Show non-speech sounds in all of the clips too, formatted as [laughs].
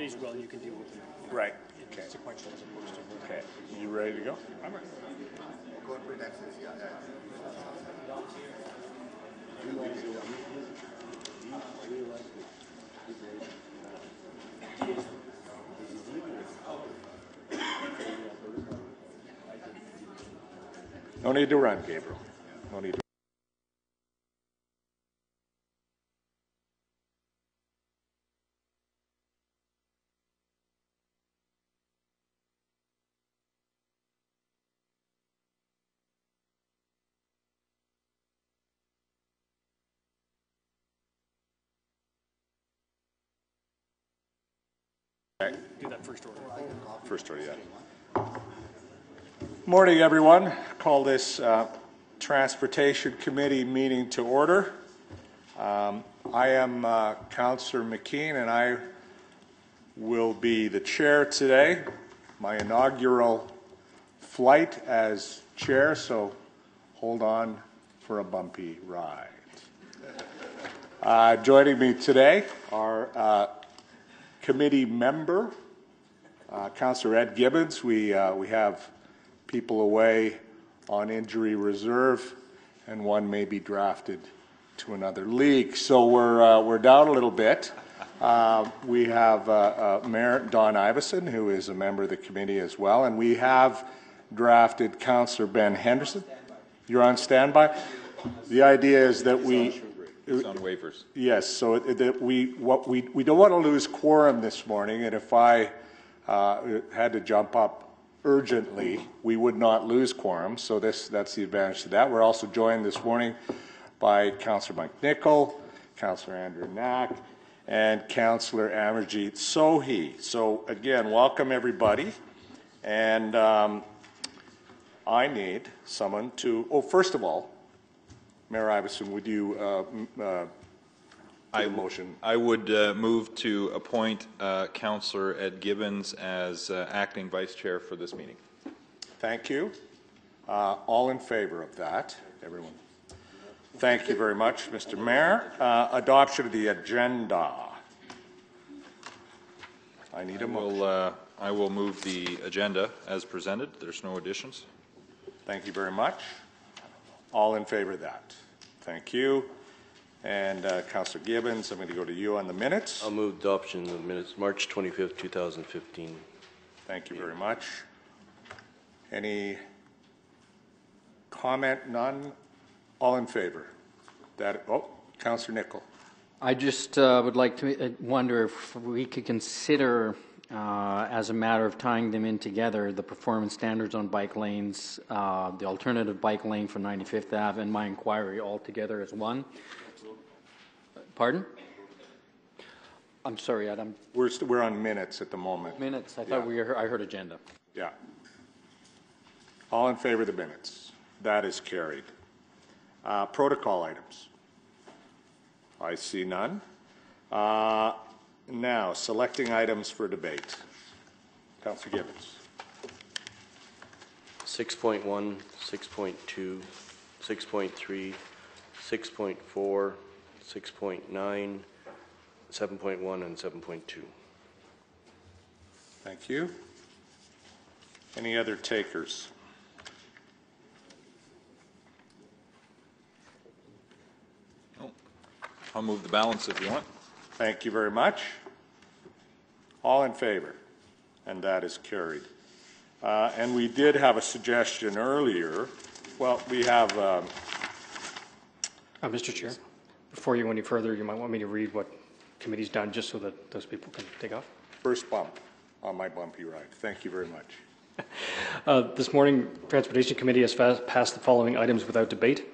committees will, you can deal with them Right. Okay. sequential as opposed to. Okay. You ready to go? I'm ready. No need to run, Gabriel. No need to. Do that first order. First order, yeah. Morning, everyone. Call this uh, Transportation Committee meeting to order. Um, I am uh, Councillor McKeen, and I will be the chair today, my inaugural flight as chair, so hold on for a bumpy ride. Uh, Joining me today are uh, committee member, uh, Councillor Ed Gibbons. We, uh, we have people away on injury reserve, and one may be drafted to another league. So we're, uh, we're down a little bit. Uh, we have uh, uh, Mayor Don Iveson, who is a member of the committee as well, and we have drafted Councillor Ben Henderson. You're on standby? The idea is that we, It's on waivers. Yes, so it- we, what we, we don't want to lose quorum this morning, and if I uh, had to jump up urgently, we would not lose quorum, so this, that's the advantage to that. We're also joined this morning by Councillor Mike Nickel, Councillor Andrew Knack, and Councillor Amarjeet Sohi. So again, welcome everybody, and um, I need someone to, oh, first of all, Mayor Iveson, would you uh, m- uh, I do motion? I would uh, move to appoint uh, Counselor Ed Gibbons as uh, acting vice chair for this meeting. Thank you. Uh, All in favor of that, everyone? Thank you very much, Mr. Mayor. Uh, Adoption of the agenda. I need a motion. Will, uh, I will move the agenda as presented. There's no additions. Thank you very much. All in favor of that? Thank you. And uh, Councillor Gibbons, I'm going to go to you on the minutes. I'll move adoption of the minutes, March 25th, 2015. Thank you very much. Any comment? None? All in favor? That, oh, Councillor Nickel. I just uh, would like to uh, wonder if we could consider, uh, as a matter of tying them in together, the performance standards on bike lanes, uh, the alternative bike lane for 95th Ave, and my inquiry all together as one. Pardon? I'm sorry, Adam. We're, st- we're on minutes at the moment. minutes. I Yeah. thought we were, I heard agenda. Yeah. All in favor of the minutes? That is carried. Uh, Protocol items? I see none. Now, selecting items for debate. Councillor Gibbons. 6.1, 6.2, 6.3, 6.4, 6.9, 7.1, and 7.2. Thank you. Any other takers? I'll move the balance if you want. Thank you very much. All in favor? And that is carried. Uh, And we did have a suggestion earlier. Well, we have, um, Uh, Mr. Chair, before you go any further, you might want me to read what committee's done, just so that those people can take off. First bump on my bumpy ride. Thank you very much. Uh, This morning, Transportation Committee has passed the following items without debate.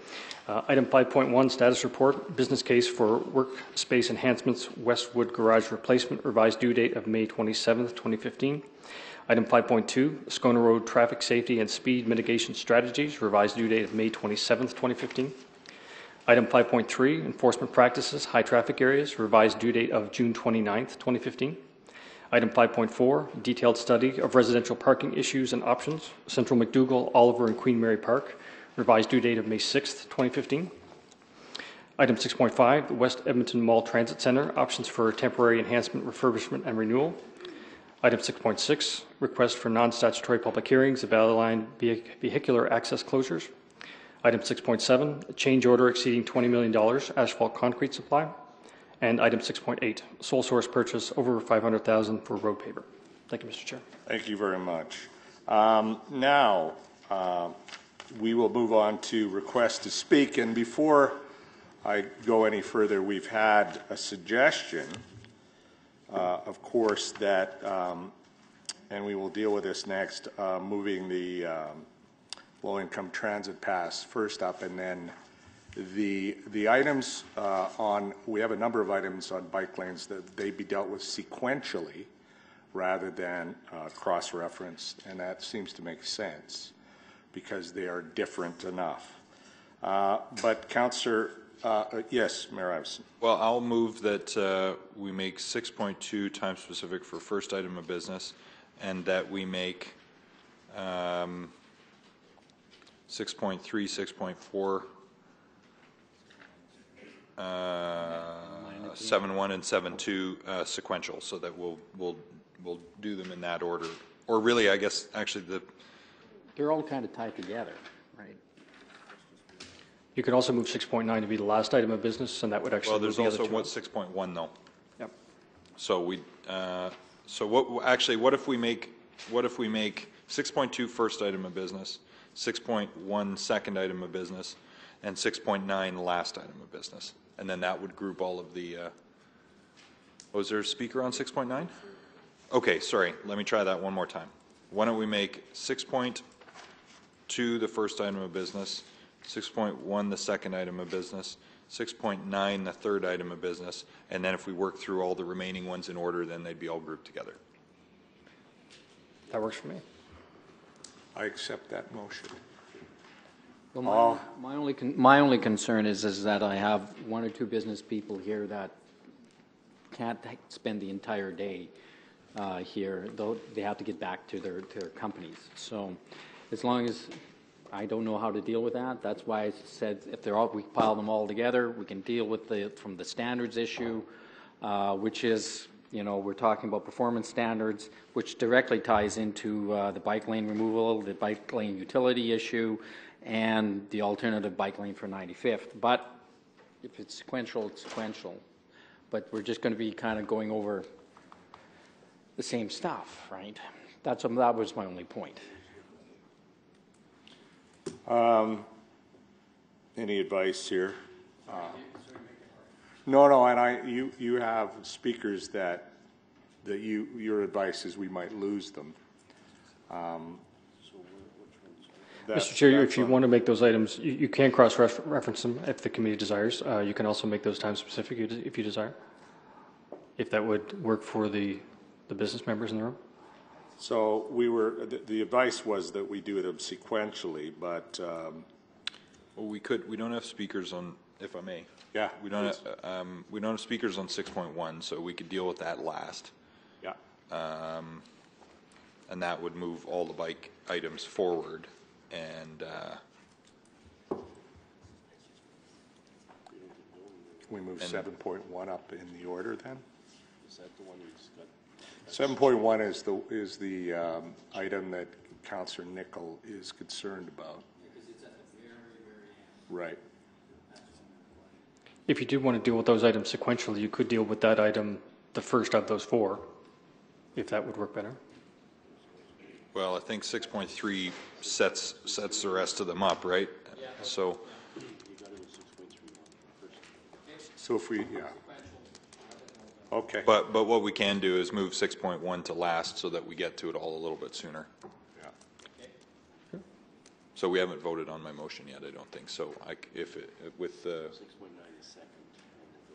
Uh, Item 5.1, status report, business case for workspace enhancements, Westwood Garage replacement, revised due date of May 27, 2015. Item 5.2, Scona Road traffic safety and speed mitigation strategies, revised due date of May 27, 2015. Item 5.3, enforcement practices, high traffic areas, revised due date of June 29, 2015. Item 5.4, detailed study of residential parking issues and options, Central McDougall, Oliver, and Queen Mary Park, revised due date of May 6, 2015. Item 6.5, the West Edmonton Mall Transit Center, options for temporary enhancement, refurbishment, and renewal. Item 6.6, request for non-statutory public hearings of Line vehicular access closures. Item 6.7, change order exceeding $20 million asphalt concrete supply. And item 6.8, sole source purchase over 500,000 for road paver. Thank you, Mr. Chair. Thank you very much. Um, Now, uh, we will move on to request to speak, and before I go any further, we've had a suggestion, uh, of course, that, um, and we will deal with this next, uh, moving the um, low-income transit pass first up, and then the, the items uh, on, we have a number of items on bike lanes that they be dealt with sequentially rather than uh, cross-referenced, and that seems to make sense because they are different enough. Uh, But Counselor, uh, uh, yes, Mayor Iveson. Well, I'll move that uh, we make 6.2 time specific for first item of business, and that we make um, 6.3, 6.4, uh, 7.1 and 7.2 uh, sequential, so that we'll, we'll, we'll do them in that order. Or really, I guess, actually, the, They're all kind of tied together, right? You could also move 6.9 to be the last item of business, and that would actually well, move there's the other also two. what, 6.1 though. Yep. So we, uh, so what, actually, what if we make, what if we make 6.2 first item of business, 6.1 second item of business, and 6.9 last item of business? And then that would group all of the, uh, was there a speaker on 6.9? Okay, sorry, let me try that one more time. Why don't we make 6.2 the first item of business, 6.1 the second item of business, 6.9 the third item of business, and then if we work through all the remaining ones in order, then they'd be all grouped together. That works for me. I accept that motion. Well, my, my only, con- my only concern is, is that I have one or two business people here that can't spend the entire day uh, here, though they have to get back to their, to their companies. So as long as, I don't know how to deal with that, that's why I said if they're all, we pile them all together, we can deal with the, from the standards issue, uh, which is, you know, we're talking about performance standards, which directly ties into uh, the bike lane removal, the bike lane utility issue, and the alternative bike lane for 95th. But if it's sequential, it's sequential. But we're just going to be kind of going over the same stuff, right? That's, that was my only point. Any advice here? Uh, No, no, and I, you, you have speakers that, that you, your advice is we might lose them. Um, that's- Mr. Chair, that's if you on- want to make those items, you, you can cross-reference them if the committee desires. Uh, you can also make those time specific if you- if you desire. If that would work for the, the business members in the room. So we were, the, the advice was that we do them sequentially, but, um, Well, we could, we don't have speakers on, if I may. Yeah, We don't, have, um, we don't have speakers on 6.1, so we could deal with that last. yeah. And that would move all the bike items forward. And, uh, We move seven point one up in the order then? Is that the one that's got? Seven point one is the, is the, um, item that Counselor Nickel is concerned about. Right. If you do want to deal with those items sequentially, you could deal with that item, the first of those four, if that would work better. Well, I think 6.3 sets, sets the rest of them up, right? So, So if we, yeah. Okay, but, but what we can do is move 6.1 to last so that we get to it all a little bit sooner. yeah. So we haven't voted on my motion yet, I don't think, so I, c- if, it with the.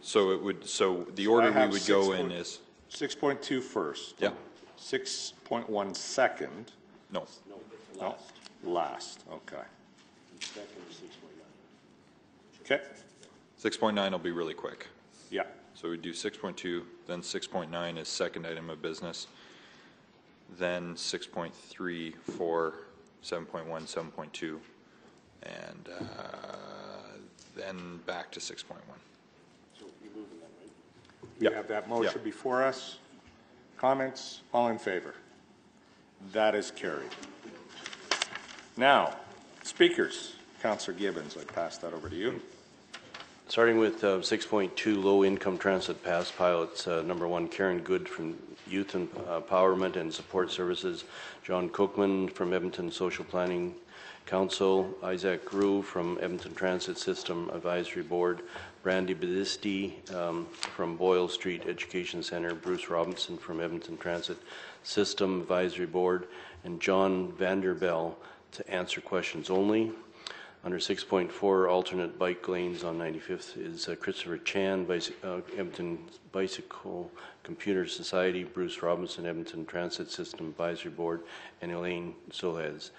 So it would, so the order I we have would go in point- is, Six point two first. yeah, Six point one second. no, No, last, okay. Okay, 6.9 will be really quick. yeah, So we do 6.2, then 6.9 is second item of business, then 6.3 for 7.1, 7.2, and uh, then back to 6.1. so We have that motion Yep. before us. Comments? All in favor? That is carried. Now, speakers. Councillor Gibbons, I pass that over to you. Starting with uh, 6.2, low-income transit pass pilots, uh, number one, Karen Good from Youth Empowerment and Support Services, John Kolkman from Edmonton Social Planning Council, Isaac Grew from Edmonton Transit System Advisory Board, Brandy Bedisti um, from Boyle Street Education Center, Bruce Robinson from Edmonton Transit System Advisory Board, and John Vanderbell to answer questions only. Under 6.4, alternate bike lanes on 95th is uh, Christopher Chan, uh, Edmonton Bicycle Commuter Society, Bruce Robinson, Edmonton Transit System Advisory Board, and Elaine Solez.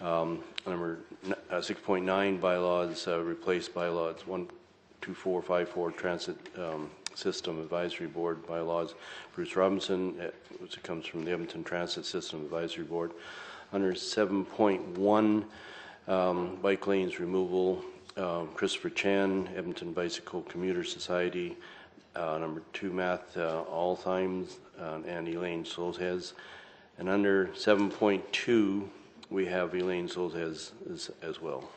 Um, Number n- uh, 6.9, bylaws, uh, replace bylaws 12454, Transit um, System Advisory Board bylaws, Bruce Robinson, uh, which comes from the Edmonton Transit System Advisory Board. Under 7.1, um, Bike lanes removal, um, Christopher Chan, Edmonton Bicycle Commuter Society. Uh, Number two, Matt uh, Altheims uh, and Elaine Solez. And under 7.2, we have Elaine Solez as as well.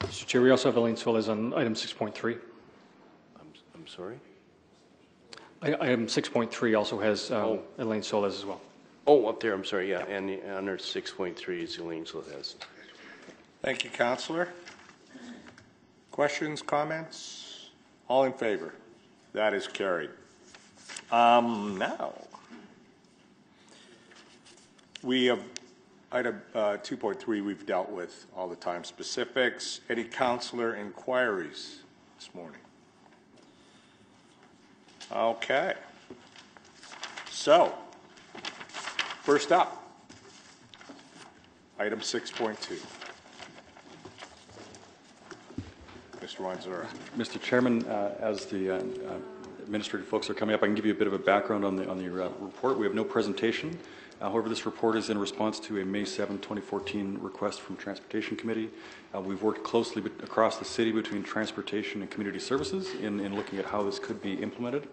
Mr. Chair, we also have Elaine Solez on item 6.3. I'm I'm sorry? I- Item 6.3 also has um, Elaine Solez as well. Oh, up there, I'm sorry, yeah, and the- under 6.3 is Elaine Solez. Thank you, Councillor. Questions, comments? All in favor? That is carried. Um, now, we have, item uh, 2.3, we've dealt with all the time specifics. Any councillor inquiries this morning? Okay. So, first up, item 6.2. Mr. Mr. Chairman, uh, as the uh, uh, administrative folks are coming up, I can give you a bit of a background on the, on the uh, report. We have no presentation. Uh, However, this report is in response to a May 7, 2014 request from Transportation Committee. Uh, We've worked closely across the city between Transportation and Community Services in, in looking at how this could be implemented.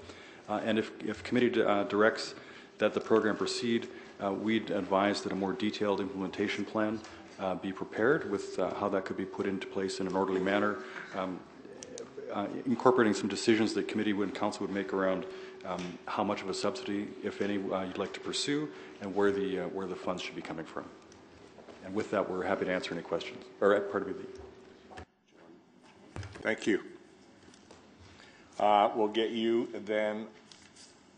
Uh, And if, if committee uh, directs that the program proceed, we'd advise that a more detailed implementation plan uh, be prepared with uh, how that could be put into place in an orderly manner, um, uh, incorporating some decisions that committee and council would make around um, how much of a subsidy, if any, uh, you'd like to pursue, and where the, uh, where the funds should be coming from. And with that, we're happy to answer any questions, or, uh, pardon me, Thank you. We'll get you then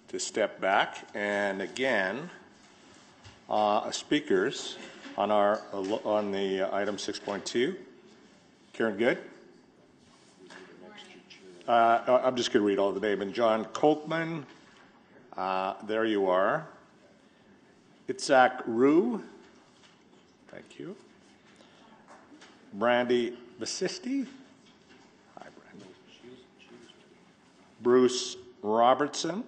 to step back, and again, speakers on our, on the item 6.2. Karen Good? Uh, I'm just going to read all the name, and John Kolkman, uh, there you are. Itzhak Rue, thank you. Brandy Basisti? Hi, Brandon. Bruce Robertson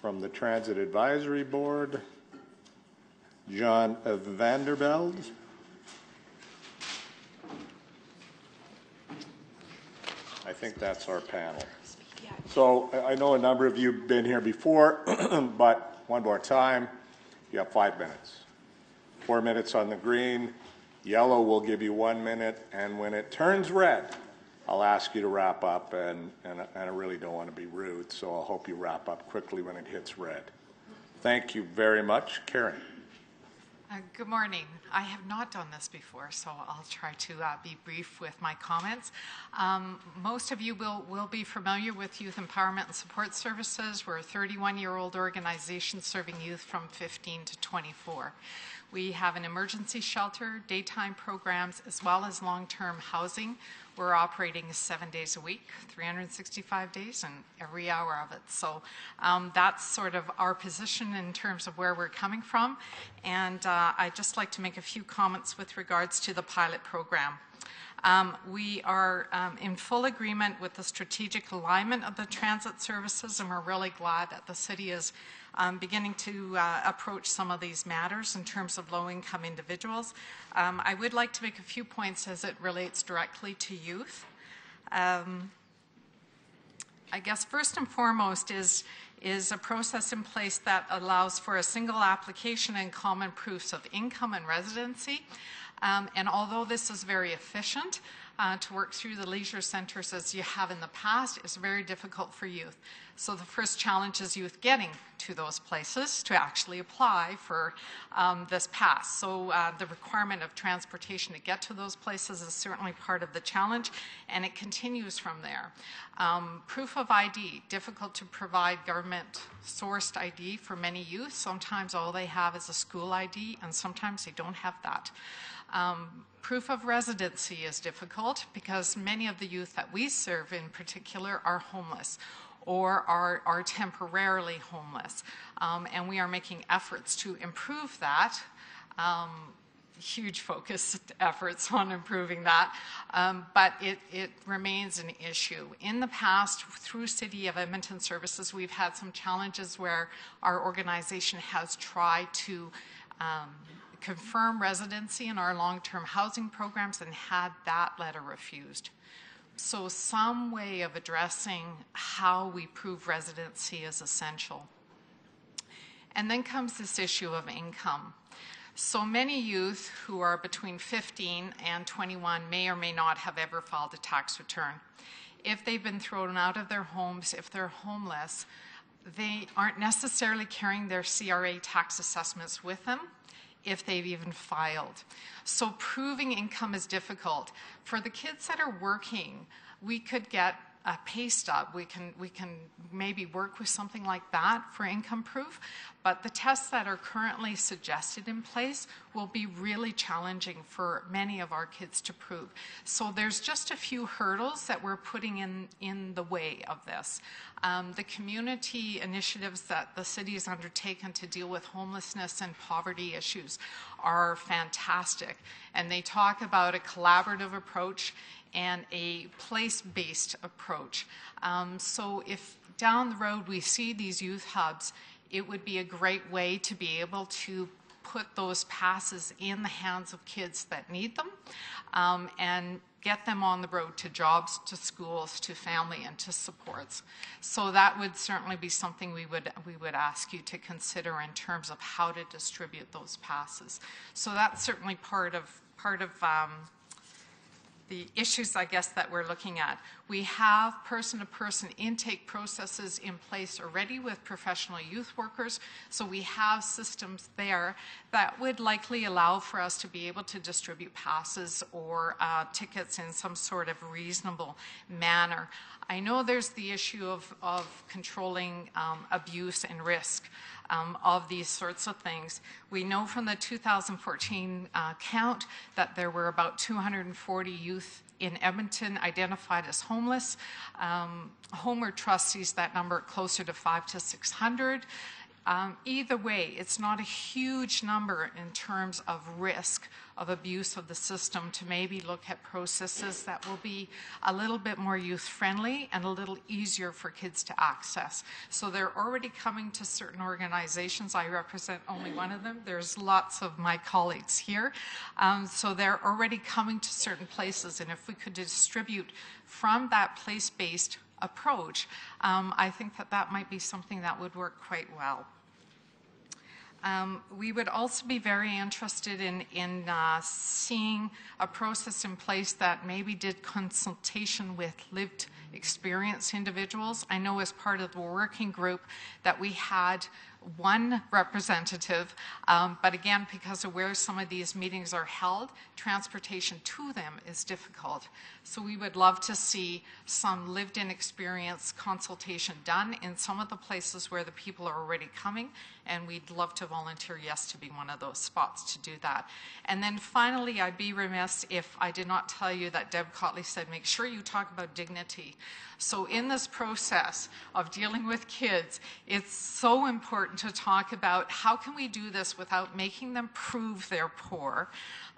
from the Transit Advisory Board. John Vandervelde. I think that's our panel. So I I know a number of you have been here before, [clears throat] but one more time, you have five minutes. Four minutes on the green, yellow will give you one minute, and when it turns red, I'll ask you to wrap up, and, and I- and I really don't want to be rude, so I'll hope you wrap up quickly when it hits red. Thank you very much. Karen? Uh, Good morning. I have not done this before, so I'll try to uh, be brief with my comments. Um, Most of you will, will be familiar with Youth Empowerment and Support Services. We're a 31-year-old organization serving youth from 15 to 24. We have an emergency shelter, daytime programs, as well as long-term housing. We're operating seven days a week, 365 days, and every hour of it. So um, that's sort of our position in terms of where we're coming from. And uh, I'd just like to make a few comments with regards to the pilot program. Um, We are um, in full agreement with the strategic alignment of the transit services, and we're really glad that the city is um, beginning to uh, approach some of these matters in terms of low-income individuals. Um, I would like to make a few points as it relates directly to youth. Um, I guess first and foremost is, is a process in place that allows for a single application and common proofs of income and residency. Um, and although this is very efficient, uh, to work through the leisure centres as you have in the past is very difficult for youth. So the first challenge is youth getting to those places to actually apply for um, this pass. So uh, the requirement of transportation to get to those places is certainly part of the challenge, and it continues from there. Um, proof of ID, difficult to provide government sourced ID for many youth. Sometimes all they have is a school ID, and sometimes they don't have that. Um, proof of residency is difficult because many of the youth that we serve in particular are homeless or are, are temporarily homeless. Um, and we are making efforts to improve that. Um, huge focus [laughs] efforts on improving that, um, but it, it, remains an issue. In the past, through City of Edmonton Services, we've had some challenges where our organization has tried to um, confirm residency in our long-term housing programs and had that letter refused. So some way of addressing how we prove residency is essential. And then comes this issue of income. So many youth who are between 15 and 21 may or may not have ever filed a tax return. If they've been thrown out of their homes, if they're homeless, they aren't necessarily carrying their CRA tax assessments with them if they've even filed. So proving income is difficult. For the kids that are working, we could get a pay stub. We can, we can maybe work with something like that for income proof, but the tests that are currently suggested in place will be really challenging for many of our kids to prove. So there's just a few hurdles that we're putting in, in the way of this. Um, the community initiatives that the city has undertaken to deal with homelessness and poverty issues are fantastic. And they talk about a collaborative approach and a place-based approach. Um, so if down the road we see these youth hubs, it would be a great way to be able to put those passes in the hands of kids that need them um, and get them on the road to jobs, to schools, to family, and to supports. So that would certainly be something we would we would ask you to consider in terms of how to distribute those passes. So that's certainly part of part of um, the issues, I guess, that we're looking at. We have person-to-person intake processes in place already with professional youth workers, so we have systems there that would likely allow for us to be able to distribute passes or uh, tickets in some sort of reasonable manner. I know there's the issue of, of controlling um, abuse and risk um, of these sorts of things. We know from the 2014 uh, count that there were about 240 youth in Edmonton identified as homeless. Um, Homeward Trust sees that number closer to five to 600. Um, either way, it's not a huge number in terms of risk of abuse of the system to maybe look at processes that will be a little bit more youth friendly and a little easier for kids to access. So they're already coming to certain organizations. I represent only one of them. There's lots of my colleagues here. Um, so they're already coming to certain places. And if we could distribute from that place based approach, um, I think that that might be something that would work quite well. Um, we would also be very interested in, in uh, seeing a process in place that maybe did consultation with lived experience individuals. I know as part of the working group that we had one representative, um, but again, because of where some of these meetings are held, transportation to them is difficult. So we would love to see some lived in experience consultation done in some of the places where the people are already coming, and we'd love to volunteer yes to be one of those spots to do that. And then finally, I'd be remiss if I did not tell you that Deb Cotley said, make sure you talk about dignity So, in this process of dealing with kids, it's so important to talk about how can we do this without making them prove they're poor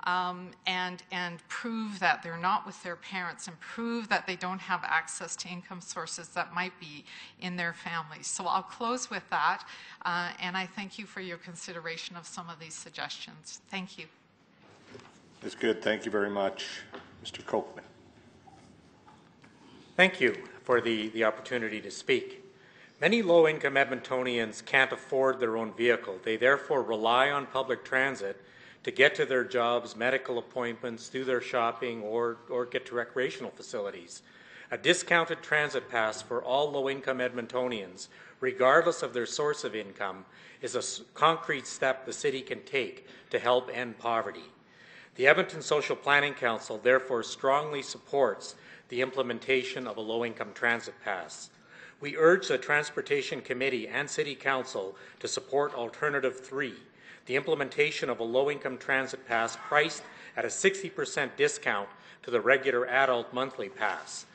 um, and, and prove that they're not with their parents and prove that they don't have access to income sources that might be in their families. So, I'll close with that, uh, and I thank you for your consideration of some of these suggestions. Thank you. It's good. Thank you very much. Mr. Kolkman. Thank you for the, the opportunity to speak. Many low income Edmontonians can't afford their own vehicle. They therefore rely on public transit to get to their jobs, medical appointments, do their shopping, or, or get to recreational facilities. A discounted transit pass for all low income Edmontonians, regardless of their source of income, is a concrete step the city can take to help end poverty. The Edmonton Social Planning Council therefore strongly supports the implementation of a low-income transit pass. We urge the Transportation Committee and City Council to support Alternative 3, the implementation of a low-income transit pass priced at a 60% discount to the regular adult monthly pass.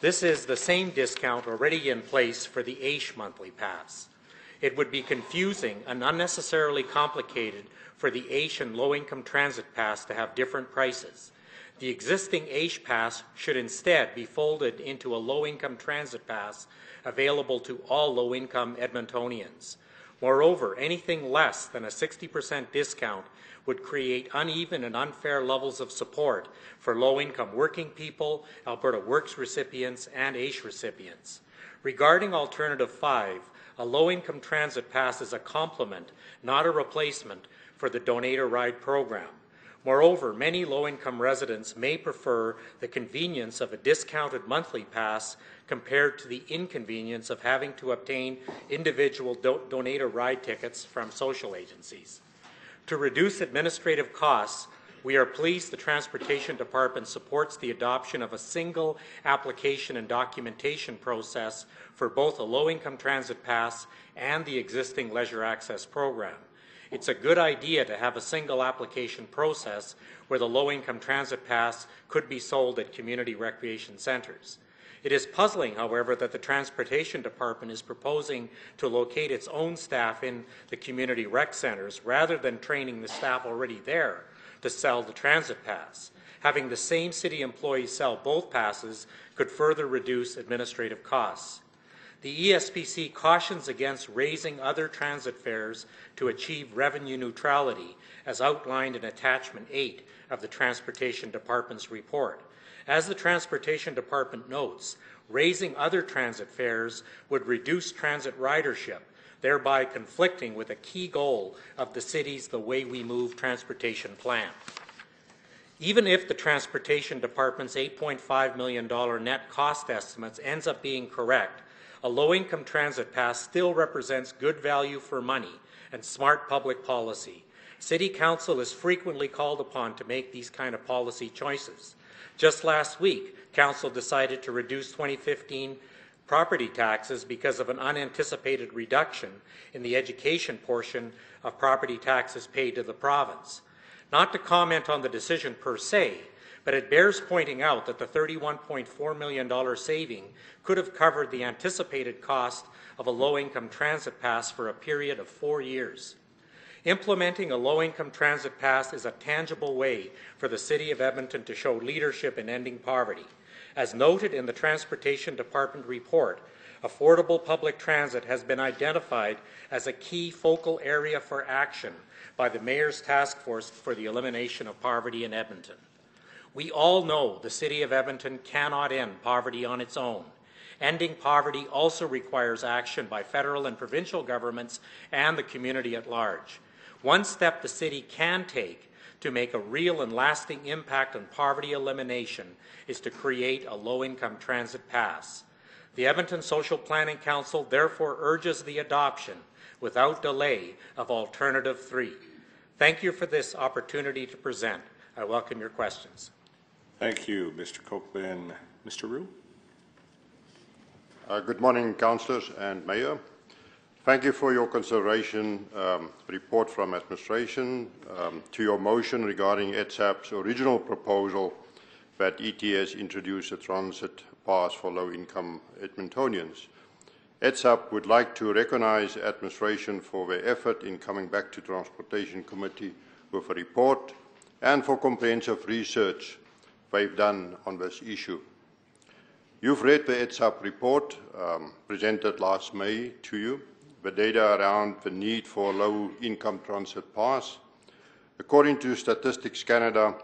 This is the same discount already in place for the AISH monthly pass. It would be confusing and unnecessarily complicated for the AISH and low-income transit pass to have different prices. The existing AISH pass should instead be folded into a low-income transit pass available to all low-income Edmontonians. Moreover, anything less than a 60% discount would create uneven and unfair levels of support for low-income working people, Alberta Works recipients, and AISH recipients. Regarding Alternative 5, a low-income transit pass is a complement, not a replacement, for the Donate a Ride program. Moreover, many low-income residents may prefer the convenience of a discounted monthly pass compared to the inconvenience of having to obtain individual do- donate a ride tickets from social agencies. To reduce administrative costs, we are pleased the Transportation Department supports the adoption of a single application and documentation process for both a low-income transit pass and the existing leisure access program. It's a good idea to have a single application process where the low income transit pass could be sold at community recreation centers. It is puzzling, however, that the Transportation Department is proposing to locate its own staff in the community rec centers rather than training the staff already there to sell the transit pass. Having the same city employees sell both passes could further reduce administrative costs. The ESPC cautions against raising other transit fares to achieve revenue neutrality, as outlined in Attachment 8 of the Transportation Department's report. As the Transportation Department notes, raising other transit fares would reduce transit ridership, thereby conflicting with a key goal of the city's The Way We Move transportation plan. Even if the Transportation Department's $8.5 million net cost estimates ends up being correct, a low-income transit pass still represents good value for money and smart public policy. City Council is frequently called upon to make these kind of policy choices. Just last week, Council decided to reduce 2015 property taxes because of an unanticipated reduction in the education portion of property taxes paid to the province. Not to comment on the decision per se, but it bears pointing out that the $31.4 million saving could have covered the anticipated cost of a low income transit pass for a period of four years. Implementing a low income transit pass is a tangible way for the City of Edmonton to show leadership in ending poverty. As noted in the Transportation Department report, affordable public transit has been identified as a key focal area for action by the Mayor's Task Force for the Elimination of Poverty in Edmonton. We all know the City of Edmonton cannot end poverty on its own. Ending poverty also requires action by federal and provincial governments and the community at large. One step the city can take to make a real and lasting impact on poverty elimination is to create a low income transit pass. The Edmonton Social Planning Council therefore urges the adoption, without delay, of Alternative 3. Thank you for this opportunity to present. I welcome your questions. Thank you, Mr. Kolkman. Mr. Rue? Uh, good morning, councillors and mayor. Thank you for your consideration um, report from administration um, to your motion regarding ETSAP's original proposal that ETS introduce a transit pass for low-income Edmontonians. ETSAP would like to recognize administration for their effort in coming back to Transportation Committee with a report and for comprehensive research they've done on this issue. You've read the ETSAP report um, presented last May to you, the data around the need for low-income transit pass. According to Statistics Canada,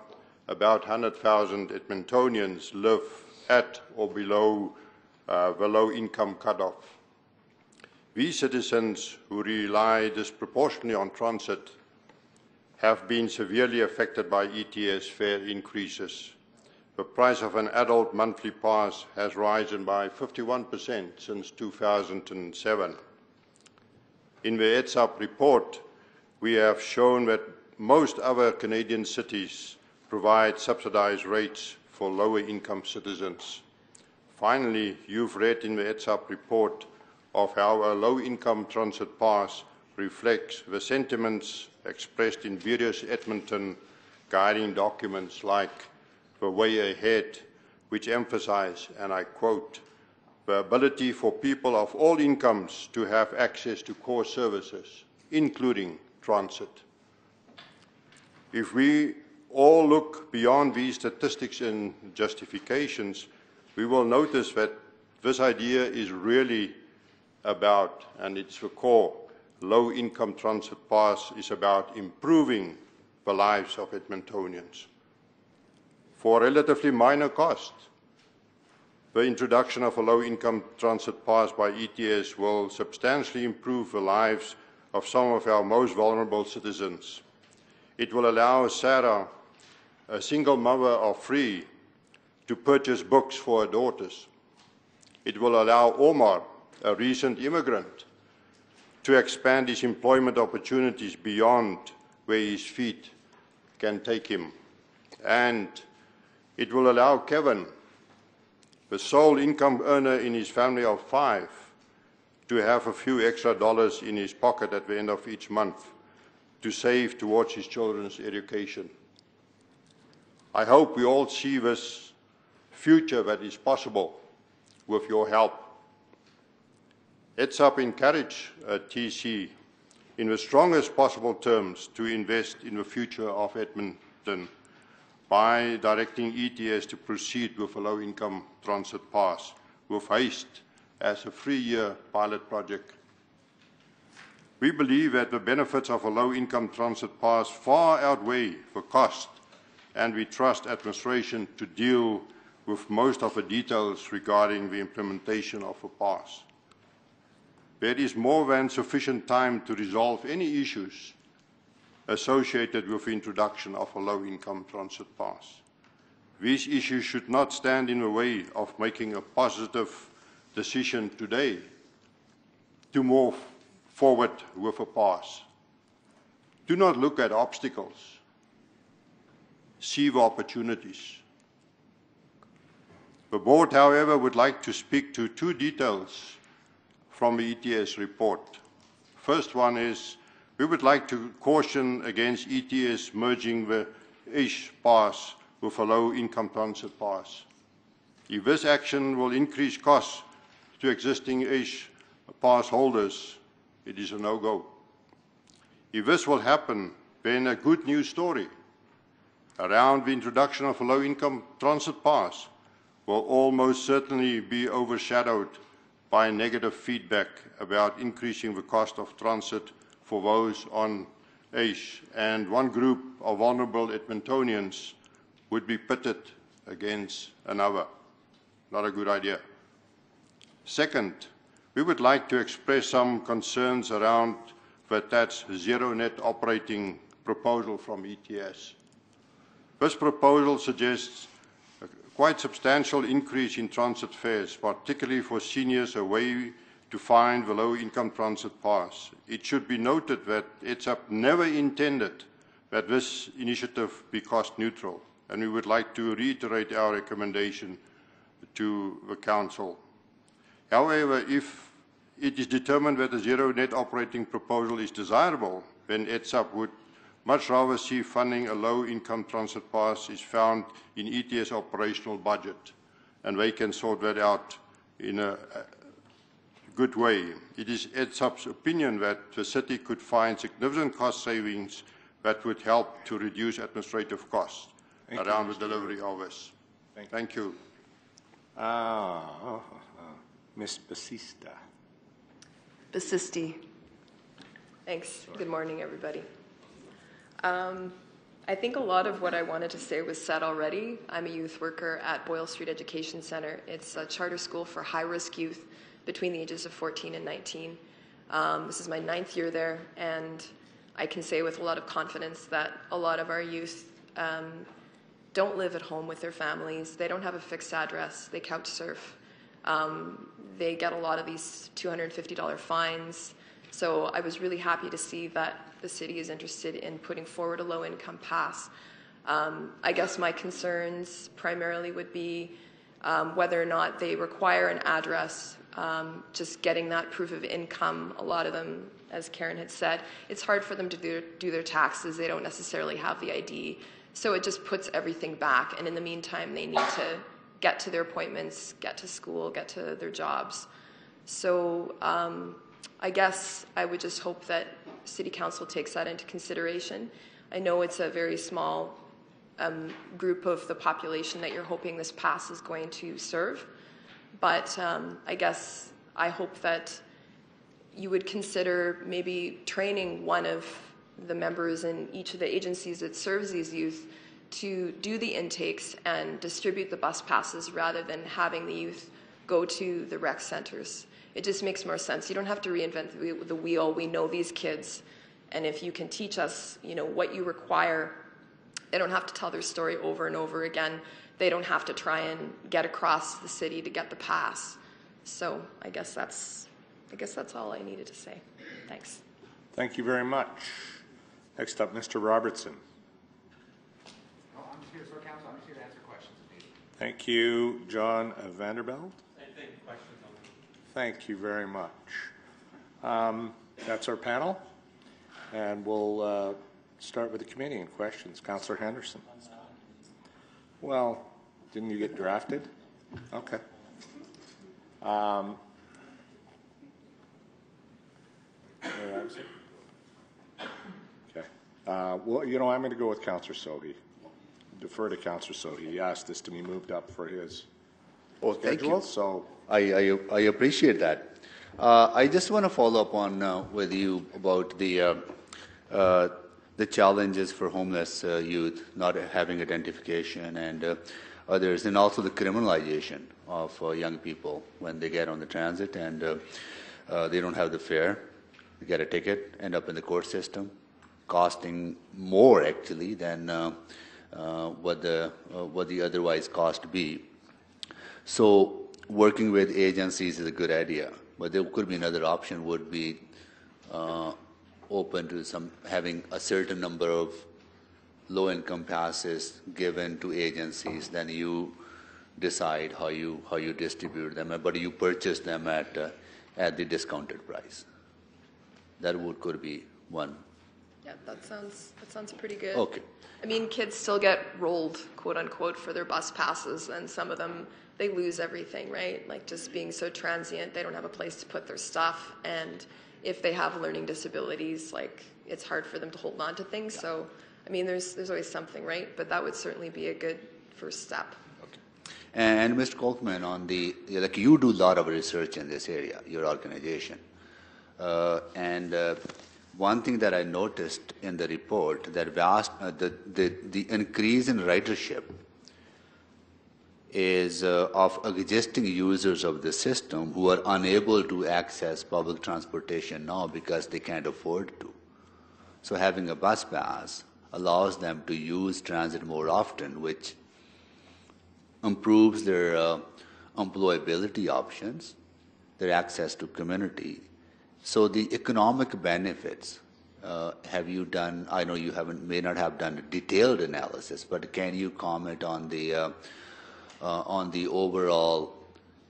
about 100,000 Edmontonians live at or below uh, the low-income cutoff. These citizens who rely disproportionately on transit have been severely affected by ETS fare increases. The price of an adult monthly pass has risen by 51% since 2007. In the ETSAP report, we have shown that most other Canadian cities provide subsidized rates for lower income citizens. Finally, you've read in the ETSAP report of how a low income transit pass reflects the sentiments expressed in various Edmonton guiding documents like the way ahead, which emphasize, and I quote, the ability for people of all incomes to have access to core services, including transit. If we all look beyond these statistics and justifications, we will notice that this idea is really about, and it's the core, low-income transit pass is about improving the lives of Edmontonians. For a relatively minor cost, the introduction of a low-income transit pass by ETS will substantially improve the lives of some of our most vulnerable citizens. It will allow Sarah a single mother of three to purchase books for her daughters. It will allow Omar, a recent immigrant, to expand his employment opportunities beyond where his feet can take him. And it will allow Kevin, the sole income earner in his family of five, to have a few extra dollars in his pocket at the end of each month to save towards his children's education. I hope we all see this future that is possible with your help. ETSAP encourage uh, TC in the strongest possible terms to invest in the future of Edmonton by directing ETS to proceed with a low-income transit pass with haste as a three-year pilot project. We believe that the benefits of a low-income transit pass far outweigh the cost and we trust administration to deal with most of the details regarding the implementation of a pass. There is more than sufficient time to resolve any issues associated with the introduction of a low-income transit pass. These issues should not stand in the way of making a positive decision today to move forward with a pass. Do not look at obstacles seize opportunities. The board, however, would like to speak to two details from the ETS report. First one is we would like to caution against ETS merging the AISH pass with a low-income transit pass. If this action will increase costs to existing AISH pass holders, it is a no-go. If this will happen, then a good news story around the introduction of a low-income transit pass will almost certainly be overshadowed by negative feedback about increasing the cost of transit for those on AISH, and one group of vulnerable Edmontonians would be pitted against another. Not a good idea. Second, we would like to express some concerns around the TAT's zero net operating proposal from ETS. This proposal suggests a quite substantial increase in transit fares, particularly for seniors away to find the low-income transit pass. It should be noted that ETSAP never intended that this initiative be cost neutral, and we would like to reiterate our recommendation to the Council. However, if it is determined that a zero net operating proposal is desirable, then ETSAP would much rather see funding a low-income transit pass is found in ETS operational budget and they can sort that out in a a good way. It is ETSAP's opinion that the city could find significant cost savings that would help to reduce administrative costs Thank you, around the delivery of this. Thank you. Thank you. Ah, oh, oh, Ms. Basista. Basisti. Thanks. Good morning, everybody. Um, I think a lot of what I wanted to say was said already. I'm a youth worker at Boyle Street Education Center. It's a charter school for high risk youth between the ages of 14 and 19. Um, this is my ninth year there, and I can say with a lot of confidence that a lot of our youth um, don't live at home with their families. They don't have a fixed address. They couch surf. Um, they get a lot of these $250 fines. So I was really happy to see that the city is interested in putting forward a low income pass. Um, I guess my concerns primarily would be um, whether or not they require an address, um, just getting that proof of income. A lot of them, as Karen had said, it's hard for them to do, do their taxes. They don't necessarily have the ID. So it just puts everything back. And in the meantime, they need to get to their appointments, get to school, get to their jobs. So um, I guess I would just hope that City Council takes that into consideration. I know it's a very small um, group of the population that you're hoping this pass is going to serve, but um, I guess I hope that you would consider maybe training one of the members in each of the agencies that serves these youth to do the intakes and distribute the bus passes rather than having the youth go to the rec centers. It just makes more sense. You don't have to reinvent the- wheel. We know these kids, and if you can teach us, you know, what you require, they don't have to tell their story over and over again. They don't have to try and get across the city to get the pass. So I guess that's, I guess that's all I needed to say. Thanks. Thank you very much. Next up, Mr. Robertson. No, I'm just here, so council, I'm just here to answer questions if. Thank you, John Vanderbilt. Thank you very much. Um, That's our panel, and we'll uh, start with the committee and questions. Councillor Henderson. Well, didn't you get drafted? Okay. Um, where was it? Okay. Uh, Well, you know, I'm going to go with Councillor Sohi. Defer to Councillor Sohi. He asked this to be moved up for his Oh, thank schedule, you. so I, I, I appreciate that. Uh, I just want to follow up on uh, with you about the uh, uh, the challenges for homeless uh, youth not having identification and uh, others, and also the criminalization of uh, young people when they get on the transit and uh, uh, they don't have the fare, they get a ticket, end up in the court system, costing more actually than uh, uh, what the uh, what the otherwise cost be. So working with agencies is a good idea, but there could be another option would be uh, open to some having a certain number of low-income passes given to agencies. Then you decide how you how you distribute them, but you purchase them at uh, at the discounted price. That would could be one. Yeah, that sounds that sounds pretty good. Okay. I mean, kids still get rolled, quote unquote, for their bus passes, and some of them they lose everything, right? Like just being so transient, they don't have a place to put their stuff, and if they have learning disabilities, like it's hard for them to hold on to things. So, I mean, there's there's always something, right? But that would certainly be a good first step. Okay. And Mr. Kolkman, on the like you do a lot of research in this area, your organization, uh, and uh, one thing that I noticed in the report that vast uh, the, the the increase in ridership is uh, of existing users of the system who are unable to access public transportation now because they can't afford to. So having a bus pass allows them to use transit more often, which improves their uh, employability options, their access to community. So the economic benefits, uh, have you done? I know you haven't, may not have done a detailed analysis, but can you comment on the uh, uh, on the overall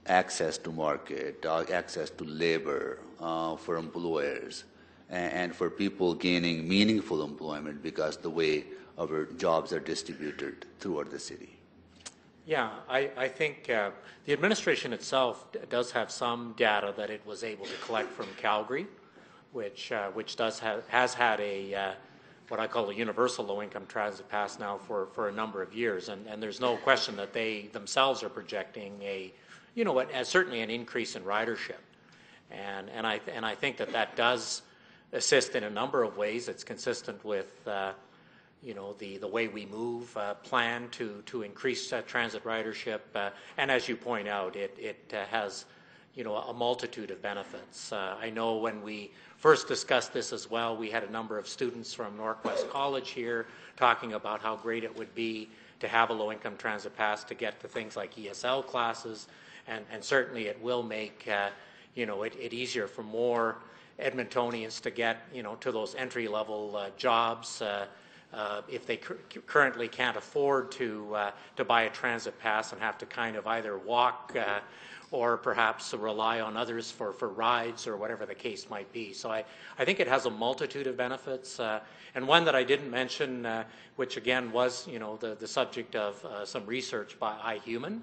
access to market, uh, access to labor uh, for employers, and, for people gaining meaningful employment because the way our jobs are distributed throughout the city? Yeah, I, I think uh, the administration itself does have some data that it was able to collect from Calgary, which, uh, which does has had a, uh, what I call a universal low-income transit pass now for, for a number of years. And, and there's no question that they themselves are projecting a, you know, certainly an increase in ridership. And, and, I, and I think that that does assist in a number of ways. It's consistent with, uh, you know, the, the way we move, uh, plan to, to increase uh, transit ridership. Uh, and as you point out, it, it uh, has, you know, a multitude of benefits. Uh, I know when we first discussed this as well, we had a number of students from NorQuest College here talking about how great it would be to have a low-income transit pass to get to things like ESL classes. And, and certainly it will make, you know, it, it easier for more Edmontonians to get, you know, to those entry-level uh, jobs. Uh, uh, if they cur- currently can't afford to uh, to buy a transit pass and have to kind of either walk uh, or perhaps rely on others for, for rides or whatever the case might be. So I, I think it has a multitude of benefits. Uh, and one that I didn't mention, uh, which again was you know the, the subject of uh, some research by iHuman,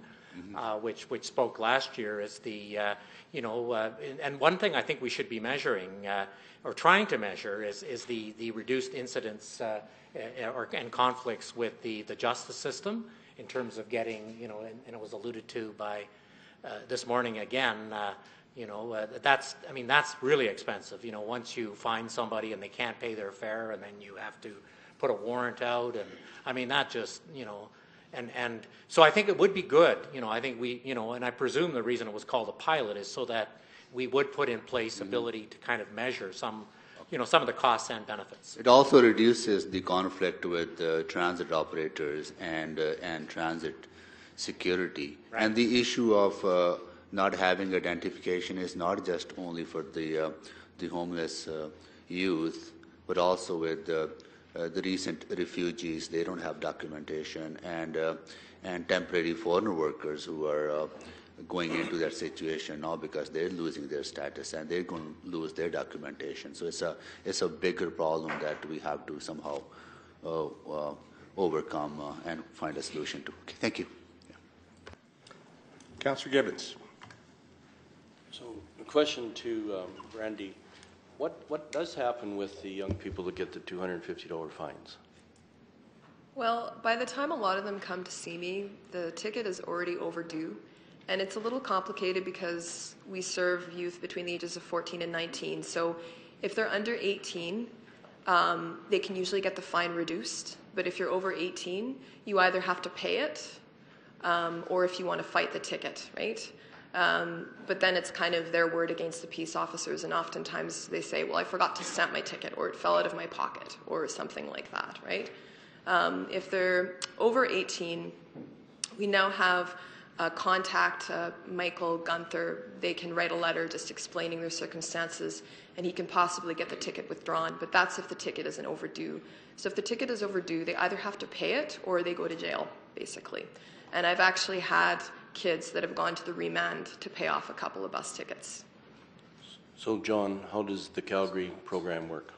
uh, which which spoke last year, is the uh, you know uh, and- one thing I think we should be measuring uh, or trying to measure is is the the reduced incidence uh, uh, or and conflicts with the the justice system in terms of getting you know and, and it was alluded to by uh, this morning again. Uh, you know, uh, that's, I mean, that's really expensive. You know, once you find somebody and they can't pay their fare and then you have to put a warrant out and, I mean, that just, you know, and, and so I think it would be good, you know, I think we, you know, and I presume the reason it was called a pilot is so that we would put in place ability to kind of measure some, you know, some of the costs and benefits. It also reduces the conflict with uh, transit operators and, uh, and transit security. And the issue of uh, not having identification is not just only for the, uh, the homeless uh, youth, but also with uh, uh, the recent refugees. They don't have documentation, and, uh, and temporary foreign workers who are uh, going into that situation now because they're losing their status and they're going to lose their documentation. So it's a, it's a bigger problem that we have to somehow uh, uh, overcome uh, and find a solution to. Okay, thank you. Councillor Gibbons. So, a question to um, Randy. What, what does happen with the young people that get the $250 fines? Well, by the time a lot of them come to see me, the ticket is already overdue. And it's a little complicated because we serve youth between the ages of 14 and 19. So if they're under 18, um, they can usually get the fine reduced. But if you're over 18, you either have to pay it um, or if you want to fight the ticket, right? Um, but then it's kind of their word against the peace officers, and oftentimes they say, "Well, I forgot to stamp my ticket, or it fell out of my pocket, or something like that," right? Um, if they're over 18, we now have contact uh, Michael Gunther. They can write a letter just explaining their circumstances, and he can possibly get the ticket withdrawn. But that's if the ticket isn't overdue. So if the ticket is overdue, they either have to pay it or they go to jail, basically. And I've actually had kids that have gone to the remand to pay off a couple of bus tickets. So, John, how does the Calgary program work?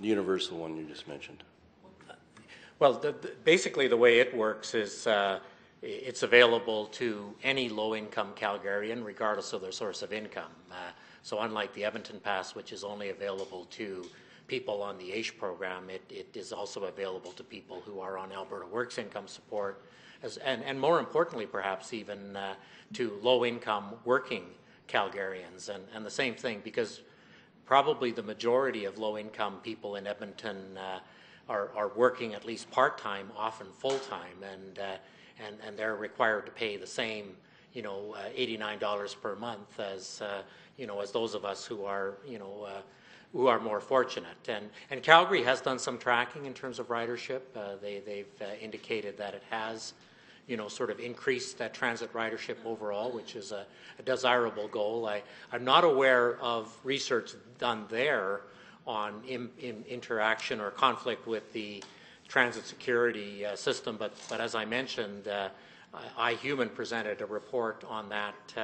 The universal one you just mentioned. Well, the, the, basically, the way it works is uh, it's available to any low-income Calgarian, regardless of their source of income. Uh, so, unlike the Edmonton Pass, which is only available to people on the AISH program, it, it is also available to people who are on Alberta Works income support, as, and, and more importantly, perhaps even uh, to low-income working Calgarians. And, and the same thing, because probably the majority of low-income people in Edmonton uh, are, are working at least part-time, often full-time, and, uh, and, and they're required to pay the same, you know, uh, $89 per month as, uh, you know, as those of us who are, you know, uh, who are more fortunate. And, and Calgary has done some tracking in terms of ridership. Uh, they, they've uh, indicated that it has, you know, sort of increase that transit ridership overall, which is a, a desirable goal. I, I'm not aware of research done there on in, in interaction or conflict with the transit security uh, system, but, but as I mentioned, uh, iHuman presented a report on that uh,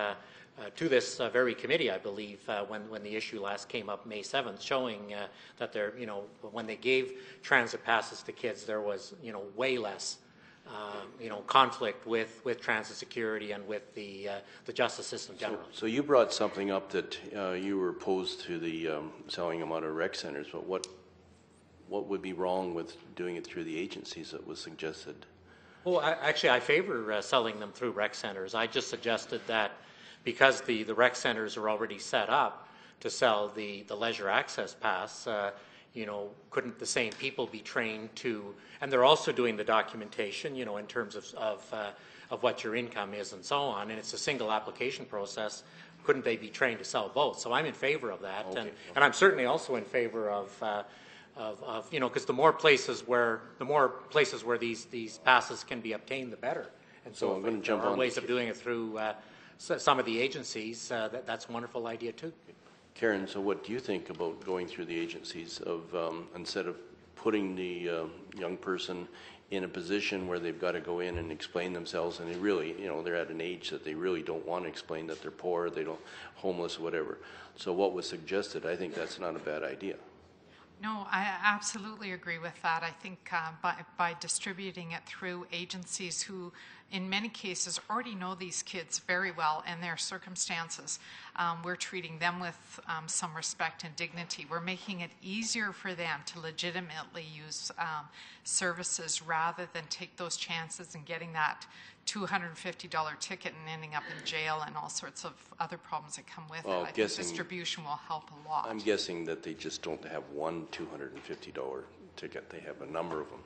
uh, to this uh, very committee, I believe, uh, when, when the issue last came up May 7th, showing that there, you know, when they gave transit passes to kids, there was, you know, way less uh, you know, conflict with, with transit security and with the, uh, the justice system generally. So you brought something up that uh, you were opposed to the um, selling them out of rec centers, but what, what would be wrong with doing it through the agencies that was suggested? Well, I, actually, I favor uh, selling them through rec centers. I just suggested that because the, the rec centers are already set up to sell the, the leisure access pass, uh, you know, couldn't the same people be trained to, and they're also doing the documentation, you know, in terms of, of, uh, of what your income is and so on, and it's a single application process. Couldn't they be trained to sell both? So I'm in favor of that, and, and I'm certainly also in favor of, uh, of, of, you know, because the more places where, the more places where these, these passes can be obtained, the better. And So so I'm if gonna there jump are on ways of doing it through uh, s- some of the agencies, uh, that, that's a wonderful idea too. Karen, so what do you think about going through the agencies of, um, instead of putting the um, young person in a position where they've got to go in and explain themselves, and they really, you know, they're at an age that they really don't want to explain that they're poor, they don't, homeless, whatever. So what was suggested, I think that's not a bad idea. No, I absolutely agree with that. I think uh, by, by distributing it through agencies who, in many cases, already know these kids very well and their circumstances, um, we're treating them with um, some respect and dignity. We're making it easier for them to legitimately use um, services rather than take those chances and getting that $250 ticket and ending up in jail and all sorts of other problems that come with Well, it. I think distribution will help a lot. I'm guessing that they just don't have one $250 ticket, they have a number of them.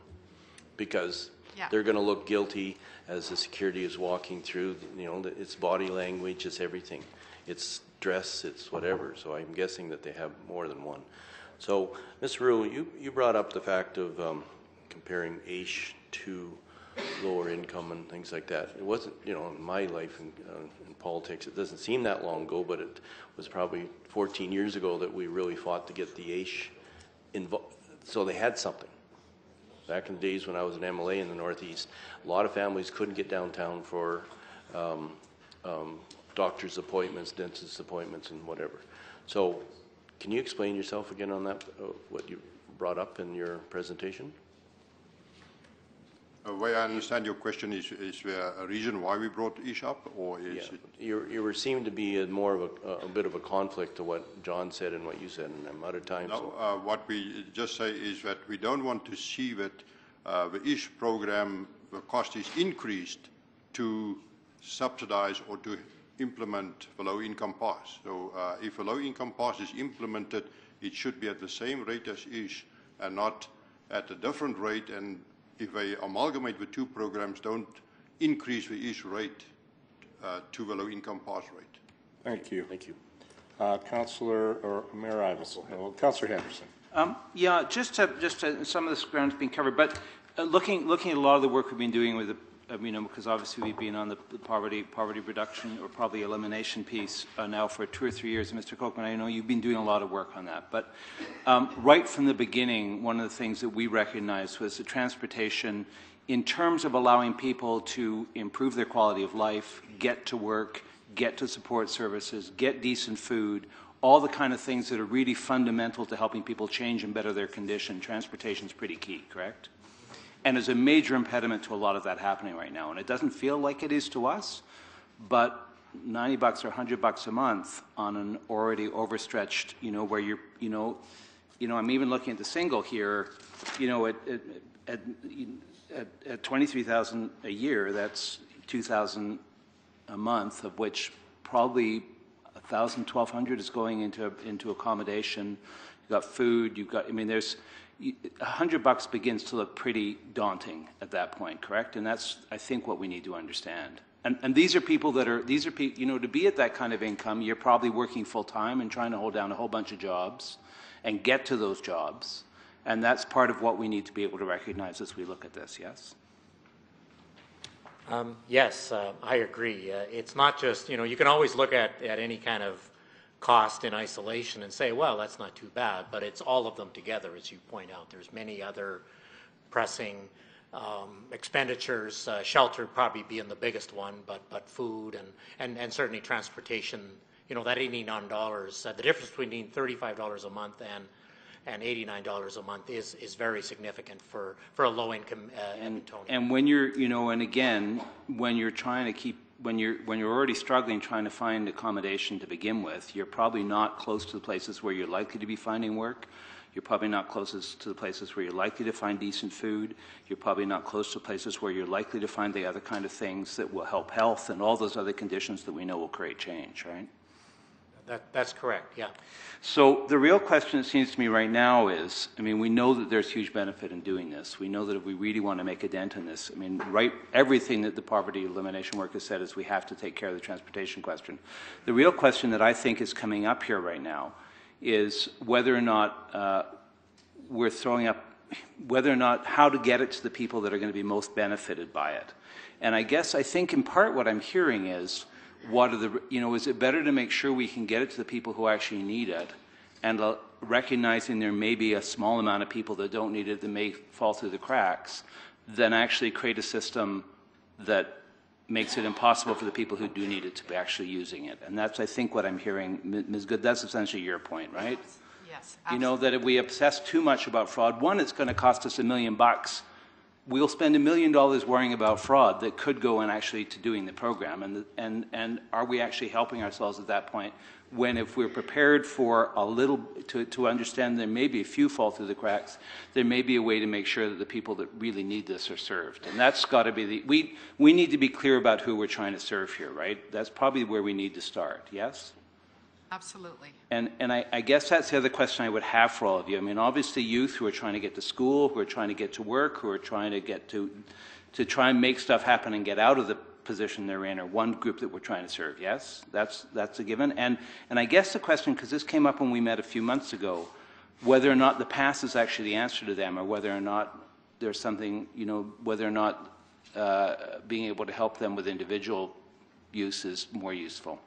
Because Yeah. they're going to look guilty as the security is walking through, you know, it's body language, it's everything. It's dress, it's whatever, so I'm guessing that they have more than one. So, Ms. Rule, you, you brought up the fact of um, comparing AISH to lower income and things like that. It wasn't, you know, in my life in, uh, in politics, it doesn't seem that long ago, but it was probably 14 years ago that we really fought to get the AISH involved, so they had something. Back in the days when I was an MLA in the Northeast, a lot of families couldn't get downtown for um, um, doctor's appointments, dentist appointments, and whatever. So, can you explain yourself again on that, uh, what you brought up in your presentation? The way I understand your question is, is there a reason why we brought AISH up, or is Yeah, it? you, you were seemed to be a more of a, a bit of a conflict to what John said and what you said, and I'm out of time. No, so- uh, what we just say is that we don't want to see that uh, the AISH program, the cost is increased to subsidize or to implement the low-income pass. So uh, if a low-income pass is implemented, it should be at the same rate as AISH and not at a different rate. And if they amalgamate the two programs, don't increase the AISH rate uh, to the low-income pass rate. Thank you. Thank you. Uh, Councillor, or Mayor Iveson, no, Councillor Henderson. Um, yeah, just to, just to, some of this ground's been covered, but uh, looking, looking at a lot of the work we've been doing with the, you know, because obviously we've been on the poverty, poverty reduction or poverty elimination piece uh, now for two or three years. Mr. Kolkman, I know you've been doing a lot of work on that. But um, right from the beginning, one of the things that we recognized was the transportation in terms of allowing people to improve their quality of life, get to work, get to support services, get decent food, all the kind of things that are really fundamental to helping people change and better their condition. Transportation is pretty key, correct? And is a major impediment to a lot of that happening right now. And it doesn't feel like it is to us, but 90 bucks or 100 bucks a month on an already overstretched, you know, where you're, you know, you know, I'm even looking at the single here, you know, at, at, at, at, at 23,000 a year, that's 2,000 a month, of which probably 1,000, 1,200 is going into, into accommodation. You've got food, you've got, I mean, there's, 100 bucks begins to look pretty daunting at that point, correct? And that's, I think, what we need to understand. And, and these are people that are, these are people, you know, to be at that kind of income, you're probably working full-time and trying to hold down a whole bunch of jobs and get to those jobs. And that's part of what we need to be able to recognize as we look at this, yes? Um, Yes, uh, I agree. Uh, It's not just, you know, you can always look at, at any kind of cost in isolation and say, well, that's not too bad, but it's all of them together, as you point out. There's many other pressing um, expenditures, uh, shelter probably being the biggest one, but, but food and, and, and certainly transportation, you know, that $89, uh, the difference between $35 a month and, and $89 a month is, is very significant for, for a low-income uh, Edmontonian. And when you're, you know, and again, when you're trying to keep, when you're, when you're already struggling trying to find accommodation to begin with, you're probably not close to the places where you're likely to be finding work. You're probably not closest to the places where you're likely to find decent food. You're probably not close to places where you're likely to find the other kind of things that will help health and all those other conditions that we know will create change, right? That, that's correct, yeah. So the real question, it seems to me right now is, I mean, we know that there's huge benefit in doing this. We know that if we really want to make a dent in this, I mean, right, everything that the poverty elimination work has said is we have to take care of the transportation question. The real question that I think is coming up here right now is whether or not uh, we're throwing up, whether or not how to get it to the people that are going to be most benefited by it. And I guess I think in part what I'm hearing is what are the, you know, is it better to make sure we can get it to the people who actually need it and uh, recognizing there may be a small amount of people that don't need it that may fall through the cracks than actually create a system that makes it impossible for the people who do need it to be actually using it. And that's, I think, what I'm hearing. Ms. Good, that's essentially your point, right? Yes, You know, that if we obsess too much about fraud, one, it's going to cost us a million bucks. We'll spend a million dollars worrying about fraud that could go in actually to doing the program. And, and, and are we actually helping ourselves at that point? When if we're prepared for a little, to, to understand there may be a few fall through the cracks, there may be a way to make sure that the people that really need this are served. And that's got to be the, we, we need to be clear about who we're trying to serve here, right? That's probably where we need to start, yes? Absolutely. And, and I, I guess that's the other question I would have for all of you. I mean, obviously, youth who are trying to get to school, who are trying to get to work, who are trying to get to, to try and make stuff happen and get out of the position they're in, are one group that we're trying to serve. Yes, that's that's a given. And and I guess the question, because this came up when we met a few months ago, whether or not the pass is actually the answer to them, or whether or not there's something, you know, whether or not uh, being able to help them with individual use is more useful.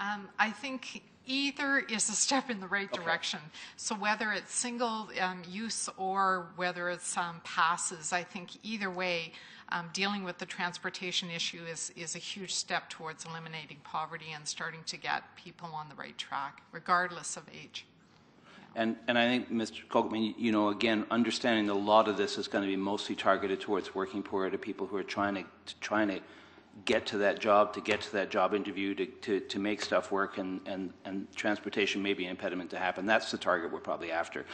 Um, I think either is a step in the right direction. So whether it's single um, use or whether it's um, passes, I think either way, um, dealing with the transportation issue is, is a huge step towards eliminating poverty and starting to get people on the right track, regardless of age. And, and I think, Mr. Kolkman, you know, again, understanding that a lot of this is going to be mostly targeted towards working poor, to people who are trying to, to trying to get to that job, to get to that job interview, to, to, to make stuff work, and, and, and transportation may be an impediment to happen. That's the target we're probably after.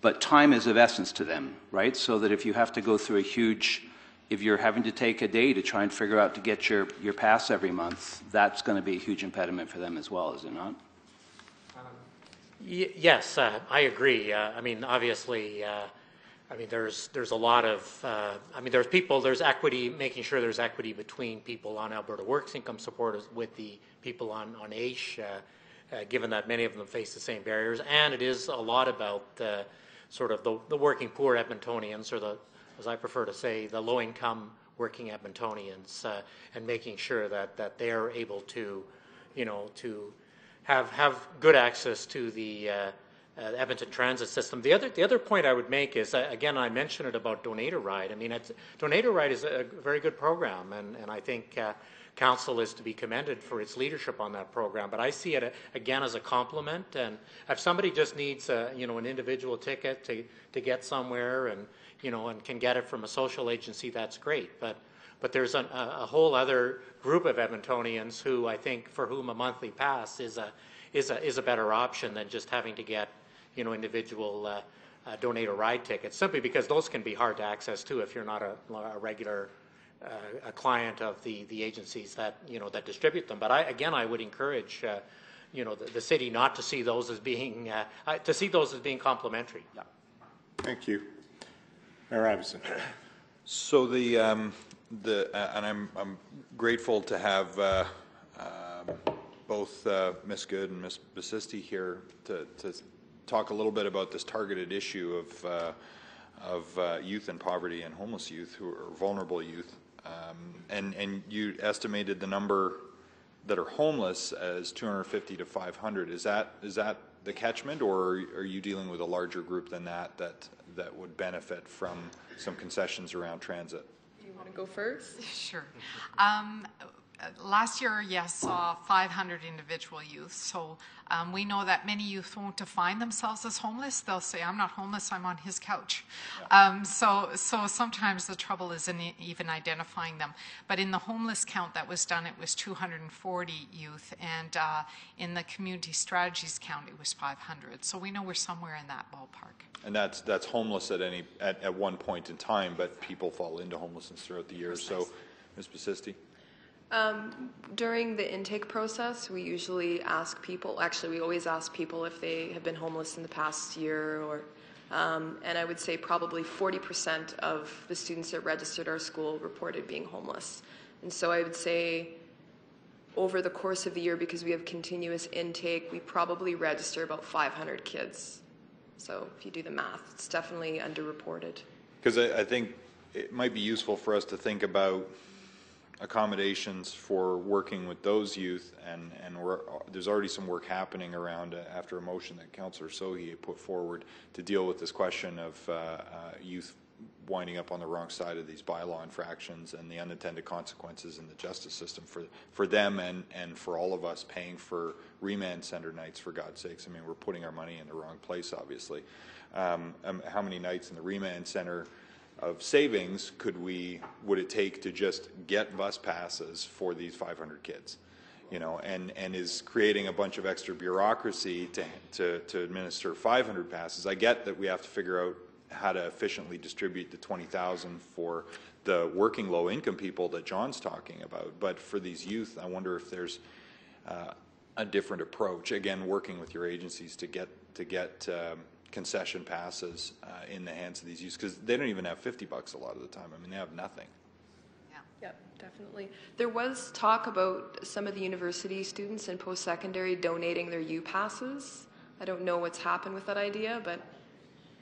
But time is of essence to them, right? So that if you have to go through a huge, if you're having to take a day to try and figure out to get your, your pass every month, that's going to be a huge impediment for them as well, is it not? Y- yes, uh, I agree. Uh, I mean, obviously, uh, I mean, there's there's a lot of, uh, I mean, there's people, there's equity, making sure there's equity between people on Alberta Works income support with the people on on AISH, uh, uh, given that many of them face the same barriers, and it is a lot about uh, sort of the, the working poor Edmontonians, or the, as I prefer to say, the low income working Edmontonians, uh, and making sure that that they are able to, you know, to have have good access to the uh, uh, Edmonton transit system. The other the other point I would make is uh, again I mentioned it about Donate a Ride. I mean, it's, Donate a Ride is a very good program, and and I think. Uh, Council is to be commended for its leadership on that program, but I see it uh, again as a complement. And if somebody just needs, a, you know, an individual ticket to, to get somewhere, and you know, and can get it from a social agency, that's great. But but there's an, a, a whole other group of Edmontonians who I think for whom a monthly pass is a is a is a better option than just having to get you know individual uh, uh, donate a ride tickets simply because those can be hard to access too if you're not a, a regular uh, a client of the the agencies that you know that distribute them. But I again I would encourage. Uh, you know the, the city not to see those as being uh, uh, to see those as being complementary. Yeah. Thank you. Mayor Iveson. So the, um, the, uh, and I'm, I'm grateful to have, uh, um, both, uh, Ms. Good and Ms. Basisti here to, to talk a little bit about this targeted issue of, uh, of, uh, youth in poverty and homeless youth who are vulnerable youth. Um, and, and you estimated the number that are homeless as 250 to 500. Is that, is that the catchment or are you dealing with a larger group than that, that, that would benefit from some concessions around transit? Do you want to go first? Sure. Um, last year, yes, saw 500 individual youth. So um, we know that many youth won't define themselves as homeless. They'll say, "I'm not homeless. I'm on his couch." Um, so, so sometimes the trouble is in even identifying them. But in the homeless count that was done, it was 240 youth, and uh, in the community strategies count, it was 500. So we know we're somewhere in that ballpark. And that's, that's homeless at any, at, at one point in time, but people fall into homelessness throughout the year. So, Ms. Basisti? Um, during the intake process, we usually ask people, actually, we always ask people if they have been homeless in the past year or, um, and I would say probably 40% of the students that registered our school reported being homeless. And so I would say over the course of the year, because we have continuous intake, we probably register about 500 kids. So if you do the math, it's definitely underreported. Because I, I think it might be useful for us to think about accommodations for working with those youth, and, and there's already some work happening around, uh, after a motion that Councillor Sohi put forward to deal with this question of uh, uh, youth winding up on the wrong side of these bylaw infractions and the unintended consequences in the justice system for, for them and, and for all of us paying for remand center nights, for God's sakes. I mean, we're putting our money in the wrong place, obviously. Um, um, how many nights in the remand center of savings could we, would it take to just get bus passes for these 500 kids? You know, and, and is creating a bunch of extra bureaucracy to, to, to administer 500 passes. I get that we have to figure out how to efficiently distribute the 20,000 for the working low income people that John's talking about. But for these youth, I wonder if there's uh, a different approach. Again, working with your agencies to get to get um, concession passes uh, in the hands of these youths because they don't even have 50 bucks a lot of the time. I mean, they have nothing. Yeah. Yep, definitely. There was talk about some of the university students in post-secondary donating their U passes. I don't know what's happened with that idea, but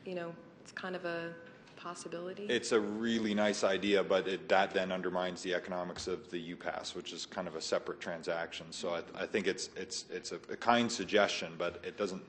you know, it's kind of a possibility. It's a really nice idea, but it, that then undermines the economics of the U pass, which is kind of a separate transaction. So I, I think it's it's it's a, a kind suggestion, but it doesn't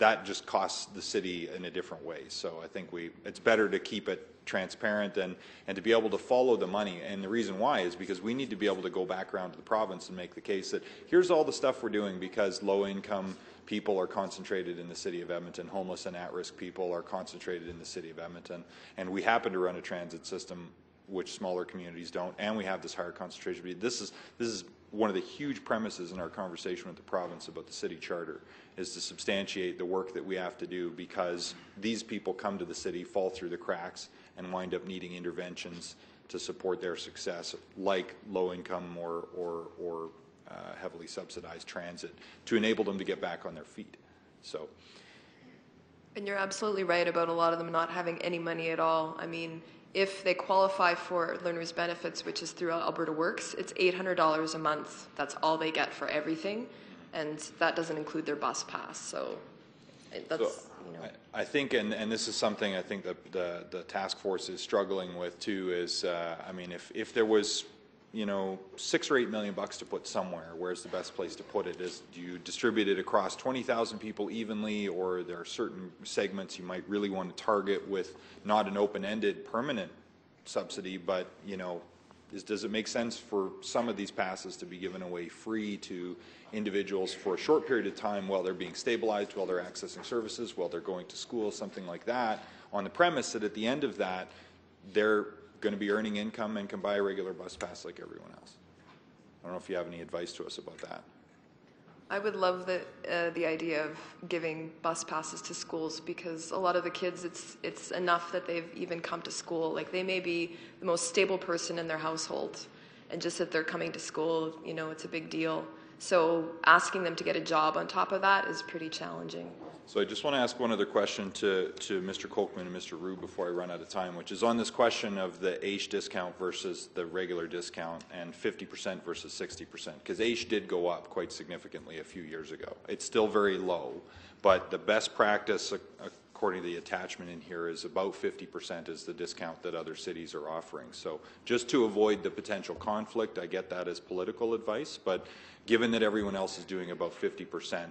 that just costs the city in a different way. So I think we, it's better to keep it transparent and, and to be able to follow the money. And the reason why is because we need to be able to go back around to the province and make the case that here's all the stuff we're doing because low income people are concentrated in the city of Edmonton, homeless and at-risk people are concentrated in the city of Edmonton. And we happen to run a transit system which smaller communities don't, and we have this higher concentration. This is, this is one of the huge premises in our conversation with the province about the city charter is to substantiate the work that we have to do because these people come to the city, fall through the cracks, and wind up needing interventions to support their success, like low income or, or, or uh, heavily subsidized transit, to enable them to get back on their feet. So. And you're absolutely right about a lot of them not having any money at all. I mean, if they qualify for learners benefits, which is through Alberta Works, it's $800 a month. That's all they get for everything, and that doesn't include their bus pass. So that's so, you know. I, I, think, and, and this is something I think the, the, the task force is struggling with too. Is uh, I mean, if if there was you know, six or eight million bucks to put somewhere. Where's the best place to put it? Is do you distribute it across 20,000 people evenly, or there are certain segments you might really want to target with not an open-ended permanent subsidy, but you know, is, does it make sense for some of these passes to be given away free to individuals for a short period of time while they're being stabilized, while they're accessing services, while they're going to school, something like that, on the premise that at the end of that, they're going to be earning income and can buy a regular bus pass like everyone else. I don't know if you have any advice to us about that. I would love the uh, the idea of giving bus passes to schools because a lot of the kids, it's it's enough that they've even come to school. Like they may be the most stable person in their household, and just that they're coming to school, you know, it's a big deal. So asking them to get a job on top of that is pretty challenging. So I just want to ask one other question to, to Mr. Kolkman and Mr. Rue before I run out of time, which is on this question of the AISH discount versus the regular discount and 50% versus 60%, because AISH did go up quite significantly a few years ago. It's still very low, but the best practice, according to the attachment in here, is about 50% is the discount that other cities are offering. So just to avoid the potential conflict, I get that as political advice, but given that everyone else is doing about 50%,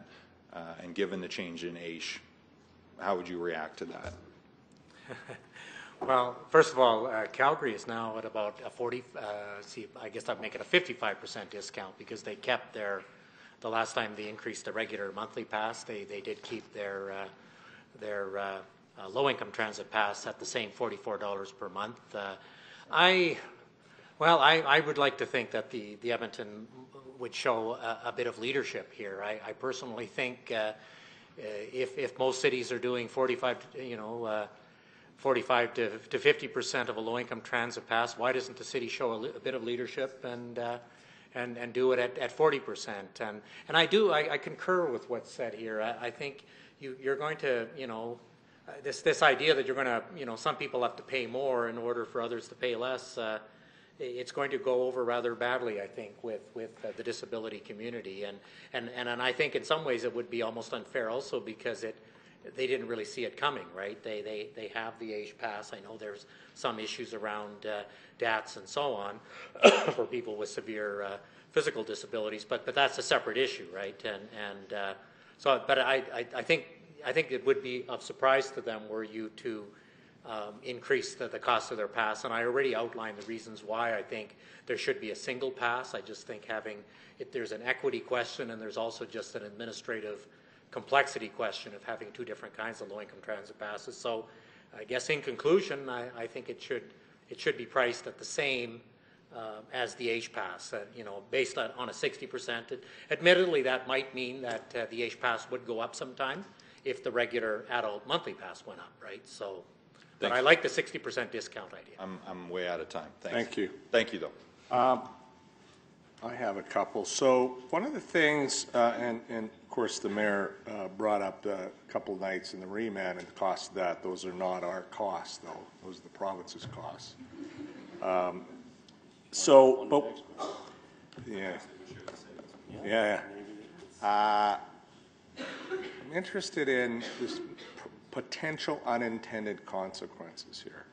uh, and given the change in AISH, how would you react to that? [laughs] Well, first of all, uh, Calgary is now at about a 40, uh, see, I guess I'd make it a 55% discount because they kept their, the last time they increased the regular monthly pass, they, they did keep their, uh, their uh, uh, low-income transit pass at the same $44 per month. I, well, I, I would like to think that the, the Edmonton would show a, a bit of leadership here. I, I personally think uh, uh, if, if most cities are doing 45, you know, uh, 45 to, to 50 percent of a low-income transit pass, why doesn't the city show a, a bit of leadership and, uh, and, and do it at, at 40 percent? And, and I do, I, I concur with what's said here. I, I think you, you're going to, you know, uh, this, this idea that you're going to, you know, some people have to pay more in order for others to pay less, uh, it's going to go over rather badly, I think, with, with uh, the disability community. And, and, and, and I think in some ways it would be almost unfair also because it, they didn't really see it coming, right? They, they, they have the AISH pass. I know there's some issues around uh, DATS and so on [coughs] for people with severe uh, physical disabilities, but, but that's a separate issue, right? And, and uh, so, but I, I, I think, I think it would be of surprise to them were you to um, increase the, the cost of their pass. And I already outlined the reasons why I think there should be a single pass. I just think having, there's an equity question and there's also just an administrative complexity question of having two different kinds of low-income transit passes. So I guess in conclusion, I, I think it should, it should be priced at the same uh, as the AISH pass, uh, you know, based on, on a 60%. Admittedly, that might mean that uh, the AISH pass would go up sometime if the regular adult monthly pass went up, right? So, but Thanks. I like the 60% discount idea. I'm, I'm way out of time. Thanks. Thank you. Thank you, though. I have a couple. So one of the things, uh, and, and of course, the mayor uh, brought up a couple nights in the remand and the cost of that. Those are not our costs, though. Those are the province's costs. Um, So, but, yeah. Yeah, yeah. Uh, I'm interested in this p- potential unintended consequences here.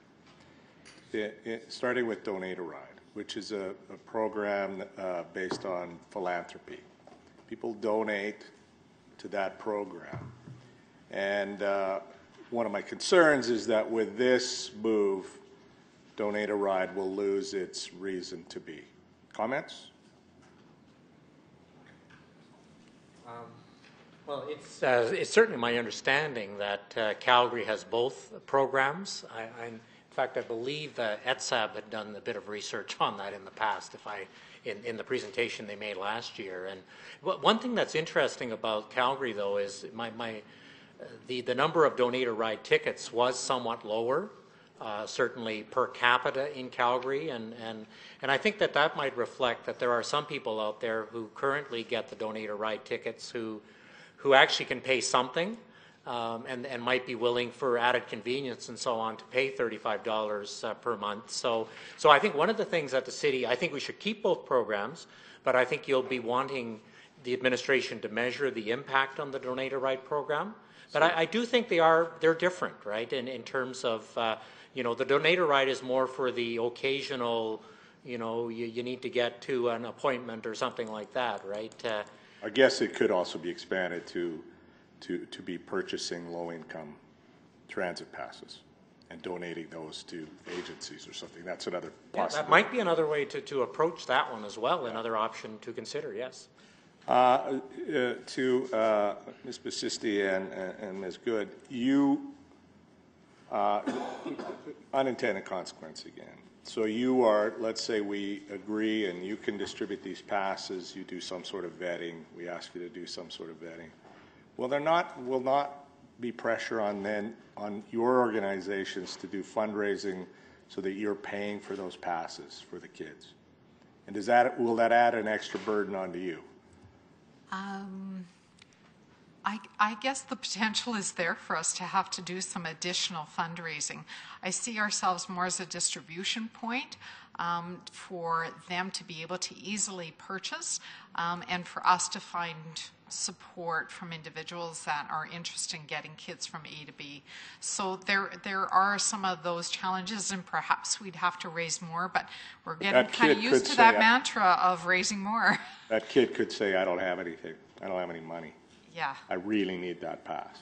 It, it, starting with Donate a Ride, which is a, a program uh, based on philanthropy. People donate to that program. And uh, one of my concerns is that with this move, Donate a Ride will lose its reason to be. Comments? Well, it's, uh, it's certainly my understanding that uh, Calgary has both programs. I, in fact, I believe uh, ETSAB had done a bit of research on that in the past, if I, in, in the presentation they made last year. And one thing that's interesting about Calgary, though, is my, my, the, the number of donate a ride tickets was somewhat lower, uh, certainly per capita in Calgary. And, and, and I think that that might reflect that there are some people out there who currently get the donate a ride tickets who, who actually can pay something um, and, and might be willing for added convenience and so on to pay $35 uh, per month. So, so I think one of the things that the city, I think we should keep both programs, but I think you'll be wanting the administration to measure the impact on the donate a ride program. But I, I do think they are they're different, right? In in terms of uh, you know the donate a ride is more for the occasional, you know, you, you need to get to an appointment or something like that, right? Uh, I guess it could also be expanded to, to, to be purchasing low-income transit passes and donating those to agencies or something. That's another Yeah, that might be another way to, to approach that one as well, another option to consider, yes. Uh, uh, To uh, Ms. Basisti and, and Ms. Good, you, uh, [coughs] unintended consequence again. So you are, let's say we agree and you can distribute these passes, you do some sort of vetting, we ask you to do some sort of vetting. Well, there not, will not be pressure on then, on your organizations to do fundraising so that you're paying for those passes for the kids? And does that, will that add an extra burden onto you? Um, I, I guess the potential is there for us to have to do some additional fundraising. I see ourselves more as a distribution point um, for them to be able to easily purchase um, and for us to find support from individuals that are interested in getting kids from A to B. So there there are some of those challenges and perhaps we'd have to raise more, but we're getting kind of used to that I- mantra of raising more. That kid could say, I don't have anything, I don't have any money. Yeah. I really need that pass.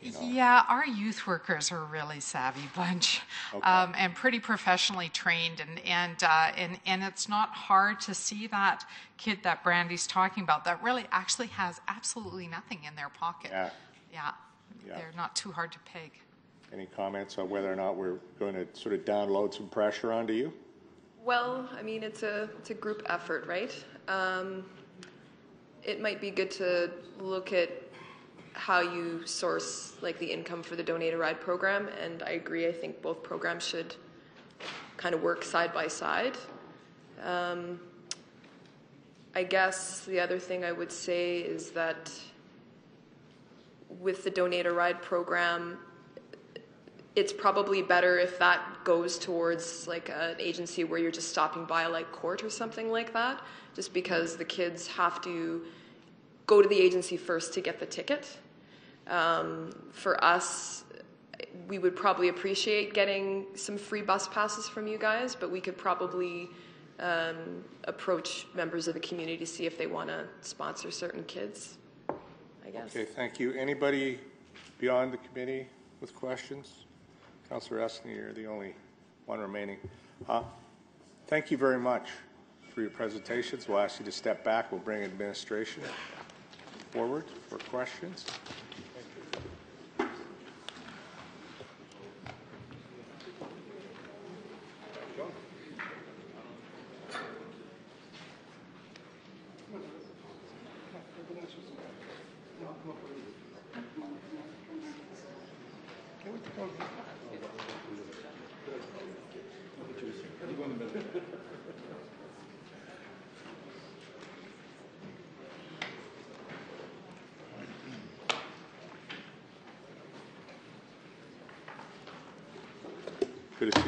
you know? Yeah, our youth workers are a really savvy bunch um, and pretty professionally trained. And, and, uh, and, and it's not hard to see that kid that Brandy's talking about that really actually has absolutely nothing in their pocket. Yeah. Yeah, Yeah. they're not too hard to peg. Any comments on whether or not we're going to sort of download some pressure onto you? Well, I mean, it's a it's a group effort, right? Um, it might be good to look at how you source like the income for the donate a ride program, and I agree. I think both programs should kind of work side by side. Um, I guess the other thing I would say is that with the donate a ride program, it's probably better if that goes towards like an agency where you're just stopping by like court or something like that just because the kids have to go to the agency first to get the ticket um, for us we would probably appreciate getting some free bus passes from you guys but we could probably um, approach members of the community to see if they want to sponsor certain kids i guess Okay, thank you. Anybody beyond the committee with questions? Councillor Esney, you're the only one remaining. Uh, Thank you very much for your presentations. We'll ask you to step back. We'll bring administration forward for questions.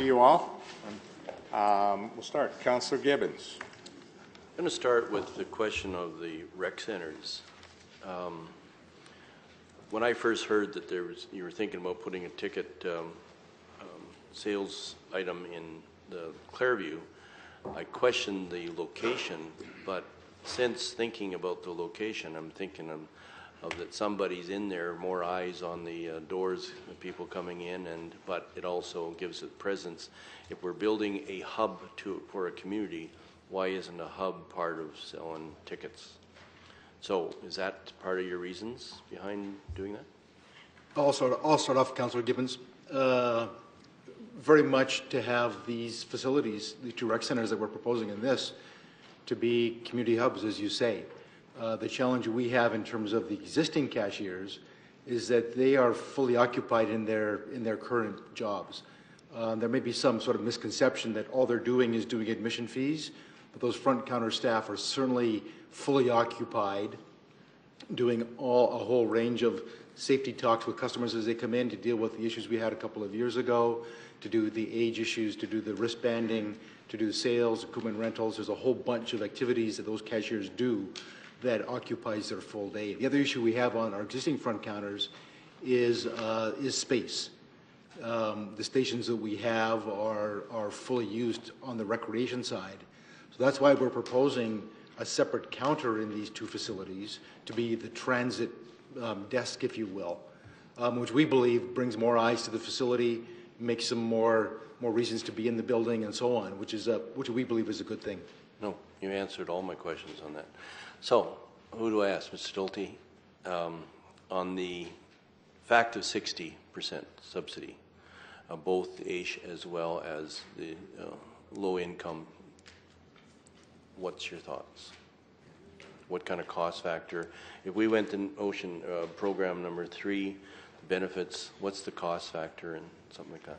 You all. Um, We'll start. Councillor Gibbons. I'm going to start with the question of the rec centers. Um, When I first heard that there was, you were thinking about putting a ticket um, um, sales item in the Clareview, I questioned the location, but since thinking about the location, I'm thinking of, of that somebody's in there, more eyes on the uh, doors, the people coming in, and, but it also gives it presence. If we're building a hub to, for a community, why isn't a hub part of selling tickets? So is that part of your reasons behind doing that? I'll start, I'll start off, Councillor Gibbons. Uh, Very much to have these facilities, the two rec centers that we're proposing in this, to be community hubs, as you say. Uh, The challenge we have in terms of the existing cashiers is that they are fully occupied in their, in their current jobs. Uh, There may be some sort of misconception that all they're doing is doing admission fees, but those front counter staff are certainly fully occupied doing all, a whole range of safety talks with customers as they come in to deal with the issues we had a couple of years ago, to do the age issues, to do the wristbanding, to do sales, equipment rentals. There's a whole bunch of activities that those cashiers do that occupies their full day. The other issue we have on our existing front counters is, uh, is space. Um, the stations that we have are, are fully used on the recreation side. So that's why we're proposing a separate counter in these two facilities to be the transit um, desk, if you will, um, which we believe brings more eyes to the facility, makes them more, more reasons to be in the building and so on, which is a, which we believe is a good thing. No, you answered all my questions on that. So, who do I ask, Mr. Stolte? Um, on the fact of 60% subsidy, uh, both AISH as well as the uh, low income, what's your thoughts? What kind of cost factor? If we went in ocean uh, program number three, benefits, what's the cost factor and something like that?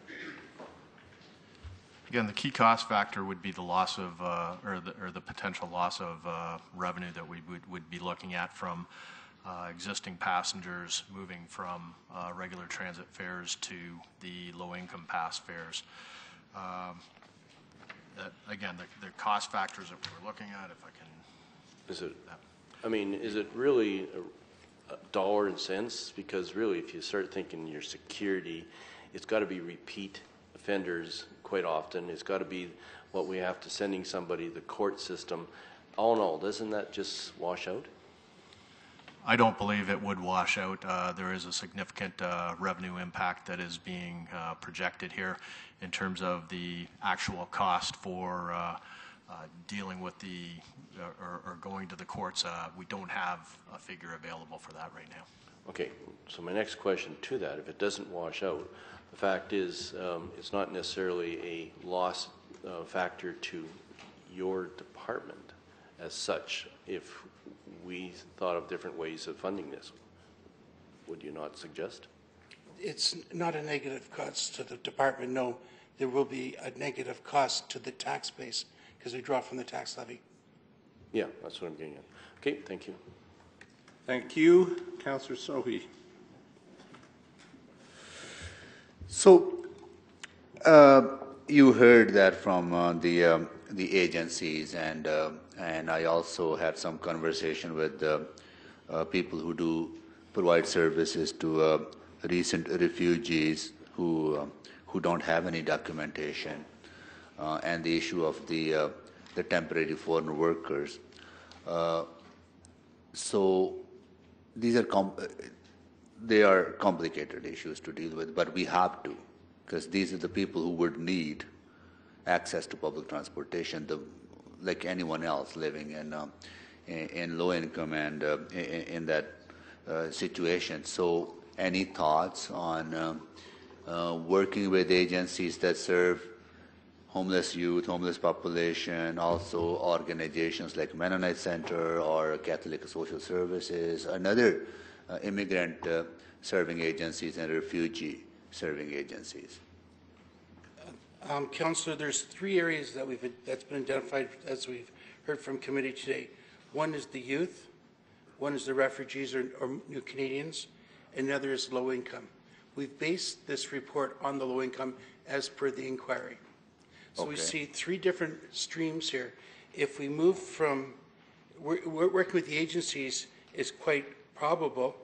Again, the key cost factor would be the loss of, uh, or the, or the potential loss of uh, revenue that we would, would be looking at from uh, existing passengers moving from uh, regular transit fares to the low-income pass fares. Um, that, again, the, the cost factors that we're looking at, if I can. Is it, I mean, is it really a, a dollar and cents? Because really, if you start thinking your security, it's got to be repeat offenders quite often. It's got to be what we have to sending somebody the court system. All in all, doesn't that just wash out? I don't believe it would wash out. Uh, There is a significant uh, revenue impact that is being uh, projected here in terms of the actual cost for uh, uh, dealing with the, uh, or or going to the courts. Uh, We don't have a figure available for that right now. Okay, so my next question to that, if it doesn't wash out, the fact is, um, it's not necessarily a loss uh, factor to your department as such, if we thought of different ways of funding this. Would you not suggest? It's not a negative cost to the department, no. There will be a negative cost to the tax base because we draw from the tax levy. Yeah, that's what I'm getting at. Okay, thank you. Thank you. Councillor Sohi. So, uh, you heard that from uh, the um, the agencies, and uh, and I also had some conversation with uh, uh, people who do provide services to uh, recent refugees who who don't have any documentation, and the issue of the the temporary foreign workers. So these are they are complicated issues to deal with, but we have to, because these are the people who would need access to public transportation, the, like anyone else living in, uh, in, in low income and uh, in, in that uh, situation. So, any thoughts on um, uh, working with agencies that serve homeless youth, homeless population, also organizations like Mennonite Center or Catholic Social Services, another immigrant uh, serving agencies and refugee serving agencies. Um, Councillor, there's three areas that we've, that's been identified as we've heard from committee today. One is the youth, one is the refugees or, or new Canadians, and another is low income. We've based this report on the low income as per the inquiry. So we see three different streams here. If we move from, we're, we're working with the agencies is quite probable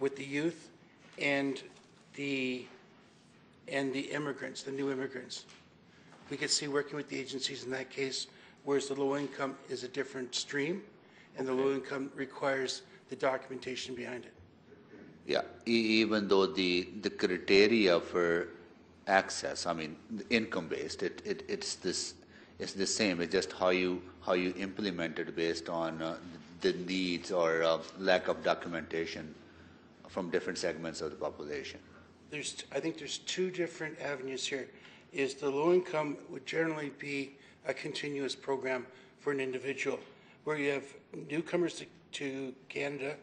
with the youth and the, and the immigrants, the new immigrants. We could see working with the agencies in that case, whereas the low income is a different stream, and the low income requires the documentation behind it. Yeah, even though the, the criteria for access, I mean, income based, it, it, it's this, it's the same. It's just how you, how you implement it based on uh, the needs or uh, lack of documentation from different segments of the population. There's, I think there's two different avenues here. Is the low income would generally be a continuous program for an individual, where you have newcomers to, to Canada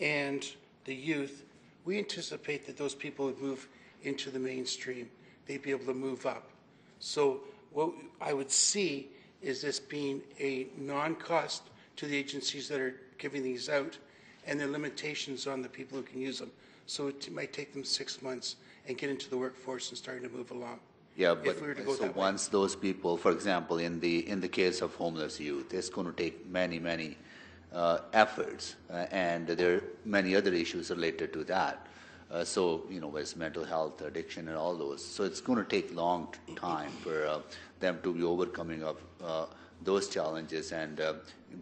and the youth. We anticipate that those people would move into the mainstream. They'd be able to move up. So what I would see is this being a non-cost to the agencies that are giving these out and the limitations on the people who can use them. So it might take them six months and get into the workforce and starting to move along. Yeah, but we were to go so that way. once those people, for example, in the in the case of homeless youth, it's going to take many many uh, efforts, uh, and there are many other issues related to that. Uh, so you know, there's mental health, addiction, and all those. So it's going to take long time for uh, them to be overcoming of uh, those challenges and uh,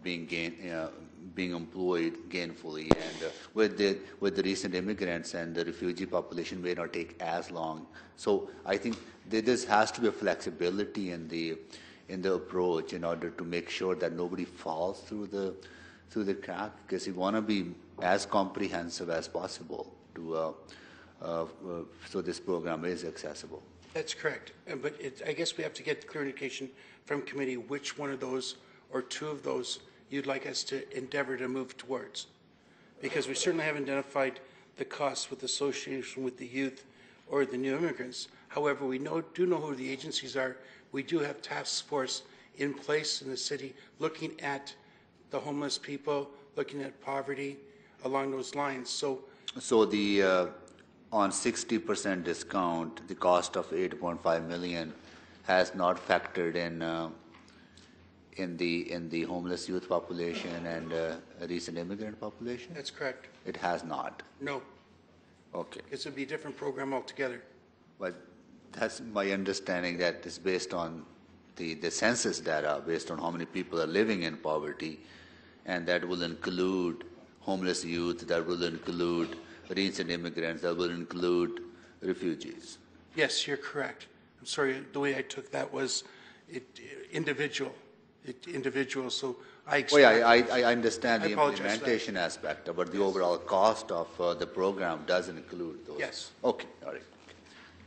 being gain, uh, being employed gainfully. And uh, with the with the recent immigrants and the refugee population, may not take as long. So I think there this has to be a flexibility in the in the approach in order to make sure that nobody falls through the through the crack because we want to be as comprehensive as possible to uh, uh, so this program is accessible. That's correct. But it, I guess we have to get clear indication from committee which one of those or two of those you'd like us to endeavor to move towards. Because we certainly haven't identified the costs with association with the youth or the new immigrants. However, we know, do know who the agencies are. We do have task force in place in the city looking at the homeless people, looking at poverty along those lines. So So the uh, on 60% discount, the cost of 8.5 million has not factored in uh, in the in the homeless youth population and uh, recent immigrant population. that's correct. It has not. No, Okay, this would be a different program altogether. but that's my understanding that is based on the the census data, based on how many people are living in poverty, and that will include homeless youth, that will include recent immigrants, that will include refugees. Yes, you're correct. I'm sorry, the way I took that was it, individual, it, individual, so I Oh, yeah, I, I understand I the apologize for that. implementation aspect, but the overall cost of uh, the program does include those. Yes. Okay, all right.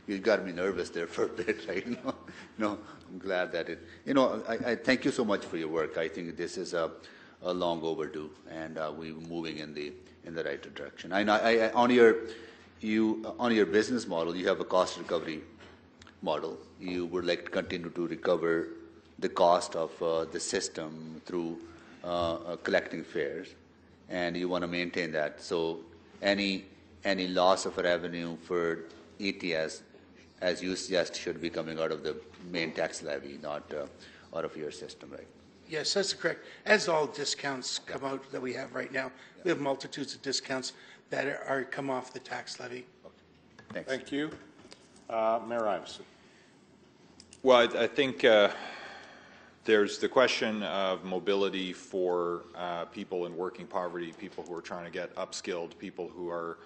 You got me nervous there for a bit, [laughs] right? No, no, I'm glad that it, you know, I, I thank you so much for your work. I think this is a, a long overdue, and uh, we're moving in the, in the right direction. I, know- I, I, on your, you, on your business model, you have a cost recovery model. You would like to continue to recover the cost of uh, the system through uh, uh, collecting fares, and you want to maintain that. So any any loss of revenue for ETS, as you suggest, should be coming out of the main tax levy, not uh, out of your system, right? Yes, that's correct. As all discounts come out that we have right now, we have multitudes of discounts that are, are come off the tax levy. Thanks. Thank you. Uh, Mayor Iveson. Well, I, I think uh, there's the question of mobility for uh, people in working poverty, people who are trying to get upskilled, people who are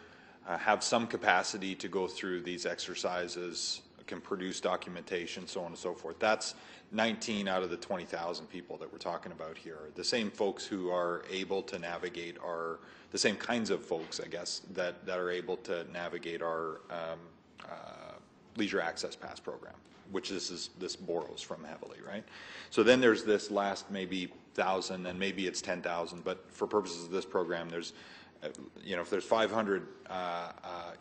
uh, have some capacity to go through these exercises, can produce documentation, so on and so forth. That's 19 out of the 20,000 people that we're talking about here. The same folks who are able to navigate are the same kinds of folks, I guess, that, that are able to navigate our um, uh, leisure access pass program, which this is this borrows from heavily, right? So then there's this last maybe thousand, and maybe it's ten thousand, but for purposes of this program, there's uh, you know if there's 500 uh, uh,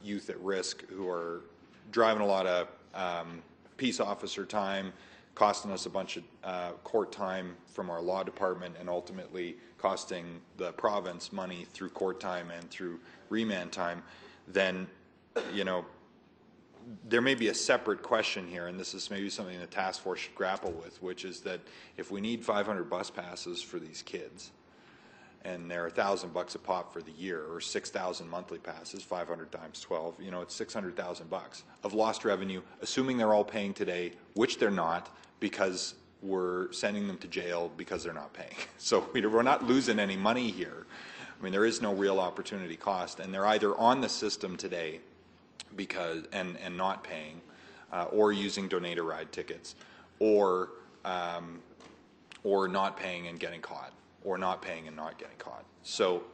youth at risk who are driving a lot of um, peace officer time, costing us a bunch of uh, court time from our law department, and ultimately costing the province money through court time and through remand time, then you know there may be a separate question here, and this is maybe something the task force should grapple with, which is that if we need 500 bus passes for these kids, and they're a thousand bucks a pop for the year, or 6,000 monthly passes, 500 times 12, you know, it's 600,000 bucks of lost revenue, assuming they're all paying today, which they're not, because we're sending them to jail because they're not paying. [laughs] So we- we're not losing any money here. I mean, there is no real opportunity cost, and they're either on the system today because and and not paying, uh, or using donate a ride tickets, or um, or not paying and getting caught, or not paying and not getting caught. So,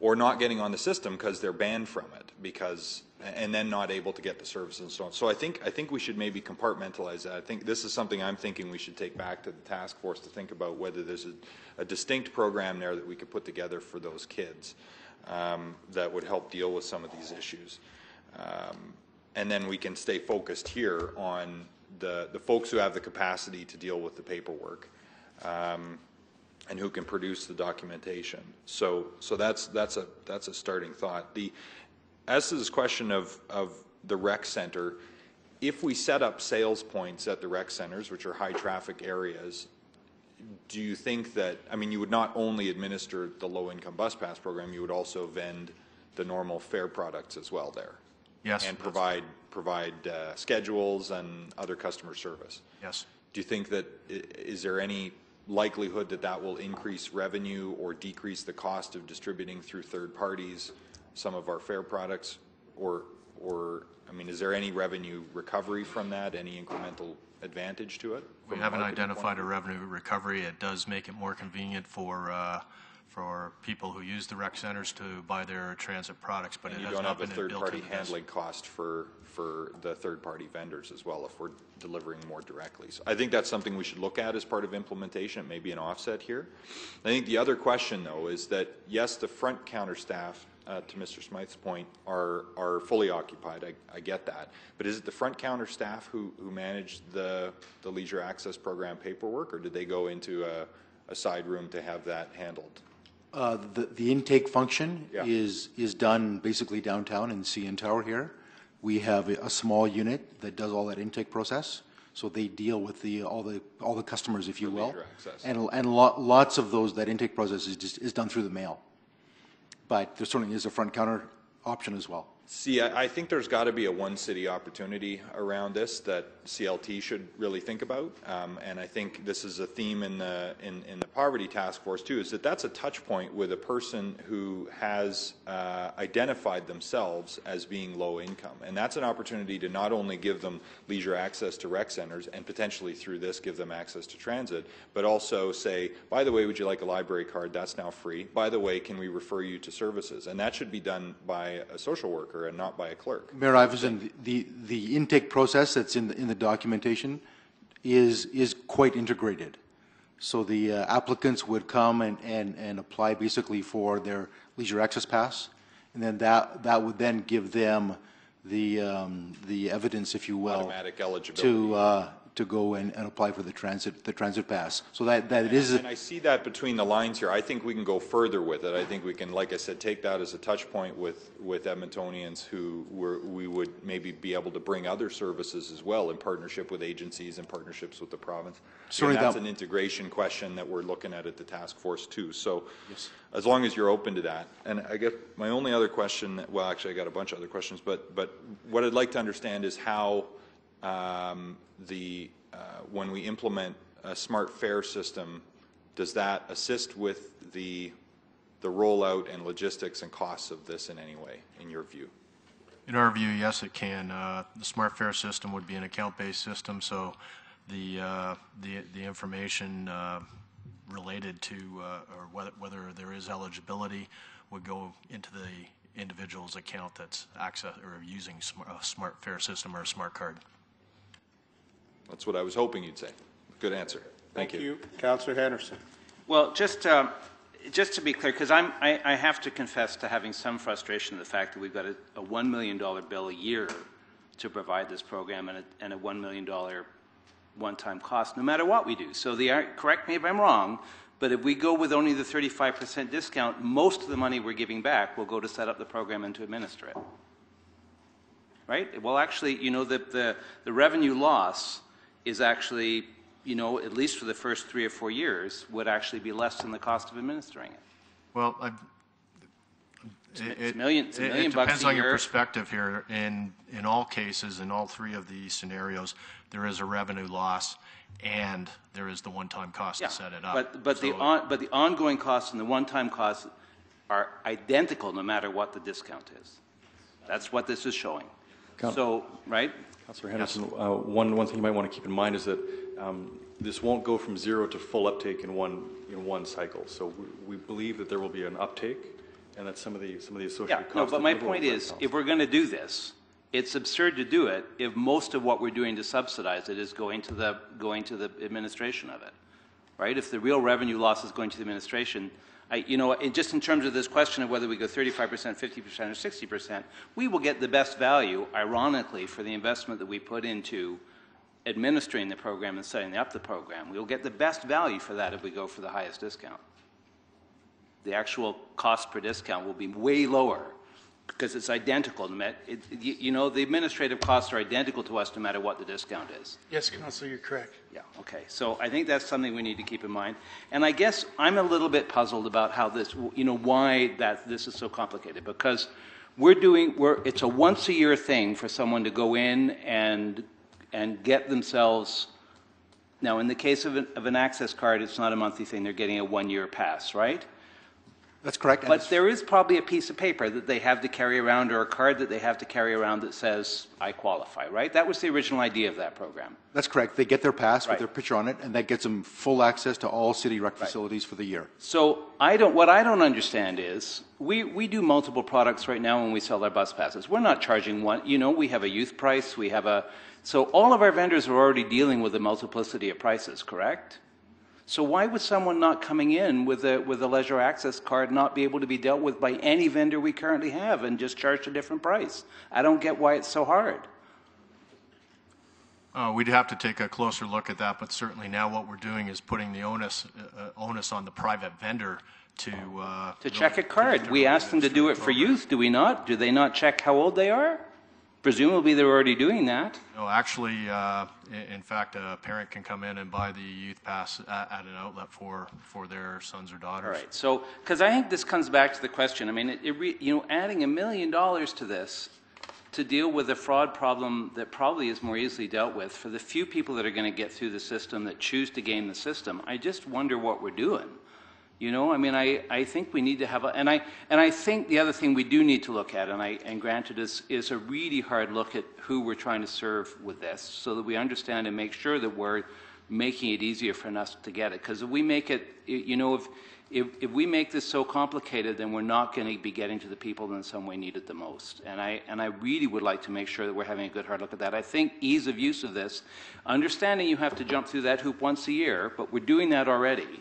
or not getting on the system because they're banned from it because and then not able to get the service and so on. So I think I think we should maybe compartmentalize that. I think this is something I'm thinking we should take back to the task force to think about whether there's a, a distinct program there that we could put together for those kids um, that would help deal with some of these issues. Um, and then we can stay focused here on the, the folks who have the capacity to deal with the paperwork um, and who can produce the documentation. So, so that's, that's, a, that's a starting thought. The, as to this question of, of the rec center, if we set up sales points at the rec centers, which are high traffic areas, do you think that, I mean, you would not only administer the low income bus pass program, you would also vend the normal fare products as well there? Yes, And provide, provide uh, schedules and other customer service? Yes. Do you think that, i- is there any likelihood that that will increase revenue or decrease the cost of distributing through third parties some of our fair products? Or, or, I mean, is there any revenue recovery from that, any incremental advantage to it? We haven't identified a revenue recovery. It does make it more convenient for, uh, for people who use the rec centers to buy their transit products, but it And you has don't not have a been built third-party into this. handling cost for, for the third-party vendors as well, if we're delivering more directly. So I think that's something we should look at as part of implementation, it may be an offset here. I think the other question, though, is that, yes, the front counter staff, uh, to Mr. Smythe's point, are, are fully occupied, I, I get that. But is it the front counter staff who, who manage the, the leisure access program paperwork, or did they go into a, a side room to have that handled? Uh, The the intake function Yeah. is, is done basically downtown in CN Tower here. We have a a small unit that does all that intake process, so they deal with the, all the, all the customers, if you will. access. And, and lo- lots of those, that intake process is just, is done through the mail. But there certainly is a front counter option as well. See, I, I think there's got to be a one city opportunity around this that CLT should really think about. Um, and I think this is a theme in the in, in the poverty task force too. Is that that's a touch point with a person who has uh, identified themselves as being low income, and that's an opportunity to not only give them leisure access to rec centers and potentially through this give them access to transit, but also say, by the way, would you like a library card? That's now free. By the way, can we refer you to services? And that should be done by a social worker and not by a clerk. Mayor Iveson, the, the intake process that's in the, in the documentation is, is quite integrated. So the uh, applicants would come and, and, and apply basically for their leisure access pass, and then that, that would then give them the, um, the evidence, if you will. Automatic eligibility. To, uh, to go and, and apply for the transit, the transit pass. So that, that it is, And I see that between the lines here. I think we can go further with it. I think we can, like I said, take that as a touch point with, with Edmontonians who were, we would maybe be able to bring other services as well in partnership with agencies and partnerships with the province. Certainly And that's that- an integration question that we're looking at at the task force too. So as long as you're open to that. And I guess my only other question, well, actually I got a bunch of other questions, but, but what I'd like to understand is how um, the, uh, when we implement a smart fare system, does that assist with the, the rollout and logistics and costs of this in any way, in your view? In our view, yes, it can. Uh, The smart fare system would be an account-based system, so the, uh, the, the information uh, related to, uh, or whether, whether there is eligibility would go into the individual's account that's access, or using a smart fare system or a smart card. That's what I was hoping you'd say. Good answer. Thank you. You. Councillor Henderson. Well, just, um, just to be clear, because I'm, I, I have to confess to having some frustration at the fact that we've got a, a $1 million bill a year to provide this program and a, and a $1 million one-time cost, no matter what we do. So the, correct me if I'm wrong, but if we go with only the 35% discount, most of the money we're giving back will go to set up the program and to administer it. Right? Well, actually, you know, the, the, the revenue loss is actually, you know, at least for the first three or four years, would actually be less than the cost of administering it. Well, I, It's a- it's a million- it's a it- million It bucks depends a on your year. perspective here. In, in all cases, in all three of these scenarios, there is a revenue loss and there is the one-time cost Yeah, to set it up. But, but the, So- on, but the ongoing costs and the one-time costs are identical no matter what the discount is. That's what this is showing. Count- So, right? Councillor Henderson, uh, one, one thing you might want to keep in mind is that um, this won't go from zero to full uptake in one, in one cycle. So we, we believe that there will be an uptake and that some of the, some of the Yeah, associated costs. no, but my will point is, off. if we're going to do this, it's absurd to do it if most of what we're doing to subsidize it is going to the, going to the administration of it, right? If the real revenue loss is going to the administration, I, you know, it, just in terms of this question of whether we go 35%, 50%, or 60%, we will get the best value, ironically, for the investment that we put into administering the program and setting up the program. We'll get the best value for that if we go for the highest discount the actual cost per discount will be way lower because it's identical. no mat- it- You you know, the administrative costs are identical to us no matter what the discount is. Yes, Councillor, you're correct. Yeah, okay. So I think that's something we need to keep in mind. And I guess I'm a little bit puzzled about how this, you know, why that this is so complicated because we're doing, we're, it's a once a year thing for someone to go in and, and get themselves, now in the case of an, of an access card, it's not a monthly thing. They're getting a one year pass, right? That's correct. But there is probably a piece of paper that they have to carry around or a card that they have to carry around that says, I qualify, right? That was the original idea of that program. That's correct. They get their pass with their picture on it, and that gets them full access to all city rec facilities for the year. So I don't, what I don't understand is, we, we do multiple products right now when we sell our bus passes. We're not charging one, you know, we have a youth price, we have a, so all of our vendors are already dealing with a multiplicity of prices, correct? So why would someone not coming in with a, with a leisure access card not be able to be dealt with by any vendor we currently have and just charge a different price? I don't get why it's so hard. Uh, We'd have to take a closer look at that, but certainly now what we're doing is putting the onus, uh, onus on the private vendor to. uh, To check a card. We ask them to do it for youth, do we not? Do they not check how old they are? Presumably, they're already doing that. No, actually, uh, in, fact, a parent can come in and buy the youth pass at, at an outlet for, for their sons or daughters. All right, so, because I think this comes back to the question, I mean, it, it re, you know, adding a million dollars to this to deal with a fraud problem that probably is more easily dealt with for the few people that are going to get through the system that choose to game the system, I just wonder what we're doing. You know, I mean, I, I think we need to have a, and I, and I think the other thing we do need to look at, and I, and granted is, is a really hard look at who we're trying to serve with this so that we understand and make sure that we're making it easier for us to get it. Because if we make it, you know, if, if, if we make this so complicated, then we're not going to be getting to the people that in some way need it the most. And I, and I really would like to make sure that we're having a good hard look at that. I think ease of use of this, understanding you have to jump through that hoop once a year, but we're doing that already.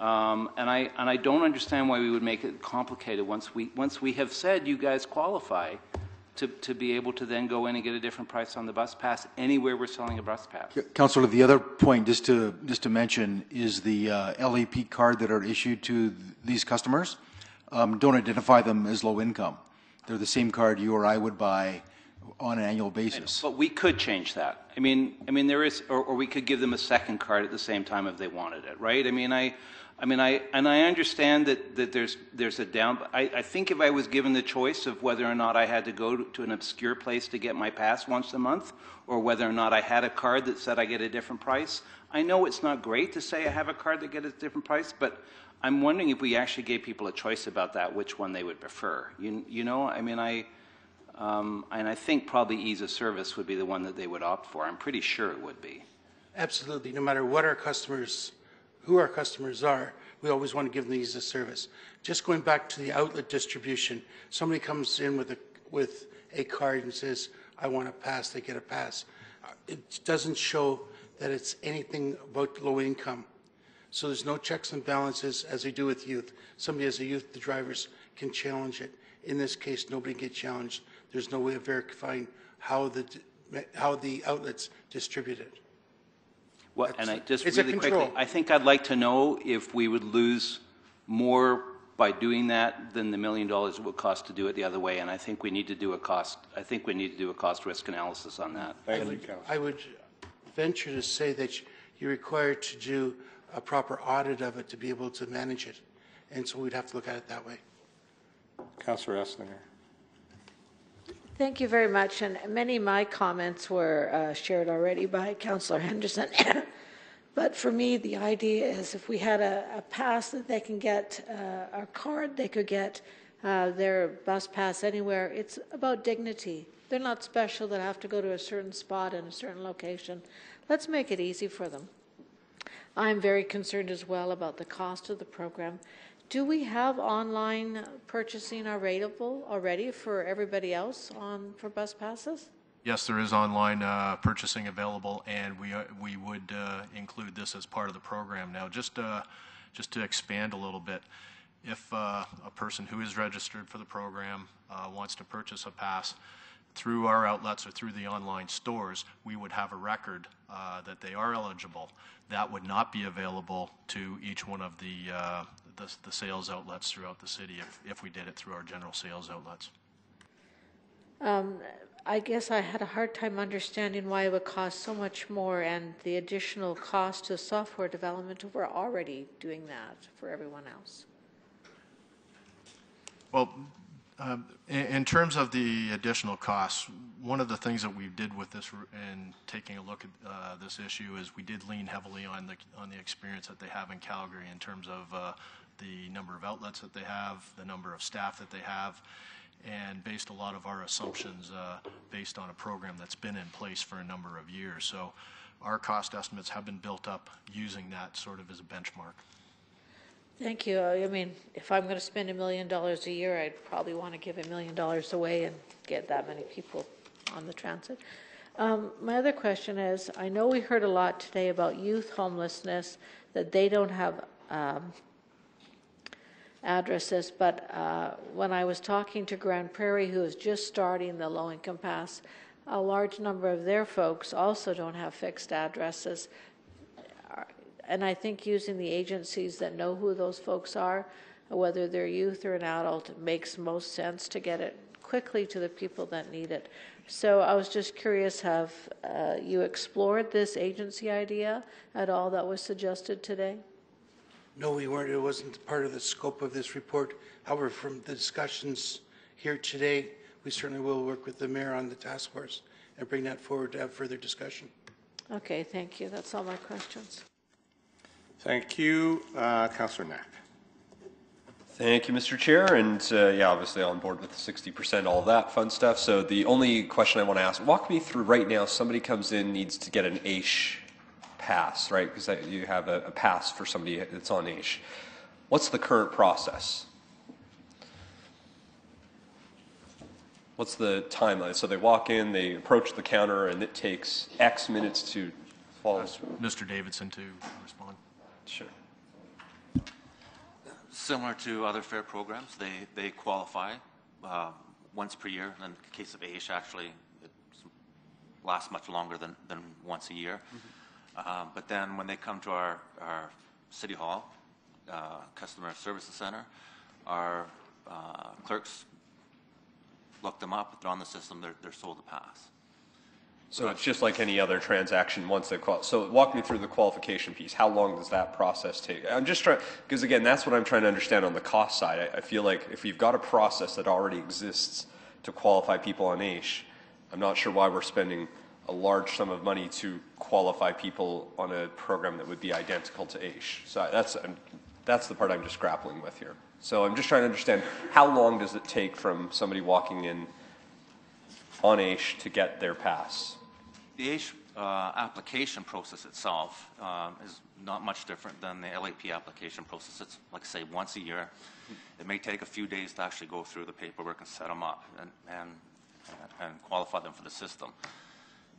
Um, and I and I don't understand why we would make it complicated once we once we have said you guys qualify to, to be able to then go in and get a different price on the bus pass anywhere we're selling a bus pass. Councillor, the other point, just to just to mention, is the uh, LAP card that are issued to th- these customers um, don't identify them as low income. They're the same card you or I would buy on an annual basis. But we could change that. I mean, I mean, there is, or, or we could give them a second card at the same time if they wanted it, right? I mean, I, I mean, I and I understand that, that there's there's a down. I, I think if I was given the choice of whether or not I had to go to, to an obscure place to get my pass once a month, or whether or not I had a card that said I get a different price, I know it's not great to say I have a card that gets a different price, but I'm wondering if we actually gave people a choice about that, which one they would prefer. You you know, I mean, I. Um, and I think probably ease of service would be the one that they would opt for. I'm pretty sure it would be. Absolutely. No matter what our customers, who our customers are, we always want to give them ease of service. Just going back to the outlet distribution, somebody comes in with a with a card and says, "I want a pass," they get a pass. Uh, It doesn't show that it's anything about low income. So there's no checks and balances as they do with youth. Somebody as a youth, the drivers can challenge it. In this case, nobody gets challenged. There's no way of verifying how the how the outlets distribute it. Well, and I just It's a really quickly, control. I think I'd like to know if we would lose more by doing that than the million dollars it would cost to do it the other way. And I think we need to do a cost. I think we need to do a cost risk analysis on that. I would, I would venture to say that you're required to do a proper audit of it to be able to manage it. And so we'd have to look at it that way. Councillor Esslinger. Thank you very much, and many of my comments were uh, shared already by Councillor Henderson. [coughs] But for me, the idea is if we had a, a pass that they can get, uh, a card, they could get uh, their bus pass anywhere. It's about dignity. They're not special that have to go to a certain spot in a certain location. Let's make it easy for them. I'm very concerned as well about the cost of the program. Do we have online purchasing available already for everybody else on for bus passes? Yes, there is online uh, purchasing available, and we, uh, we would uh, include this as part of the program. Now, just, uh, just to expand a little bit, if uh, a person who is registered for the program uh, wants to purchase a pass through our outlets or through the online stores, we would have a record that they are eligible. That would not be available to each one of the, the, the sales outlets throughout the city if, if we did it through our general sales outlets. Um, I guess I had a hard time understanding why it would cost so much more and the additional cost to software development if we're already doing that for everyone else. Well, um, in, in terms of the additional costs, one of the things that we did with this and taking a look at uh, this issue is we did lean heavily on the on the experience that they have in Calgary in terms of uh, the number of outlets that they have, the number of staff that they have, and based a lot of our assumptions uh, based on a program that's been in place for a number of years. So our cost estimates have been built up using that sort of as a benchmark. Thank you. I mean, if I'm going to spend a million dollars a year, I'd probably want to give a million dollars away and get that many people on the transit. Um, my other question is, I know we heard a lot today about youth homelessness, that they don't have um, addresses, but uh, when I was talking to Grande Prairie, who is just starting the low-income pass, a large number of their folks also don't have fixed addresses. And I think using the agencies that know who those folks are, whether they're youth or an adult, makes most sense to get it quickly to the people that need it. So I was just curious, have uh, you explored this agency idea at all that was suggested today? No, we weren't. It wasn't part of the scope of this report. However, from the discussions here today, we certainly will work with the mayor on the task force and bring that forward to have further discussion. Okay, thank you. That's all my questions. Thank you. Uh, Councillor Knack. Thank you, Mr. Chair. And uh, yeah, obviously on board with the 60%, all that fun stuff. So the only question I want to ask, walk me through right now, somebody comes in, needs to get an AISH pass, right? Because you have a, a pass for somebody that's on AISH. What's the current process? What's the timeline? So they walk in, they approach the counter, and it takes X minutes to follow. Mr. Davidson to respond. Sure. Similar to other fare programs, they, they qualify uh, once per year. In the case of AISH, actually, it lasts much longer than, than once a year. Mm-hmm. Uh, but then when they come to our, our City Hall, uh, Customer Services Center, our uh, clerks look them up, they're on the system, they're, they're sold a pass. So it's just like any other transaction once they qual. So walk me through the qualification piece. How long does that process take? I'm just trying because again, that's what I'm trying to understand on the cost side. I, I feel like if you've got a process that already exists to qualify people on AISH, I'm not sure why we're spending a large sum of money to qualify people on a program that would be identical to AISH. So that's that's the part I'm just grappling with here. So I'm just trying to understand how long does it take from somebody walking in on AISH to get their pass? The AISH uh, application process itself um, is not much different than the LAP application process. It's, like say, once a year. It may take a few days to actually go through the paperwork and set them up and, and, and qualify them for the system.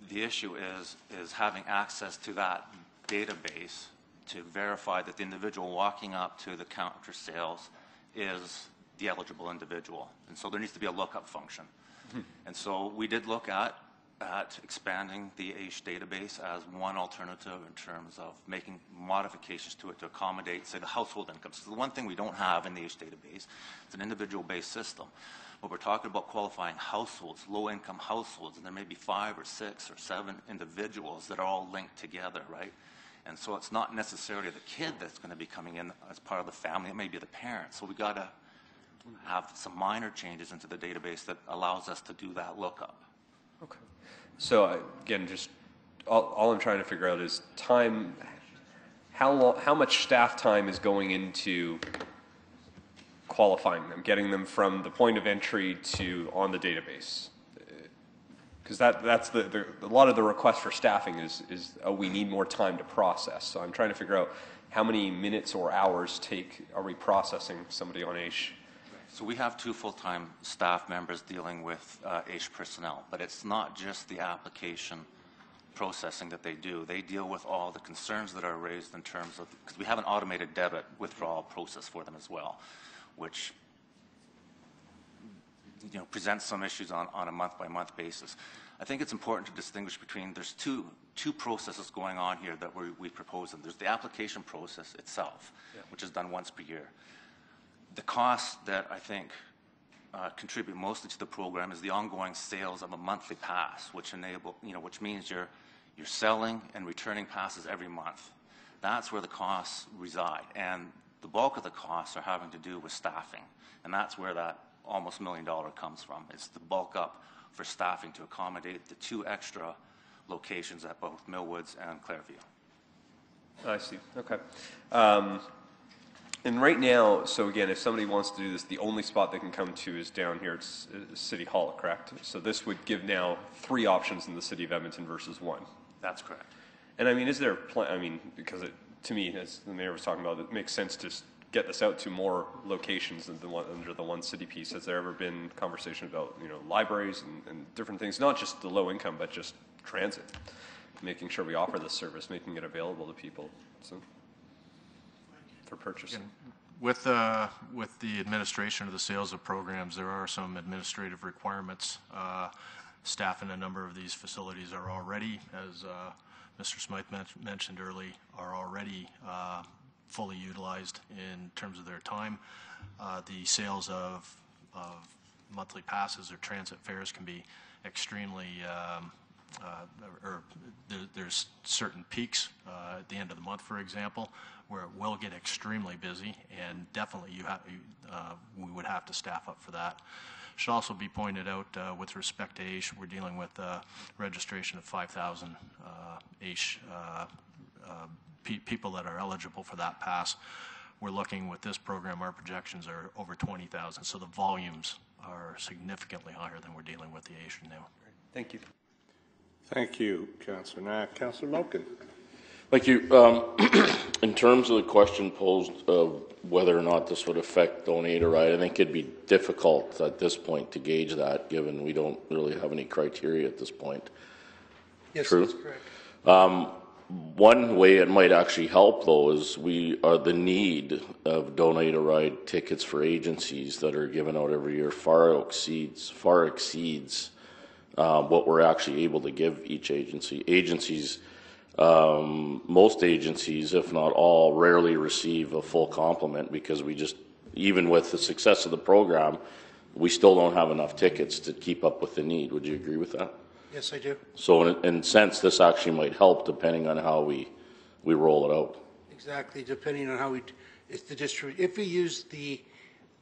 The issue is, is having access to that database to verify that the individual walking up to the counter sales is the eligible individual. And so there needs to be a lookup function. Hmm. And so we did look at at expanding the AISH database as one alternative in terms of making modifications to it to accommodate, say, the household income. So the one thing we don't have in the AISH database is an individual-based system. But we're talking about qualifying households, low-income households, and there may be five or six or seven individuals that are all linked together, right? And so it's not necessarily the kid that's going to be coming in as part of the family. It may be the parent. So we got to have some minor changes into the database that allows us to do that lookup. Okay. So uh, again, just all, all I'm trying to figure out is time. How long, how much staff time is going into qualifying them, getting them from the point of entry to on the database? because that, that's the, the, a lot of the request for staffing is, is oh, we need more time to process. So I'm trying to figure out how many minutes or hours take are we processing somebody on AISH? So we have two full-time staff members dealing with uh, AISH personnel, but it's not just the application processing that they do. They deal with all the concerns that are raised in terms of, because we have an automated debit withdrawal process for them as well, which you know, presents some issues on, on a month-by-month basis. I think it's important to distinguish between there's two two processes going on here that we, we propose. And there's the application process itself, yeah. which is done once per year. The costs that I think uh, contribute mostly to the program is the ongoing sales of a monthly pass, which enable you know which means you're you're selling and returning passes every month. That's where the costs reside, and the bulk of the costs are having to do with staffing, and that's where that almost million dollar comes from. It's the bulk up for staffing to accommodate the two extra locations at both Millwoods and Clareview. I see. Okay. Um, and right now, so again, if somebody wants to do this, the only spot they can come to is down here at City Hall, correct? So this would give now three options in the city of Edmonton versus one. That's correct. And I mean, is there a plan? I mean, because it, to me, as the mayor was talking about, it makes sense to get this out to more locations than the one, under the one city piece? Has there ever been conversation about you know libraries and, and different things, not just the low income, but just transit, making sure we offer this service, making it available to people so, for purchasing. With, uh, with the administration of the sales of programs, there are some administrative requirements. Uh, staff in a number of these facilities are already, as uh, Mr. Smythe mentioned early, are already uh, fully utilized in terms of their time. Uh, the sales of, of monthly passes or transit fares can be extremely, um, uh, or there, there's certain peaks uh, at the end of the month, for example, where it will get extremely busy, and definitely you have, uh, we would have to staff up for that. Should also be pointed out uh, with respect to AISH, we're dealing with uh, registration of 5,000 uh, AISH uh, uh, pe- people that are eligible for that pass. We're looking with this program, our projections are over 20,000, so the volumes are significantly higher than we're dealing with the AISH now. Thank you. Thank you, Councillor Knack. Councillor Loken. Thank you. Um, [clears throat] in terms of the question posed of whether or not this would affect donate a ride, I think it'd be difficult at this point to gauge that, given we don't really have any criteria at this point. Yes, True. that's correct. Um, one way it might actually help, though, is we are the need of donate a ride tickets for agencies that are given out every year far exceeds far exceeds uh, what we're actually able to give each agency. Agencies, um, most agencies, if not all, rarely receive a full complement because we just, even with the success of the program, we still don't have enough tickets to keep up with the need. Would you agree with that? Yes, I do. So in, in a sense, this actually might help depending on how we, we roll it out. Exactly, depending on how we, if the district, if we use the,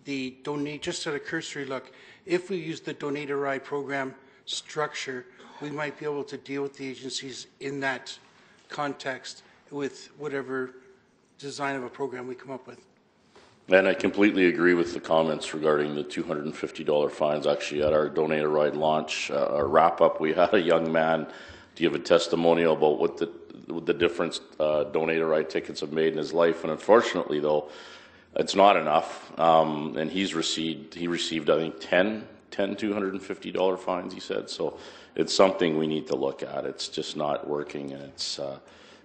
the donate, just at a cursory look, if we use the donate a ride program structure, we might be able to deal with the agencies in that context with whatever design of a program we come up with. And I completely agree with the comments regarding the $250 fines. Actually, at our Donate a Ride launch, uh, our wrap up, we had a young man give a testimonial about what the, what the difference uh, Donate a Ride tickets have made in his life. And unfortunately, though, it's not enough. Um, and he's received, he received, I think, 10, 10 $250 fines, he said. So it's something we need to look at. It's just not working, and it's, uh,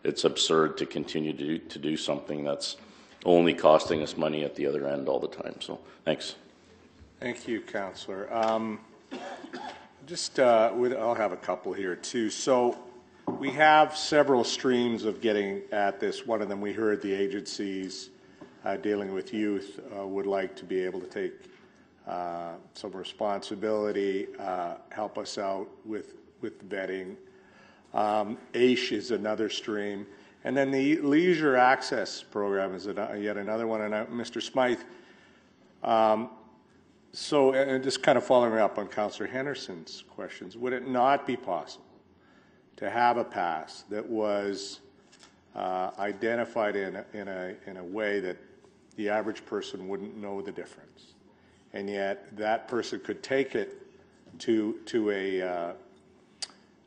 it's absurd to continue to do, to do something that's only costing us money at the other end all the time. So, thanks. Thank you, Councillor. Um, just, uh, with, I'll have a couple here too. So, we have several streams of getting at this. One of them, we heard the agencies uh, dealing with youth uh, would like to be able to take uh, some responsibility, uh, help us out with with vetting. Um, AISH is another stream. And then the leisure access program is yet another one. And uh, Mr. Smythe, um, so and just kind of following up on Councillor Henderson's questions, would it not be possible to have a pass that was uh, identified in a, in a in a way that the average person wouldn't know the difference, and yet that person could take it to to a uh,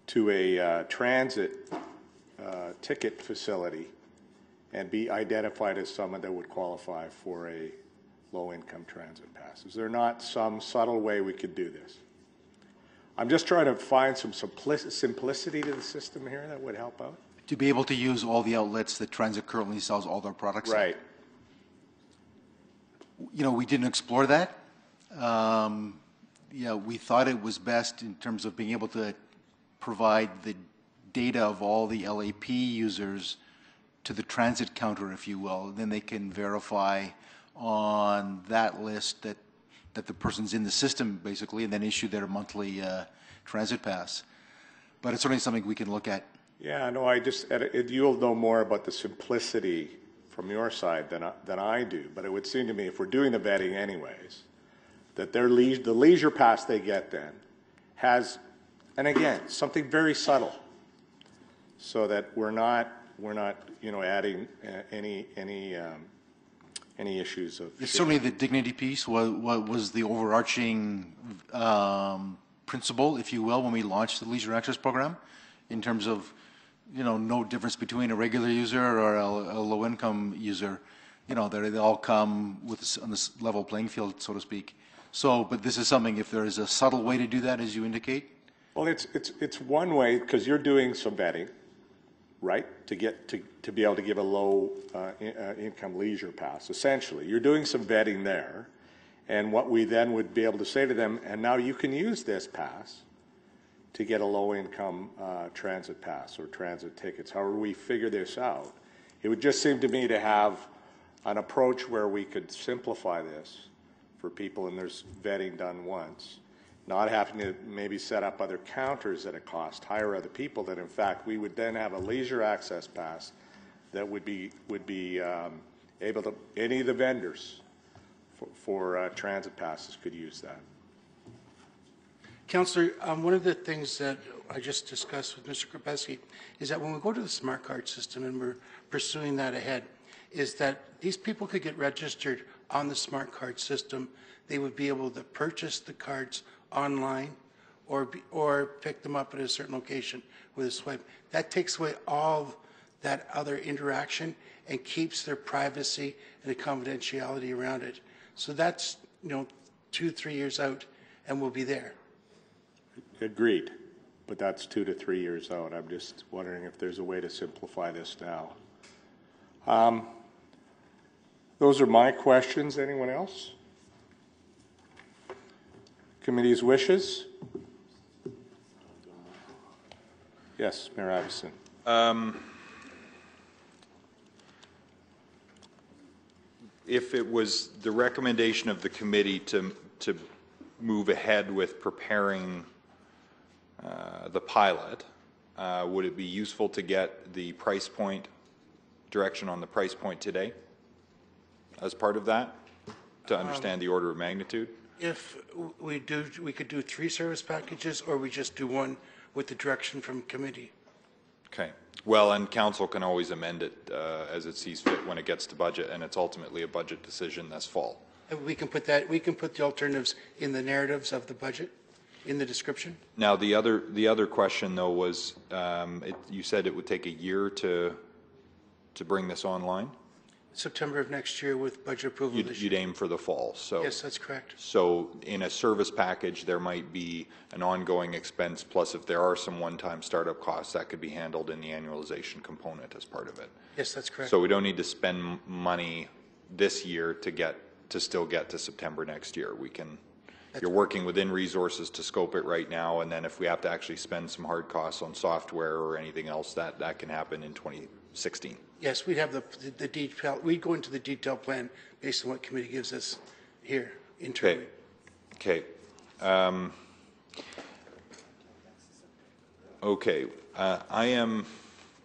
to a uh, transit uh, ticket facility and be identified as someone that would qualify for a low-income transit pass? Is there not some subtle way we could do this? I'm just trying to find some simplic- simplicity to the system here that would help out. To be able to use all the outlets that Transit currently sells all their products at. Right. You know, we didn't explore that. Um, Yeah, we thought it was best in terms of being able to provide the data of all the LAP users to the transit counter, if you will. Then they can verify on that list that, that the person's in the system, basically, and then issue their monthly uh, transit pass. But it's certainly something we can look at. Yeah, no, I just, you'll know more about the simplicity from your side than, I- than I do, but it would seem to me, if we're doing the vetting anyways, that their leisure, the leisure pass they get then has, and again, something very subtle, so that we're not, we're not, you know, adding uh, any, any, um, any issues of. Certainly, the dignity piece was, was the overarching um, principle, if you will, when we launched the leisure access program, in terms of, you know, no difference between a regular user or a, a low-income user. You know, they all come with on this level playing field, so to speak. So, but this is something. If there is a subtle way to do that, as you indicate, Well, it's, it's, it's one way, because you're doing some vetting, right? To get, to, to be able to give a low uh, in- uh, income leisure pass, essentially. You're doing some vetting there. And what we then would be able to say to them, and now you can use this pass to get a low income uh, transit pass or transit tickets, however we figure this out. It would just seem to me to have an approach where we could simplify this for people, and there's vetting done once. Not having to maybe set up other counters at a cost, hire other people, that in fact, we would then have a leisure access pass that would be, would be um, able to, any of the vendors for, for uh, transit passes could use that. Councillor, um, one of the things that I just discussed with Mr. Kropesky is that when we go to the smart card system and we're pursuing that ahead, is that these people could get registered on the smart card system. They would be able to purchase the cards online or, be, or pick them up at a certain location with a swipe. That takes away all that other interaction and keeps their privacy and the confidentiality around it. So that's, you know, two, three years out and we'll be there. Agreed, but that's two to three years out. I'm just wondering if there's a way to simplify this now. Um, those are my questions. Anyone else? Committee's wishes? Yes, Mayor Iveson. Um, if it was the recommendation of the committee to, to move ahead with preparing uh, the pilot, uh, would it be useful to get the price point, direction on the price point today as part of that, to understand the order of magnitude? If we do, we could do three service packages or we just do one with the direction from committee. Okay. Well, and council can always amend it uh, as it sees fit when it gets to budget, and it's ultimately a budget decision this fall. And we can put that, we can put the alternatives in the narratives of the budget, in the description? Now, the other, the other question, though, was, um, it- you said it would take a year to, to bring this online? September of next year with budget approval You'd this you'd year. aim for the fall, so. Yes, that's correct. So in a service package, there might be an ongoing expense, plus if there are some one-time startup costs, that could be handled in the annualization component as part of it. Yes, that's correct. So we don't need to spend m- money this year to get, to still get to September next year. We can, you're working within resources to scope it right now, and then if we have to actually spend some hard costs on software or anything else, that, that can happen in 2016. Yes, we'd have the, the- the detail, we'd go into the detailed plan based on what committee gives us here internally. Okay. Um, Okay, uh, I am,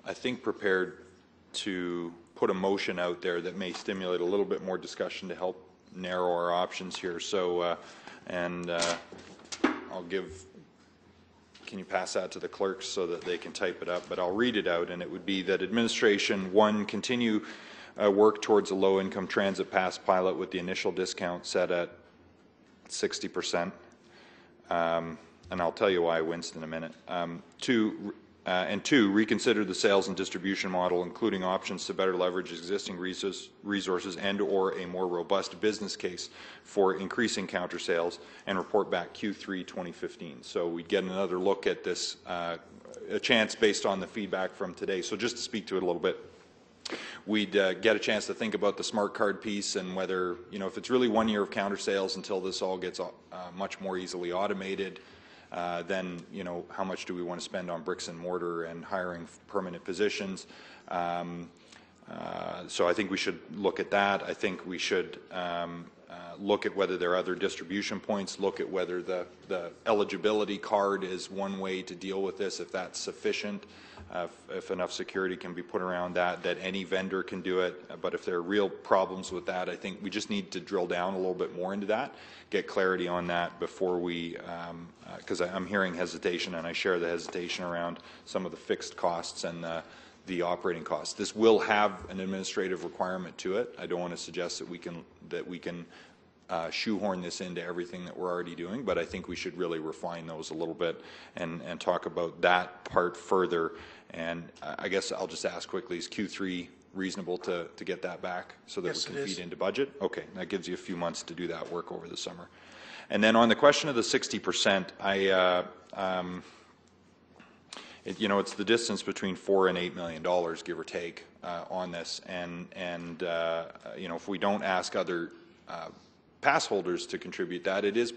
I think, prepared to put a motion out there that may stimulate a little bit more discussion to help narrow our options here. So, uh, and uh, I'll give, can you pass that to the clerks so that they can type it up? But I'll read it out, and it would be that administration, one, continue uh, work towards a low-income transit pass pilot with the initial discount set at 60%. Um, and I'll tell you why winced in a minute. Um, two, uh, and two, reconsider the sales and distribution model, including options to better leverage existing resources and/or a more robust business case for increasing counter sales, and report back Q3 2015. So we'd get another look at this, uh, a chance based on the feedback from today. So just to speak to it a little bit, we'd uh, get a chance to think about the smart card piece and whether, you know, if it's really one year of counter sales until this all gets uh, much more easily automated, uh, then, you know, how much do we want to spend on bricks and mortar and hiring permanent positions? Um, uh, So I think we should look at that. I think we should um, uh, look at whether there are other distribution points, look at whether the, the eligibility card is one way to deal with this, if that's sufficient, uh, if- if enough security can be put around that, that any vendor can do it. Uh, But if there are real problems with that, I think we just need to drill down a little bit more into that, get clarity on that before we, because I'm hearing hesitation, and I share the hesitation around some of the fixed costs and the, the operating costs. This will have an administrative requirement to it. I don't want to suggest that we can, that we can uh, shoehorn this into everything that we're already doing, but I think we should really refine those a little bit and, and talk about that part further. And I I guess I'll just ask quickly, is Q3 reasonable to, to get that back so that Yes, we it can is. feed into budget? Okay, that gives you a few months to do that work over the summer. And then on the question of the 60%, I, uh, um, it, you know, it's the distance between four and eight million dollars, give or take, uh, on this. And, and, uh, you know, if we don't ask other, uh, pass holders to contribute that, it is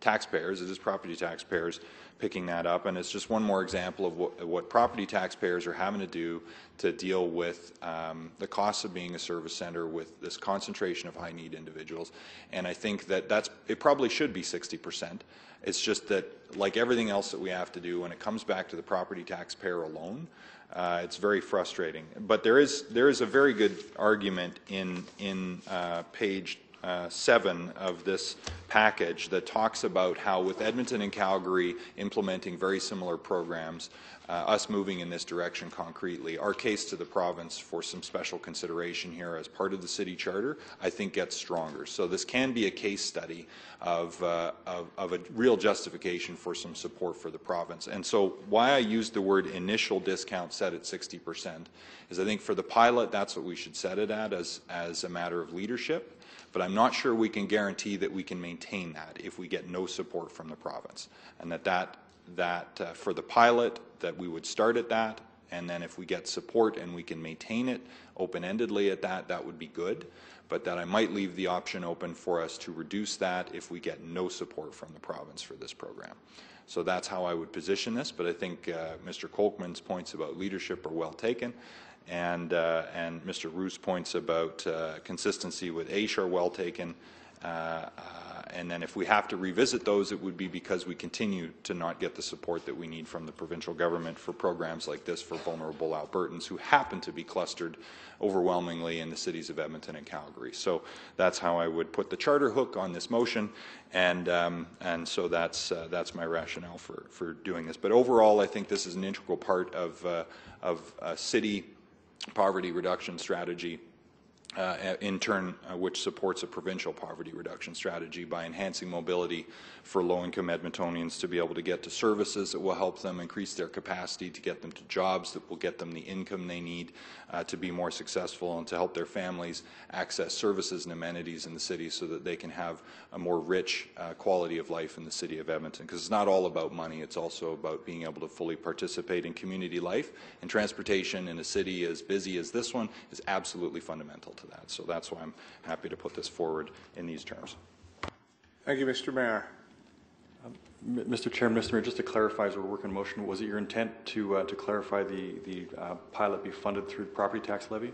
taxpayers, it is property taxpayers picking that up, and it's just one more example of what, what property taxpayers are having to do to deal with um, the costs of being a service center with this concentration of high-need individuals. And I think that that's, it probably should be 60 percent. It's just that, like everything else that we have to do, when it comes back to the property taxpayer alone, uh, it's very frustrating. But there is there is a very good argument in in uh, page uh, seven of this package that talks about how with Edmonton and Calgary implementing very similar programs, uh, us moving in this direction concretely, our case to the province for some special consideration here as part of the city charter, I think gets stronger. So this can be a case study of, uh, of, of, a real justification for some support for the province. And so why I used the word initial discount set at 60% is I think for the pilot, that's what we should set it at as, as a matter of leadership but I'm not sure we can guarantee that we can maintain that if we get no support from the province. And that, that, that uh, for the pilot, that we would start at that, and then if we get support and we can maintain it open-endedly at that, that would be good. But that I might leave the option open for us to reduce that if we get no support from the province for this program. So that's how I would position this, but I think uh, Mr. Kolkman's points about leadership are well taken and, uh, and Mr. Roos' points about uh, consistency with AISH are well taken. Uh, and then if we have to revisit those, it would be because we continue to not get the support that we need from the provincial government for programs like this for vulnerable Albertans who happen to be clustered overwhelmingly in the cities of Edmonton and Calgary. So that's how I would put the charter hook on this motion, and um, and so that's uh, that's my rationale for for doing this. But overall, I think this is an integral part of uh, of city poverty reduction strategy uh, in turn, uh, which supports a provincial poverty reduction strategy by enhancing mobility for low-income Edmontonians to be able to get to services that will help them increase their capacity to get them to jobs that will get them the income they need uh, to be more successful and to help their families access services and amenities in the city so that they can have a more rich uh, quality of life in the city of Edmonton. Because it's not all about money, it's also about being able to fully participate in community life. And transportation in a city as busy as this one is absolutely fundamental to that. So that's why I'm happy to put this forward in these terms. Thank you, Mr. Mayor. Um, Mr. Chair, Mr. Mayor, just to clarify as we're working motion, was it your intent to uh, to clarify the the uh, pilot be funded through property tax levy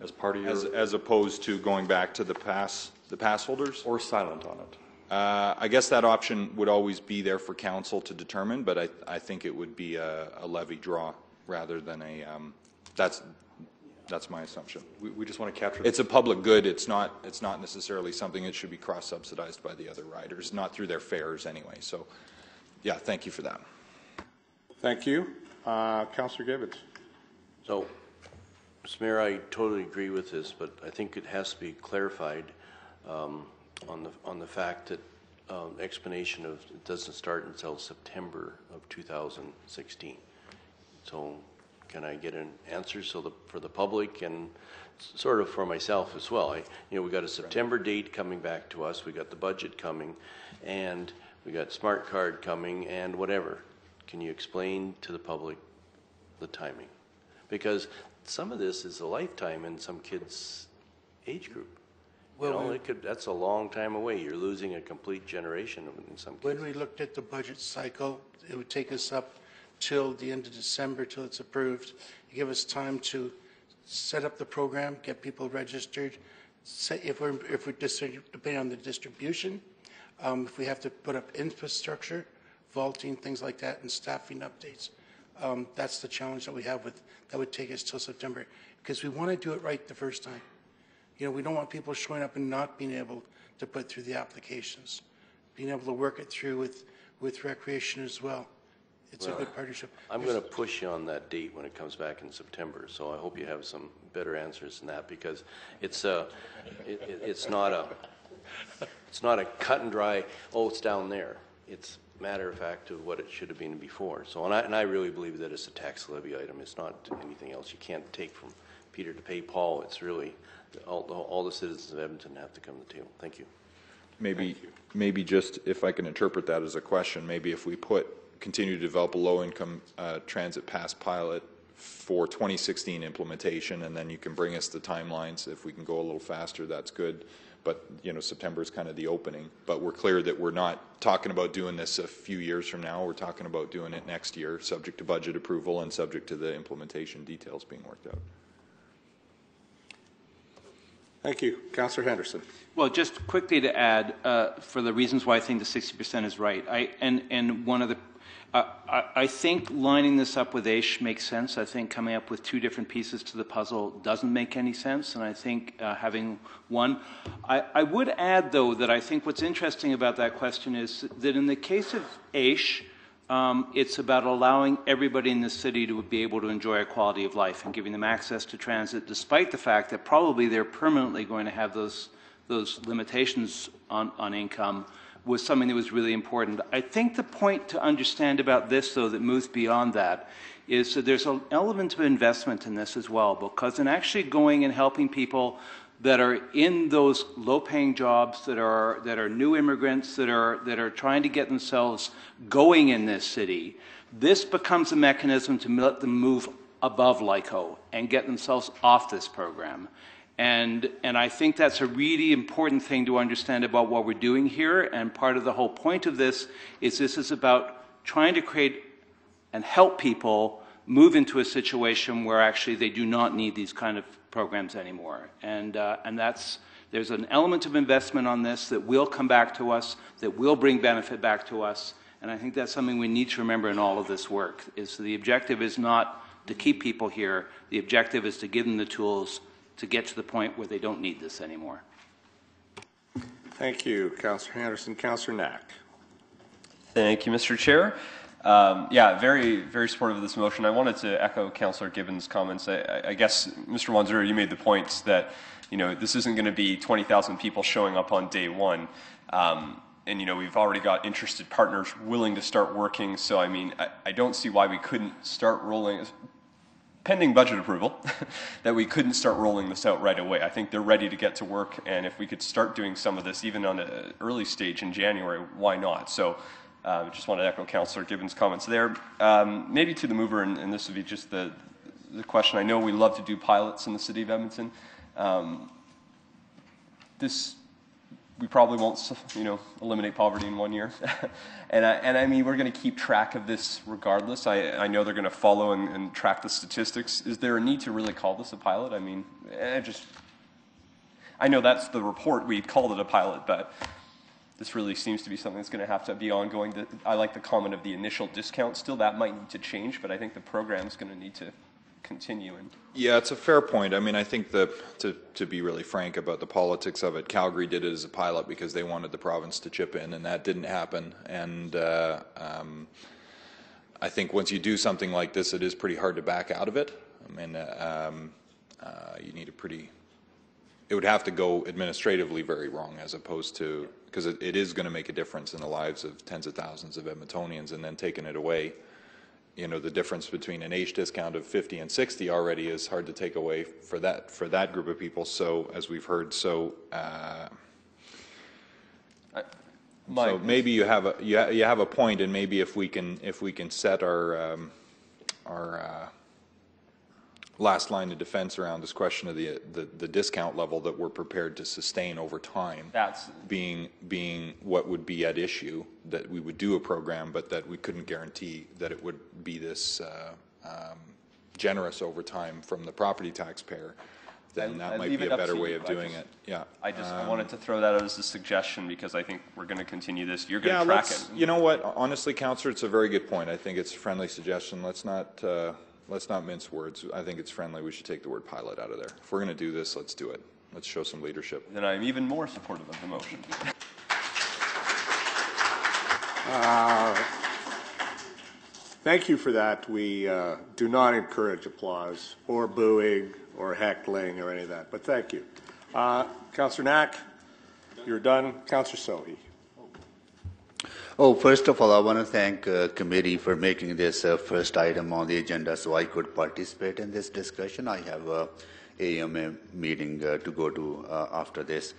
as part of your as, as opposed to going back to the pass the pass holders or silent on it? Uh, I guess that option would always be there for council to determine, but I, I think it would be a, a levy draw rather than a. Um, that's that's my assumption. We, we just want to capture. It's a public good. It's not. It's not necessarily something that should be cross-subsidized by the other riders, not through their fares anyway. So, yeah, thank you for that. Thank you, uh, Councillor Gibbons. So, Mr. Mayor, I totally agree with this, but I think it has to be clarified um, on the on the fact that um, explanation of it doesn't start until September of 2016. So can I get an answer so the, for the public and sort of for myself as well? I, you know, we got a September date coming back to us. We got the budget coming, and we got smart card coming, and whatever. Can you explain to the public the timing? Because some of this is a lifetime in some kids' age group. Well, you know, it could, that's a long time away. You're losing a complete generation in some cases. When we looked at the budget cycle, it would take us up till the end of December, till it's approved. You give us time to set up the program, get people registered. Say if we're if we're depending on the distribution, um, if we have to put up infrastructure, vaulting, things like that, and staffing updates. Um, that's the challenge that we have with that would take us till September because we want to do it right the first time. You know, we don't want people showing up and not being able to put through the applications, being able to work it through with with recreation as well. It's Well, a good partnership. I'm going to push you on that date when it comes back in September, so I hope you have some better answers than that, because it's a, it, it- it's not a, it's not a cut and dry, oh, it's down there. It's matter of fact of what it should have been before. So, and I, and I really believe that it's a tax levy item. It's not anything else. You can't take from Peter to pay Paul. It's really, all, all the citizens of Edmonton have to come to the table. Thank you. Maybe, maybe just if I can interpret that as a question, maybe if we put continue to develop a low-income uh, transit pass pilot for 2016 implementation, and then you can bring us the timelines. If we can go a little faster, that's good. But, you know, September is kind of the opening. But we're clear that we're not talking about doing this a few years from now. We're talking about doing it next year, subject to budget approval and subject to the implementation details being worked out. Thank you. Councillor Henderson. Well, just quickly to add, uh, for the reasons why I think the 60% is right, I, and, and one of the, I, I think lining this up with AISH makes sense. I think coming up with two different pieces to the puzzle doesn't make any sense, and I think uh, having one. I, I would add, though, that I think what's interesting about that question is that in the case of AISH, um, it's about allowing everybody in the city to be able to enjoy a quality of life and giving them access to transit, despite the fact that probably they're permanently going to have those those limitations on, on income was something that was really important. I think the point to understand about this, though, that moves beyond that, is that there's an element of investment in this as well, because in actually going and helping people that are in those low-paying jobs, that are that are new immigrants, that are that are trying to get themselves going in this city, this becomes a mechanism to let them move above LICO and get themselves off this program. And, and I think that's a really important thing to understand about what we're doing here. And part of the whole point of this is this is about trying to create and help people move into a situation where actually they do not need these kind of programs anymore. And, uh, and that's, there's an element of investment on this that will come back to us, that will bring benefit back to us. And I think that's something we need to remember in all of this work, is the objective is not to keep people here. The objective is to give them the tools to get to the point where they don't need this anymore. Thank you, Councillor Henderson. Councillor Knack. Thank you, Mr. Chair. Um, yeah, very, very supportive of this motion. I wanted to echo Councillor Gibbons' comments. I, I guess, Mr. Wanzura, you made the point that, you know, this isn't going to be 20,000 people showing up on day one. Um, and, you know, we've already got interested partners willing to start working. So, I mean, I, I don't see why we couldn't start rolling, pending budget approval, [laughs] that we couldn't start rolling this out right away. I think they're ready to get to work, and if we could start doing some of this even on an early stage in January, why not? So uh, just want to echo Councillor Gibbons' comments there. Um, maybe to the mover, and, and, this would be just the, the question. I know we love to do pilots in the city of Edmonton. Um, this we probably won't, you know, eliminate poverty in one year. [laughs] and, I, and I mean, we're going to keep track of this regardless. I, I know they're going to follow and, and, track the statistics. Is there a need to really call this a pilot? I mean, I just, I know that's the report. We called it a pilot, but this really seems to be something that's going to have to be ongoing. I like the comment of the initial discount still. That might need to change, but I think the program is going to need to yeah, it's a fair point. I mean, I think the to to be really frank about the politics of it, Calgary did it as a pilot because they wanted the province to chip in, and that didn't happen. And uh, um, I think once you do something like this, it is pretty hard to back out of it. I mean, uh, um, uh, you need a pretty. It would have to go administratively very wrong, as opposed to because it, it is going to make a difference in the lives of tens of thousands of Edmontonians, and then taking it away you know, the difference between an age discount of 50 and 60 already is hard to take away for that for that group of people. So, as we've heard, so uh, so maybe you have a you, ha you have a point, and maybe if we can if we can set our um, our uh, last line of defense around this question of the, the, the discount level that we're prepared to sustain over time. That's being being what would be at issue that we would do a program, but that we couldn't guarantee that it would be this uh, um, generous over time from the property taxpayer. Then that I might be a better way of doing just, it. Yeah. I just um, I wanted to throw that out as a suggestion because I think we're going to continue this. You're going to track it. You know what? Honestly, Councillor, it's a very good point. I think it's a friendly suggestion. Let's not. Uh, let's not mince words. I think it's friendly. We should take the word pilot out of there. If we're going to do this, let's do it. Let's show some leadership. Then I'm even more supportive of the motion. Uh, thank you for that. We uh, do not encourage applause or booing or heckling or any of that, but thank you. Uh, Councillor Knack, you're done. Councillor Sohi. Oh, first of all, I want to thank uh, committee for making this uh, first item on the agenda so I could participate in this discussion. I have a AMA meeting uh, to go to uh, after this.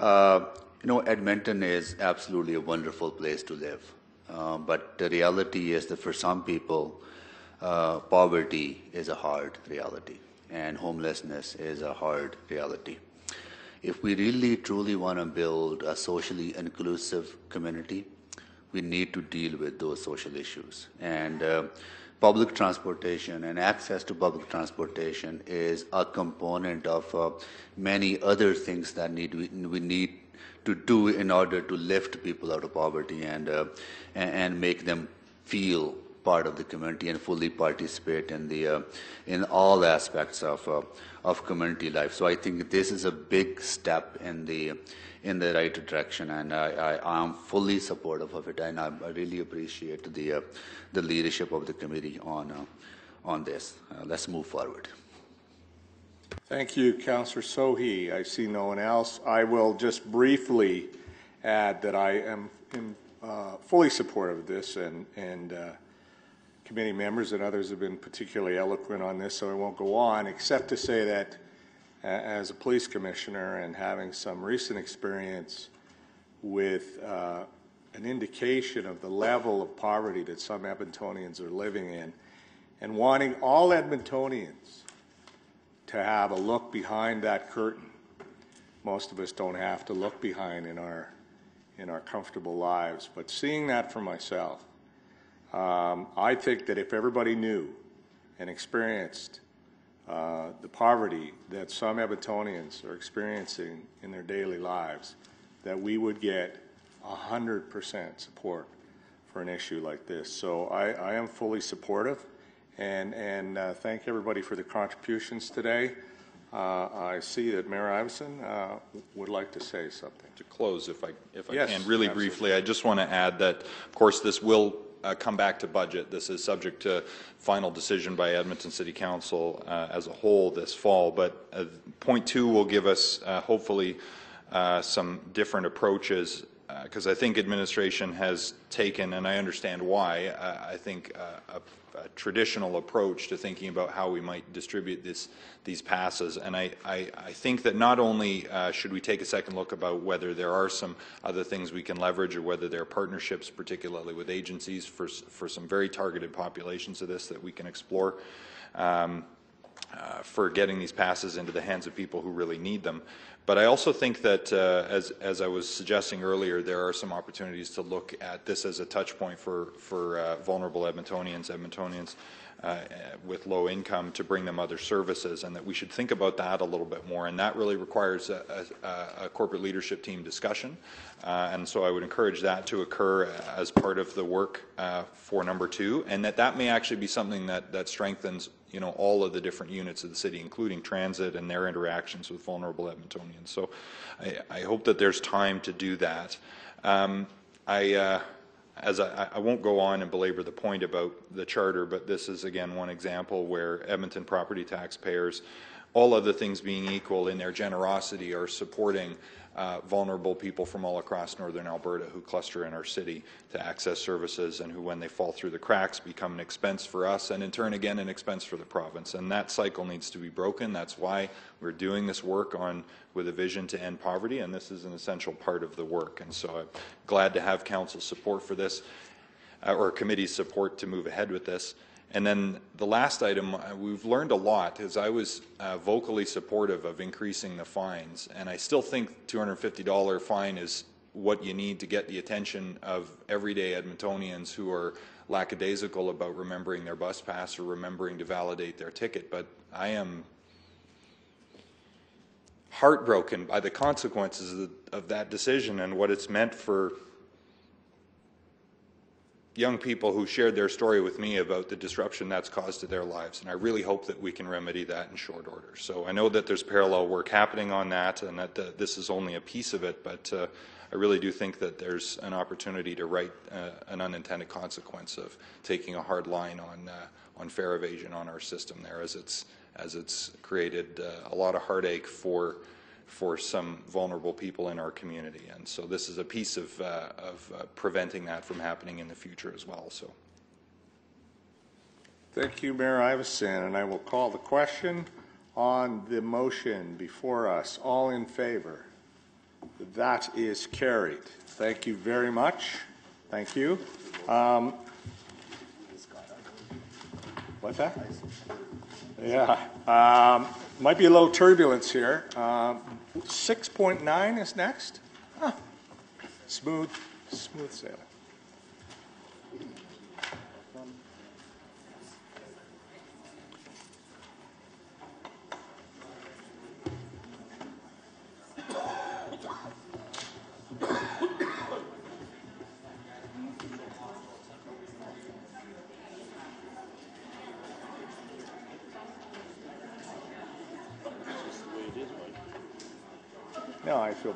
Uh, you know, Edmonton is absolutely a wonderful place to live. Uh, but the reality is that for some people, poverty is a hard reality, and homelessness is a hard reality. If we really truly want to build a socially inclusive community, we need to deal with those social issues. And uh, public transportation and access to public transportation is a component of uh, many other things that need we, we need to do in order to lift people out of poverty and, uh, and, make them feel part of the community and fully participate in the uh, in all aspects of uh, of community life. So I think this is a big step in the in the right direction, and I, I am fully supportive of it, and I, I really appreciate the uh, the leadership of the committee on uh, on this. Uh, let's move forward. Thank you, Councillor Sohi. I see no one else. I will just briefly add that I am in, uh, fully supportive of this, and, and uh, committee members and others have been particularly eloquent on this, so I won't go on, except to say that as a police commissioner and having some recent experience with uh, an indication of the level of poverty that some Edmontonians are living in, and wanting all Edmontonians to have a look behind that curtain. Most of us don't have to look behind in our in our comfortable lives, but seeing that for myself, um, I think that if everybody knew and experienced uh, the poverty that some Edmontonians are experiencing in their daily lives, that we would get 100% support for an issue like this. So I, I am fully supportive and, and uh, thank everybody for the contributions today. Uh, I see that Mayor Iveson uh, would like to say something. To close, if I, if I Yes, can, really absolutely. briefly, I just want to add that, of course, this will uh, come back to budget. This is subject to final decision by Edmonton City Council uh, as a whole this fall. But uh, point two will give us, uh, hopefully, uh, some different approaches because I think administration has taken, and I understand why, uh, I think uh, a, a traditional approach to thinking about how we might distribute this, these passes. And I, I, I think that not only uh, should we take a second look about whether there are some other things we can leverage or whether there are partnerships, particularly with agencies, for, for some very targeted populations of this that we can explore. Um, uh, for getting these passes into the hands of people who really need them. But I also think that, uh, as, as I was suggesting earlier, there are some opportunities to look at this as a touch point for, for uh, vulnerable Edmontonians, Edmontonians uh, with low income to bring them other services, and that we should think about that a little bit more. And that really requires a, a, a corporate leadership team discussion. Uh, and so I would encourage that to occur as part of the work uh, for number two, and that that may actually be something that, that strengthens you know, all of the different units of the city, including transit and their interactions with vulnerable Edmontonians. So I, I hope that there's time to do that. Um, I, uh, as I, I won't go on and belabor the point about the charter, but this is again one example where Edmonton property taxpayers, all other things being equal in their generosity, are supporting uh, vulnerable people from all across northern Alberta who cluster in our city to access services and who, when they fall through the cracks, become an expense for us and in turn again an expense for the province. And that cycle needs to be broken. That's why we're doing this work on with a vision to end poverty, and this is an essential part of the work. And so I'm glad to have council support for this, uh, or committee support to move ahead with this. And then the last item, uh, we've learned a lot, is I was uh, vocally supportive of increasing the fines, and I still think $250 fine is what you need to get the attention of everyday Edmontonians who are lackadaisical about remembering their bus pass or remembering to validate their ticket. But I am heartbroken by the consequences of that decision and what it's meant for young people who shared their story with me about the disruption that's caused to their lives. And I really hope that we can remedy that in short order. So I know that there's parallel work happening on that and that uh, this is only a piece of it, but uh, I really do think that there's an opportunity to write uh, an unintended consequence of taking a hard line on, uh, on fare evasion on our system there as it's, as it's created uh, a lot of heartache for for some vulnerable people in our community. And so this is a piece of, uh, of uh, preventing that from happening in the future as well. So Thank you, Mayor Iveson, and I will call the question on the motion before us. All in favor? That is carried. Thank you very much. Thank you. Um, What's that? Yeah, um, might be a little turbulence here. Um, 6.9 is next? Huh. Smooth, smooth sailing.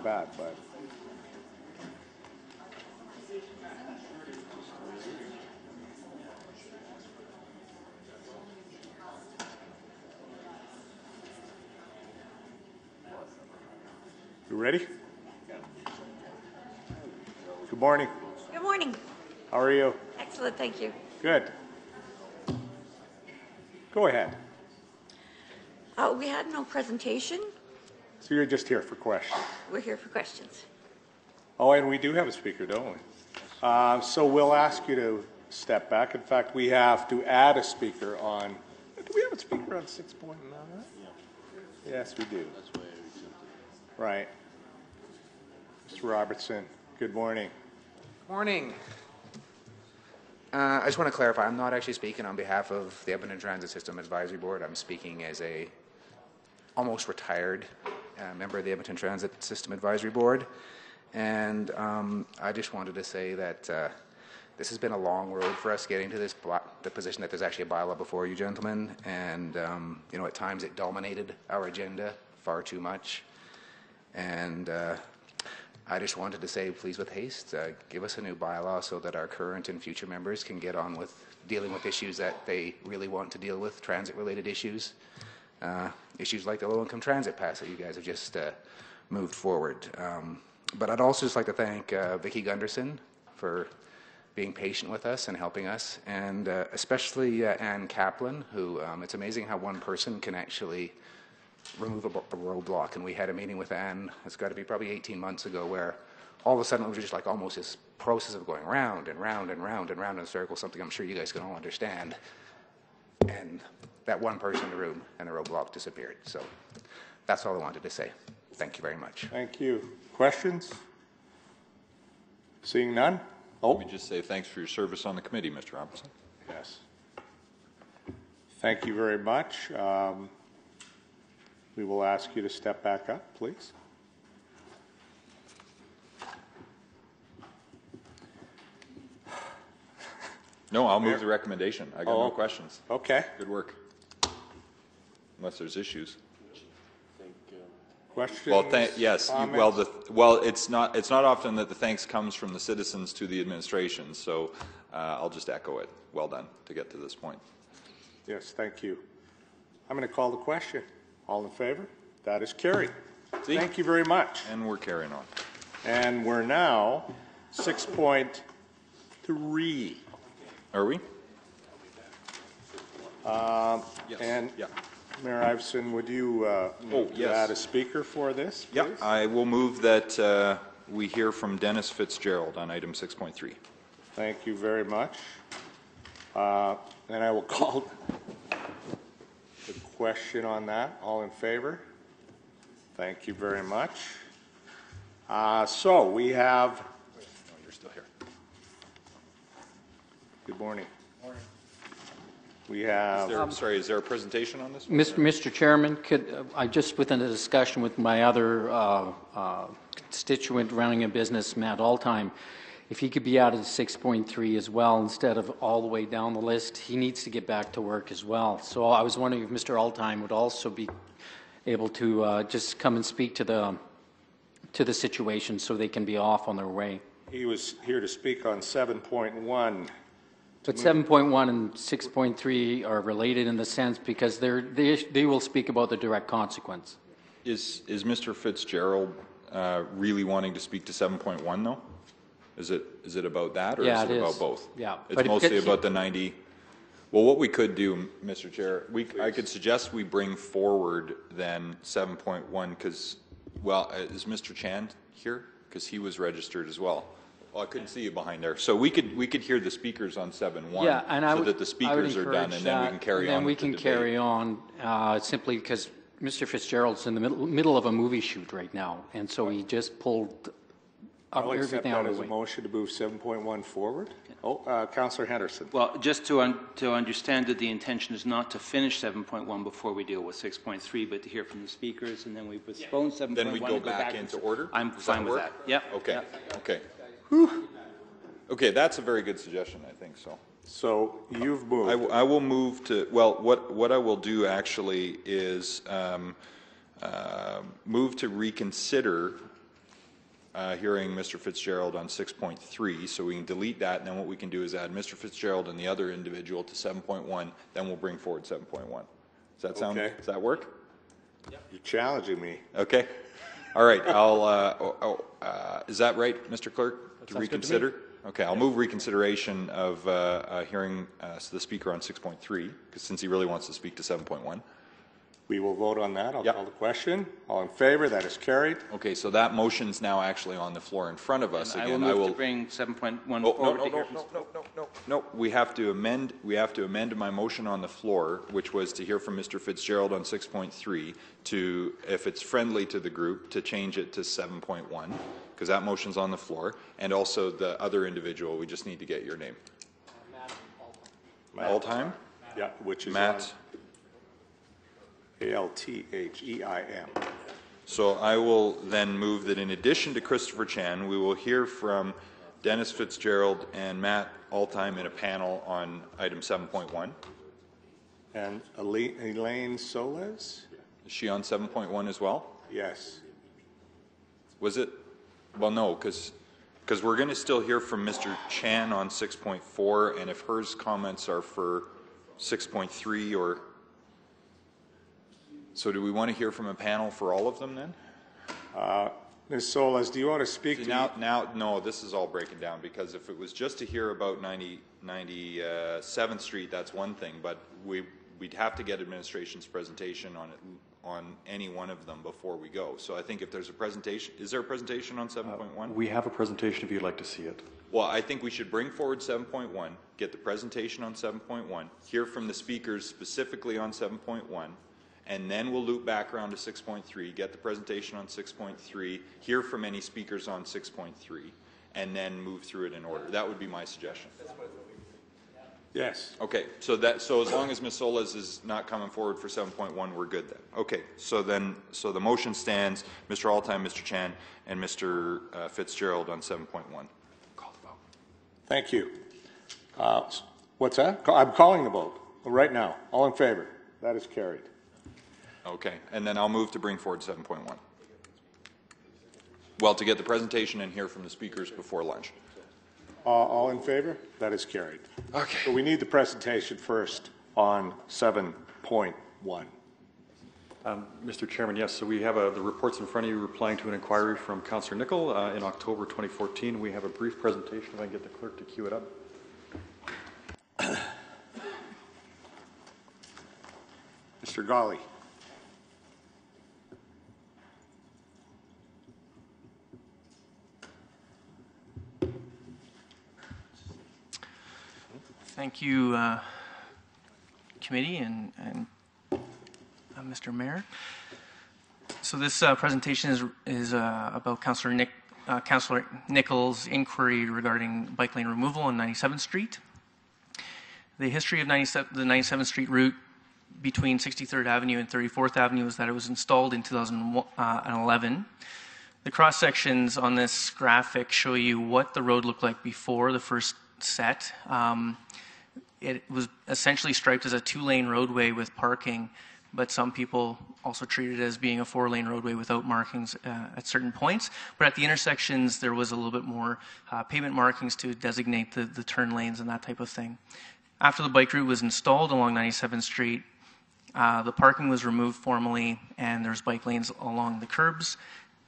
No, I feel bad, but. You ready? Good morning. Good morning. How are you? Excellent, thank you. Good. Go ahead. Uh, we had no presentation. So you're just here for questions? We're here for questions. Oh, and we do have a speaker, don't we? Uh, So we'll ask you to step back. In fact, we have to add a speaker on, do we have a speaker on 6.9? Yes, we do. Right. Mr. Robertson, good morning. Morning. Uh, I just want to clarify, I'm not actually speaking on behalf of the Edmonton Transit System Advisory Board. I'm speaking as a almost retired uh, member of the Edmonton Transit System Advisory Board. And um, I just wanted to say that uh, this has been a long road for us getting to this the position that there's actually a bylaw before you gentlemen. And um, you know, at times it dominated our agenda far too much. And uh, I just wanted to say, please with haste, uh, give us a new bylaw so that our current and future members can get on with dealing with issues that they really want to deal with, transit-related issues. Uh, issues like the low-income transit pass that you guys have just uh, moved forward. Um, but I'd also just like to thank uh, Vicki Gunderson for being patient with us and helping us, and uh, especially uh, Ann Kaplan, who um, it's amazing how one person can actually remove a, a roadblock. And we had a meeting with Ann, it's got to be probably 18 months ago, where all of a sudden it was just like almost this process of going round and round and round and round in a circle, something I'm sure you guys can all understand. And that one person in the room and the roadblock disappeared. So that's all I wanted to say. Thank you very much. Thank you. Questions? Seeing none? Oh, Let me just say thanks for your service on the committee, Mr. Robertson. yes. Thank you very much. Um, We will ask you to step back up, please. No, I'll move the recommendation. I got Oh. no questions. Okay. Good work. Unless there's issues. Questions? Well, thank, yes, you- well, the, well, it's not, it's not often that the thanks comes from the citizens to the administration, so uh, I'll just echo it. Well done to get to this point. Yes, thank you. I'm going to call the question. All in favor? That is carried. Thank you very much. And we're carrying on. And we're now 6.3. Are we? Um, Yes, And yeah. Mayor Iveson, would you uh, Oh, move to yes. add a speaker for this, Yeah, please? I will move that uh, we hear from Dennis Fitzgerald on item 6.3. Thank you very much. Uh, And I will [laughs] call the question on that. All in favor? Thank you very much. Uh, So we have, No, You're still here. good morning. We Is have, there, sorry, is there a presentation on this? one? Mr. Mr. Chairman, could, uh, I just within a discussion with my other uh, uh, constituent running a business, Matt Altheim, if he could be out to 6.3 as well instead of all the way down the list, he needs to get back to work as well. So I was wondering if Mr. Altheim would also be able to uh, just come and speak to the, to the situation so they can be off on their way. he was here to speak on 7.1. But 7.1 and 6.3 are related in the sense because they're, they, they will speak about the direct consequence. Is, is Mr. Fitzgerald uh, really wanting to speak to 7.1 though? Is it, is it about that or Yeah, is it it is. about both? Yeah, It's but it mostly gets- about the 90. Well, what we could do, Mr. Chair, we, I could suggest we bring forward then 7.1 because, well, uh, is Mr. Chan here? Because he was registered as well. Well, I couldn't see you behind there. So we could, we could hear the speakers on seven one. Yeah, and I So would. that the I would speakers are done, encourage and then we that, can carry and on Then we with the can debate. carry on, uh, simply because Mr. Fitzgerald's in the middle, middle of a movie shoot right now, and so he just pulled up I'll accept everything out that of as the a way. motion to move 7.1 forward. Oh, uh, Councillor Henderson. Well, just to, un- to understand that the intention is not to finish 7.1 before we deal with 6.3, but to hear from the speakers, and then we postpone 7.1 Then we and go back into order? I'm Does that fine with work? that. Yep. Okay, Yep. okay. Okay, that's a very good suggestion, I think, so. So you've moved. I, w- I will move to, well, what, what I will do actually is, um, uh, move to reconsider, uh, hearing Mr. Fitzgerald on six point three, so we can delete that, and then what we can do is add Mr. Fitzgerald and the other individual to seven point one, then we'll bring forward seven point one. Does that sound, Okay. does that work? You're challenging me. Okay. All right, I'll, uh, oh, oh, uh, is that right, Mr. Clerk? To sounds good to reconsider? Okay, I'll move reconsideration of, uh, uh, hearing, uh, the speaker on six point three, because since he really wants to speak to seven point one. We will vote on that. I'll call the question. All in favor? That is carried. Okay, so that motion's now actually on the floor in front of us And I will again. I will. to bring 7.1 Oh, no, forward no, to hear no, no, no, no, no, no, we have to amend, we have to amend my motion on the floor, which was to hear from Mr. Fitzgerald on six point three, to, if it's friendly to the group, to change it to seven point one, because that motion's on the floor, and also the other individual, we just need to get your name. All time? Yeah, which is Matt. A-L-T-H-E-I-M. So I will then move that in addition to Christopher Chan, we will hear from Dennis Fitzgerald and Matt Altheim in a panel on item 7.1. And Ale- Elaine Solez? Is she on 7.1 as well? Yes. Was it? Well, no, because, because we're going to still hear from Mr. Chan on 6.4, and if hers comments are for 6.3 or, so do we want to hear from a panel for all of them then? Uh, Ms. Solez, do you want to speak See, to? now, now, no, this is all breaking down, because if it was just to hear about 90, 97th Street, that's one thing, but we, we'd have to get administration's presentation on it, on any one of them before we go. So I think if there's a presentation, is there a presentation on uh, 7.1? We have a presentation if you'd like to see it. Well, I think we should bring forward 7.1, get the presentation on 7.1, hear from the speakers specifically on 7.1, and then we'll loop back around to 6.3, get the presentation on 6.3, hear from any speakers on 6.3, and then move through it in order. That would be my suggestion. Yes. Okay, so that, so as long as Ms. Solez is not coming forward for 7.1, we're good then. Okay, so then, so the motion stands, Mr. Altheim, Mr. Chan, and Mr. uh, Fitzgerald on 7.1. Call the vote. Thank you. Uh, s- What's that? Ca- I'm calling the vote right now. All in favor? That is carried. Okay, and then I'll move to bring forward 7.1. Well, to get the presentation and hear from the speakers before lunch. Uh, All in favor? That is carried. Okay. So we need the presentation first on 7.1. Um, Mr. Chairman, yes, so we have uh, the reports in front of you replying to an inquiry from Councillor Nickel uh, in October 2014. We have a brief presentation, if I can get the clerk to cue it up. [coughs] Mr. Golly. Thank you, uh, committee and, and uh, Mr. Mayor. So this uh, presentation is, is uh, about Councillor Nick, uh, Councillor Nickel's inquiry regarding bike lane removal on 97th Street. The history of 97, the 97th Street route between 63rd Avenue and 34th Avenue is that it was installed in 2011. The cross sections on this graphic show you what the road looked like before the first set. Um, it was essentially striped as a two-lane roadway with parking, but some people also treated it as being a four-lane roadway without markings uh, at certain points. But at the intersections, there was a little bit more uh, pavement markings to designate the, the turn lanes and that type of thing. After the bike route was installed along 97th Street, uh, the parking was removed formally, and there's bike lanes along the curbs.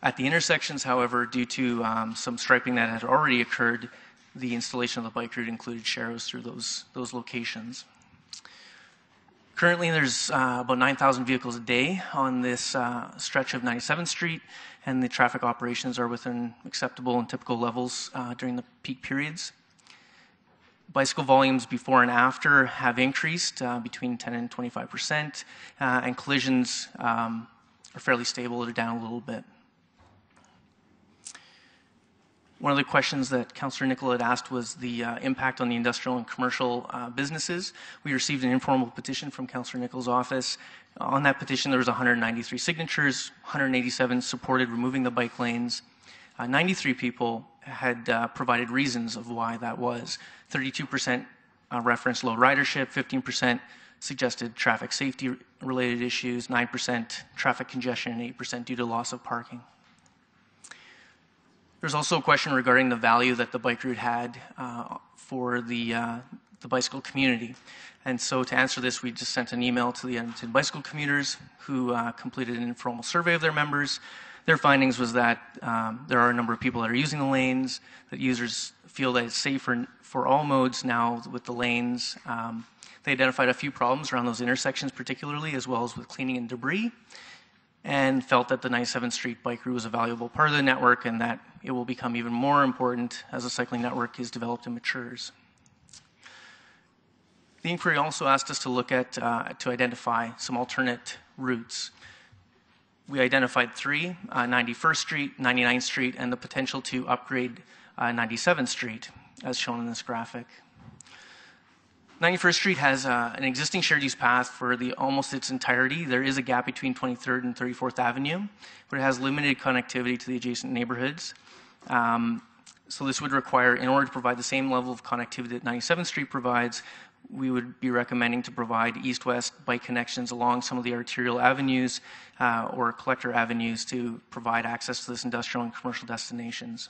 At the intersections, however, due to um, some striping that had already occurred, the installation of the bike route included sharrows through those, those locations. Currently, there's uh, about 9,000 vehicles a day on this uh, stretch of 97th Street, and the traffic operations are within acceptable and typical levels uh, during the peak periods. Bicycle volumes before and after have increased uh, between 10 and 25 percent, uh, and collisions um, are fairly stable. They're down a little bit. One of the questions that Councillor Nickel had asked was the uh, impact on the industrial and commercial uh, businesses. We received an informal petition from Councillor Nickel's office. On that petition, there was 193 signatures. 187 supported removing the bike lanes. Uh, 93 people had uh, provided reasons of why that was. 32% uh, referenced low ridership, 15% suggested traffic safety related issues, 9% traffic congestion, and 8% due to loss of parking. There's also a question regarding the value that the bike route had uh, for the, uh, the bicycle community. And so to answer this, we just sent an email to the Edmonton bicycle commuters who uh, completed an informal survey of their members. Their findings was that um, there are a number of people that are using the lanes, that users feel that it's safer for all modes now with the lanes. Um, they identified a few problems around those intersections particularly, as well as with cleaning and debris and felt that the 97th Street bike route was a valuable part of the network and that it will become even more important as the cycling network is developed and matures. The inquiry also asked us to look at, uh, to identify some alternate routes. We identified three, uh, 91st Street, 99th Street, and the potential to upgrade uh, 97th Street, as shown in this graphic. 91st Street has uh, an existing shared use path for the almost its entirety. There is a gap between 23rd and 34th Avenue, but it has limited connectivity to the adjacent neighborhoods. Um, so this would require, in order to provide the same level of connectivity that 97th Street provides, we would be recommending to provide east-west bike connections along some of the arterial avenues uh, or collector avenues to provide access to this industrial and commercial destinations.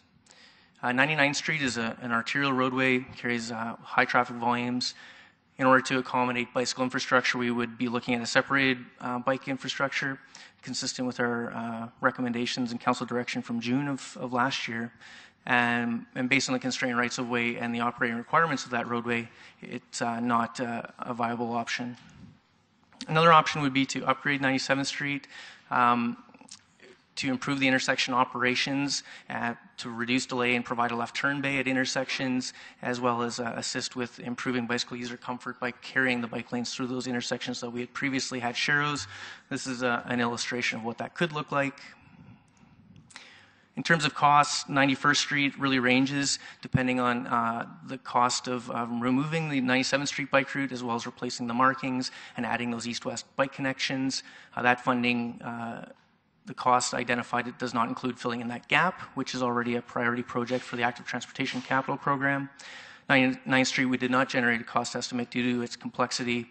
Uh, 99th Street is a, an arterial roadway, carries uh, high traffic volumes, in order to accommodate bicycle infrastructure, we would be looking at a separated uh, bike infrastructure consistent with our uh, recommendations and council direction from June of, of last year. And, and, based on the constrained rights of way and the operating requirements of that roadway, it's uh, not uh, a viable option. Another option would be to upgrade 97th Street. Um, to improve the intersection operations, uh, to reduce delay and provide a left turn bay at intersections, as well as uh, assist with improving bicycle user comfort by carrying the bike lanes through those intersections that we had previously had sharrows. This is a, uh, an illustration of what that could look like. In terms of costs, 91st Street really ranges depending on uh, the cost of uh, removing the 97th Street bike route as well as replacing the markings and adding those east-west bike connections. Uh, that funding uh, the cost identified does not include filling in that gap, which is already a priority project for the Active Transportation Capital Program. 9th Street, we did not generate a cost estimate due to its complexity.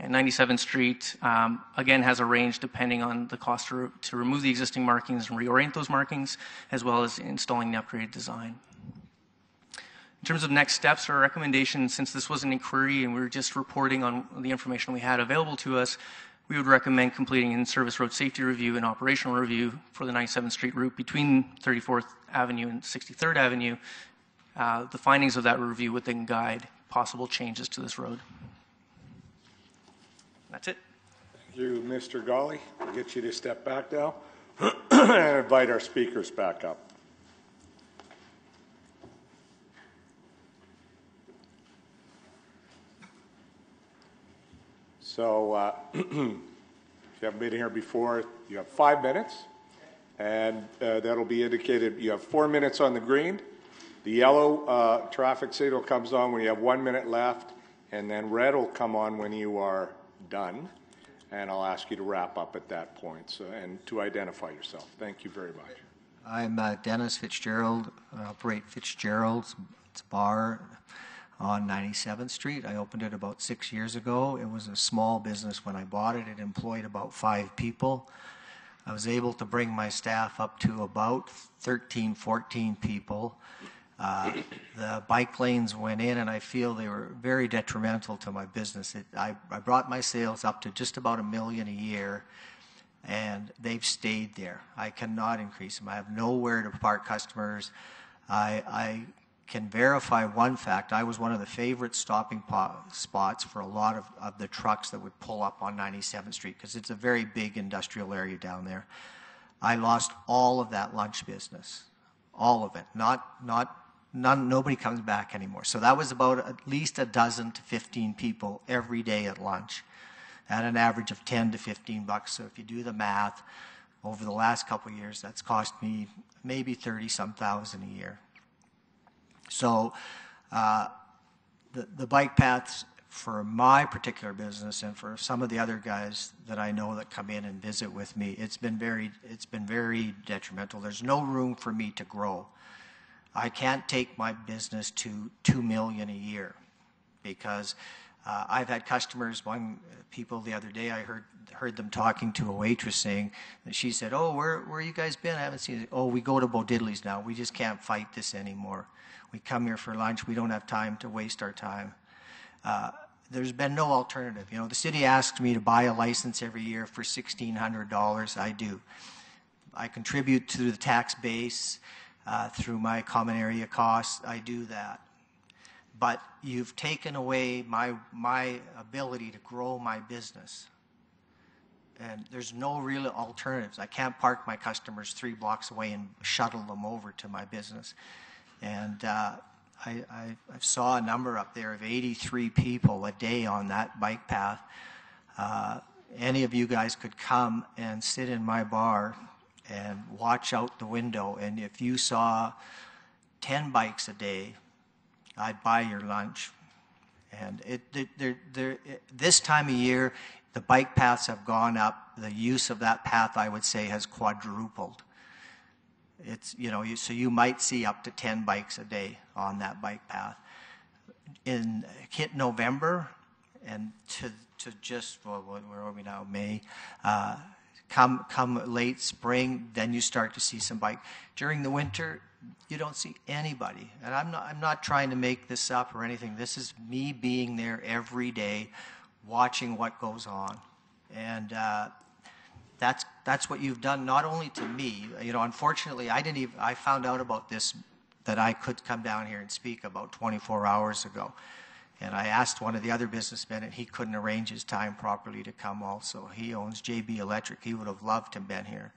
And 97th Street, um, again, has a range depending on the cost to, re- to remove the existing markings and reorient those markings, as well as installing the upgraded design. In terms of next steps, our recommendation, since this was an inquiry and we were just reporting on the information we had available to us, we would recommend completing in-service road safety review and operational review for the 97th Street route between 34th Avenue and 63rd Avenue. Uh, the findings of that review would then guide possible changes to this road. That's it. Thank you, Mr. Golly. I'll get you to step back now [clears throat] and invite our speakers back up. So uh, [clears throat] if you haven't been here before, you have five minutes, and uh, that'll be indicated. You have four minutes on the green. The yellow uh, traffic signal comes on when you have one minute left, and then red will come on when you are done. And I'll ask you to wrap up at that point so, and to identify yourself. Thank you very much. I'm uh, Dennis Fitzgerald. I operate Fitzgerald's Bar on 97th Street. I opened it about six years ago. It was a small business when I bought it. It employed about five people. I was able to bring my staff up to about 13, 14 people. Uh, the bike lanes went in, and I feel they were very detrimental to my business. It, I, I brought my sales up to just about a million a year, and they've stayed there. I cannot increase them. I have nowhere to park customers. I, I can verify one fact. I was one of the favorite stopping po- spots for a lot of, of the trucks that would pull up on 97th Street because it's a very big industrial area down there. I lost all of that lunch business, all of it. Not, not, none, nobody comes back anymore. So that was about at least a dozen to 15 people every day at lunch at an average of 10 to 15 bucks. So if you do the math, over the last couple years, that's cost me maybe 30 some thousand a year. So uh, the, the bike paths for my particular business and for some of the other guys that I know that come in and visit with me, it's been very, it's been very detrimental. There's no room for me to grow. I can't take my business to two million a year because uh, I've had customers. One people the other day, I heard heard them talking to a waitress saying that she said, "Oh, where where you guys been? I haven't seen it. Oh, we go to Bo Diddley's now. We just can't fight this anymore. We come here for lunch. We don't have time to waste our time." Uh, there's been no alternative. You know, the city asks me to buy a license every year for $1,600. I do. I contribute to the tax base uh, through my common area costs. I do that. But you've taken away my, my ability to grow my business. And there's no real alternatives. I can't park my customers three blocks away and shuttle them over to my business. And uh, I, I, I, saw a number up there of 83 people a day on that bike path. Uh, any of you guys could come and sit in my bar and watch out the window, and if you saw 10 bikes a day, I'd buy your lunch. And it, they're, they're, it, this time of year, the bike paths have gone up. The use of that path, I would say, has quadrupled. It's, you know, you, so you might see up to 10 bikes a day on that bike path. In hit November and to, to just, well, where are we now? May. Uh, come, come late spring, then you start to see some bike. During the winter, you don't see anybody. And I'm not, I'm not trying to make this up or anything. This is me being there every day, watching what goes on. And uh, that's that's what you've done not only to me. You know, unfortunately, I didn't even I found out about this that I could come down here and speak about 24 hours ago. And I asked one of the other businessmen, and he couldn't arrange his time properly to come also. He owns JB Electric. He would have loved to have been here.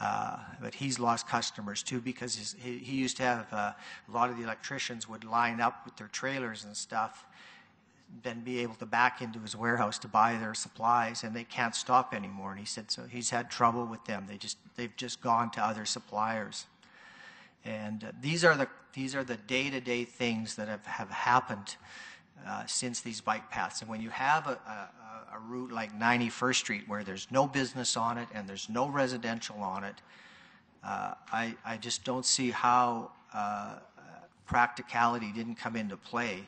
Uh, but he's lost customers too because he, he, used to have uh, a lot of the electricians would line up with their trailers and stuff then be able to back into his warehouse to buy their supplies and they can't stop anymore. And he said so he's had trouble with them. They just they've just gone to other suppliers. And uh, these are the these are the day-to-day things that have, have happened uh, since these bike paths. And when you have a, a, a, route like 91st Street where there's no business on it and there's no residential on it uh, I, I just don't see how uh, practicality didn't come into play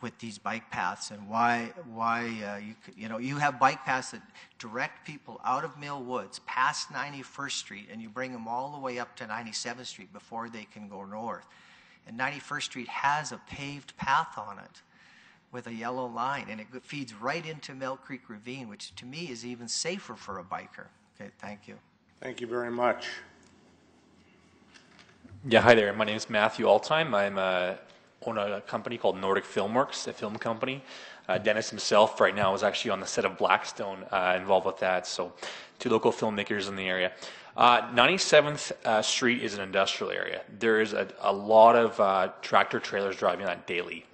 with these bike paths and why why uh, you you know you have bike paths that direct people out of Mill Woods past 91st Street and you bring them all the way up to 97th Street before they can go north. And 91st Street has a paved path on it with a yellow line and it feeds right into Mill Creek Ravine, which to me is even safer for a biker. Okay, thank you. Thank you very much. Yeah, hi there. My name is Matthew Altheim. I'm a own a company called Nordic Filmworks, a film company. Uh, Dennis himself right now is actually on the set of Blackstone, uh, involved with that. So, two local filmmakers in the area. Uh, 97th uh, Street is an industrial area. There is a, a lot of uh, tractor trailers driving that daily.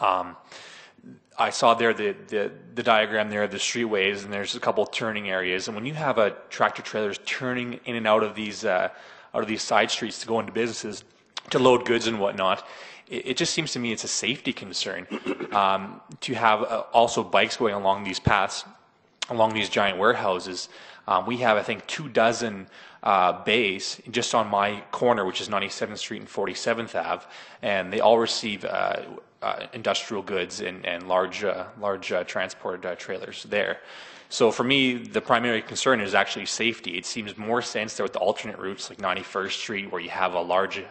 Um, I saw there the, the, the diagram there of the streetways, and there's a couple turning areas. And when you have a tractor trailers turning in and out of these uh, out of these side streets to go into businesses to load goods and whatnot, it, it, just seems to me it's a safety concern um, to have uh, also bikes going along these paths, along these giant warehouses. Um, we have, I think, two dozen uh, bays just on my corner, which is 97th Street and 47th Ave, and they all receive uh, uh, industrial goods and, and large, uh, large uh, transport trailers there. So for me, the primary concern is actually safety. It seems more sense there with the alternate routes like 91st Street, where you have a large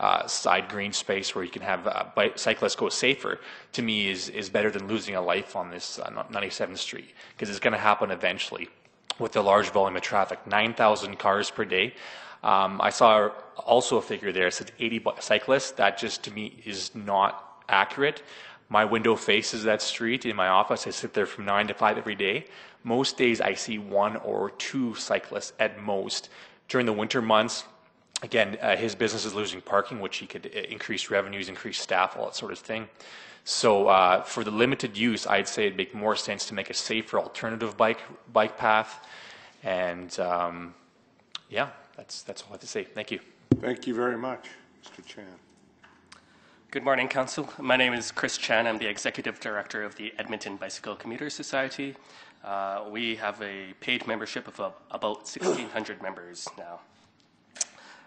uh, side green space where you can have uh, cyclists go safer, to me is, is better than losing a life on this uh, 97th Street, because it's going to happen eventually with the large volume of traffic. 9,000 cars per day. Um, I saw also a figure there, said 80 bi- cyclists. That just to me is not accurate. My window faces that street in my office. I sit there from 9 to 5 every day. Most days I see one or two cyclists at most. During the winter months, again, uh, his business is losing parking, which he could uh, increase revenues, increase staff, all that sort of thing. So uh, for the limited use, I'd say it'd make more sense to make a safer alternative bike bike path. And um, yeah, that's that's all I have to say. Thank you. Thank you very much, Mr. Chan. Good morning, Council. My name is Chris Chan. I'm the Executive Director of the Edmonton Bicycle Commuter Society. Uh, we have a paid membership of uh, about 1,600 members now.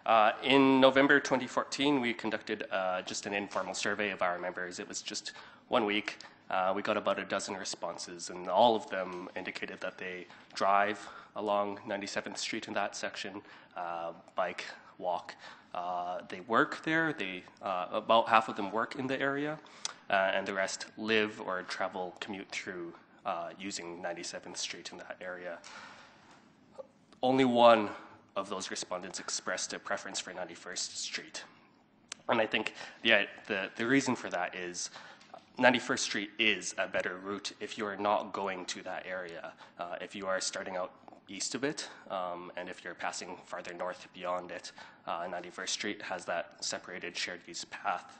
Uh, in November 2014, we conducted uh, just an informal survey of our members. It was just one week. Uh, we got about a dozen responses, and all of them indicated that they drive along 97th Street in that section, uh, bike, walk. Uh, they work there. They uh, about half of them work in the area, and the rest live or travel, commute through using 97th Street in that area. Only one of those respondents expressed a preference for 91st Street. And I think yeah, the, the reason for that is 91st Street is a better route if you are not going to that area. Uh, if you are starting out east of it, um, and if you're passing farther north beyond it, uh, 91st Street has that separated shared use path.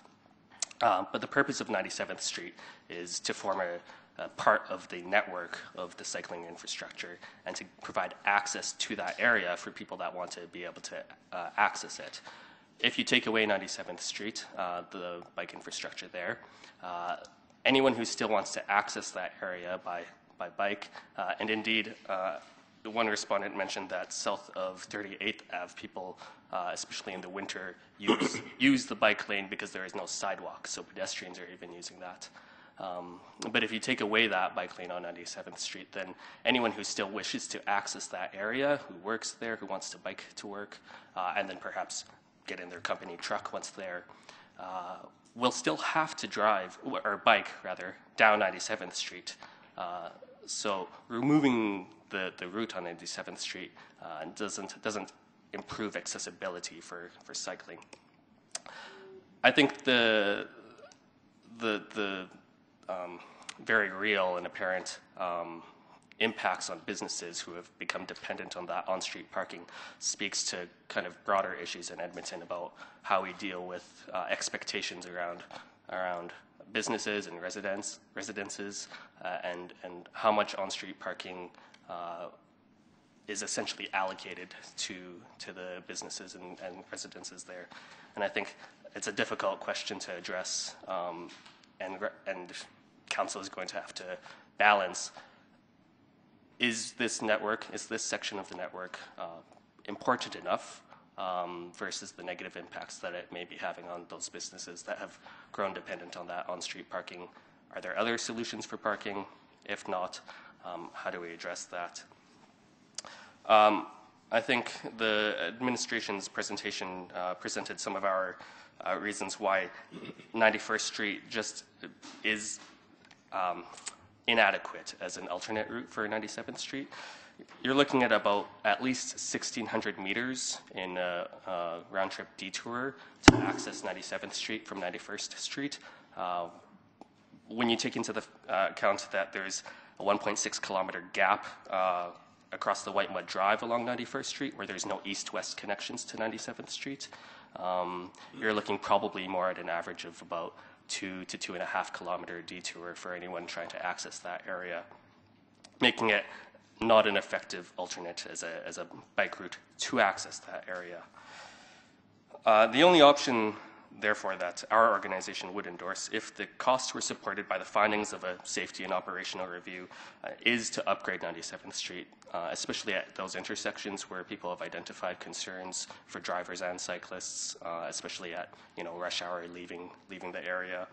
Um, but the purpose of 97th Street is to form a, uh, part of the network of the cycling infrastructure and to provide access to that area for people that want to be able to uh, access it. If you take away 97th Street, uh, the bike infrastructure there, uh, anyone who still wants to access that area by, by bike, uh, and indeed, uh, one respondent mentioned that south of 38th Ave, people, especially in the winter, use, [coughs] use the bike lane because there is no sidewalk, so pedestrians are even using that. Um, but if you take away that bike lane on 97th Street, then anyone who still wishes to access that area, who works there, who wants to bike to work, uh, and then perhaps get in their company truck once there, uh, will still have to drive, or bike rather, down 97th Street. Uh, so removing the, the route on 97th Street uh, doesn't, doesn't improve accessibility for, for cycling. I think the, the, the um, very real and apparent um, impacts on businesses who have become dependent on that on-street parking speaks to kind of broader issues in Edmonton about how we deal with uh, expectations around around businesses and residents residences uh, and and how much on-street parking is essentially allocated to to the businesses and, and, residences there and I think it's a difficult question to address um, and and council is going to have to balance is this network, is this section of the network uh, important enough um, versus the negative impacts that it may be having on those businesses that have grown dependent on that on-street parking? Are there other solutions for parking? If not, how do we address that? Um, I think the administration's presentation uh, presented some of our uh, reasons why 91st Street just is um, inadequate as an alternate route for 97th Street. You're looking at about at least 1,600 meters in a, a round trip detour to access 97th Street from 91st Street. Uh, when you take into the uh, account that there's a 1.6 kilometer gap uh, across the Whitemud Drive along 91st Street where there's no east-west connections to 97th Street, um, you're looking probably more at an average of about two to two and a half kilometer detour for anyone trying to access that area, making it not an effective alternate as a, as a bike route to access that area. Uh, the only option therefore, that our organization would endorse if the costs were supported by the findings of a safety and operational review uh, is to upgrade 97th Street, uh, especially at those intersections where people have identified concerns for drivers and cyclists, uh, especially at you know rush hour leaving leaving the area,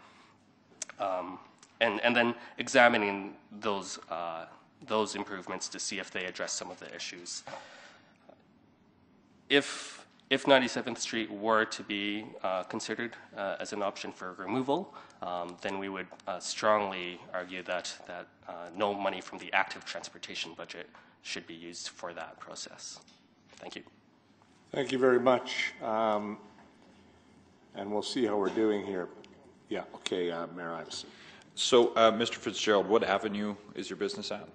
um, and and then examining those uh, those improvements to see if they address some of the issues. If if 97th Street were to be uh, considered uh, as an option for removal, um, then we would uh, strongly argue that, that uh, no money from the active transportation budget should be used for that process. Thank you. Thank you very much. Um, And we'll see how we're doing here. Yeah, okay, uh, Mayor Iveson. So, uh, Mr. Fitzgerald, what avenue is your business at?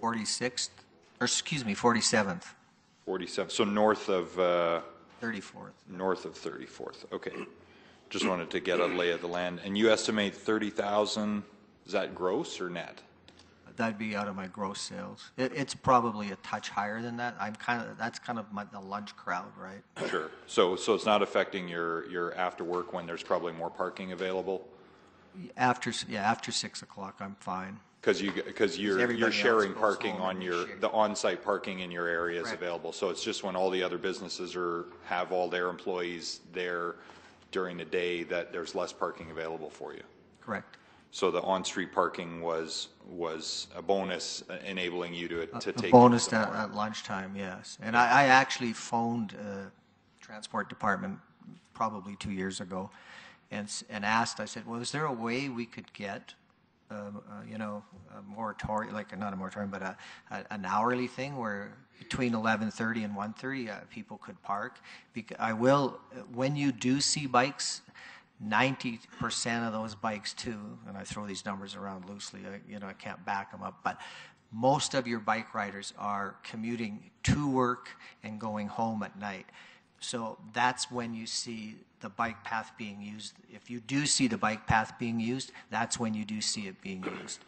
46th, or excuse me, 47th, 47, so north of, uh, 34th. north of 34th, okay. Just wanted to get a lay of the land. And you estimate 30,000, is that gross or net? That'd be out of my gross sales. It, it's probably a touch higher than that. I'm kind of, that's kind of my, the lunch crowd, right? Sure. So, so it's not affecting your, your after work when there's probably more parking available? After, s- yeah, after 6 o'clock, I'm fine. Because you, because you're, everybody you're else sharing goes parking home on and your, the on-site parking in your area is Correct. available. So it's just when all the other businesses are, have all their employees there during the day that there's less parking available for you? Correct. So the on-street parking was, was a bonus enabling you to, to A take. bonus some at, more. at lunchtime, yes. And I, I actually phoned uh, Transport Department probably two years ago and, s- and asked, I said, well, is there a way we could get, you know, a moratorium, like, not a moratorium, but a, a- an hourly thing where between 11:30 and 1:30, uh, people could park? I will, when you do see bikes, 90% of those bikes too, and I throw these numbers around loosely, I, you know, I can't back them up, but most of your bike riders are commuting to work and going home at night. So that's when you see the bike path being used. If you do see the bike path being used, that's when you do see it being used.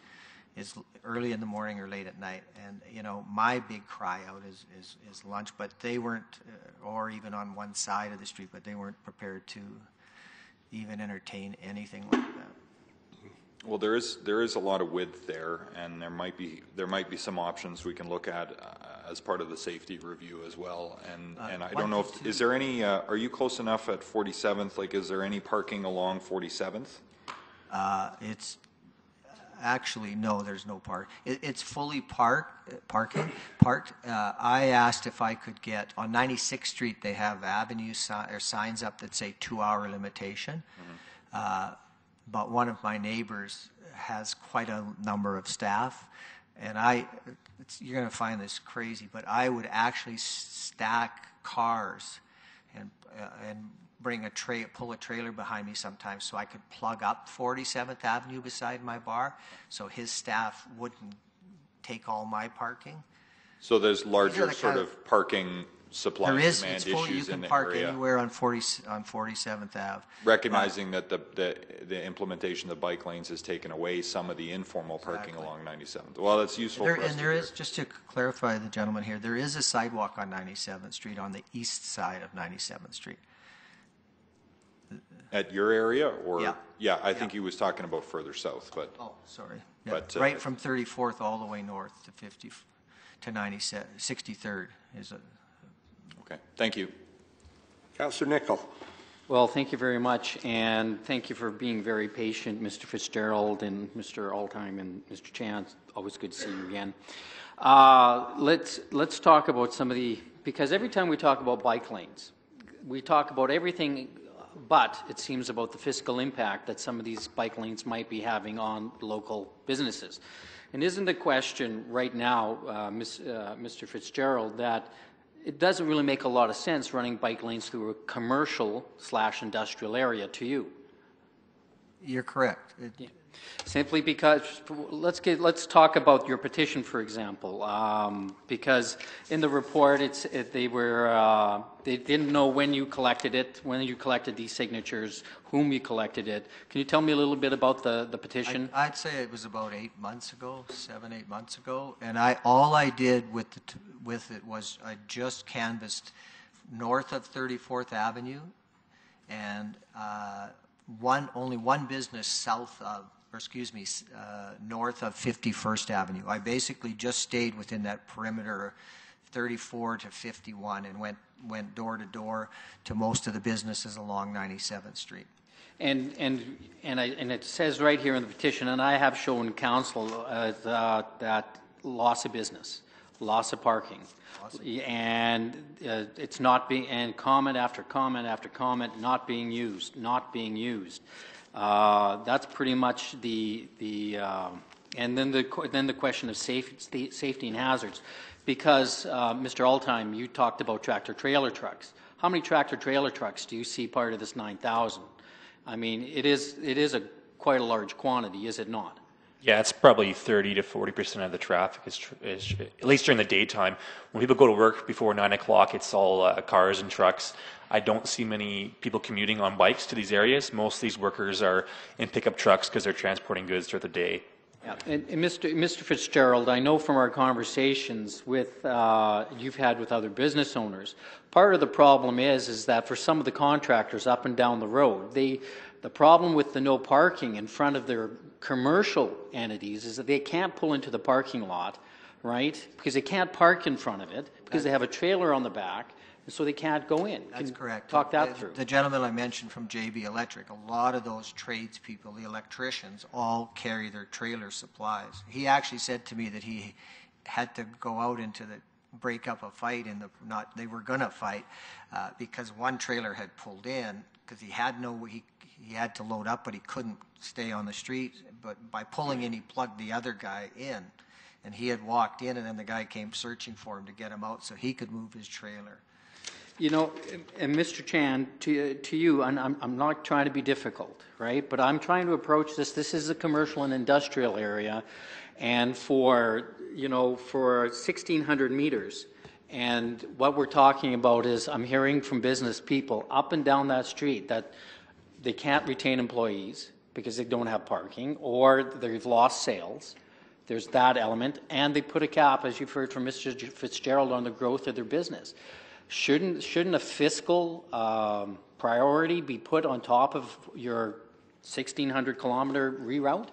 It's early in the morning or late at night. And, you know, my big cry out is, is, is lunch, but they weren't, uh, or even on one side of the street, but they weren't prepared to even entertain anything like that. Well, there is, there is a lot of width there, and there might be, there might be some options we can look at as part of the safety review as well. And, Uh, and I don't know if, is there any, uh, are you close enough at 47th? Like, is there any parking along 47th? Uh, it's, actually, no, there's no park. It, it's fully park, parking, parked. Uh, I asked if I could get, on 96th Street, they have avenue si- or signs up that say two-hour limitation. Uh, but one of my neighbors has quite a number of staff, and I, you're going to find this crazy, but I would actually stack cars and uh, and bring a tray, pull a trailer behind me sometimes, so I could plug up 47th Avenue beside my bar, so his staff wouldn't take all my parking. So there's larger the sort kind of parking supply There and is, demand it's you issues in can the park area. anywhere on 40 on 47th Ave. Recognizing that the, the, the implementation of the bike lanes has taken away some of the informal parking along 97th. Well, that's useful There, for us and to there hear. is, just to clarify the gentleman here, there is a sidewalk on 97th Street, on the east side of 97th Street. At your area, or? Yeah. Yeah, I think he was talking about further south, but. Oh, sorry. Yeah, But, uh, Right from 34th all the way north to 50, to 97, 63rd is a, Okay, thank you. Councillor Nickel. Well, thank you very much, and thank you for being very patient, Mr. Fitzgerald and Mr. Altheim and Mr. Chan. Always good to see you again. Uh, let's let's talk about some of the because every time we talk about bike lanes, we talk about everything, but it seems about the fiscal impact that some of these bike lanes might be having on local businesses. And isn't the question right now, uh, Ms., uh, Mr. Fitzgerald, that it doesn't really make a lot of sense running bike lanes through a commercial slash industrial area to you. you're correct. It- Simply because, let's get, let's talk about your petition, for example, um, because in the report, it's, it, they were, uh, they didn't know when you collected it, when you collected these signatures, whom you collected it. Can you tell me a little bit about the, the petition? I- I'd say it was about eight months ago, seven, eight months ago, and I, all I did with, the with it was I just canvassed north of 34th Avenue, and uh, one, only one business south of, or excuse me, uh, north of 51st Avenue. I basically just stayed within that perimeter, 34 to 51, and went, went door to door to most of the businesses along 97th Street. And, and, and I, and it says right here in the petition, and I have shown council, uh, that- that loss of business, loss of parking. And uh, it's not being, and comment after comment after comment, not being used, not being used. Uh, That's pretty much the, the, um, and then the, then the question of safety, safety and hazards. Because, uh, Mr. Altheim, you talked about tractor-trailer trucks. How many tractor-trailer trucks do you see part of this 9,000? I mean, it is, it is a, quite a large quantity, is it not? Yeah, it's probably 30 to 40 percent of the traffic is, is at least during the daytime. When people go to work before nine o'clock, it's all uh, cars and trucks. I don't see many people commuting on bikes to these areas. Most of these workers are in pickup trucks because they're transporting goods throughout the day. Yeah, and, and Mr. Mr. Fitzgerald, I know from our conversations with uh, you've had with other business owners, part of the problem is is that for some of the contractors up and down the road, they the problem with the no parking in front of their commercial entities is that they can't pull into the parking lot, right? Because they can't park in front of it because they have a trailer on the back, and so they can't go in. That's Can correct. Talk that The- through. The gentleman I mentioned from JB Electric, a lot of those tradespeople, the electricians, all carry their trailer supplies. He actually said to me that he had to go out into the, break up a fight in the, not, they were gonna fight, uh, because one trailer had pulled in, because he had no, he, he had to load up, but he couldn't stay on the street. But by pulling in, he plugged the other guy in. And he had walked in, and then the guy came searching for him to get him out so he could move his trailer. You know, and Mr. Chan, to, to you, and I'm, I'm not trying to be difficult, right? But I'm trying to approach this, this is a commercial and industrial area, and for, you know, for 1,600 meters, and what we're talking about is, I'm hearing from business people up and down that street that they can't retain employees because they don't have parking, or they've lost sales. There's that element, and they put a cap, as you've heard from Mr. Fitzgerald, on the growth of their business. Shouldn't shouldn't a fiscal um, priority be put on top of your 1,600 kilometer reroute?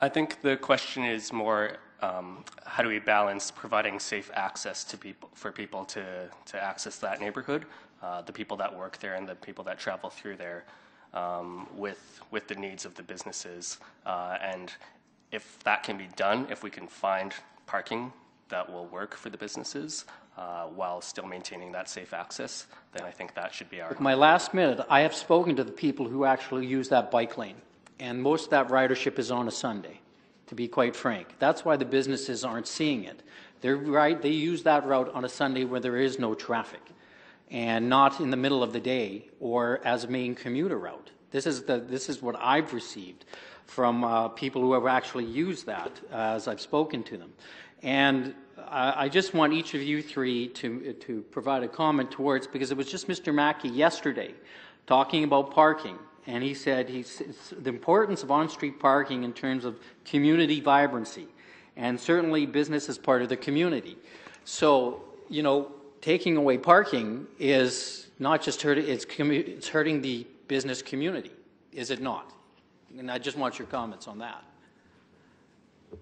I think the question is more um, how do we balance providing safe access to people for people to, to access that neighborhood, uh, the people that work there and the people that travel through there, um, with with the needs of the businesses, uh, and if that can be done, if we can find parking that will work for the businesses uh, while still maintaining that safe access, then I think that should be our. With my last minute, I have spoken to the people who actually use that bike lane, and most of that ridership is on a Sunday, to be quite frank. That's why the businesses aren't seeing it. They're right, they use that route on a Sunday where there is no traffic, and not in the middle of the day or as a main commuter route. This is, the, this is what I've received from uh, people who have actually used that as I've spoken to them. And I, I just want each of you three to, to provide a comment towards, because it was just Mr. Mackey yesterday talking about parking, and he said he's, the importance of on-street parking in terms of community vibrancy, and certainly business is part of the community. So, you know, taking away parking is not just hurting, it's, commu- it's hurting the business community, is it not? And I just want your comments on that.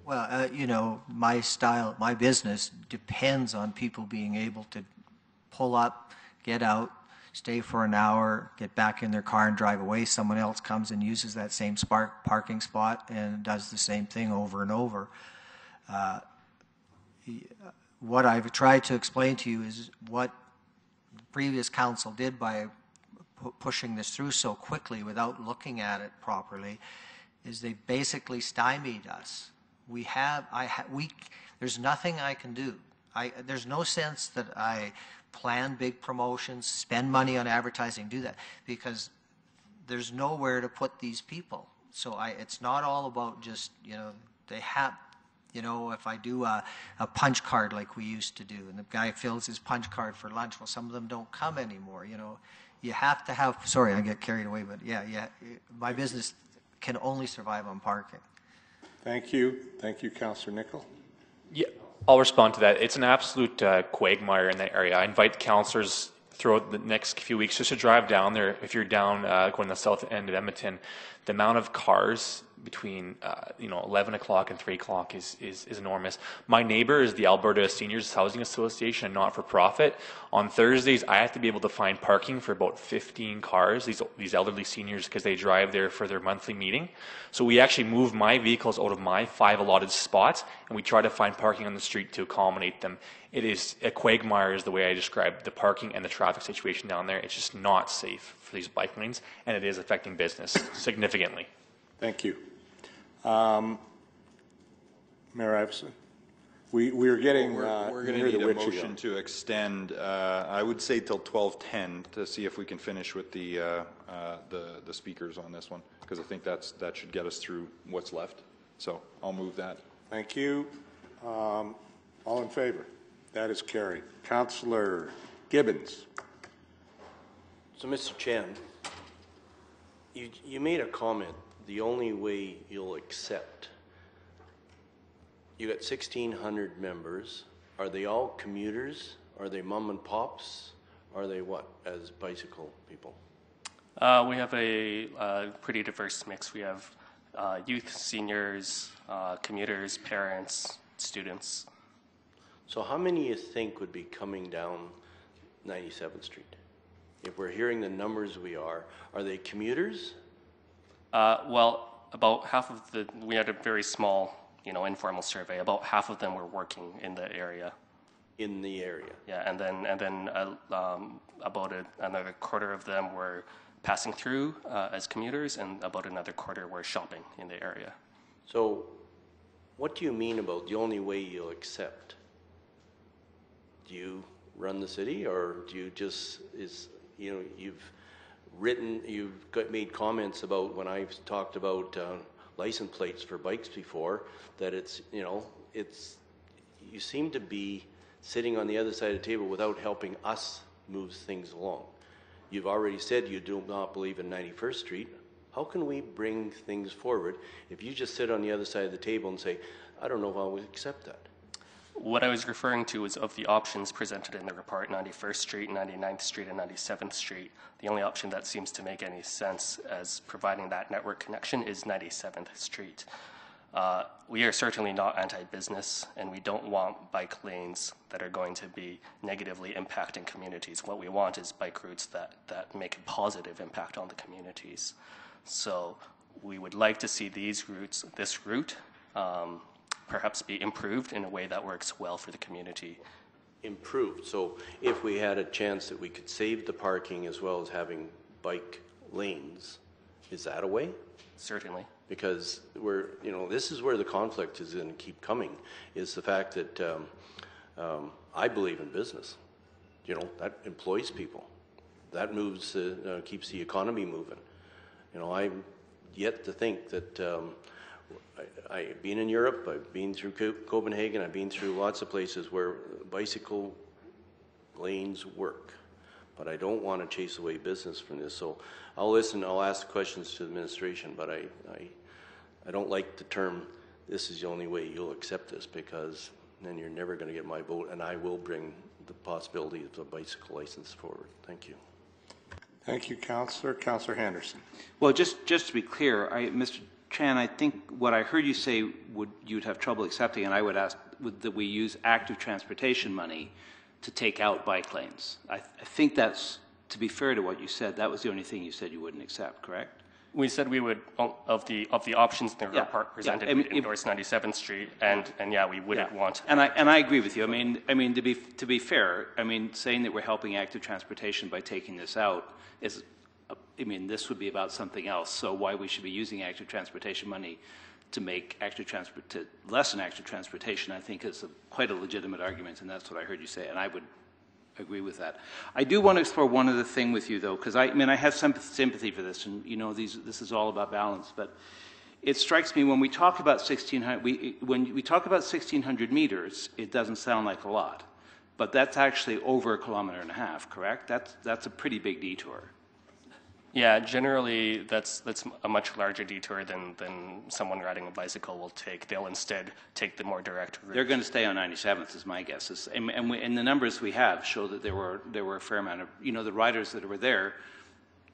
Well, uh, you know, my style, my business depends on people being able to pull up, get out, stay for an hour, get back in their car and drive away. Someone else comes and uses that same spark parking spot and does the same thing over and over. Uh, what I've tried to explain to you is what previous council did by pu- pushing this through so quickly without looking at it properly is they basically stymied us. We have, I ha, we, there's nothing I can do. I, there's no sense that I plan big promotions, spend money on advertising, do that, because there's nowhere to put these people. So I, it's not all about just, you know, they have, you know, if I do a, a punch card like we used to do, and the guy fills his punch card for lunch, well, some of them don't come anymore, you know. You have to have, sorry, I get carried away, but yeah, yeah, my business can only survive on parking. Thank you. Thank you, Councillor Nickel. Yeah, I'll respond to that. It's an absolute uh, quagmire in that area. I invite councillors throughout the next few weeks just to drive down there. If you're down uh, going to the south end of Edmonton, the amount of cars between uh, you know 11 o'clock and 3 o'clock is, is, is enormous. My neighbor is the Alberta Seniors Housing Association, a not-for-profit. On Thursdays, I have to be able to find parking for about 15 cars, these, these elderly seniors, because they drive there for their monthly meeting. So we actually move my vehicles out of my five allotted spots, and we try to find parking on the street to accommodate them. It is a quagmire, is the way I describe the parking and the traffic situation down there. It's just not safe for these bike lanes, and it is affecting business significantly. Thank you. Um, Mayor Iveson, we, we are getting We're, uh, we're going near to the need a motion again. to extend, uh, I would say till 12:10 to see if we can finish with the, uh, uh, the, the speakers on this one, because I think that's, that should get us through what's left. So I'll move that. Thank you. Um, All in favor? That is carried. Councillor Gibbons. So, Mr. Chan, you, you made a comment, the only way you'll accept. You got 1,600 members. Are they all commuters? Are they mom and pops? Are they what, as bicycle people? Uh, we have a uh, pretty diverse mix. We have uh, youth, seniors, uh, commuters, parents, students. So how many you think would be coming down 97th Street? If we're hearing the numbers we are, are they commuters? Uh, well, about half of the, we had a very small, you know, informal survey. About half of them were working in the area. In the area. Yeah, and then and then uh, um, about a, another quarter of them were passing through uh, as commuters, and about another quarter were shopping in the area. So what do you mean about the only way you'll accept? Do you run the city or do you just, is, you know, you've written, you've got, made comments about when I've talked about uh, license plates for bikes before, that it's, you know, it's, you seem to be sitting on the other side of the table without helping us move things along. You've already said you do not believe in 91st Street. How can we bring things forward if you just sit on the other side of the table and say, I don't know how we accept that? What I was referring to was of the options presented in the report 91st Street, 99th Street, and 97th Street. The only option that seems to make any sense as providing that network connection is 97th Street. Uh, we are certainly not anti business, and we don't want bike lanes that are going to be negatively impacting communities. What we want is bike routes that, that make a positive impact on the communities. So we would like to see these routes, this route, um, perhaps be improved in a way that works well for the community. Improved. So if we had a chance that we could save the parking as well as having bike lanes, is that a way? Certainly. Because we're, you know, this is where the conflict is going to keep coming, is the fact that um, um, I believe in business. You know, that employs people. That moves, uh, uh, keeps the economy moving. You know, I'm yet to think that um, I've been in Europe, I've been through Co- Copenhagen, I've been through lots of places where bicycle lanes work. But I don't want to chase away business from this. So I'll listen, I'll ask questions to the administration, but I, I, I don't like the term, this is the only way you'll accept this, because then you're never going to get my vote, and I will bring the possibility of a bicycle license forward. Thank you. Thank you, Councillor. Councillor Henderson. Well, just, just to be clear, I, Mr. Chan, I think what I heard you say would, you'd have trouble accepting, and I would ask would, that we use active transportation money to take out bike lanes. I, I think that's, to be fair to what you said, that was the only thing you said you wouldn't accept, correct? We said we would, of the, of the options the Yeah, yeah, presented, I mean, endorse 97th Street, and, and yeah, we wouldn't Yeah. want. And I, and I agree with you. I mean, I mean, to be, to be fair, I mean, saying that we're helping active transportation by taking this out is, I mean, this would be about something else. So why we should be using active transportation money to make active transport, to lessen active transportation, I think is a, quite a legitimate argument, and that's what I heard you say, and I would agree with that. I do want to explore one other thing with you, though, because I, I mean, I have some sympathy for this, and you know, these, this is all about balance. But it strikes me when we talk about 1600, we, when we talk about 1600 meters, it doesn't sound like a lot, but that's actually over a kilometer and a half, correct? That's that's a pretty big detour. Yeah, generally, that's, that's a much larger detour than, than someone riding a bicycle will take. They'll instead take the more direct route. They're going to stay on 97th, is my guess. Is, and, and, we, and the numbers we have show that there were there were a fair amount of you know the riders that were there,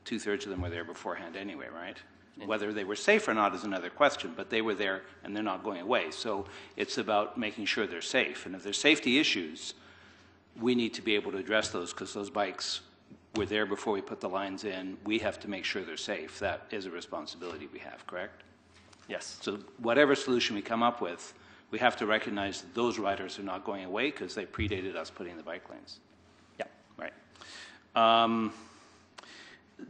two thirds of them were there beforehand anyway, right? Whether they were safe or not is another question, but they were there and they're not going away. So it's about making sure they're safe. And if there's safety issues, we need to be able to address those because those bikes were there before we put the lines in. We have to make sure they're safe. That is a responsibility we have, correct? Yes. So whatever solution we come up with, we have to recognize that those riders are not going away because they predated us putting the bike lanes. Yeah. Right. Um,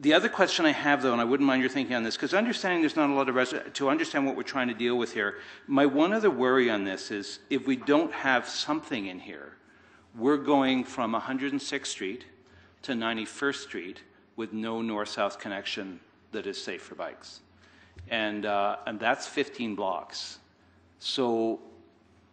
The other question I have, though, and I wouldn't mind your thinking on this, because understanding there's not a lot of res- to understand what we're trying to deal with here. My one other worry on this is if we don't have something in here, we're going from 106th Street to 91st Street with no north-south connection that is safe for bikes, and uh, and that's 15 blocks. So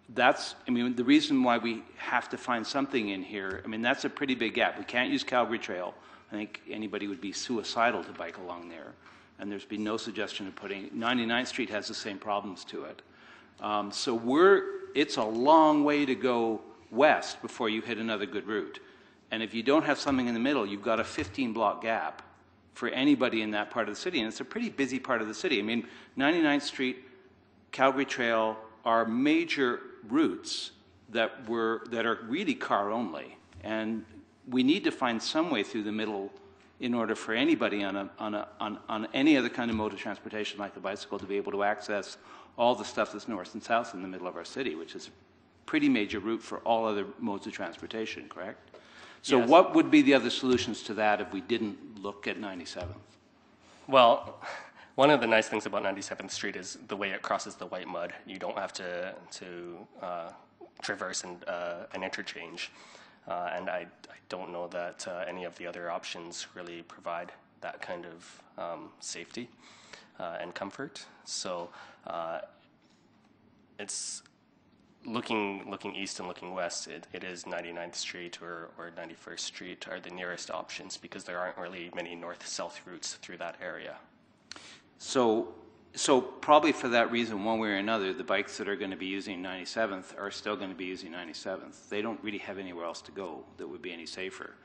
that's, I mean, the reason why we have to find something in here, I mean, that's a pretty big gap. We can't use Calgary Trail. I think anybody would be suicidal to bike along there. And there's been no suggestion of putting, 99th Street has the same problems to it. Um, so we're, it's a long way to go west before you hit another good route. And if you don't have something in the middle, you've got a 15 block gap for anybody in that part of the city. And it's a pretty busy part of the city. I mean, 99th Street, Calgary Trail are major routes that were that are really car only, and we need to find some way through the middle in order for anybody on a, on, a, on, on any other kind of mode of transportation like a bicycle to be able to access all the stuff that's north and south in the middle of our city, which is a pretty major route for all other modes of transportation, correct? So Yes. what would be the other solutions to that if we didn't look at 97th? Well, [laughs] one of the nice things about 97th Street is the way it crosses the Whitemud. You don't have to to uh, traverse an, uh, an interchange, uh, and I, I don't know that uh, any of the other options really provide that kind of um, safety uh, and comfort. So uh, it's looking looking east and looking west. It, it is 99th Street or, or 91st Street are the nearest options because there aren't really many north-south routes through that area. So, so probably for that reason, one way or another, the bikes that are going to be using 97th are still going to be using 97th. They don't really have anywhere else to go that would be any safer.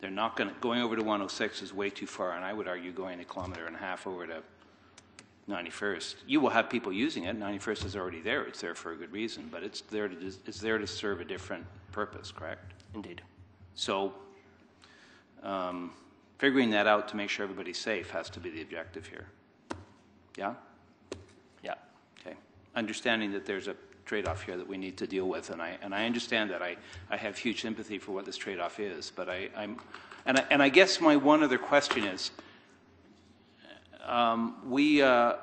They're not going to, going over to 106 is way too far, and I would argue going a kilometer and a half over to 91st. You will have people using it. 91st is already there. It's there for a good reason, but it's there to, it's there to serve a different purpose, correct? Indeed. So, um, figuring that out to make sure everybody's safe has to be the objective here. Yeah? Yeah. Okay. Understanding that there's a trade-off here that we need to deal with, and I, and I understand that. I, I have huge sympathy for what this trade-off is, but I, I'm, and I, and I guess my one other question is, um, we, uh,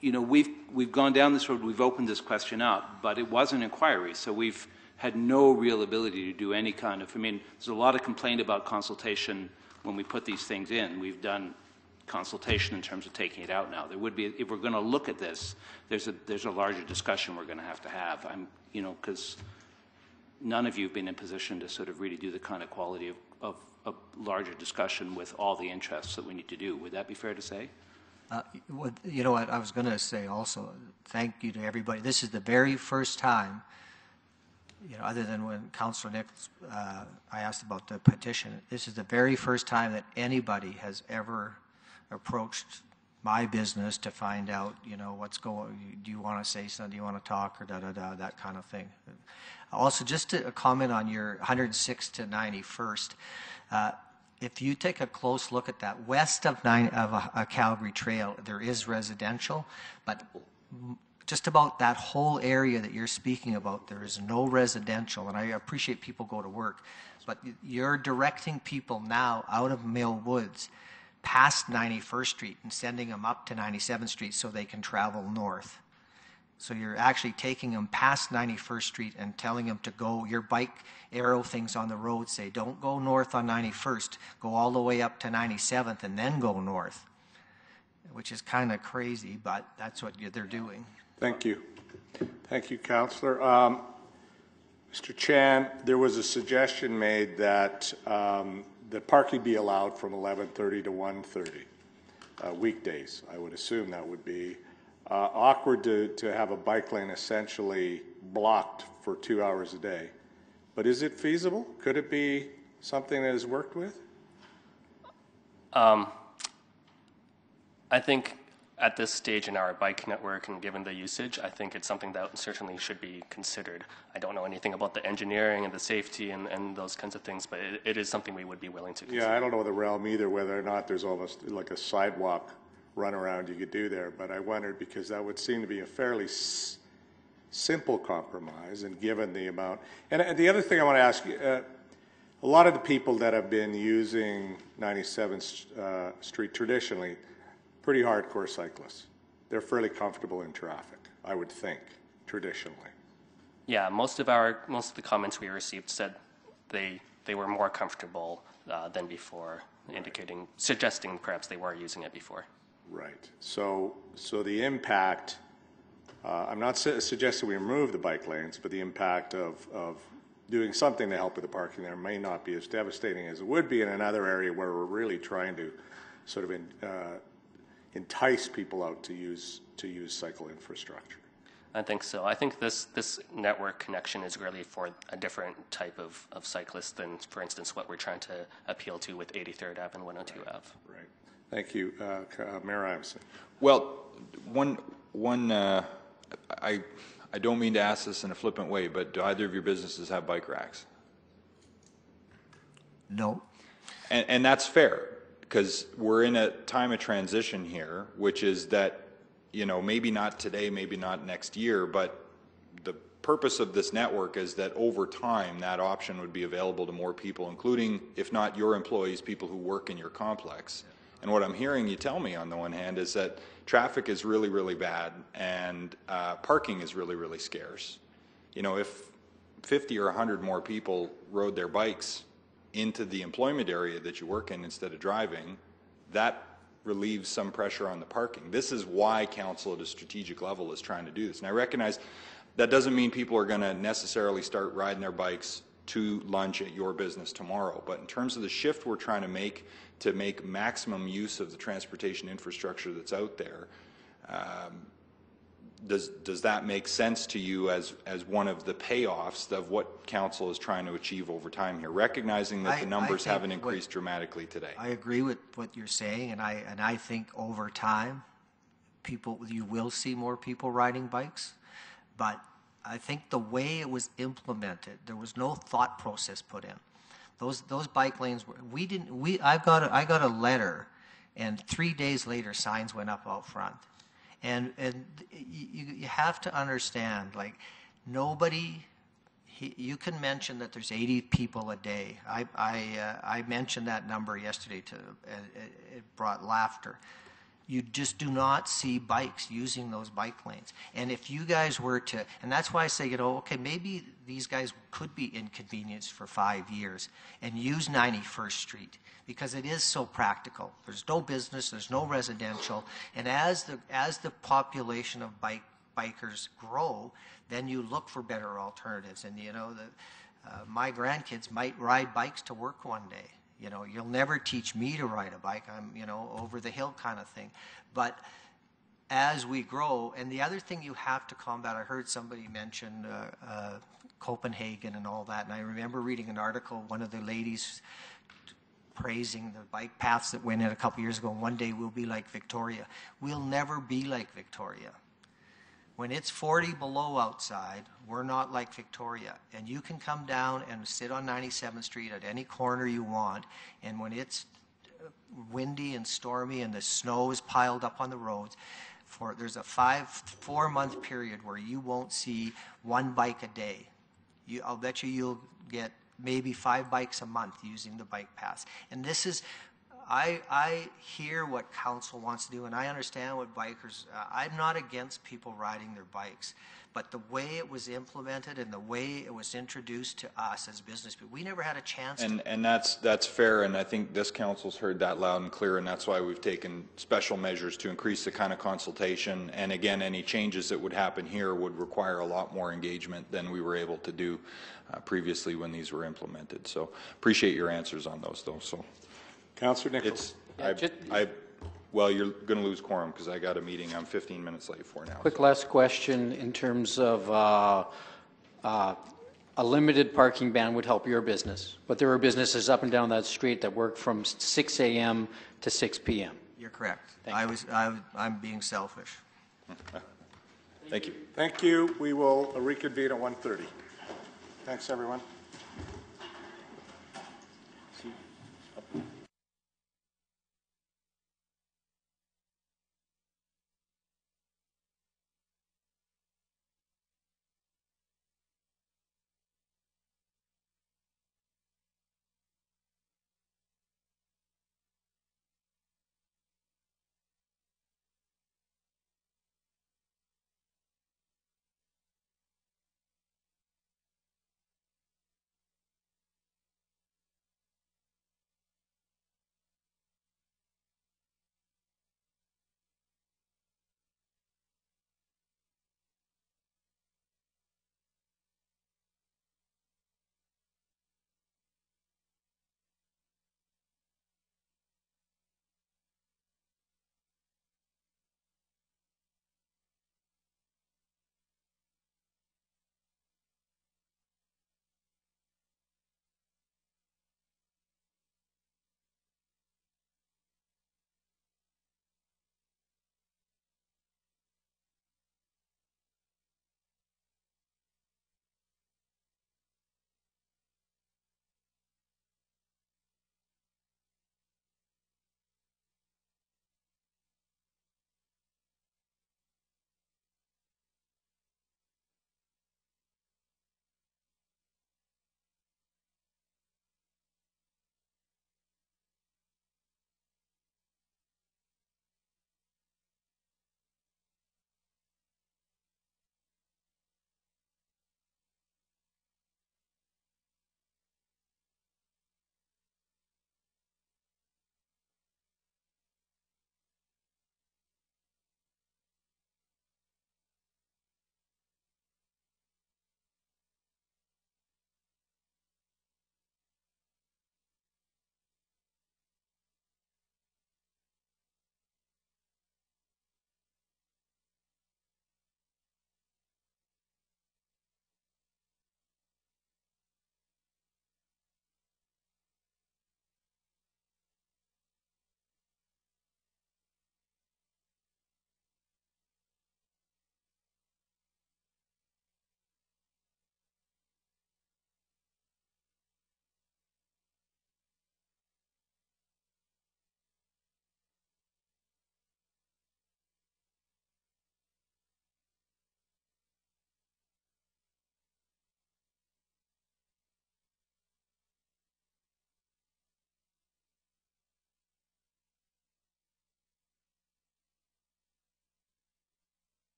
you know, we've, we've gone down this road, we've opened this question up, but it was an inquiry, so we've had no real ability to do any kind of, I mean, there's a lot of complaint about consultation when we put these things in. We've done consultation in terms of taking it out now. There would be, if we're going to look at this, there's a, there's a larger discussion we're going to have to have. I'm, you know, because none of you have been in position to sort of really do the kind of quality of, of, of larger discussion with all the interests that we need to do. Would that be fair to say? Uh, You know what, I was going to say also, thank you to everybody. This is the very first time, you know, other than when Councilor Nichols, uh, I asked about the petition, this is the very first time that anybody has ever approached my business to find out, you know, what's going, do you want to say something, do you want to talk, or da-da-da, that kind of thing. Also, just to comment on your 106 to 91st, uh, if you take a close look at that, west of, nine, of a, a Calgary Trail, there is residential, but just about that whole area that you're speaking about, there is no residential, and I appreciate people go to work, but you're directing people now out of Mill Woods past 91st Street and sending them up to 97th Street so they can travel north. So you're actually taking them past 91st Street and telling them to go, your bike arrow things on the road say, don't go north on 91st, go all the way up to 97th and then go north, which is kind of crazy, but that's what they're doing. Thank you. Thank you, Counselor. Um, Mr. Chan, there was a suggestion made that, um, that parking be allowed from 11:30 to 1:30, uh, weekdays. I would assume that would be uh, awkward to, to have a bike lane essentially blocked for two hours a day. But is it feasible? Could it be something that is worked with? Um, I think at this stage in our bike network and given the usage, I think it's something that certainly should be considered. I don't know anything about the engineering and the safety and, and those kinds of things, but it, it is something we would be willing to consider. Yeah, I don't know the realm either, whether or not there's almost like a sidewalk runaround you could do there, but I wondered because that would seem to be a fairly s- simple compromise and given the amount. And, and the other thing I want to ask you, uh, a lot of the people that have been using 97th uh, Street traditionally, pretty hardcore cyclists. They're fairly comfortable in traffic, I would think, traditionally. Yeah, most of our most of the comments we received said they they were more comfortable uh, than before, indicating suggesting perhaps they were using it before. Right. So so the impact. Uh, I'm not su- suggesting we remove the bike lanes, but the impact of, of doing something to help with the parking there may not be as devastating as it would be in another area where we're really trying to sort of in, uh, entice people out to use to use cycle infrastructure. I think so. I think this this network connection is really for a different type of, of cyclist than, for instance, what we're trying to appeal to with 83rd Ave and 102 Ave. Right. Thank you, uh, uh, Mayor Iveson. Well, one, one, uh, I, I don't mean to ask this in a flippant way, but do either of your businesses have bike racks? No. And, and that's fair, because we're in a time of transition here, which is that, you know, maybe not today, maybe not next year, but the purpose of this network is that over time, that option would be available to more people, including, if not your employees, people who work in your complex. And what I'm hearing you tell me on the one hand is that traffic is really, really bad and uh, parking is really, really scarce. You know, if 50 or 100 more people rode their bikes into the employment area that you work in instead of driving, that relieves some pressure on the parking. This is why council at a strategic level is trying to do this. And I recognize that doesn't mean people are going to necessarily start riding their bikes to lunch at your business tomorrow. But in terms of the shift we're trying to make to make maximum use of the transportation infrastructure that's out there, um, does does that make sense to you as as one of the payoffs of what council is trying to achieve over time here, recognizing that I- the numbers haven't what- increased dramatically today? I agree with what you're saying, and I, and I think over time, people, you will see more people riding bikes. But I think the way it was implemented, there was no thought process put in. Those, those bike lanes, were we didn't, we, I've got, a, I got a letter, and three days later, signs went up out front. And, and you, you have to understand, like, nobody, he, you can mention that there's 80 people a day. I, I, uh, I mentioned that number yesterday to, it, it brought laughter. You just do not see bikes using those bike lanes. And if you guys were to, and that's why I say, you know, okay, maybe these guys could be inconvenienced for five years and use 91st Street because it is so practical. There's no business, there's no residential, and as the as the population of bike bikers grow, then you look for better alternatives. And you know, the, uh, my grandkids might ride bikes to work one day. You know, you'll never teach me to ride a bike. I'm, you know, over the hill kind of thing. But as we grow, and the other thing you have to combat, I heard somebody mention uh, uh, Copenhagen and all that, and I remember reading an article, one of the ladies praising the bike paths that went in a couple years ago. and One day we'll be like Victoria. We'll never be like Victoria. When it's 40 below outside, we're not like Victoria. And you can come down and sit on 97th Street at any corner you want. And when it's windy and stormy and the snow is piled up on the roads, for there's a five, four month period where you won't see one bike a day. You, I'll bet you you'll get maybe five bikes a month using the bike pass. And this is, I, I hear what council wants to do, and I understand what bikers, uh, I'm not against people riding their bikes, but the way it was implemented and the way it was introduced to us as business people, we never had a chance And, to. and that's, that's fair, and I think this council's heard that loud and clear, and that's why we've taken special measures to increase the kind of consultation. And again, any changes that would happen here would require a lot more engagement than we were able to do uh, previously when these were implemented. So appreciate your answers on those, though, so. Councillor Nickel. It's, I, I, well, you're going to lose quorum because I got a meeting I'm 15 minutes late for now. Quick last question in terms of uh, uh, a limited parking ban would help your business, but there are businesses up and down that street that work from 6 a.m. to 6 p.m. You're correct. I was, I, was- I'm being selfish. Thank you. Thank you. We will reconvene at 1:30. Thanks, everyone.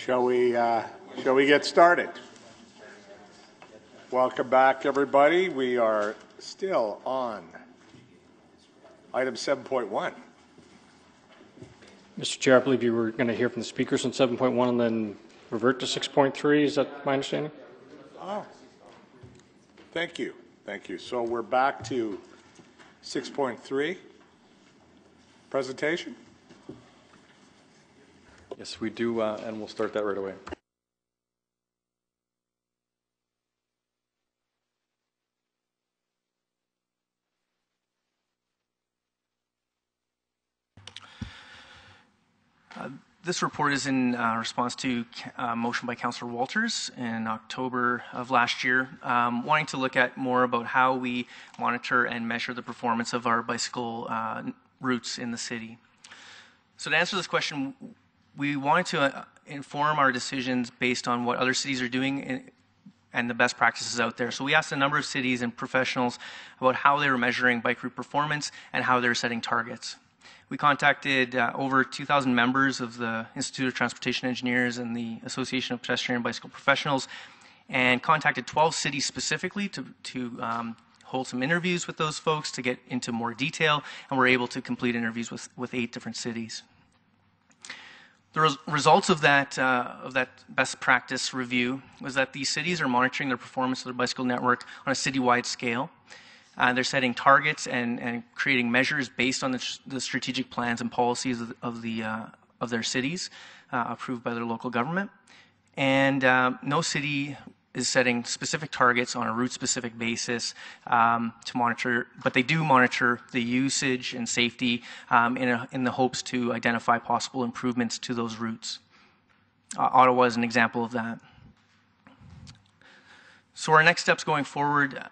Shall we, uh, shall we get started? Welcome back, everybody. We are still on item 7.1. Mr. Chair, I believe you were going to hear from the speakers on 7.1 and then revert to 6.3. Is that my understanding? Oh, thank you. Thank you. So we're back to 6.3 presentation. Yes, we do, uh, and we'll start that right away. Uh, This report is in uh, response to a motion by Councillor Walters in October of last year, um, wanting to look at more about how we monitor and measure the performance of our bicycle uh, routes in the city. So to answer this question, we wanted to uh, inform our decisions based on what other cities are doing in, and the best practices out there. So we asked a number of cities and professionals about how they were measuring bike route performance and how they're setting targets. We contacted uh, over 2,000 members of the Institute of Transportation Engineers and the Association of Pedestrian and Bicycle Professionals and contacted 12 cities specifically to, to um, hold some interviews with those folks to get into more detail, and we're able to complete interviews with, with eight different cities. The res- results of that, uh, of that best practice review was that these cities are monitoring their performance of their bicycle network on a citywide scale. Uh, they're setting targets and, and creating measures based on the, the strategic plans and policies of, of, the, uh, of their cities uh, approved by their local government. And uh, no city is setting specific targets on a route specific basis um, to monitor, but they do monitor the usage and safety um, in, a, in the hopes to identify possible improvements to those routes. Uh, Ottawa is an example of that. So our next steps going forward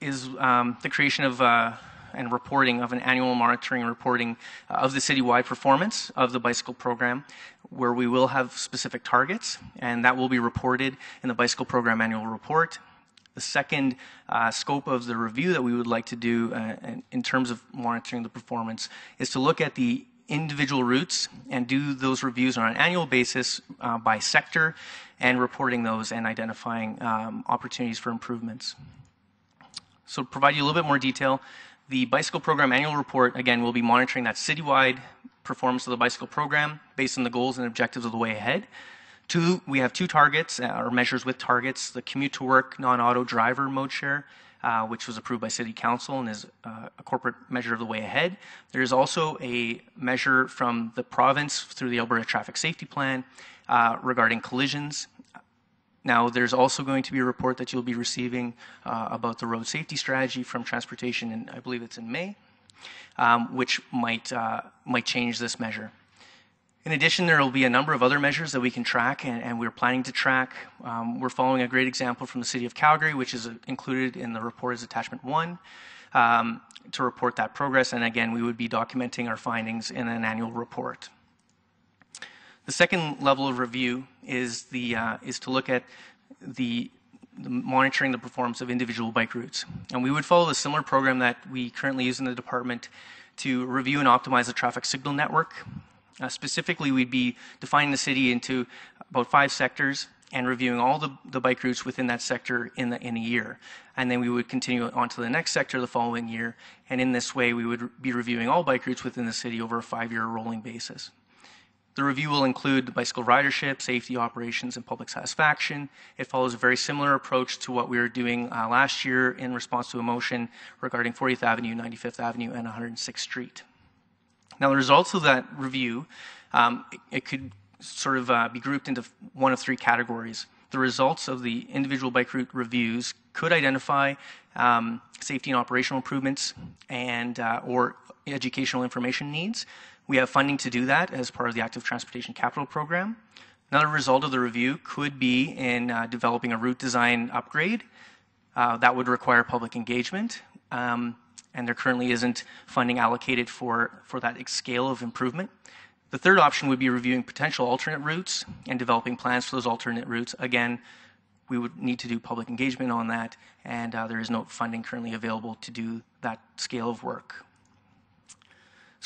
is um, the creation of uh, and reporting of an annual monitoring and reporting uh, of the citywide performance of the bicycle program, where we will have specific targets, and that will be reported in the bicycle program annual report. The second uh, scope of the review that we would like to do uh, in terms of monitoring the performance is to look at the individual routes and do those reviews on an annual basis uh, by sector and reporting those and identifying um, opportunities for improvements. So to provide you a little bit more detail, the bicycle program annual report, again, will be monitoring that citywide performance of the bicycle program based on the goals and objectives of the way ahead. Two, we have two targets, uh, or measures with targets, the commute to work non-auto driver mode share, uh, which was approved by City Council and is uh, a corporate measure of the way ahead. There is also a measure from the province through the Alberta Traffic Safety Plan uh, regarding collisions. Now, there's also going to be a report that you'll be receiving uh, about the road safety strategy from transportation, and I believe it's in May, um, which might uh, might change this measure. In addition, there will be a number of other measures that we can track, and, and we're planning to track. Um, we're following a great example from the City of Calgary, which is included in the report as Attachment 1, um, to report that progress. And again, we would be documenting our findings in an annual report. The second level of review is, the, uh, is to look at the, the monitoring the performance of individual bike routes. And we would follow a similar program that we currently use in the department to review and optimize the traffic signal network uh, specifically, we'd be defining the city into about five sectors and reviewing all the, the bike routes within that sector in, the, in a year. And then we would continue on to the next sector the following year. And in this way, we would be reviewing all bike routes within the city over a five year rolling basis. The review will include bicycle ridership, safety operations, and public satisfaction. It follows a very similar approach to what we were doing uh, last year in response to a motion regarding 40th Avenue, 95th Avenue, and 106th Street. Now, the results of that review, um, it, it, could sort of uh, be grouped into one of three categories. The results of the individual bike route reviews could identify um, safety and operational improvements and uh, or educational information needs. We have funding to do that as part of the Active Transportation Capital Program. Another result of the review could be in uh, developing a route design upgrade. Uh, that would require public engagement. Um, and there currently isn't funding allocated for, for that scale of improvement. The third option would be reviewing potential alternate routes and developing plans for those alternate routes. Again, we would need to do public engagement on that, and uh, there is no funding currently available to do that scale of work.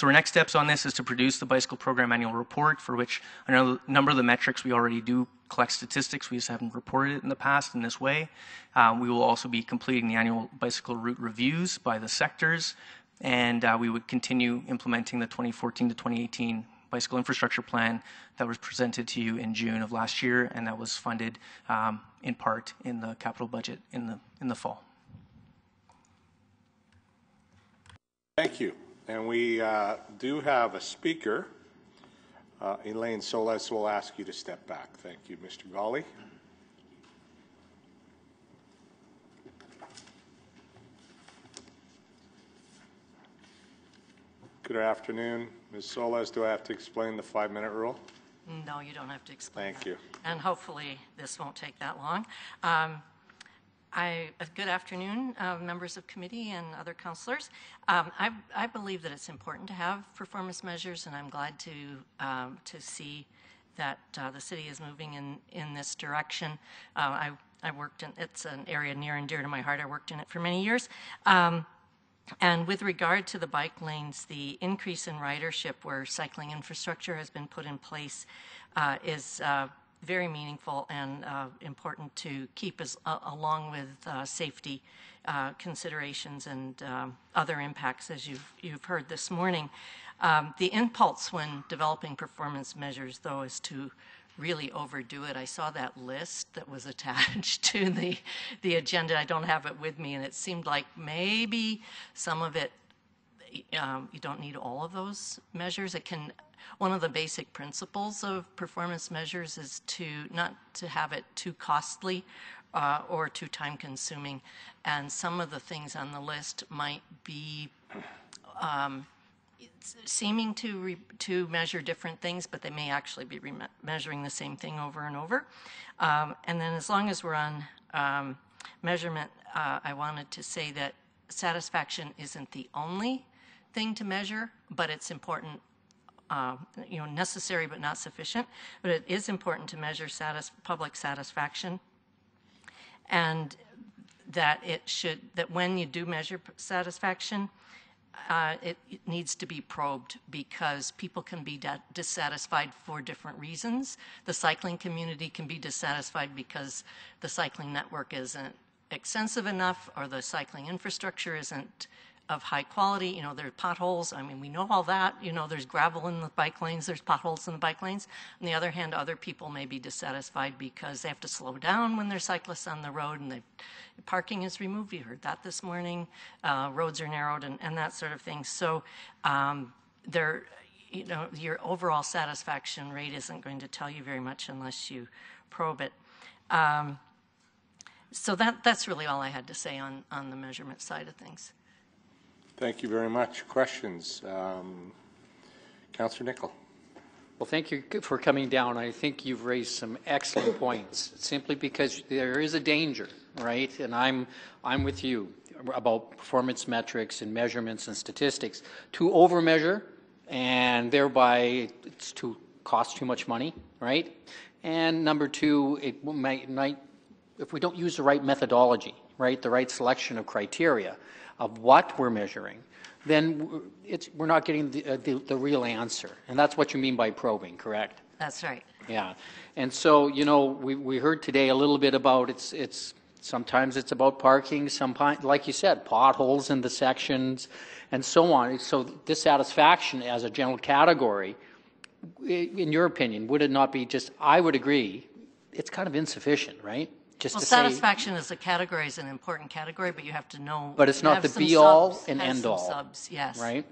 So our next steps on this is to produce the bicycle program annual report, for which a number of the metrics we already do collect statistics. We just haven't reported it in the past in this way. Uh, we will also be completing the annual bicycle route reviews by the sectors, and uh, we would continue implementing the 2014 to 2018 bicycle infrastructure plan that was presented to you in June of last year, and that was funded um, in part in the capital budget in the in the fall. Thank you. And we uh, do have a speaker. Uh, Elaine Solez will ask you to step back. Thank you, Mr. Golly. Good afternoon. Ms. Solez, do I have to explain the five-minute rule? No, you don't have to explain. Thank you. And hopefully, this won't take that long. Um, I, good afternoon, uh, members of committee and other councilors. Um, I, I believe that it's important to have performance measures, and I'm glad to um, to see that uh, the city is moving in in this direction. Uh, I I worked in it's an area near and dear to my heart. I worked in it for many years. Um, and with regard to the bike lanes, the increase in ridership where cycling infrastructure has been put in place uh, is uh, very meaningful and uh, important to keep as, uh, along with uh, safety uh, considerations and um, other impacts, as you've, you've heard this morning. Um, the impulse when developing performance measures, though, is to really overdo it. I saw that list that was [laughs] attached to the the agenda. I don't have it with me, and it seemed like maybe some of it um, you don't need all of those measures. It can one of the basic principles of performance measures is to not to have it too costly uh, or too time consuming, and some of the things on the list might be. Um, seeming to re, to measure different things, but they may actually be measuring the same thing over and over. Um, and then, as long as we're on um, measurement, uh, I wanted to say that satisfaction isn't the only thing to measure, but it's important. Uh, you know, necessary but not sufficient. But it is important to measure satis- public satisfaction, and that it should that when you do measure satisfaction, uh, it, it, needs to be probed because people can be dissatisfied for different reasons. The cycling community can be dissatisfied because the cycling network isn't extensive enough or the cycling infrastructure isn't of high quality. You know, there's potholes. I mean, we know all that. You know, there's gravel in the bike lanes, there's potholes in the bike lanes. On the other hand, other people may be dissatisfied because they have to slow down when there's cyclists on the road and the parking is removed. You heard that this morning. Uh, roads are narrowed and, and, that sort of thing. So, um, there, you know, your overall satisfaction rate isn't going to tell you very much unless you probe it. Um, so that, that's really all I had to say on, on the measurement side of things. Thank you very much. Questions? Um, Councillor Nickel. Well, thank you for coming down. I think you've raised some excellent points, simply because there is a danger, right? And I'm, I'm with you about performance metrics and measurements and statistics. To overmeasure and thereby it's to cost too much money, right? And number two, it might, might if we don't use the right methodology, right, the right selection of criteria, of what we're measuring, then we're not getting the, uh, the, the, real answer. And that's what you mean by probing, correct? That's right. Yeah. And so, you know, we, we heard today a little bit about it's, it's sometimes it's about parking, some, like you said, potholes in the sections and so on. So dissatisfaction as a general category, in your opinion, would it not be just, I would agree, it's kind of insufficient, right? Just well, to satisfaction say, as a category is an important category, but you have to know. But it's not the be all subs, and end all. Subs, yes. Right.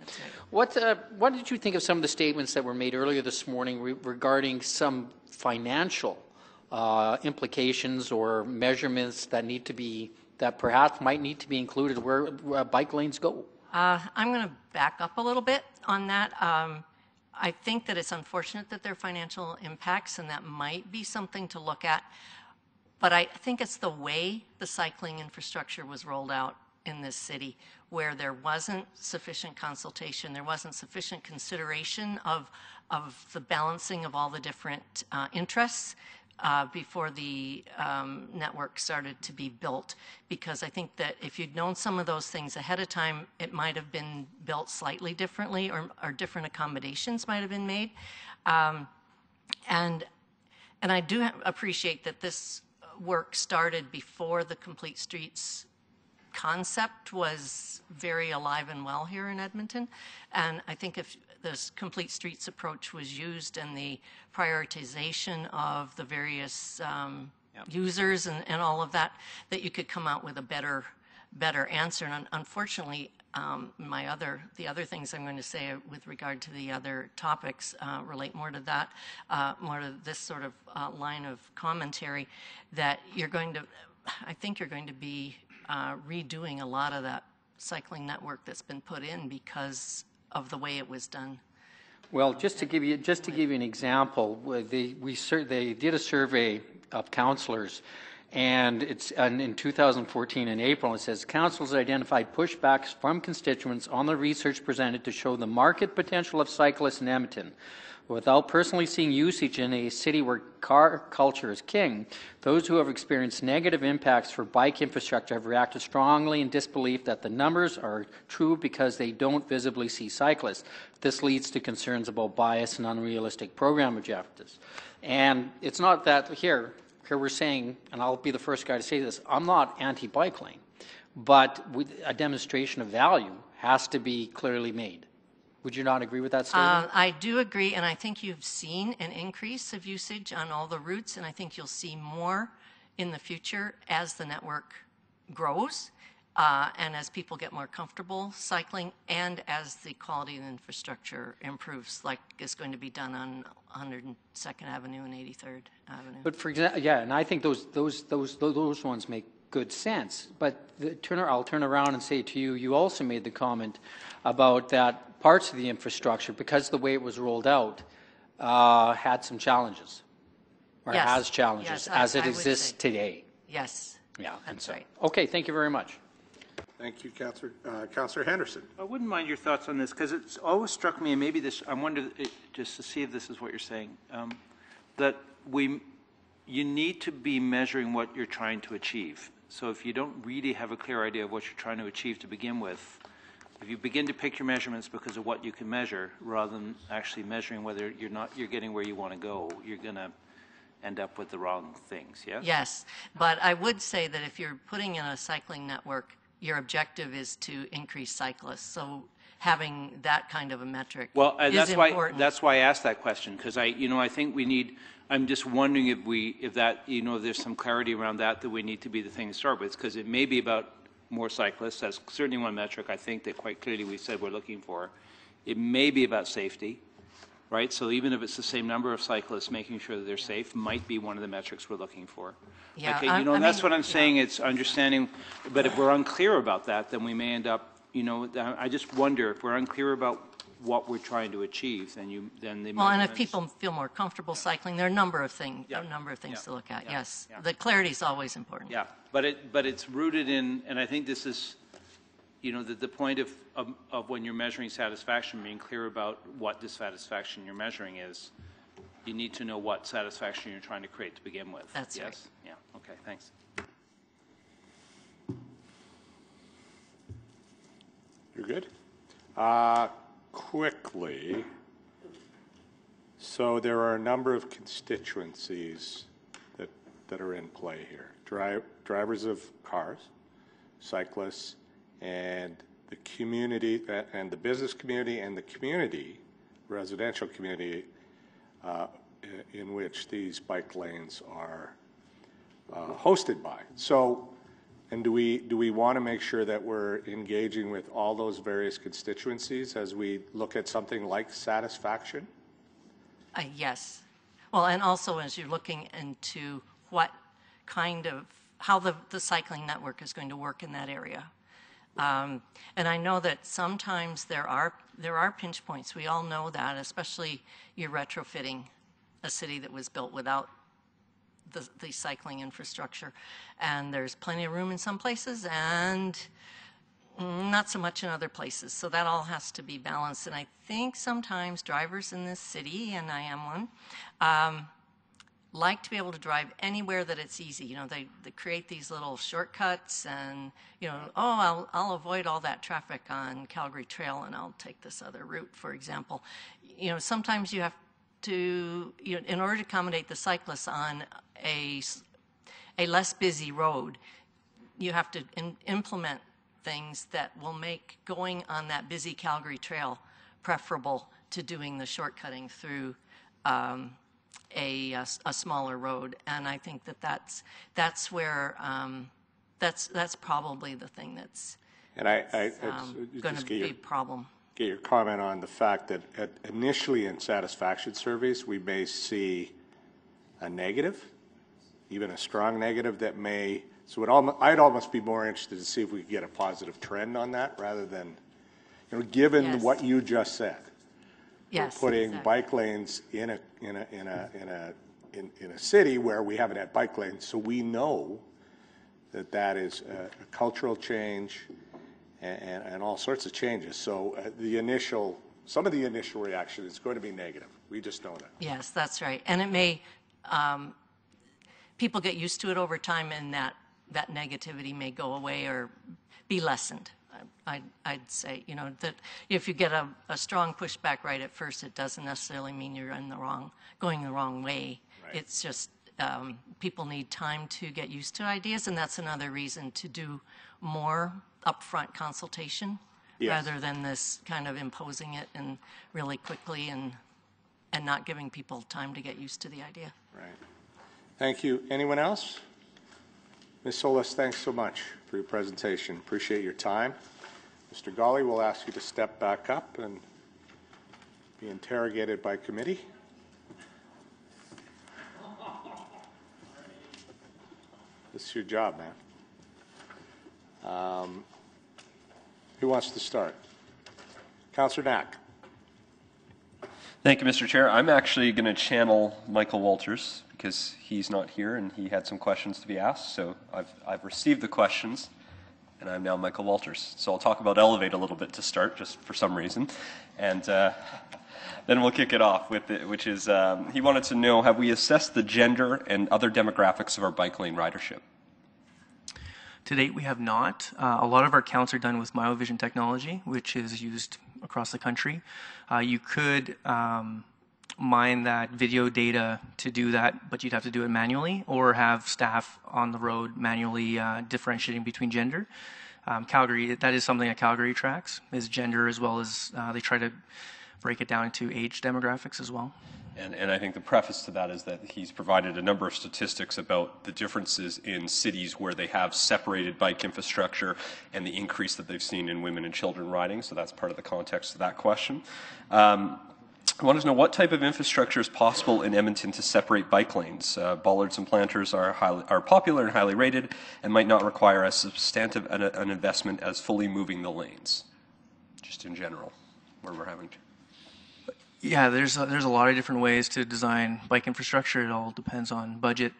What uh, What did you think of some of the statements that were made earlier this morning re- regarding some financial uh, implications or measurements that need to be that perhaps might need to be included where, where bike lanes go? Uh, I'm going to back up a little bit on that. Um, I think that it's unfortunate that there are financial impacts, and that might be something to look at. But I think it's the way the cycling infrastructure was rolled out in this city where there wasn't sufficient consultation, there wasn't sufficient consideration of, of the balancing of all the different uh, interests. uh, before the um, network started to be built, because I think that if you'd known some of those things ahead of time, it might have been built slightly differently, or, or different accommodations might have been made. Um, and and I do appreciate that this work started before the Complete Streets concept was very alive and well here in Edmonton. And I think if this complete streets approach was used and the prioritization of the various um, users and, and all of that, that you could come out with a better better answer. And unfortunately, um, my other the other things I'm going to say with regard to the other topics uh, relate more to that, uh, more to this sort of uh, line of commentary. That you're going to, I think you're going to be uh, redoing a lot of that cycling network that's been put in because of the way it was done. Well, just to give you just to give you an example, they we they did a survey of counselors, and it's and in 2014 in April. It says councils identified pushbacks from constituents on the research presented to show the market potential of cyclists in Edmonton. Without personally seeing usage in a city where car culture is king, those who have experienced negative impacts for bike infrastructure have reacted strongly in disbelief that the numbers are true because they don't visibly see cyclists. This leads to concerns about bias and unrealistic program objectives. And it's not that here, here we're saying, and I'll be the first guy to say this, I'm not anti-bike lane, but a demonstration of value has to be clearly made. Would you not agree with that statement? Uh, I do agree, and I think you've seen an increase of usage on all the routes, and I think you'll see more in the future as the network grows uh, and as people get more comfortable cycling and as the quality of the infrastructure improves, like is going to be done on 102nd Avenue and 83rd Avenue. But for example, yeah, and I think those those those those ones make good sense. But the, turn, I'll turn around and say to you, you also made the comment about that parts of the infrastructure, because the way it was rolled out, uh, had some challenges, or Yes. has challenges, Yes, I- as it I exists today. Yes. Yeah, and That's so- right. Okay, thank you very much. Thank you, Councillor, uh, Councillor Henderson. I wouldn't mind your thoughts on this, because it's always struck me, and maybe this, I wonder, it- just to see if this is what you're saying, um, that we, you need to be measuring what you're trying to achieve. So if you don't really have a clear idea of what you're trying to achieve to begin with, if you begin to pick your measurements because of what you can measure, rather than actually measuring whether you're not, you're getting where you want to go, you're going to end up with the wrong things, yes? Yes, but I would say that if you're putting in a cycling network, your objective is to increase cyclists. So having that kind of a metric Well, uh, is that's why, important. that's why I asked that question, because I, you know, I think we need, I'm just wondering if we, if that, you know, there's some clarity around that, that we need to be the thing to start with, because it may be about more cyclists, that's certainly one metric I think that quite clearly we said we're looking for. It may be about safety, right? So even if it's the same number of cyclists, making sure that they're safe might be one of the metrics we're looking for. Yeah, Okay, I- you know, I and that's mean, what I'm saying, it's understanding, but if we're unclear about that, then we may end up, you know, I I just wonder, if we're unclear about what we're trying to achieve, then you, then the Well, and if measurements- people feel more comfortable cycling, there are a number of things, Yeah. a number of things Yeah. to look at, Yeah. yes. Yeah. The clarity is always important. Yeah, but it, but it's rooted in, and I think this is, you know, the, the point of, of, of when you're measuring satisfaction, being clear about what dissatisfaction you're measuring is, you need to know what satisfaction you're trying to create to begin with. That's right. Yes? Yeah, okay, thanks. You're good? Uh, Quickly, so there are a number of constituencies that, that are in play here. Dri- Drivers of cars, cyclists, and the community, and the business community and the community, residential community, uh, in which these bike lanes are uh, hosted by. So, and do we, do we want to make sure that we're engaging with all those various constituencies as we look at something like satisfaction? Uh, yes. Well, and also as you're looking into what kind of, how the, the cycling network is going to work in that area. Um, and I know that sometimes there are, there are pinch points. We all know that, especially you're retrofitting a city that was built without the, the cycling infrastructure. And there's plenty of room in some places and not so much in other places. So that all has to be balanced. And I think sometimes drivers in this city, and I am one, um, like to be able to drive anywhere that it's easy. You know, they, they create these little shortcuts and, you know, oh, I'll, I'll avoid all that traffic on Calgary Trail and I'll take this other route, for example. You know, sometimes you have to, you know, in order to accommodate the cyclists on a, a less busy road, you have to in, implement things that will make going on that busy Calgary Trail preferable to doing the shortcutting through um, a, a a smaller road. And I think that that's, that's where, um, that's, that's probably the thing that's And I, I, um, it's- going to just get be your, a problem. get your comment on the fact that at- initially in satisfaction surveys, we may see a negative, even a strong negative that may, so it almo, I'd almost be more interested to see if we could get a positive trend on that rather than, you know, given Yes. what you just said. We're Yes, Putting exactly. bike lanes in a, in a, in a, in a, in, in a city where we haven't had bike lanes, so we know that that is a a cultural change and, and, and all sorts of changes. So uh, the initial, some of the initial reaction is going to be negative. We just know that. Yes, that's right. And it may, um, people get used to it over time and that, that negativity may go away or be lessened. I'd, I'd say, you know, that if you get a, a strong pushback right at first, it doesn't necessarily mean you're in the wrong, going the wrong way. It's just, um, people need time to get used to ideas and that's another reason to do more upfront consultation Yes. rather than this kind of imposing it and really quickly and, and not giving people time to get used to the idea. Right. Thank you. Anyone else? Ms. Solez, thanks so much for your presentation. Appreciate your time. Mr. Golly, we'll ask you to step back up and be interrogated by committee. This is your job, man. Um, Who wants to start? Councillor Knack. Thank you, Mr. Chair. I'm actually going to channel Michael Walters because he's not here and he had some questions to be asked. So I've, I've received the questions and I'm now Michael Walters. So I'll talk about Elevate a little bit to start, just for some reason. And uh, then we'll kick it off with it, which is um, he wanted to know have we assessed the gender and other demographics of our bike lane ridership? To date, we have not. Uh, a lot of our counts are done with Miovision technology, which is used across the country. Uh, you could um, mine that video data to do that, but you'd have to do it manually or have staff on the road manually uh, differentiating between gender. Um, Calgary, that is something that Calgary tracks, is gender as well as uh, they try to break it down into age demographics as well. And, and I think the preface to that is that he's provided a number of statistics about the differences in cities where they have separated bike infrastructure and the increase that they've seen in women and children riding. So that's part of the context of that question. Um, I want to know what type of infrastructure is possible in Edmonton to separate bike lanes. Uh, bollards and planters are, highly, are popular and highly rated and might not require as substantive an, an investment as fully moving the lanes, just in general, where we're having to. Yeah, there's a, there's a lot of different ways to design bike infrastructure. It all depends on budget,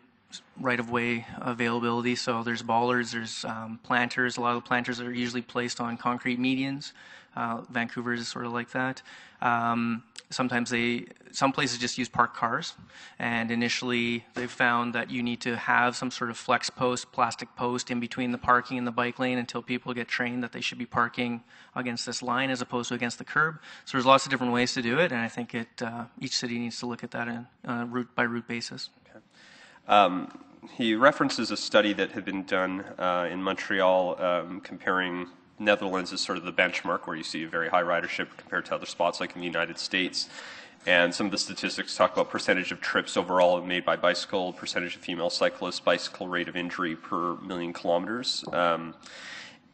right of way availability. So there's bollards, there's um, planters. A lot of the planters are usually placed on concrete medians. Uh, Vancouver is sort of like that. Um, sometimes they, some places just use parked cars. And initially, they've found that you need to have some sort of flex post, plastic post in between the parking and the bike lane until people get trained that they should be parking against this line as opposed to against the curb. So there's lots of different ways to do it, and I think it, uh, each city needs to look at that on a route by route basis. Um, he references a study that had been done uh, in Montreal um, comparing Netherlands is sort of the benchmark where you see a very high ridership compared to other spots like in the United States. And some of the statistics talk about percentage of trips overall made by bicycle, percentage of female cyclists, bicycle rate of injury per million kilometers. Um,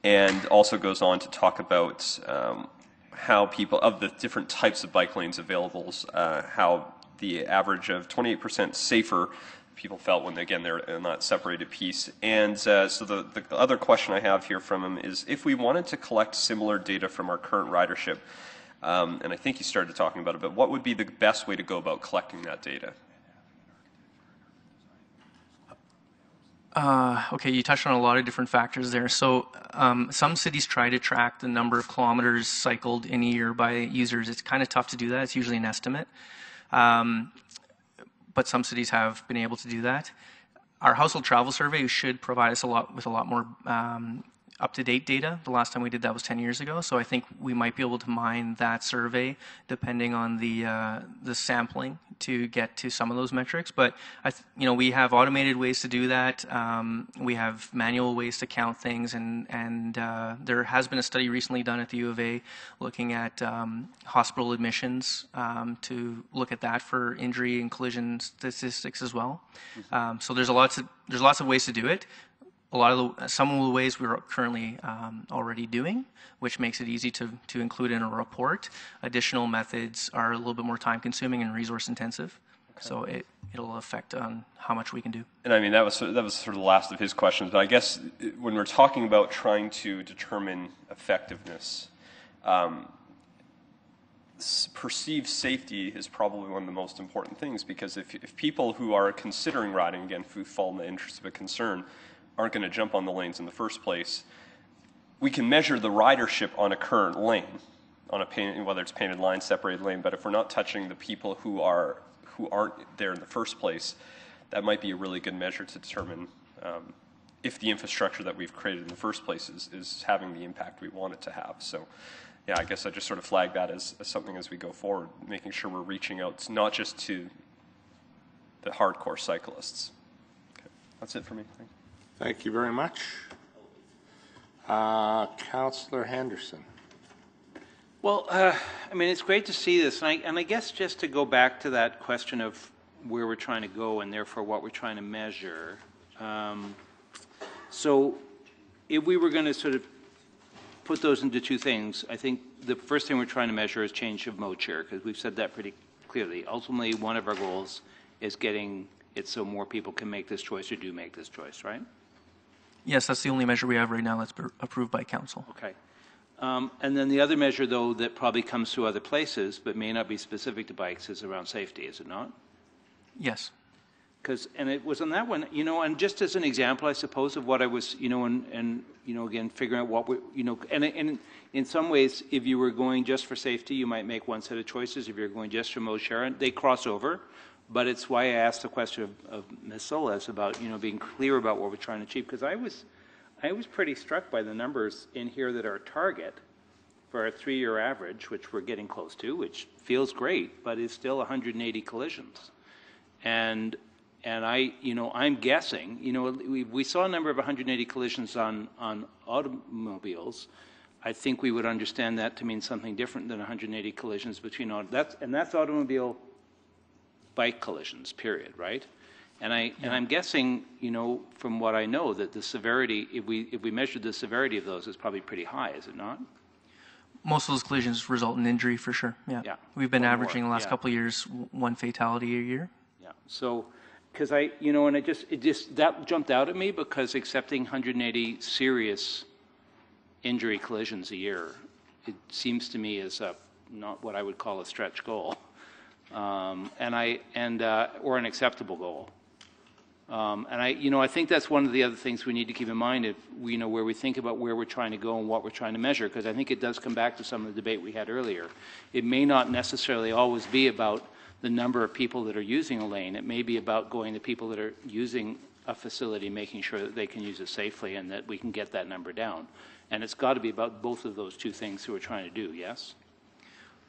and also goes on to talk about um, how people, of the different types of bike lanes available, uh, how the average of 28% safer people felt when, again, they're in that separated piece. And uh, so the, the other question I have here from him is if we wanted to collect similar data from our current ridership, um, and I think you started talking about it, but what would be the best way to go about collecting that data? Uh, okay, you touched on a lot of different factors there. So, um, some cities try to track the number of kilometers cycled in a year by users. It's kind of tough to do that. It's usually an estimate. Um, but some cities have been able to do that. Our household travel survey should provide us a lot with a lot more um, up-to-date data. The last time we did that was 10 years ago, so I think we might be able to mine that survey depending on the uh, the sampling to get to some of those metrics. But I th- you know we have automated ways to do that. Um, we have manual ways to count things, and and uh, there has been a study recently done at the U of A looking at um, hospital admissions um, to look at that for injury and collision statistics as well. Um, so there's a lots of there's lots of ways to do it a lot of the, some of the ways we're currently um, already doing, which makes it easy to, to include in a report. Additional methods are a little bit more time consuming and resource intensive. So it, it'll affect on how much we can do. And I mean, that was, sort of- that was sort of the last of his questions, but I guess uh, when we're talking about trying to determine effectiveness, um, perceived safety is probably one of the most important things because if, if people who are considering riding, again, who fall in the interest of a concern, aren't going to jump on the lanes in the first place, we can measure the ridership on a current lane, on a whether it's painted line, separated lane. But if we're not touching the people who are who aren't there in the first place, that might be a really good measure to determine um, if the infrastructure that we've created in the first place is, is having the impact we want it to have. So, yeah, I guess I just sort of flag that as, as something as we go forward, making sure we're reaching out not just to the hardcore cyclists. Okay. That's it for me. Thank you very much. Uh, Councillor Henderson. Well, uh, I mean, it's great to see this, and I, and I guess just to go back to that question of where we're trying to go and therefore what we're trying to measure. Um, so, if we were going to sort of put those into two things, I think the first thing we're trying to measure is change of mode share because we've said that pretty clearly. Ultimately, one of our goals is getting it so more people can make this choice or do make this choice, right? Yes, that's the only measure we have right now that's approved by council. Okay. Um, and then the other measure, though, that probably comes through other places but may not be specific to bikes is around safety, is it not? Yes. Because, and it was on that one, you know, and just as an example, I suppose, of what I was, you know, and, and you know, again, figuring out what we, you know, and, and in some ways, if you were going just for safety, you might make one set of choices. If you're going just for mode share, they cross over. But it's why I asked the question of, of Ms. Solez about, you know, being clear about what we're trying to achieve. Because I was, I was pretty struck by the numbers in here that are target for our three-year average, which we're getting close to, which feels great, but is still 180 collisions. And and I, you know, I'm guessing, you know, we, we saw a number of 180 collisions on on automobiles. I think we would understand that to mean something different than 180 collisions between auto. That's and that's automobile bike collisions, period, right? And I and I'm guessing, you know, from what I know, that the severity, if we if we measured the severity of those, is probably pretty high, is it not? Most of those collisions result in injury for sure. Yeah. Yeah. We've been Or more, averaging the last yeah. couple of years w- one fatality a year. Yeah. So, because I, you know, and it just it just that jumped out at me because accepting 180 serious injury collisions a year, it seems to me is a not what I would call a stretch goal, um, and I and uh, or an acceptable goal. Um, and I, you know, I think that's one of the other things we need to keep in mind if we, you know, where we think about where we're trying to go and what we're trying to measure, because I think it does come back to some of the debate we had earlier. It may not necessarily always be about the number of people that are using a lane. It may be about going to people that are using a facility, making sure that they can use it safely and that we can get that number down. And it's got to be about both of those two things that we're trying to do, yes?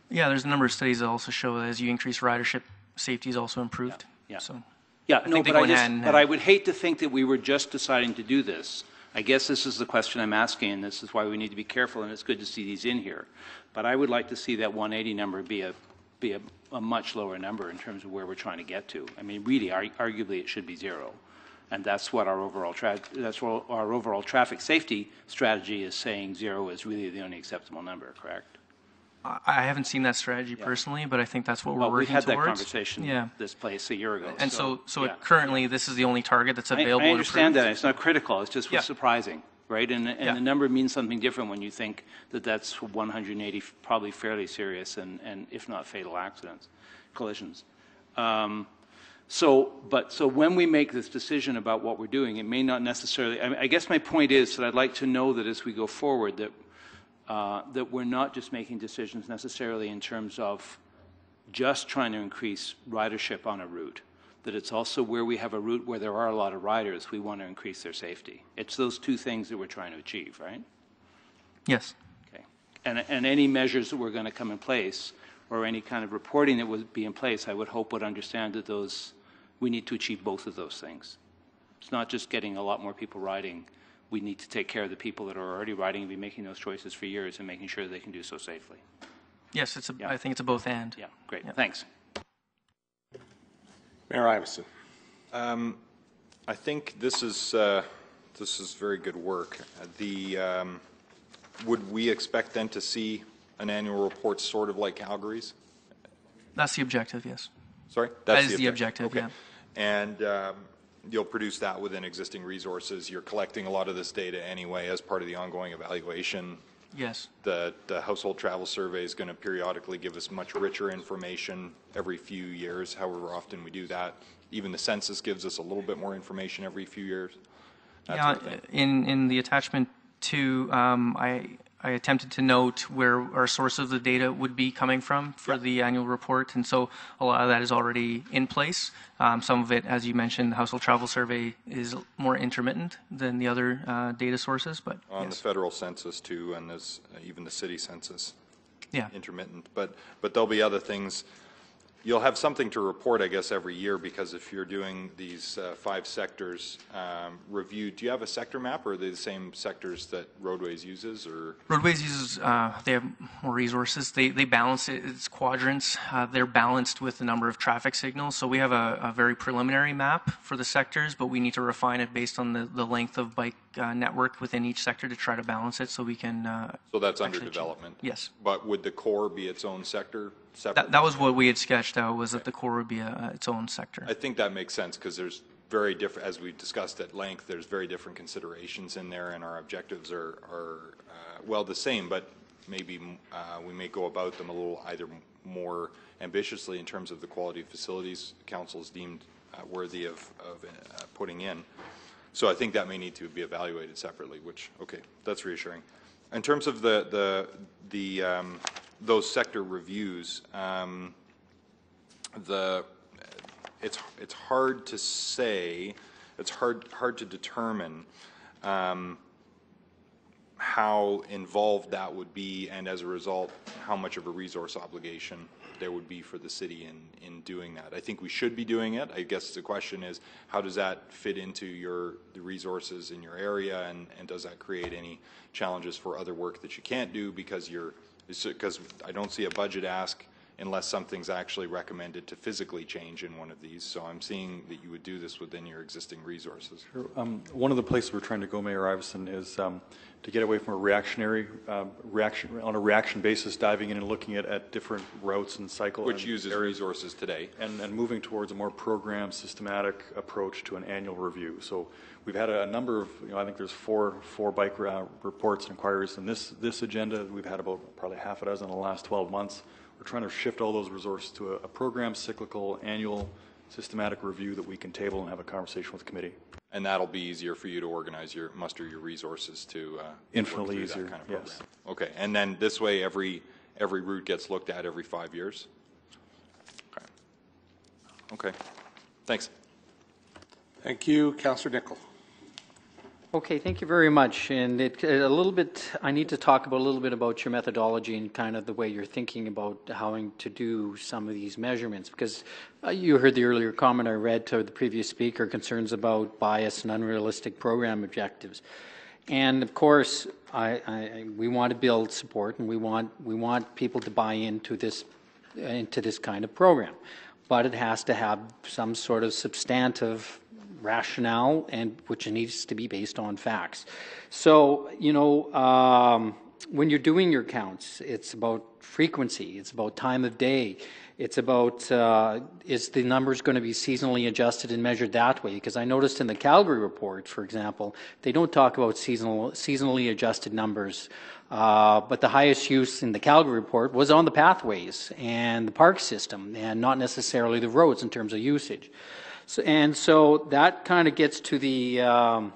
Yeah, there's a number of studies that also show that as you increase ridership, safety is also improved. Yeah. So Yeah, I no, but I just, but. I would hate to think that we were just deciding to do this. I guess this is the question I'm asking, and this is why we need to be careful, and it's good to see these in here. But I would like to see that 180 number be a, be a, a much lower number in terms of where we're trying to get to. I mean, really, ar- arguably, it should be zero. And that's what our overall, tra- that's what our overall traffic safety strategy is saying zero is really the only acceptable number, correct? I I haven't seen that strategy personally, but I think that's what we're Well, we working had that towards. conversation Yeah. this place a year ago. And so, so yeah. currently, this is the only target that's available. I and understand that. It's not critical. It's just Yeah. surprising, right? And, and Yeah. the number means something different when you think that that's 180 probably fairly serious and, and if not fatal accidents, collisions. Um, so, but so when we make this decision about what we're doing, it may not necessarily. I, mean, I guess my point is that I'd like to know that as we go forward, that uh, that we're not just making decisions necessarily in terms of just trying to increase ridership on a route, that it's also where we have a route where there are a lot of riders, we want to increase their safety. It's those two things that we're trying to achieve, right? Yes. Okay. And, and any measures that were going to come in place, or any kind of reporting that would be in place, I would hope would understand that those, we need to achieve both of those things. It's not just getting a lot more people riding. We need to take care of the people that are already riding and be making those choices for years and making sure they can do so safely. Yes, it's a, I think it's a both and. Yeah, great. Thanks. Mayor Iveson. Um, I think this is, uh, this is very good work. Uh, The, um, would we expect then to see an annual report sort of like Calgary's? That's the objective, yes. Sorry? That That's is the objective, Okay. yeah. And um, you'll produce that within existing resources. You're collecting a lot of this data anyway as part of the ongoing evaluation. Yes. The, the household travel survey is going to periodically give us much richer information every few years, however often we do that. Even the census gives us a little bit more information every few years. that Yeah, sort of in, in the attachment to, um, I, I attempted to note where our source of the data would be coming from for the annual report, and so a lot of that is already in place. Um, some of it, as you mentioned, the household travel survey is more intermittent than the other uh, data sources, but On the federal census too, and there's uh, even the city census. Yeah. Intermittent, but, but there'll be other things. You'll have something to report, I guess, every year, because if you're doing these uh, five sectors um, review, do you have a sector map, or are they the same sectors that roadways uses, or? Roadways uses, uh, they have more resources. They, they balance it, it's quadrants. Uh, they're balanced with the number of traffic signals. So we have a, a very preliminary map for the sectors, but we need to refine it based on the, the length of bike uh, network within each sector to try to balance it so we can. Uh, So that's under development? Yes. But would the core be its own sector, separate? That, that was what we had sketched out, was that the core would be a, its own sector. I think that makes sense, because there's very different, as we discussed at length, there's very different considerations in there, and our objectives are, are, uh, well, the same, but maybe uh, we may go about them a little either more ambitiously in terms of the quality of facilities council's deemed uh, worthy of, of uh, putting in. So I think that may need to be evaluated separately, which, okay, that's reassuring. In terms of the, the, the, um, those sector reviews, um, the, it's, it's hard to say, it's hard, hard to determine um, how involved that would be, and as a result, how much of a resource obligation there would be for the city in, in doing that. I think we should be doing it. I guess the question is, how does that fit into your, the resources in your area, and, and does that create any challenges for other work that you can't do because you're, because I don't see a budget ask unless something's actually recommended to physically change in one of these. So I'm seeing that you would do this within your existing resources. Um, One of the places we're trying to go, Mayor Iveson, is um, to get away from a reactionary, um, reaction, on a reaction basis, diving in and looking at, at different routes and cycles, Which and uses areas, resources today. And, and moving towards a more programmed, systematic approach to an annual review. So we've had a, a number of, you know, I think there's four, four bike uh, reports and inquiries in this, this agenda. We've had about probably half a dozen in the last 12 months. We're trying to shift all those resources to a, a program, cyclical, annual, systematic review that we can table and have a conversation with the committee. And that'll be easier for you to organize your, muster your resources to. uh, work Infinitely through that easier, kind of yes. Okay, and then this way, every, every route gets looked at every five years? Okay. Okay, thanks. Thank you. Councillor Nickel. Okay, thank you very much. And it, a little bit, I need to talk about a little bit about your methodology and kind of the way you're thinking about how to do some of these measurements. Because uh, you heard the earlier comment I read to the previous speaker, concerns about bias and unrealistic program objectives. And of course, I, I, we want to build support, and we want we want people to buy into this into this kind of program, but it has to have some sort of substantive rationale, and which needs to be based on facts. So you know. Um, when you're doing your counts, it's about frequency, it's about time of day, it's about uh, is the numbers going to be seasonally adjusted and measured that way? Because I noticed in the Calgary report, for example, they don't talk about seasonal, seasonally adjusted numbers. Uh, but the highest use in the Calgary report was on the pathways and the park system, and not necessarily the roads in terms of usage. So, and so that kind of gets to the um,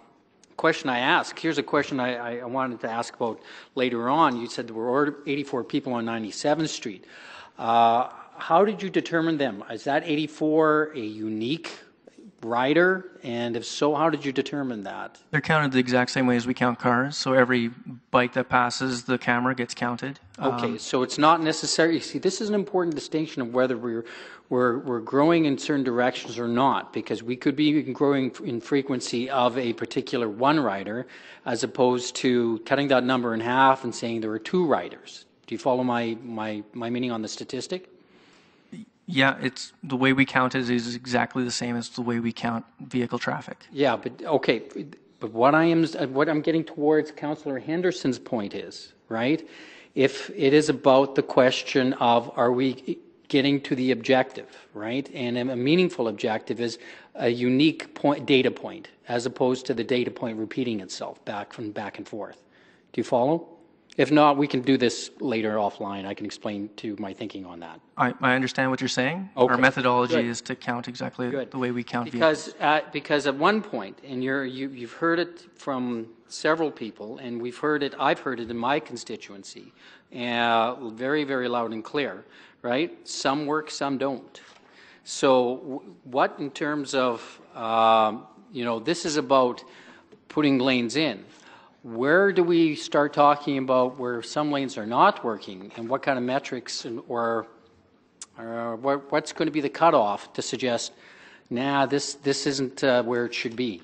question I asked. Here's a question I, I wanted to ask about later on. You said there were 84 people on 97th Street. Uh, how did you determine them? Is that 84 a unique rider? And if so, how did you determine that? They're counted the exact same way as we count cars. So every bike that passes the camera gets counted. Okay, Um, so it's not necessary, see, this is an important distinction of whether we're, we're, we're growing in certain directions or not, because we could be growing in frequency of a particular one rider, as opposed to cutting that number in half and saying there are two riders. Do you follow my, my, my meaning on the statistic? yeah, it's the way we count it is exactly the same as the way we count vehicle traffic. Yeah, but, okay, but what I am, what I'm getting towards Councillor Henderson's point is, right? If it is about the question of are we getting to the objective, right? And a meaningful objective is a unique point, data point, as opposed to the data point repeating itself back from back and forth. Do you follow? If not, we can do this later offline. I can explain to my thinking on that. I, I understand what you're saying. Our methodology Good. is to count exactly the way we count Because at, because at one point, and you're, you, you've heard it from several people, and we've heard it, I've heard it in my constituency, uh, very, very loud and clear, right? Some work, some don't. So what in terms of, um, you know, this is about putting lanes in. Where do we start talking about where some lanes are not working, and what kind of metrics and, or or what, what's going to be the cutoff to suggest, nah, this, this isn't uh, where it should be?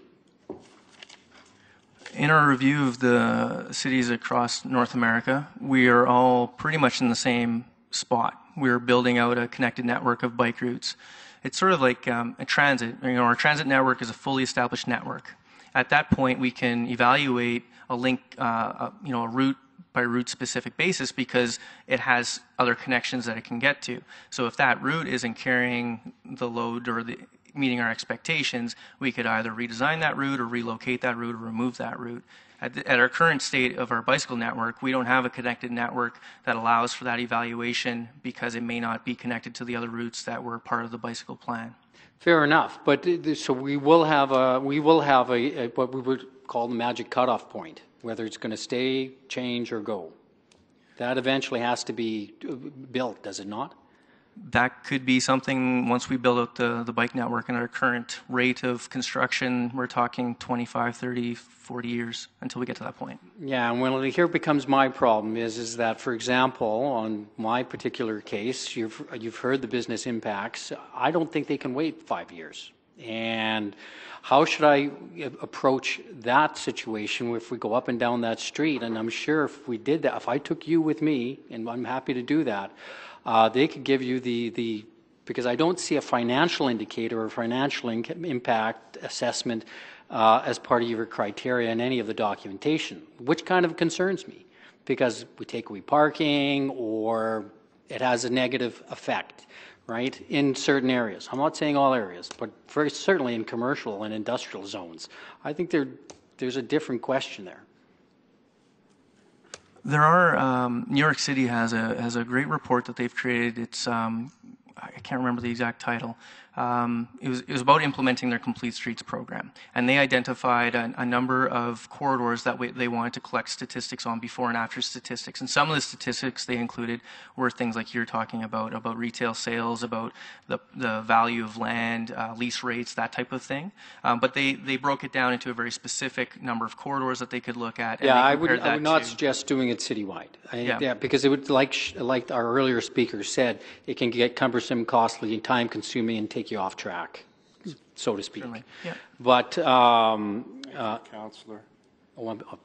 In our review of the cities across North America, we are all pretty much in the same spot. We're building out a connected network of bike routes. It's sort of like um, a transit. You know, our transit network is a fully established network. At that point, we can evaluate a link, uh, a, you know, a route by route specific basis because it has other connections that it can get to. So if that route isn't carrying the load or the, meeting our expectations, we could either redesign that route or relocate that route or remove that route. At, the, at our current state of our bicycle network, we don't have a connected network that allows for that evaluation because it may not be connected to the other routes that were part of the bicycle plan. Fair enough, but so we will have a, we will have a, a- what we would call the magic cutoff point, whether it's going to stay, change, or go. That eventually has to be uh, built, does it not? That could be something once we build out the, the bike network and our current rate of construction, we're talking 25, 30, 40 years until we get to that point. Yeah, and well, here becomes my problem is, is that, for example, on my particular case, you've, you've heard the business impacts. I don't think they can wait five years. And how should I approach that situation if we go up and down that street? And I'm sure if we did that, if I took you with me, and I'm happy to do that, uh, they could give you the, the, because I don't see a financial indicator or financial impact assessment uh, as part of your criteria in any of the documentation, which kind of concerns me because we take away parking or it has a negative effect, right, in certain areas. I'm not saying all areas, but very certainly in commercial and industrial zones. I think there, there's a different question there. There are um, New York City has a has a great report that they've created. It's um, I can't remember the exact title. Um, it was it was about implementing their Complete Streets program, and they identified a, a number of corridors that we, they wanted to collect statistics on before and after statistics. And some of the statistics they included were things like you're talking about about retail sales, about the the value of land, uh, lease rates, that type of thing. Um, but they they broke it down into a very specific number of corridors that they could look at. and Yeah, I would, I would not to- suggest doing it citywide. I- Yeah. Yeah, because it would, like, like our earlier speaker said, it can get cumbersome, costly, and time-consuming and take you off track, so to speak. Yeah. But, um, uh, Councillor. oh, I'm- uh,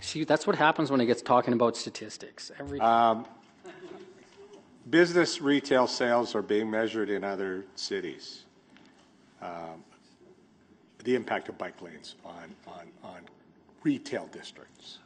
see, that's what happens when it gets talking about statistics. Every, Um, Business retail sales are being measured in other cities. Um, The impact of bike lanes on, on, on retail districts.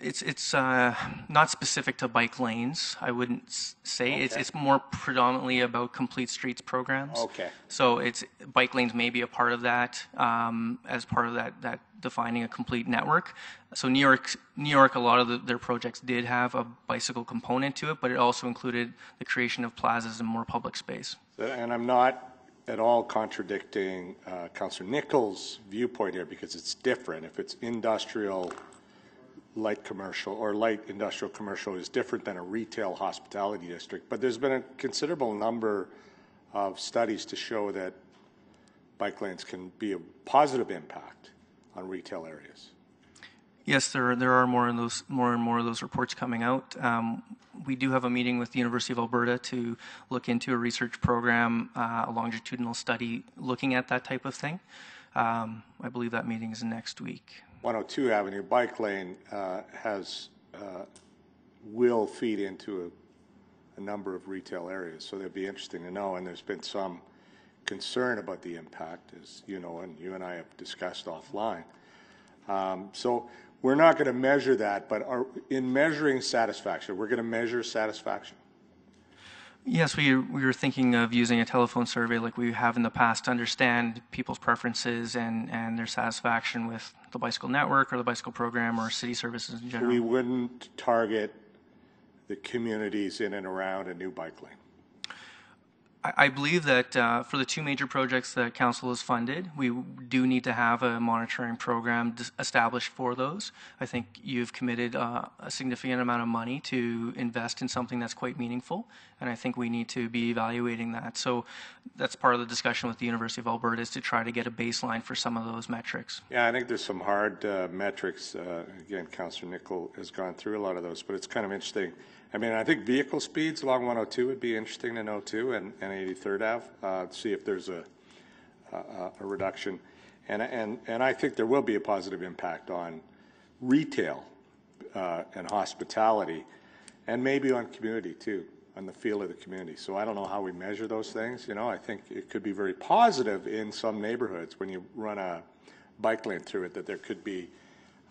It's it's uh, not specific to bike lanes. I wouldn't s- say it's Okay. it's more predominantly about complete streets programs. Okay. So it's bike lanes may be a part of that um, as part of that that defining a complete network. So New York New York a lot of the, their projects did have a bicycle component to it, but it also included the creation of plazas and more public space. And I'm not at all contradicting uh, Councillor Nickel's viewpoint here because it's different. If it's industrial light commercial or light industrial commercial is different than a retail hospitality district. But there's been a considerable number of studies to show that bike lanes can be a positive impact on retail areas. Yes, there there are more of those more and more of those reports coming out. Um, we do have a meeting with the University of Alberta to look into a research program, uh, a longitudinal study looking at that type of thing. Um, I believe that meeting is next week. 102 Avenue bike lane uh, has uh, will feed into a, a number of retail areas, so that'd be interesting to know. And there's been some concern about the impact, as you know, and you and I have discussed offline. Um, so we're not going to measure that, but in measuring satisfaction, we're going to measure satisfaction. Yes, we, we were thinking of using a telephone survey like we have in the past to understand people's preferences and, and their satisfaction with the bicycle network or the bicycle program or city services in general. We wouldn't target the communities in and around a new bike lane. I believe that uh, for the two major projects that council has funded, we do need to have a monitoring program established for those. I think you've committed uh, a significant amount of money to invest in something that's quite meaningful, and I think we need to be evaluating that. So that's part of the discussion with the University of Alberta is to try to get a baseline for some of those metrics. Yeah, I think there's some hard uh, metrics. Uh, again, Councillor Nickel has gone through a lot of those, but it's kind of interesting. I mean, I think vehicle speeds along 102 would be interesting to know too, and, and 83rd Ave, uh, see if there's a, a, a reduction. And, and, and I think there will be a positive impact on retail uh, and hospitality, and maybe on community too, on the feel of the community. So I don't know how we measure those things. You know, I think it could be very positive in some neighborhoods when you run a bike lane through it that there could be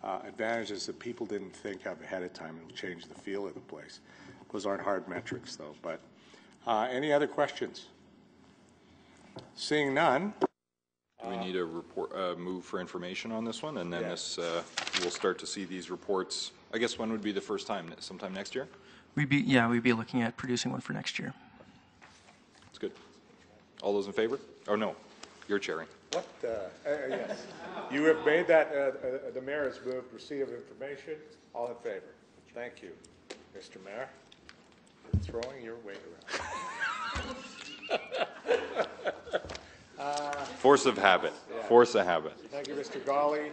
uh, advantages that people didn't think of ahead of time. It'll change the feel of the place. Those aren't hard metrics, though. But uh, any other questions? Seeing none. Do we need a report, uh, move for information on this one? And then this, uh, we'll start to see these reports, I guess when would be the first time? Sometime next year? We'd be, yeah, we'd be looking at producing one for next year. That's good. All those in favor? Oh, no, you're chairing. What, uh, uh, yes. You have made that, uh, uh, the mayor has moved receipt of information. All in favor? Thank you, Mr. Mayor. You're throwing your weight around. Uh, [laughs] Force of habit, Yeah. force of habit. Thank you, Mr. Golly.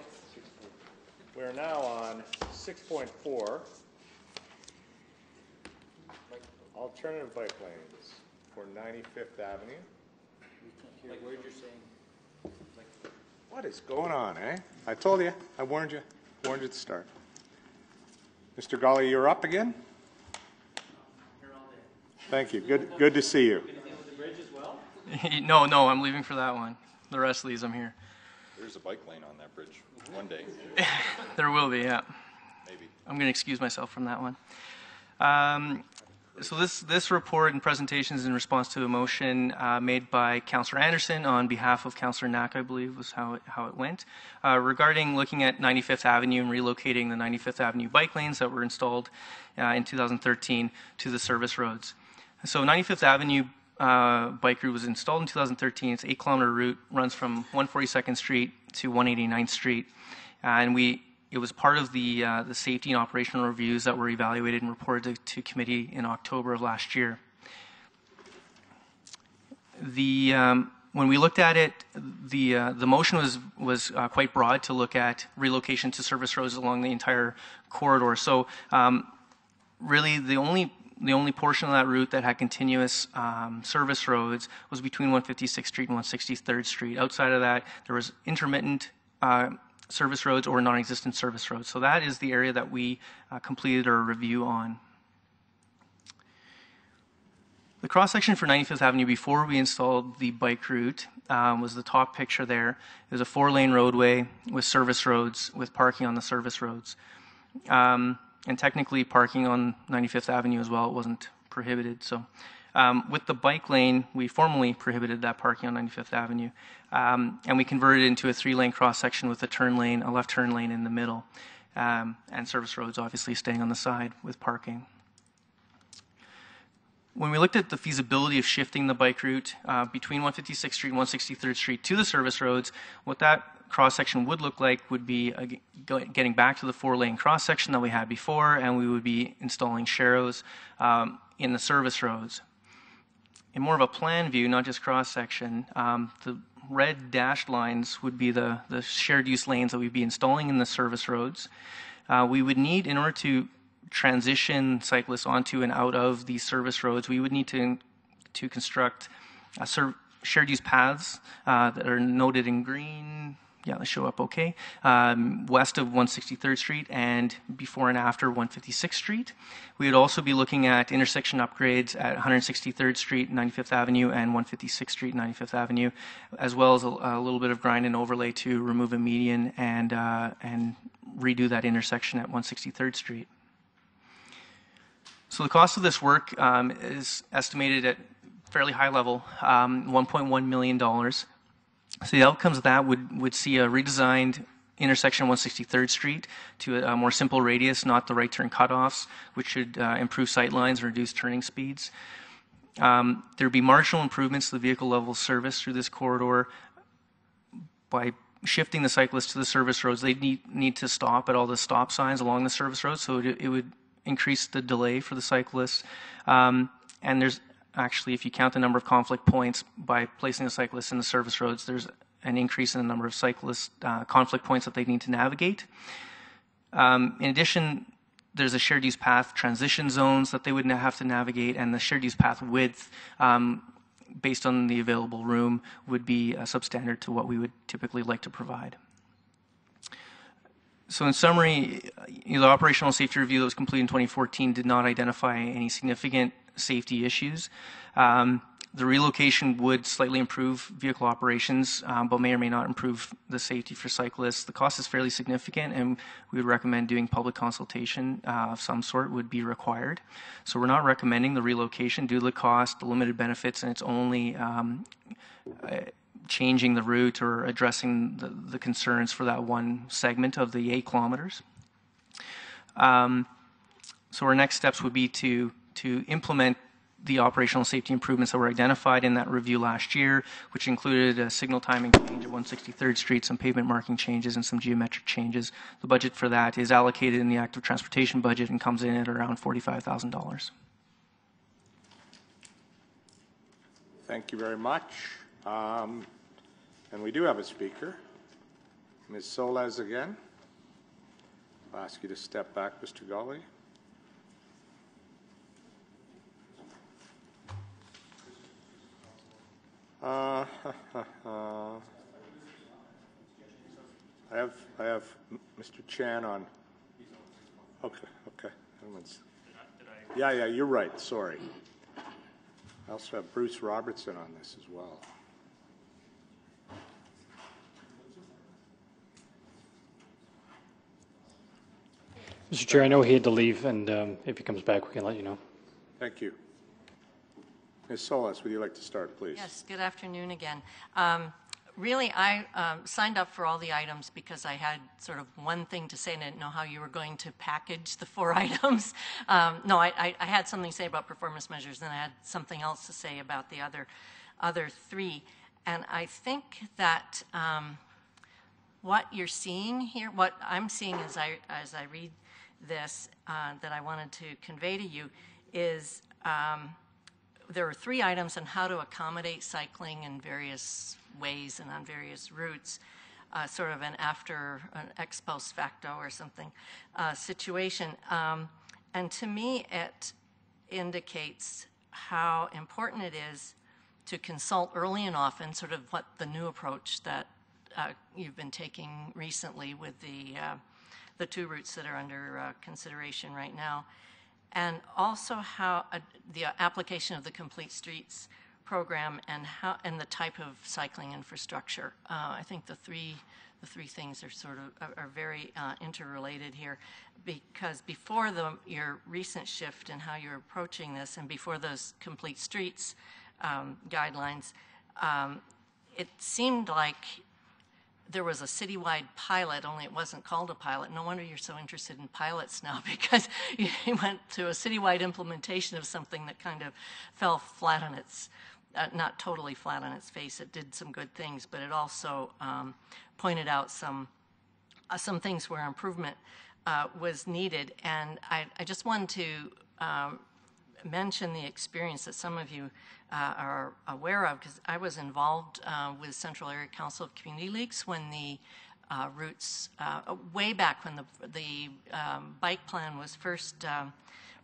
We're now on 6.4. Alternative bike lanes for 95th Avenue. Like where you're saying, What is going on, eh? I told you, I warned you, warned you at the start. Mr. Golly, you're up again? Thank you, good, good to see you. the bridge as well? no, no, I'm leaving for that one. The rest of these, I'm here. There's a bike lane on that bridge one day. [laughs] There will be, yeah. Maybe. I'm going to excuse myself from that one. Um, so this this report and presentation is in response to a motion uh, made by Councillor Anderson on behalf of Councillor Knack, I believe was how it, how it went, uh, regarding looking at 95th Avenue and relocating the 95th Avenue bike lanes that were installed uh, in 2013 to the service roads. So 95th Avenue uh, bike route was installed in 2013. It's eight kilometer route, runs from 142nd Street to 189th Street, uh, and we it was part of the uh, the safety and operational reviews that were evaluated and reported to, to committee in October of last year. The um, when we looked at it, the uh, the motion was was uh, quite broad to look at relocation to service roads along the entire corridor. So um, really, the only the only portion of that route that had continuous um, service roads was between 156th Street and 163rd Street. Outside of that, there was intermittent uh, service roads or non-existent service roads. So that is the area that we uh, completed our review on. The cross section for 95th Avenue before we installed the bike route um, was the top picture there. It was a four lane roadway with service roads, with parking on the service roads. Um, and technically, parking on 95th Avenue as well, it wasn't prohibited. So, um, with the bike lane, we formally prohibited that parking on 95th Avenue. Um, and we converted it into a three lane cross section with a turn lane, a left turn lane in the middle, um, and service roads obviously staying on the side with parking. When we looked at the feasibility of shifting the bike route uh, between 156th Street and 163rd Street to the service roads, what that cross-section would look like would be uh, getting back to the four-lane cross-section that we had before, and we would be installing sharrows um, in the service roads. In more of a plan view, not just cross-section, um, the red dashed lines would be the, the shared use lanes that we'd be installing in the service roads. Uh, we would need, in order to transition cyclists onto and out of these service roads, we would need to, to construct uh, ser- shared use paths uh, that are noted in green. Yeah, they show up okay. Um, west of 163rd Street and before and after 156th Street. We would also be looking at intersection upgrades at 163rd Street, 95th Avenue, and 156th Street, 95th Avenue, as well as a, a little bit of grind and overlay to remove a median and uh, and redo that intersection at 163rd Street. So the cost of this work um, is estimated at fairly high level, um, $1.1 million. So the outcomes of that would, would see a redesigned intersection 163rd Street to a, more simple radius, not the right turn cutoffs, which should uh, improve sight lines and reduce turning speeds. Um, there would be marginal improvements to the vehicle level service through this corridor by shifting the cyclists to the service roads. They need, need to stop at all the stop signs along the service roads, so it, it would increase the delay for the cyclists. Um, and there's actually, if you count the number of conflict points by placing the cyclists in the service roads, there's an increase in the number of cyclist uh, conflict points that they need to navigate. Um, in addition, there's a shared use path transition zones that they would have to navigate, and the shared use path width, um, based on the available room, would be uh, substandard to what we would typically like to provide. So in summary, you know, the operational safety review that was completed in 2014 did not identify any significant safety issues. Um, the relocation would slightly improve vehicle operations, um, but may or may not improve the safety for cyclists. The cost is fairly significant, and we would recommend doing public consultation uh, of some sort would be required. So we're not recommending the relocation due to the cost, the limited benefits, and it's only um, uh, changing the route or addressing the, the concerns for that one segment of the eight kilometers. Um, so our next steps would be to to implement the operational safety improvements that were identified in that review last year, which included a signal timing change at 163rd Street, some pavement marking changes, and some geometric changes. The budget for that is allocated in the active transportation budget and comes in at around $45,000. Thank you very much. Um, And we do have a speaker. Ms. Solez again. I'll ask you to step back, Mr. Golly. Uh, [laughs] I have, I have Mr. Chan on. Okay, okay. Everyone's- Yeah, yeah, you're right, sorry. I also have Bruce Robertson on this as well. Mr. Chair, I know he had to leave, and um, if he comes back, we can let you know. Thank you. Ms. Solez, would you like to start, please? Yes, good afternoon again. Um, Really, I um, signed up for all the items because I had sort of one thing to say and I didn't know how you were going to package the four [laughs] items. Um, No, I- I I had something to say about performance measures, and I had something else to say about the other, other three. And I think that um, what you're seeing here, what I'm seeing as I, as I read this, uh, that I wanted to convey to you, is um, there are three items on how to accommodate cycling in various ways and on various routes, uh, sort of an after, an ex post facto or something uh, situation. Um, and to me, it indicates how important it is to consult early and often, sort of what the new approach that uh, you've been taking recently with the, uh, the two routes that are under uh, consideration right now and also how uh, the application of the Complete Streets program and how and the type of cycling infrastructure. Uh, I think the three the three things are sort of are, are very uh, interrelated here, because before the your recent shift in how you're approaching this, and before those Complete Streets um, guidelines, um, it seemed like there was a citywide pilot, only it wasn't called a pilot. No wonder you're so interested in pilots now [laughs] because you went to a citywide implementation of something that kind of fell flat on its uh, not totally flat on its face. It did some good things, but it also um, pointed out some uh, some things where improvement uh, was needed. And I, I just wanted to um, mention the experience that some of you uh, are aware of because I was involved uh, with Central Area Council of Community Leagues when the uh, routes uh, way back when the the um, bike plan was first um,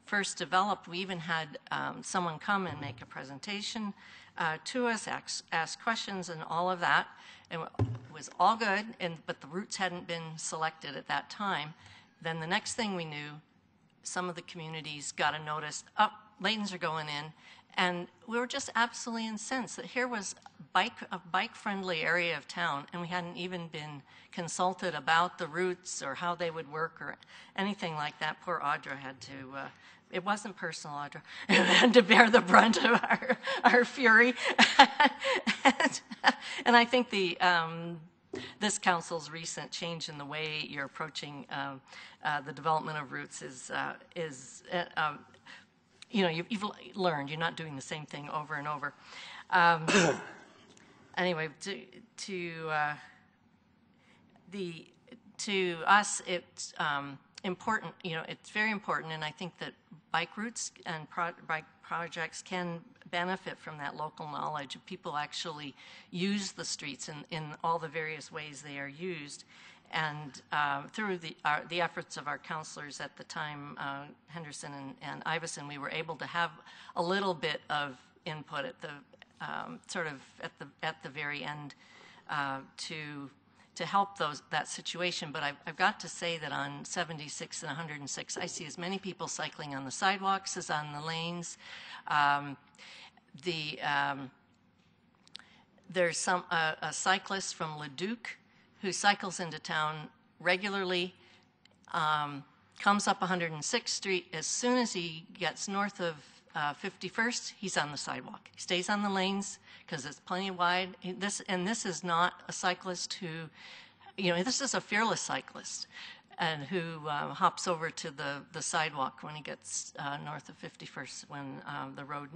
first developed. We even had um, someone come and make a presentation uh, to us, ask, ask questions, and all of that. And it was all good, and but the routes hadn't been selected at that time. Then the next thing we knew, some of the communities got a notice. Up, oh, lanes are going in, and we were just absolutely incensed that here was bike, a bike-friendly area of town, and we hadn't even been consulted about the routes or how they would work or anything like that. Poor Audra had to. Uh, it wasn't personal, Audra. [laughs] had to bear the brunt of our, our fury. and, [laughs] and, I think the um, this council's recent change in the way you're approaching um, uh, the development of routes is uh, is uh, you know, you've, you've, learned. You're not doing the same thing over and over. Um, [coughs] anyway, to, to uh, the to us, it's um, important. You know, it's very important, and I think that bike routes and pro- bike projects can benefit from that local knowledge. Of people actually use the streets in, in all the various ways they are used. And uh, through the, our, the efforts of our councillors at the time, uh, Henderson and, and Iveson, we were able to have a little bit of input at the um, sort of at the at the very end uh, to to help those that situation. But I've, I've, got to say that on 76 and 106, I see as many people cycling on the sidewalks as on the lanes. Um, the um, there's some uh, a cyclist from Leduc who cycles into town regularly, um, comes up 106th Street. As soon as he gets north of uh, 51st, he's on the sidewalk. He stays on the lanes because it's plenty wide. This and this is not a cyclist who, you know, this is a fearless cyclist, and who uh, hops over to the the sidewalk when he gets uh, north of 51st when um, the road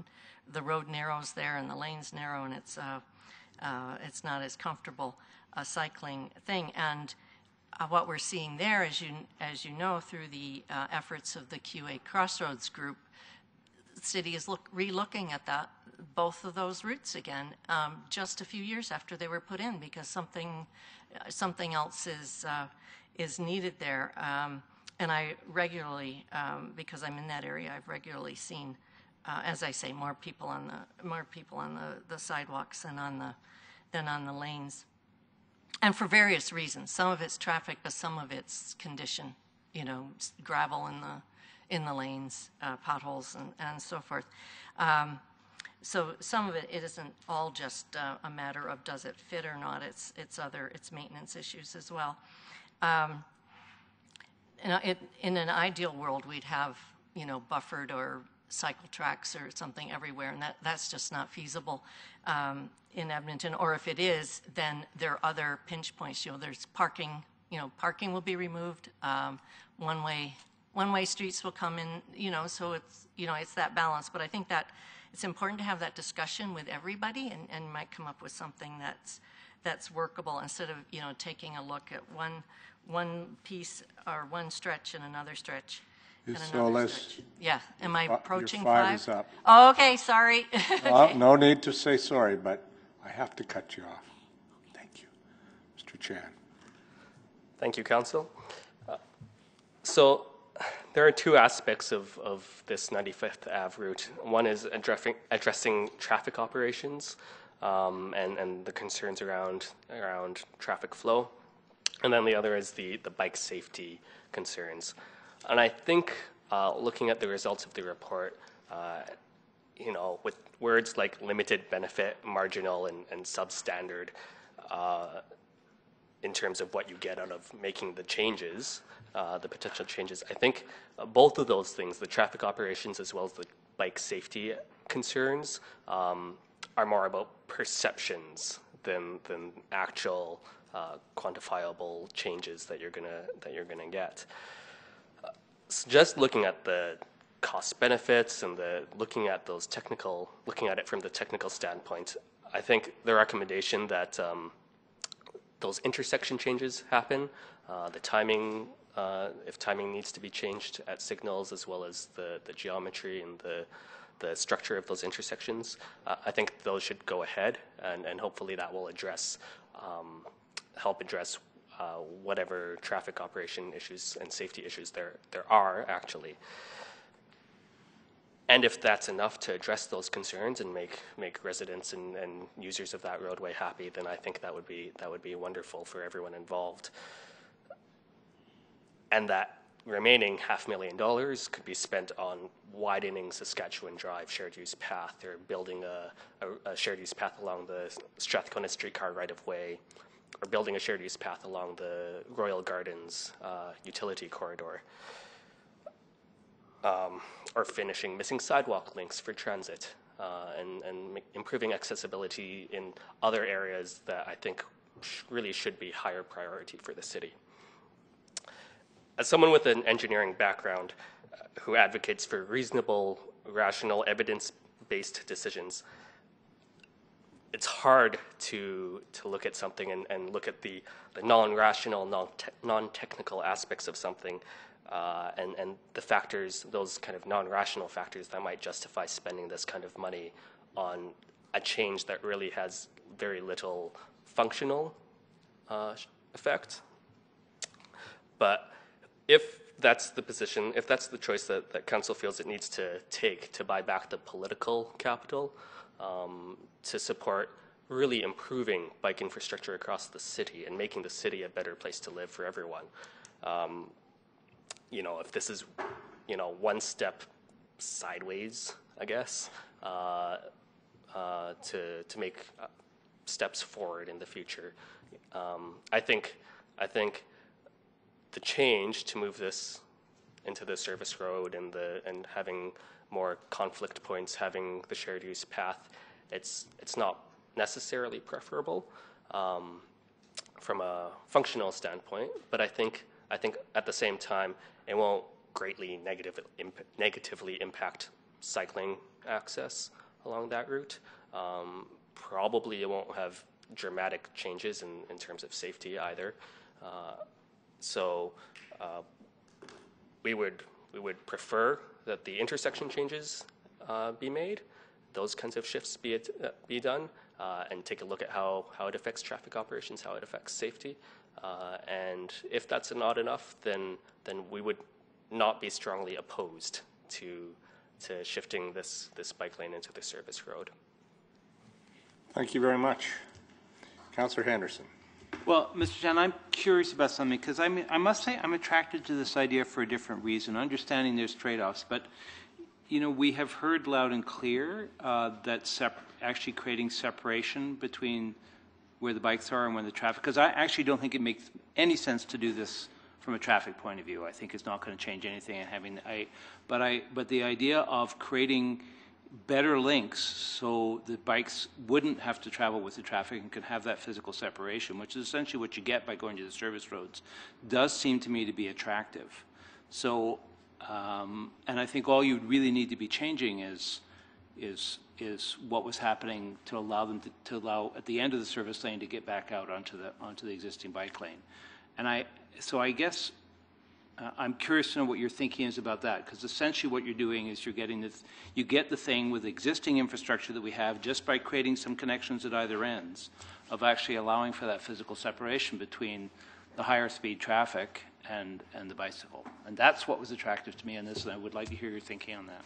the road narrows there and the lanes narrow and it's uh, uh, it's not as comfortable a cycling thing. And uh, what we're seeing there, as you, as you know, through the uh, efforts of the QA Crossroads group, the city is look, re-looking at that, both of those routes again, um, just a few years after they were put in, because something, uh, something else is uh, is needed there. Um, and I regularly, um, because I'm in that area, I've regularly seen, uh, as I say, more people on the more people on the, the sidewalks than on the than on the lanes and for various reasons. Some of it's traffic, but some of it's condition. You know, gravel in the in the lanes, uh, potholes, and, and so forth. Um, so some of it, it isn't all just uh, a matter of does it fit or not. It's it's other it's maintenance issues as well. Um, it, in an ideal world, we'd have you know buffered or cycle tracks or something everywhere, and that, that's just not feasible um, in Edmonton. Or if it is, then there are other pinch points. You know, there's parking. You know, parking will be removed. Um, one way one way streets will come in. You know, so it's you know it's that balance. But I think that it's important to have that discussion with everybody, and, and might come up with something that's that's workable instead of you know taking a look at one one piece or one stretch and another stretch and So another let's, stretch. Yeah, am I Uh, your approaching five five? is up. Oh, okay, sorry. [laughs] well, no need to say sorry, but I have to cut you off. Thank you. Mr. Chan. Thank you, Council. Uh, So there are two aspects of, of this 95th Ave route. One is addressing, addressing traffic operations um, and, and the concerns around, around traffic flow. And then the other is the, the bike safety concerns. And I think uh, looking at the results of the report, uh, you know, with words like limited benefit, marginal, and, and substandard, uh, in terms of what you get out of making the changes, uh, the potential changes, I think both of those things, the traffic operations as well as the bike safety concerns, um, are more about perceptions than than actual uh, quantifiable changes that you're gonna that you're gonna get. Just looking at the cost benefits and the looking at those technical, looking at it from the technical standpoint, I think the recommendation that um, those intersection changes happen, uh, the timing, uh, if timing needs to be changed at signals, as well as the, the geometry and the, the structure of those intersections, uh, I think those should go ahead, and, and hopefully that will address, um, help address uh, whatever traffic operation issues and safety issues there, there are actually. And if that's enough to address those concerns and make, make residents and, and users of that roadway happy, then I think that would be, that would be wonderful for everyone involved. And that remaining half million dollars could be spent on widening Saskatchewan Drive shared use path or building a, a, a shared use path along the Strathcona streetcar right of way or building a shared use path along the Royal Gardens uh, utility corridor um, or finishing missing sidewalk links for transit uh, and, and improving accessibility in other areas that I think really should be higher priority for the city. As someone with an engineering background uh, who advocates for reasonable, rational, evidence based decisions, it's hard to, to look at something and, and look at the, the non rational, non technical aspects of something uh, and, and the factors, those kind of non rational factors that might justify spending this kind of money on a change that really has very little functional uh, effect. But if that's the position, if that's the choice that, that council feels it needs to take to buy back the political capital um, to support really improving bike infrastructure across the city and making the city a better place to live for everyone, um, you know, if this is, you know, one step sideways, I guess, uh, uh, to to make uh, steps forward in the future, um, I think I think the change to move this into the service road and the and having more conflict points, having the shared use path, it's it's not necessarily preferable um, from a functional standpoint, but I think I think at the same time it won't greatly negative, imp- negatively impact cycling access along that route. Um, probably it won't have dramatic changes in, in terms of safety either. Uh, so uh, we would we would prefer that the intersection changes uh, be made, those kinds of shifts be it, uh, be done, uh, and take a look at how how it affects traffic operations, how it affects safety. Uh, and if that's not enough, then then we would not be strongly opposed to to shifting this this bike lane into the service road. Thank you very much, Councillor Henderson. Well, Mr. Chan, I'm curious about something because I I must say I'm attracted to this idea for a different reason. Understanding there's trade-offs, but you know we have heard loud and clear uh, that actually creating separation between where the bikes are and where the traffic, because I actually don't think it makes any sense to do this from a traffic point of view. I think it's not going to change anything and having, I, but I, but the idea of creating better links so the bikes wouldn't have to travel with the traffic and could have that physical separation, which is essentially what you get by going to the service roads, does seem to me to be attractive. So, um, and I think all you really need to be changing is, is is what was happening to allow them to, to, allow at the end of the service lane to get back out onto the onto the existing bike lane. And I so I guess uh, I'm curious to know what your thinking is about that because essentially what you're doing is you're getting this you get the thing with existing infrastructure that we have just by creating some connections at either ends of actually allowing for that physical separation between the higher speed traffic and and the bicycle. And that's what was attractive to me in this and I would like to hear your thinking on that.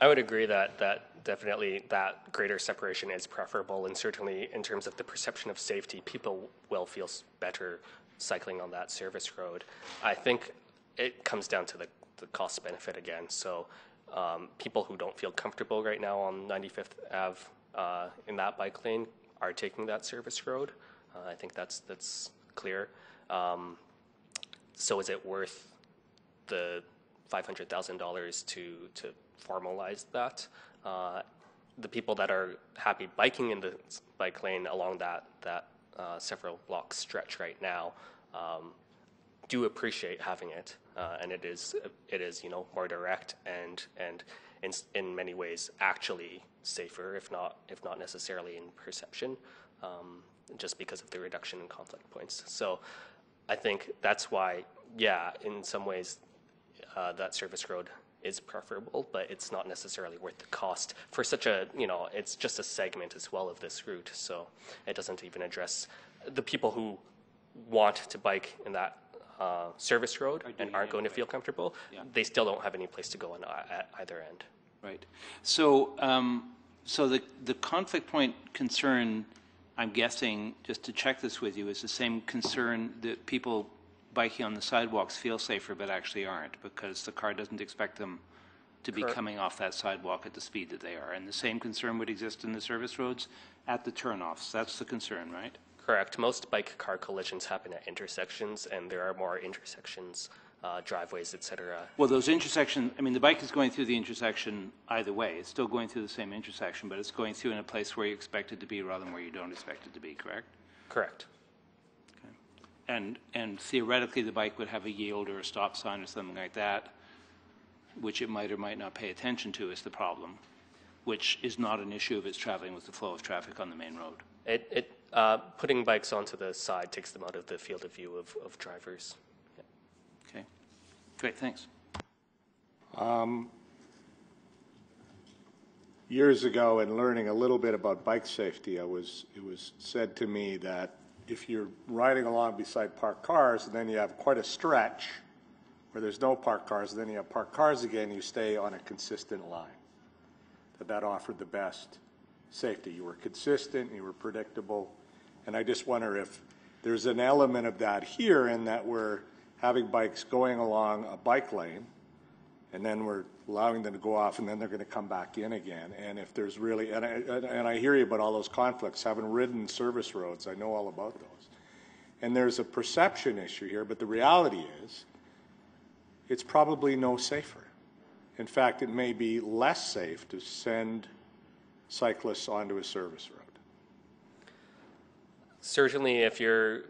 I would agree that that definitely that greater separation is preferable, and certainly in terms of the perception of safety, people will feel better cycling on that service road. I think it comes down to the, the cost benefit again. So um, people who don't feel comfortable right now on 95th Ave uh, in that bike lane are taking that service road. Uh, I think that's that's clear. Um, so is it worth the $500,000 to to formalize that. Uh, the people that are happy biking in the bike lane along that that uh, several block stretch right now, um, do appreciate having it, uh, and it is it is you know more direct and and in in many ways actually safer, if not if not necessarily in perception, um, just because of the reduction in conflict points. So, I think that's why, yeah, in some ways, uh, that service road is preferable, but it's not necessarily worth the cost for such a you know it's just a segment as well of this route, so it doesn't even address the people who want to bike in that uh, service road and aren't going to feel comfortable, they still don't have any place to go on uh, at either end. Right. So, um, so the, the conflict point concern, I'm guessing, just to check this with you, is the same concern that people biking on the sidewalks feel safer but actually aren't because the car doesn't expect them to be Correct. coming off that sidewalk at the speed that they are. And the same concern would exist in the service roads at the turnoffs. That's the concern, right? Correct. Most bike car collisions happen at intersections, and there are more intersections, uh, driveways, etc. Well, those intersections, I mean, the bike is going through the intersection either way. It's still going through the same intersection, but it's going through in a place where you expect it to be rather than where you don't expect it to be, correct? Correct. And, and theoretically, the bike would have a yield or a stop sign or something like that, which it might or might not pay attention to is the problem, which is not an issue if it's traveling with the flow of traffic on the main road. It, it uh, putting bikes onto the side takes them out of the field of view of, of drivers. Okay. Great, thanks. Um, years ago, in learning a little bit about bike safety, I was it was said to me that if you're riding along beside parked cars and then you have quite a stretch where there's no parked cars, and then you have parked cars again, you stay on a consistent line. That that offered the best safety. You were consistent, you were predictable, and I just wonder if there's an element of that here in that we're having bikes going along a bike lane and then we're allowing them to go off, and then they're going to come back in again. And if there's really, and I, and I hear you about all those conflicts, having ridden service roads, I know all about those. And there's a perception issue here, but the reality is, it's probably no safer. In fact, it may be less safe to send cyclists onto a service road. Certainly, if you're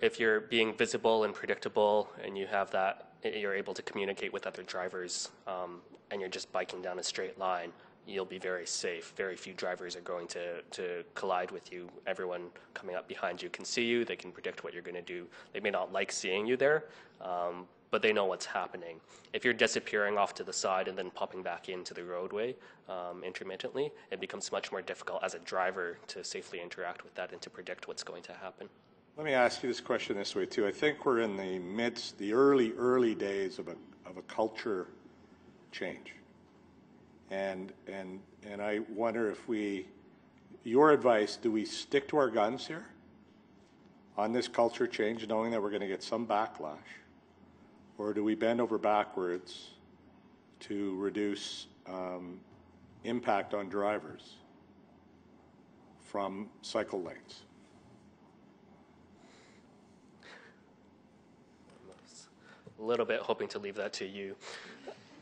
if you're being visible and predictable, and you have that, you're able to communicate with other drivers, um, and you're just biking down a straight line, you'll be very safe. Very few drivers are going to, to collide with you. Everyone coming up behind you can see you. They can predict what you're going to do. They may not like seeing you there, um, but they know what's happening. If you're disappearing off to the side and then popping back into the roadway um, intermittently, it becomes much more difficult as a driver to safely interact with that and to predict what's going to happen. Let me ask you this question this way too. I think we're in the midst, the early, early days of a, of a culture change. And, and, and I wonder if we, your advice, do we stick to our guns here on this culture change, knowing that we're going to get some backlash? Or do we bend over backwards to reduce um, impact on drivers from cycle lanes? A little bit hoping to leave that to you.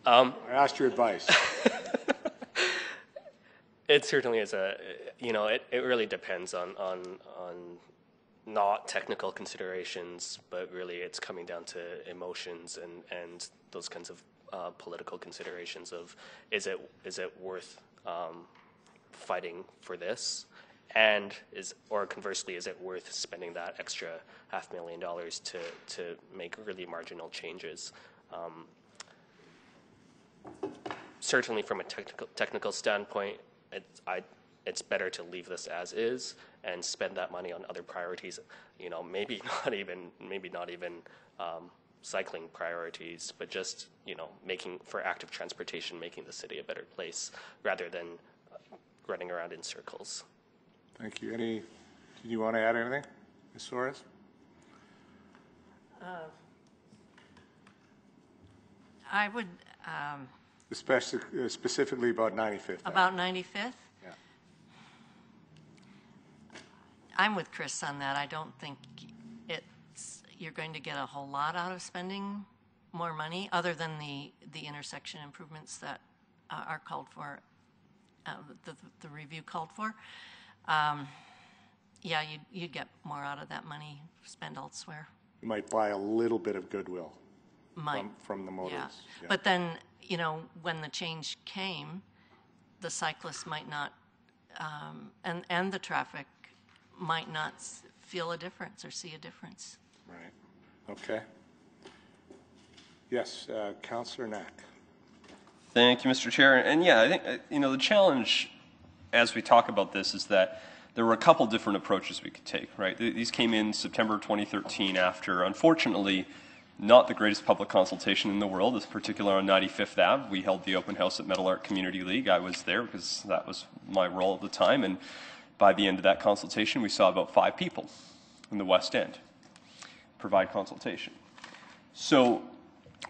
Um, I asked your advice. [laughs] it certainly is a, you know, it, it really depends on, on, on not technical considerations, but really it's coming down to emotions and, and those kinds of uh, political considerations of is it, is it worth um, fighting for this? And is, or conversely, is it worth spending that extra half million dollars to, to make really marginal changes? Um, certainly, from a technical technical standpoint, it's, I, it's better to leave this as is and spend that money on other priorities. You know, maybe [laughs] not even maybe not even um, cycling priorities, but just you know making for active transportation, making the city a better place rather than uh, running around in circles. Thank you. Any, do you want to add anything, Ms. Solez? Uh, I would, um, Especially, uh, specifically about 95th. about 95th? Yeah. I'm with Chris on that. I don't think it's, you're going to get a whole lot out of spending more money, other than the, the intersection improvements that uh, are called for, uh, the, the review called for. Um, Yeah, you'd, you'd get more out of that money spent elsewhere. You might buy a little bit of goodwill Might, from, from the yeah. Yeah. But then, you know, when the change came, the cyclists might not, um, and, and the traffic might not s- feel a difference or see a difference. Right, okay. Yes, uh, Councillor Knack. Thank you, Mr. Chair. And yeah, I think, uh, you know, the challenge as we talk about this is that there were a couple different approaches we could take, right? These came in September 2013 after, unfortunately, not the greatest public consultation in the world, in particular on 95th Ave. We held the open house at Meadowlark Community League. I was there because that was my role at the time. And by the end of that consultation, we saw about five people in the West End provide consultation. So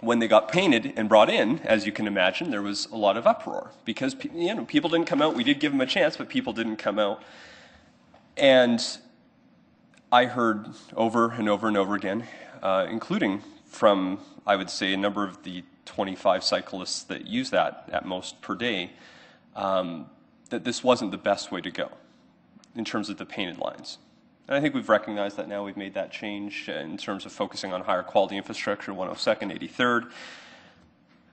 when they got painted and brought in, as you can imagine, there was a lot of uproar because you know people didn't come out. We did give them a chance, but people didn't come out. And I heard over and over and over again, uh, including from I would say a number of the 25 cyclists that use that at most per day, um, that this wasn't the best way to go in terms of the painted lines. And I think we've recognized that now. We've made that change in terms of focusing on higher quality infrastructure, 102nd, 83rd.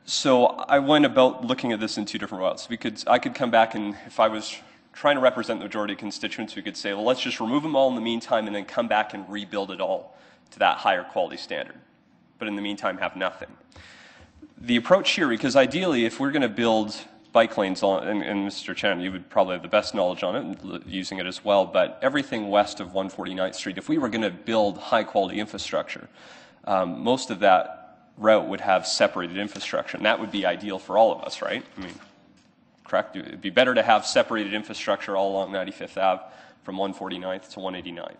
So I went about looking at this in two different routes. We could, I could come back and if I was trying to represent the majority of constituents, we could say, well, let's just remove them all in the meantime and then come back and rebuild it all to that higher quality standard. But in the meantime, have nothing. The approach here, because ideally, if we're going to build bike lanes on, and, and Mr. Chan, you would probably have the best knowledge on it, using it as well, but everything west of 149th Street, if we were going to build high quality infrastructure, um, most of that route would have separated infrastructure, and that would be ideal for all of us, right? I mean, correct? It'd be better to have separated infrastructure all along 95th Ave from 149th to 189th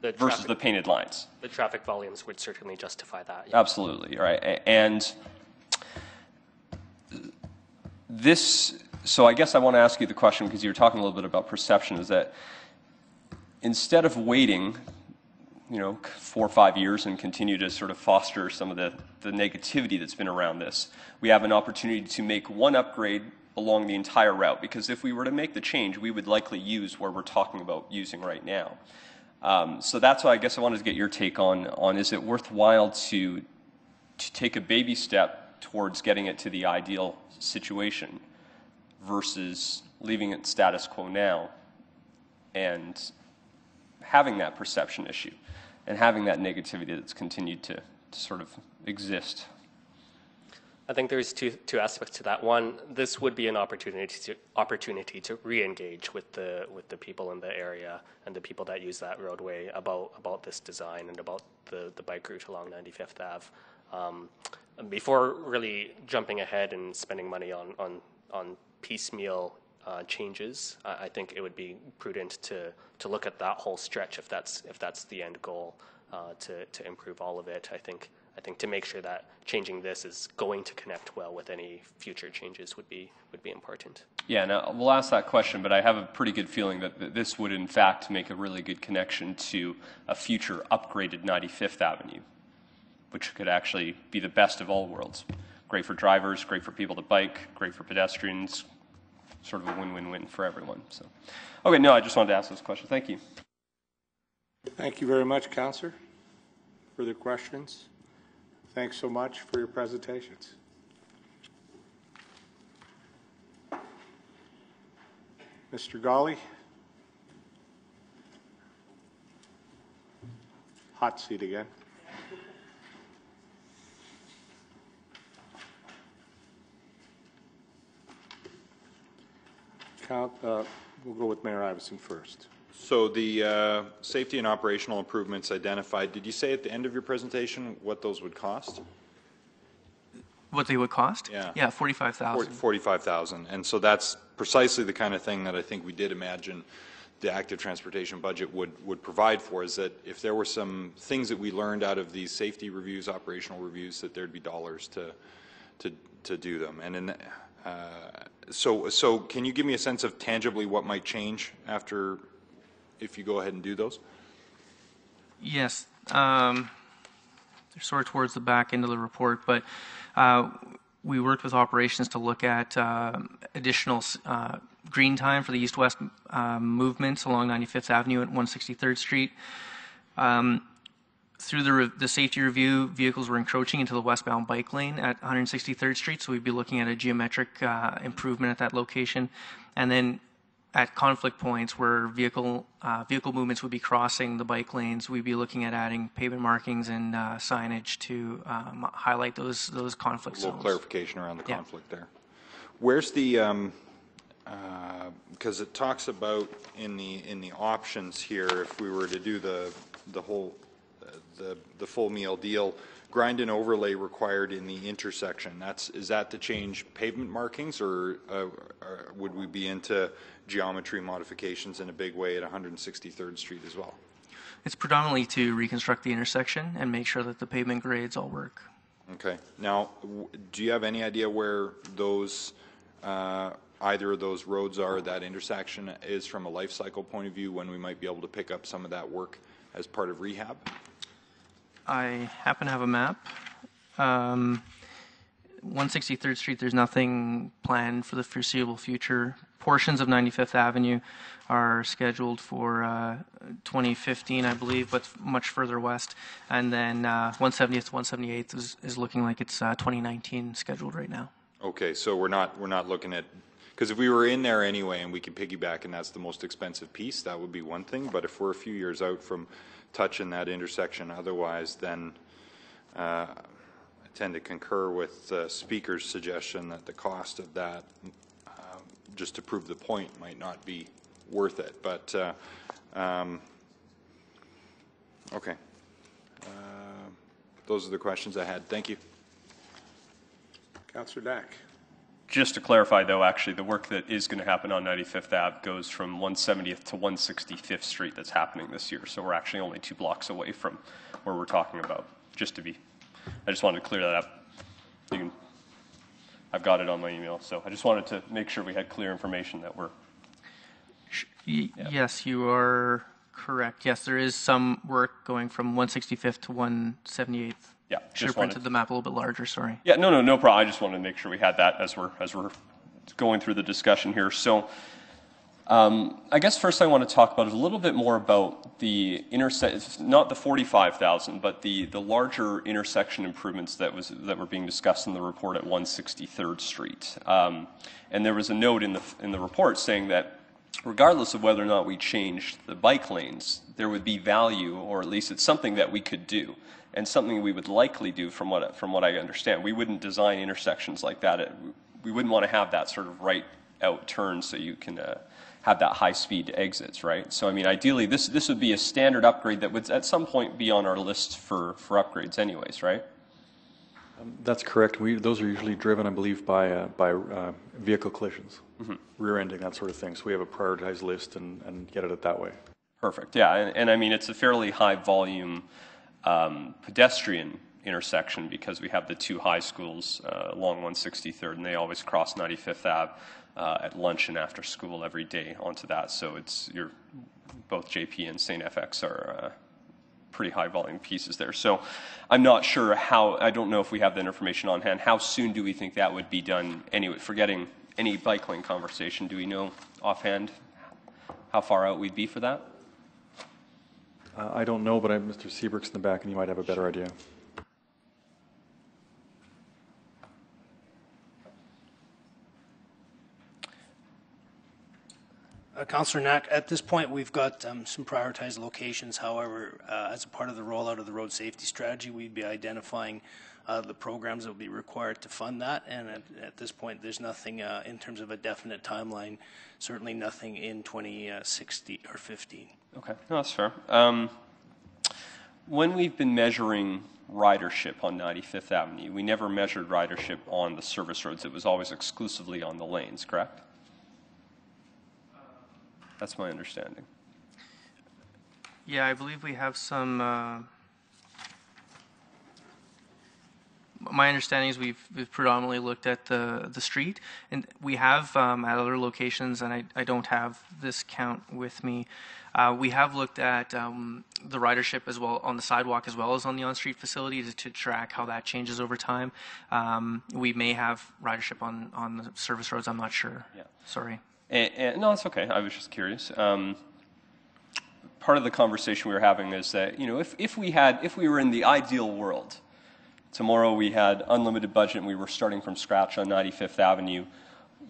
The versus traffic- the painted lines. The traffic volumes would certainly justify that. Absolutely, right. And this, so I guess I want to ask you the question because you were talking a little bit about perception is that instead of waiting, you know, four or five years and continue to sort of foster some of the, the negativity that's been around this, we have an opportunity to make one upgrade along the entire route because if we were to make the change, we would likely use where we're talking about using right now. Um, so that's why I guess I wanted to get your take on, on is it worthwhile to, to take a baby step towards getting it to the ideal situation versus leaving it status quo now and having that perception issue and having that negativity that's continued to, to sort of exist. I think there's two, two aspects to that. One, this would be an opportunity to opportunity to re-engage with the with the people in the area and the people that use that roadway about about this design and about the, the bike route along 95th Ave. Um, before really jumping ahead and spending money on on on piecemeal uh, changes, I, think it would be prudent to to look at that whole stretch if that's if that's the end goal uh, to to improve all of it. I think I think to make sure that changing this is going to connect well with any future changes would be would be important. Yeah, now we'll ask that question, but I have a pretty good feeling that th- this would, in fact, make a really good connection to a future upgraded 95th Avenue, which could actually be the best of all worlds. Great for drivers, great for people to bike, great for pedestrians, sort of a win win win for everyone. So, okay, no, I just wanted to ask those questions. Thank you. Thank you very much, Councillor. Further questions? Thanks so much for your presentations. Mr. Golly? Hot seat again. Count, uh, we'll go with Mayor Iveson first. So the uh, safety and operational improvements identified, did you say at the end of your presentation what those would cost? What they would cost? Yeah. Yeah, 45,000. 45,000. And so that's precisely the kind of thing that I think we did imagine the active transportation budget would, would provide for, is that if there were some things that we learned out of these safety reviews, operational reviews, that there'd be dollars to, to, to do them. And in, uh, so, so can you give me a sense of tangibly what might change after, if you go ahead and do those? Yes. Um, they're sort of towards the back end of the report, but uh, we worked with operations to look at uh, additional uh, green time for the east-west uh, movements along 95th Avenue at 163rd Street. Um, through the, re- the safety review, vehicles were encroaching into the westbound bike lane at 163rd Street, so we'd be looking at a geometric uh, improvement at that location. And then at conflict points where vehicle uh, vehicle movements would be crossing the bike lanes, we'd be looking at adding pavement markings and uh, signage to um, highlight those those conflict A little zones. clarification around the Yeah. conflict there. Where's the, um, because it talks about in the, in the options here, if we were to do the, the whole, uh, the, the full meal deal, grind and overlay required in the intersection, that's, is that to change pavement markings, or, uh, or would we be into geometry modifications in a big way at 163rd Street as well? It's predominantly to reconstruct the intersection and make sure that the pavement grades all work. Okay. Now, do you have any idea where those, uh, either of those roads are, that intersection is from a life cycle point of view, when we might be able to pick up some of that work as part of rehab? I happen to have a map. Um, 163rd Street, there's nothing planned for the foreseeable future. Portions of 95th Avenue are scheduled for uh, 2015, I believe, but much further west. And then uh, 170th to 178th is, is looking like it's uh, 2019 scheduled right now. Okay, so we're not, we're not looking at, because if we were in there anyway and we could piggyback and that's the most expensive piece, that would be one thing. But if we're a few years out from touching that intersection otherwise, then uh, I tend to concur with the speaker's suggestion that the cost of that, um, just to prove the point, might not be worth it. But, uh, um, okay. Uh, Those are the questions I had. Thank you. Councillor Knack. Just to clarify, though, actually, the work that is going to happen on 95th Ave goes from 170th to 165th Street that's happening this year. So we're actually only two blocks away from where we're talking about, just to be, I just wanted to clear that up. You can, I've got it on my email, so I just wanted to make sure we had clear information that we're, Y- Yes, you are correct. Yes, there is some work going from 165th to 178th. Yeah, Should just have wanted- printed the map a little bit larger, sorry. Yeah, no, no, no problem. I just wanted to make sure we had that as we're, as we're going through the discussion here. So um, I guess first I want to talk about is a little bit more about the intersection, not the 45,000, but the, the larger intersection improvements that was, that were being discussed in the report at 163rd Street. Um, and there was a note in the, in the report saying that regardless of whether or not we changed the bike lanes, there would be value, or at least it's something that we could do, and something we would likely do from what, from what I understand. We wouldn't design intersections like that. It- We wouldn't want to have that sort of right out turn so you can uh, have that high speed exits, right? So, I mean, ideally, this, this would be a standard upgrade that would at some point be on our list for, for upgrades anyways, right? That's correct. We, those are usually driven, I believe, by, uh, by uh, vehicle collisions, rear-ending, that sort of thing. So we have a prioritized list and, and get at it that way. Perfect, yeah, and, and I mean, it's a fairly high-volume um, pedestrian intersection because we have the two high schools uh, along 163rd, and they always cross 95th Ave uh, at lunch and after school every day onto that. So it's, you're, both JP and St. FX are uh, pretty high-volume pieces there. So I'm not sure how, I don't know if we have that information on hand. How soon do we think that would be done anyway? Forgetting any bike lane conversation, do we know offhand how far out we'd be for that? Uh, I don't know, but I, Mr. Seabrook's in the back, and he might have a better idea. Uh, Councillor Knack, at this point, we've got um, some prioritized locations. However, uh, as a part of the rollout of the road safety strategy, we'd be identifying uh, the programs that will be required to fund that. And at, at this point, there's nothing uh, in terms of a definite timeline, certainly nothing in 2060 or 15. Okay, no, that's fair. Um, when we've been measuring ridership on 95th Avenue, we never measured ridership on the service roads. It was always exclusively on the lanes, correct? That's my understanding. Yeah, I believe we have some. Uh, my understanding is we've, we've predominantly looked at the the street, and we have um, at other locations, and I, I don't have this count with me. Uh, we have looked at um, the ridership as well on the sidewalk as well as on the on-street facility to, to track how that changes over time. Um, we may have ridership on on the service roads. I'm not sure. Yeah. Sorry. And, and, no, it's okay. I was just curious. Um, part of the conversation we were having is that, you know, if, if we had, if we were in the ideal world, tomorrow we had unlimited budget and we were starting from scratch on 95th Avenue,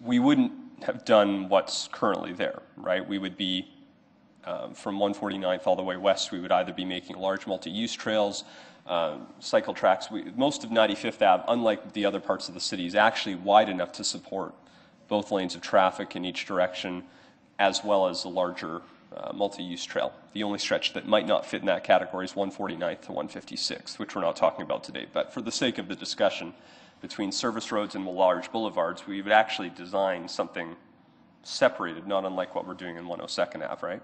we wouldn't have done what's currently there, right? We would be um, from 149th all the way west, we would either be making large multi-use trails, um, cycle tracks. We, most of 95th Ave, unlike the other parts of the city, is actually wide enough to support both lanes of traffic in each direction, as well as a larger uh, multi-use trail. The only stretch that might not fit in that category is 149th to 156th, which we're not talking about today. But for the sake of the discussion, between service roads and large boulevards, we would actually design something separated, not unlike what we're doing in 102nd Ave, right?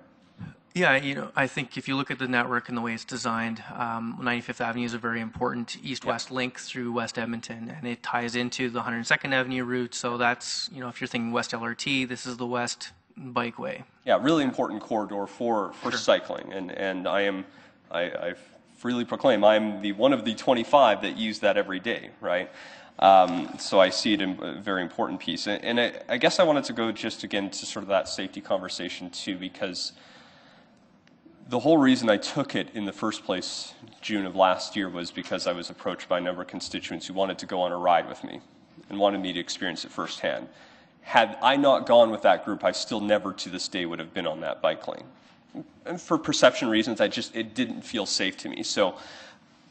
Yeah, you know, I think if you look at the network and the way it's designed, um, 95th Avenue is a very important east-west link through West Edmonton, and it ties into the 102nd Avenue route. So that's, you know, if you're thinking West LRT, this is the West Bikeway. Yeah, really important corridor for, for Sure. cycling, and, and I am, I, I freely proclaim, I'm the, one of the 25 that use that every day, right? Um, so I see it in a very important piece. And, and I, I guess I wanted to go just again to sort of that safety conversation too, because the whole reason I took it in the first place, June of last year, was because I was approached by a number of constituents who wanted to go on a ride with me and wanted me to experience it firsthand. Had I not gone with that group, I still never to this day would have been on that bike lane. And for perception reasons, I just, it didn't feel safe to me. So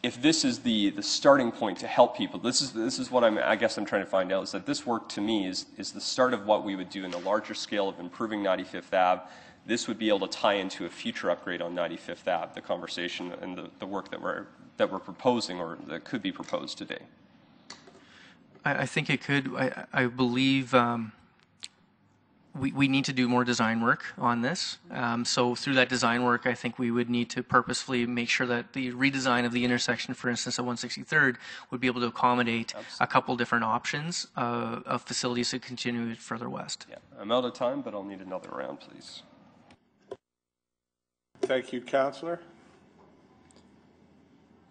if this is the, the starting point to help people, this is, this is what I'm, I guess I'm trying to find out, is that this work to me is, is the start of what we would do in the larger scale of improving 95th Ave. This would be able to tie into a future upgrade on 95th Ave, the conversation and the, the work that we're, that we're proposing or that could be proposed today. I, I think it could. I, I believe um, we, we need to do more design work on this. Um, so through that design work, I think we would need to purposefully make sure that the redesign of the intersection, for instance, at 163rd, would be able to accommodate a couple different options uh, of facilities to continue further west. Yeah, I'm out of time, but I'll need another round, please. Thank you, Councillor.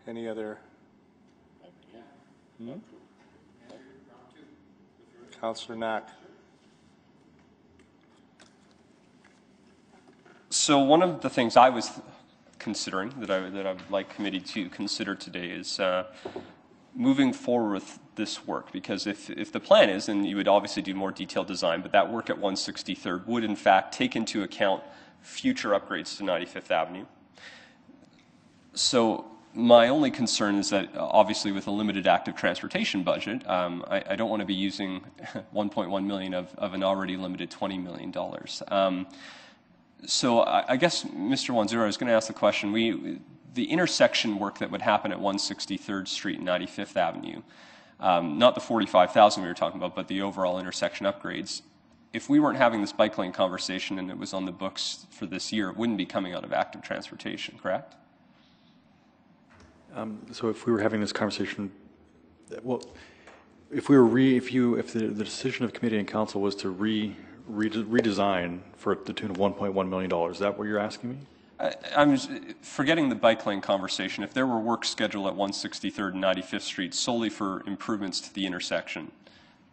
Any other? Hmm? Councillor Knack. So one of the things I was considering that I that I would like committee to consider today is uh, moving forward with this work because if if the plan is and you would obviously do more detailed design, but that work at 163rd would in fact take into account future upgrades to 95th Avenue. So my only concern is that uh, obviously with a limited active transportation budget, um, I, I don't want to be using [laughs] 1.1 million of, of an already limited 20 million dollars. Um, so I, guess, Mr. Wandzura, I was going to ask the question. We, the intersection work that would happen at 163rd Street and 95th Avenue, um, not the 45,000 we were talking about, but the overall intersection upgrades. If we weren't having this bike lane conversation and it was on the books for this year, it wouldn't be coming out of active transportation, correct? Um, So if we were having this conversation, well, if we were re, if you, if the, the decision of committee and council was to re, redesign for the tune of $1.1 million, is that what you're asking me? I, I'm forgetting the bike lane conversation. If there were work scheduled at 163rd and 95th Street solely for improvements to the intersection,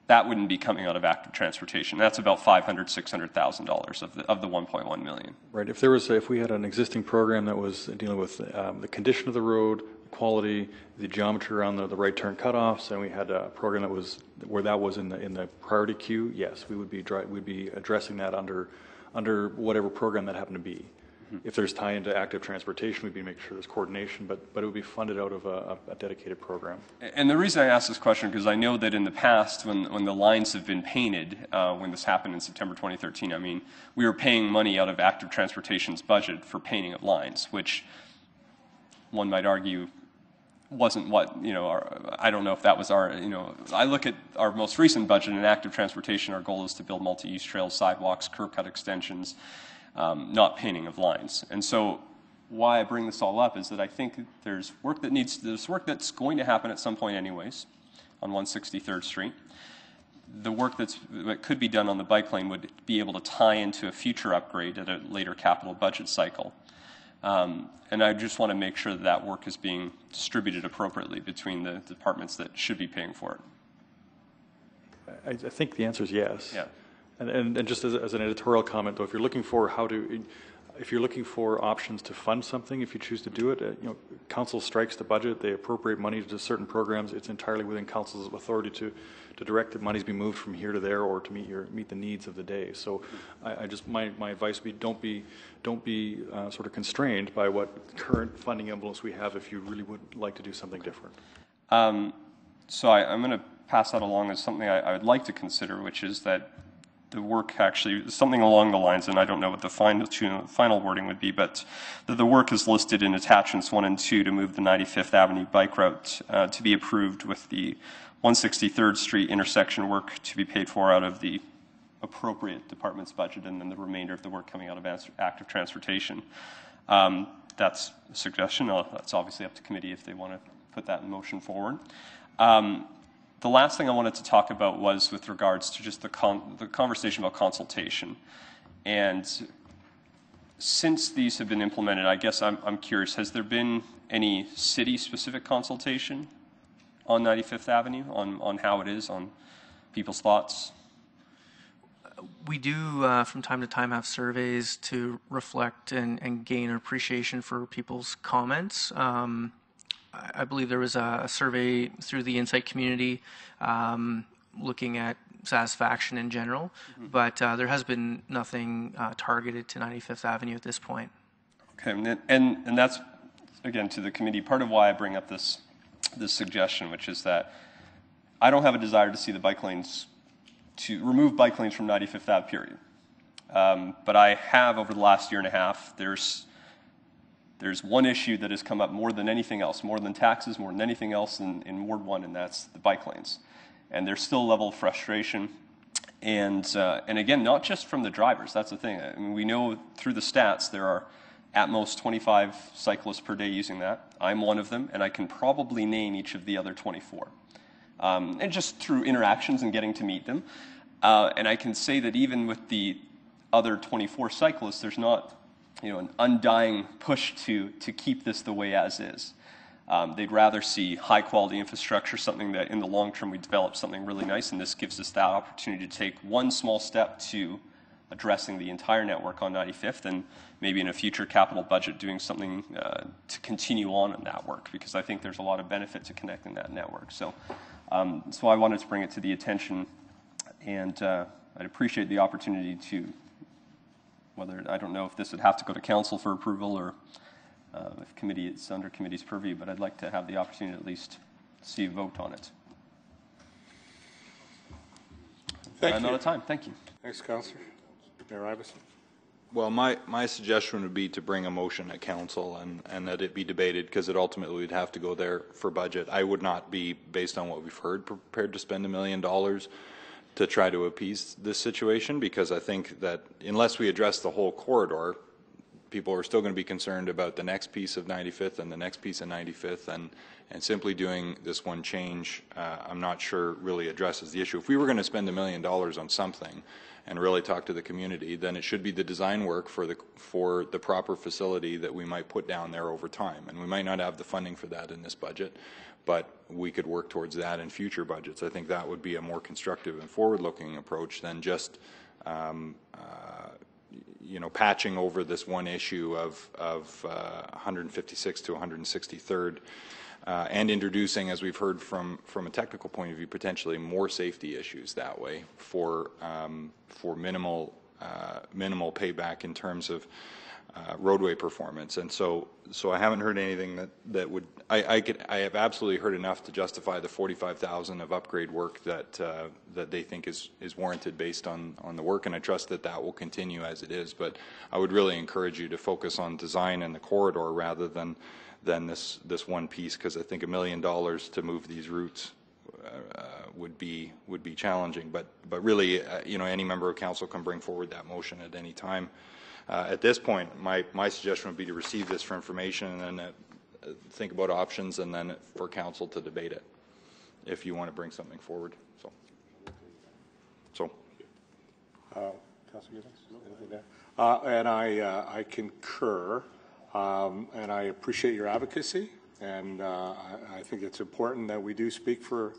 that wouldn't be coming out of active transportation. That's about 500, 600,000 dollars of the of the 1.1 million. Right, if there was, a- if we had an existing program that was dealing with um, the condition of the road, quality, the geometry around the, the right turn cutoffs, and we had a program that was, where that was in the, in the priority queue, yes, we would be, dri- we'd be addressing that under, under whatever program that happened to be. If there's tie into active transportation, we'd be making sure there's coordination, but, but it would be funded out of a, a dedicated program. And the reason I ask this question, because I know that in the past, when, when the lines have been painted, uh, when this happened in September 2013, I mean, we were paying money out of active transportation's budget for painting of lines, which one might argue wasn't what, you know, our, I don't know if that was our, you know, I look at our most recent budget in active transportation, our goal is to build multi-use trails, sidewalks, curb cut extensions, um, not painting of lines. And so why I bring this all up is that I think there's work that needs, there's work that's going to happen at some point anyways on 163rd Street. The work that's, that could be done on the bike lane would be able to tie into a future upgrade at a later capital budget cycle. Um, and I just want to make sure that that work is being distributed appropriately between the departments that should be paying for it. I, I think the answer is yes. Yeah. And, and, and just as, as an editorial comment, though, if you're looking for how to, if you're looking for options to fund something, if you choose to do it, uh, you know, council strikes the budget, they appropriate money to certain programs. It's entirely within council's authority to, to direct that monies be moved from here to there or to meet your, meet the needs of the day. So I, I just, my, my advice would be don't be, don't be uh, sort of constrained by what current funding envelopes we have if you really would like to do something different. Um, so I, I'm going to pass that along as something I, I would like to consider, which is that the work actually, something along the lines, and I don't know what the final, final wording would be, but that the work is listed in attachments one and two to move the 95th Avenue bike route uh, to be approved with the 163rd Street intersection work to be paid for out of the appropriate department's budget and then the remainder of the work coming out of active transportation. Um, that's a suggestion. Uh, that's obviously up to committee if they want to put that motion forward. Um, the last thing I wanted to talk about was with regards to just the, con- the conversation about consultation. And since these have been implemented, I guess I'm, I'm curious, has there been any city-specific consultation on 95th Avenue on, on how it is, on people's thoughts? We do, uh, from time to time, have surveys to reflect and, and gain appreciation for people's comments. Um, I believe there was a survey through the Insight community um, looking at satisfaction in general, mm-hmm. but uh, there has been nothing uh, targeted to 95th Avenue at this point. Okay, and, and, and that's, again, to the committee, part of why I bring up this, this suggestion, which is that I don't have a desire to see the bike lanes, to remove bike lanes from 95th Ave, period. Um, but I have, over the last year and a half, there's there's one issue that has come up more than anything else, more than taxes, more than anything else in, in Ward 1, and that's the bike lanes. And there's still a level of frustration. And, uh, and again, not just from the drivers, that's the thing. I mean, we know through the stats there are at most 25 cyclists per day using that. I'm one of them, and I can probably name each of the other 24. Um, and just through interactions and getting to meet them. Uh, and I can say that even with the other 24 cyclists, there's not you know, an undying push to, to keep this the way as is. Um, they'd rather see high quality infrastructure, something that in the long term we develop something really nice, and this gives us that opportunity to take one small step to addressing the entire network on 95th, and maybe in a future capital budget doing something uh, to continue on in that work, because I think there's a lot of benefit to connecting that network. So, um, so I wanted to bring it to the attention, and uh, I'd appreciate the opportunity to whether, I don't know if this would have to go to council for approval or uh, if committee, it's under committee's purview, but I'd like to have the opportunity to at least see a vote on it. Thank I'm you. out of time. Thank you. Thanks, Councillor. Mayor Iveson. Well, my, my suggestion would be to bring a motion at council and, and that it be debated because it ultimately would have to go there for budget. I would not be, based on what we've heard, prepared to spend a million dollars to try to appease this situation because I think that unless we address the whole corridor, people are still going to be concerned about the next piece of 95th and the next piece of 95th and and simply doing this one change uh, I'm not sure really addresses the issue. If we were going to spend a million dollars on something and really talk to the community, then it should be the design work for the for the proper facility that we might put down there over time. And we might not have the funding for that in this budget but we could work towards that in future budgets. I think that would be a more constructive and forward-looking approach than just, um, uh, you know, patching over this one issue of, of uh, 156 to 163rd. Uh, and introducing, as we've heard from from a technical point of view, potentially more safety issues that way for um, for minimal uh, minimal payback in terms of uh, roadway performance. And so, so I haven't heard anything that, that would, I, I could, I have absolutely heard enough to justify the 45,000 of upgrade work that, uh, that they think is, is warranted based on, on the work. And I trust that that will continue as it is. But I would really encourage you to focus on design and the corridor rather than, than this, this one piece, because I think a million dollars to move these routes uh, would be would be challenging. But but really, uh, you know, any member of council can bring forward that motion at any time. Uh, at this point, my, my suggestion would be to receive this for information and then uh, think about options and then for council to debate it if you want to bring something forward. So, so. Uh, Councilor Gibbons? Uh, and I, uh, I concur, um, and I appreciate your advocacy, and uh, I, I, think it's important that we do speak for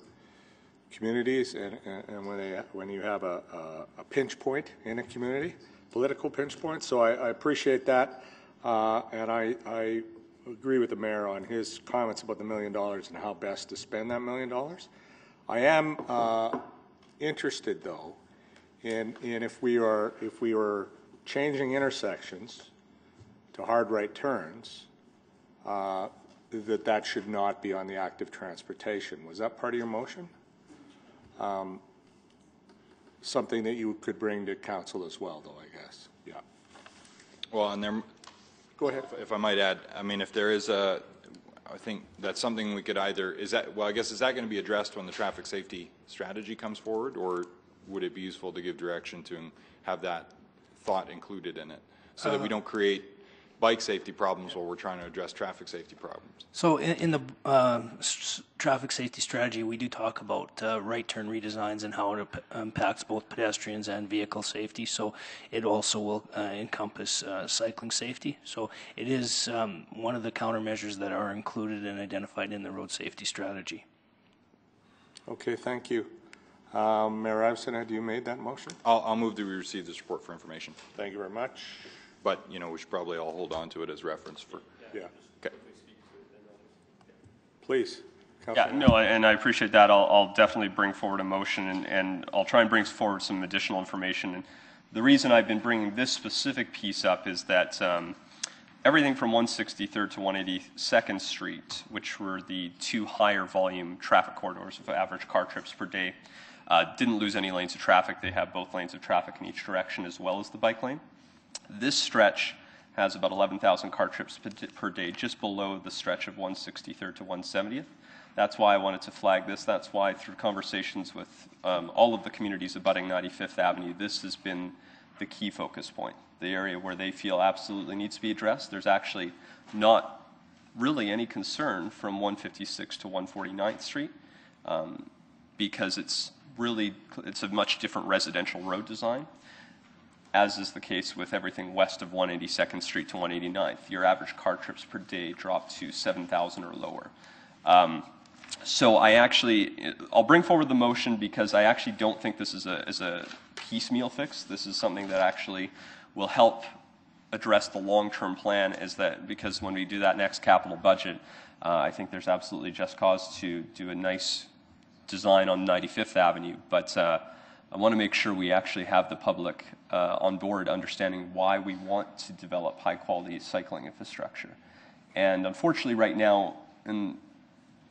communities, and, and, and when, they, when you have a, a, a, pinch point in a community, political pinch point, so I, I appreciate that. Uh, and I, I agree with the mayor on his comments about the million dollars and how best to spend that million dollars. I am uh, interested, though, in, in if we are if we are changing intersections to hard right turns, uh, that that should not be on the active transportation. Was that part of your motion? Um, something that you could bring to council as well, though, I guess. Yeah. Well, and there. Go ahead. If I might add, I mean, if there is a, I think that's something we could either, is that, well, I guess, is that going to be addressed when the traffic safety strategy comes forward? Or would it be useful to give direction to have that thought included in it? So that we Uh, don't create bike safety problems while we're trying to address traffic safety problems? So in, in the uh, s- traffic safety strategy, we do talk about uh, right turn redesigns and how it ap- impacts both pedestrians and vehicle safety. So it also will uh, encompass uh, cycling safety. So it is um, one of the countermeasures that are included and identified in the road safety strategy. Okay, thank you. Um, Mayor Iveson, had you made that motion? I'll, I'll move that we receive this report for information. Thank you very much. But, you know, we should probably all hold on to it as reference for. Yeah. Okay. Please. Yeah, Councilor. no, and I appreciate that. I'll, I'll definitely bring forward a motion and, and I'll try and bring forward some additional information. And the reason I've been bringing this specific piece up is that um, everything from 163rd to 182nd Street, which were the two higher volume traffic corridors of average car trips per day, uh, didn't lose any lanes of traffic. They have both lanes of traffic in each direction as well as the bike lane. This stretch has about 11,000 car trips per day, just below the stretch of 163rd to 170th. That's why I wanted to flag this. That's why, through conversations with um, all of the communities abutting 95th Avenue, this has been the key focus point, the area where they feel absolutely needs to be addressed. There's actually not really any concern from 156 to 149th Street um, because it's really it's a much different residential road design as is the case with everything west of 182nd Street to 189th. Your average car trips per day drop to 7,000 or lower. Um, so I actually, I'll bring forward the motion because I actually don't think this is a, is a piecemeal fix. This is something that actually will help address the long-term plan is that because when we do that next capital budget, uh, I think there's absolutely just cause to do a nice design on 95th Avenue, but uh, I want to make sure we actually have the public uh, on board understanding why we want to develop high-quality cycling infrastructure. And unfortunately, right now, in,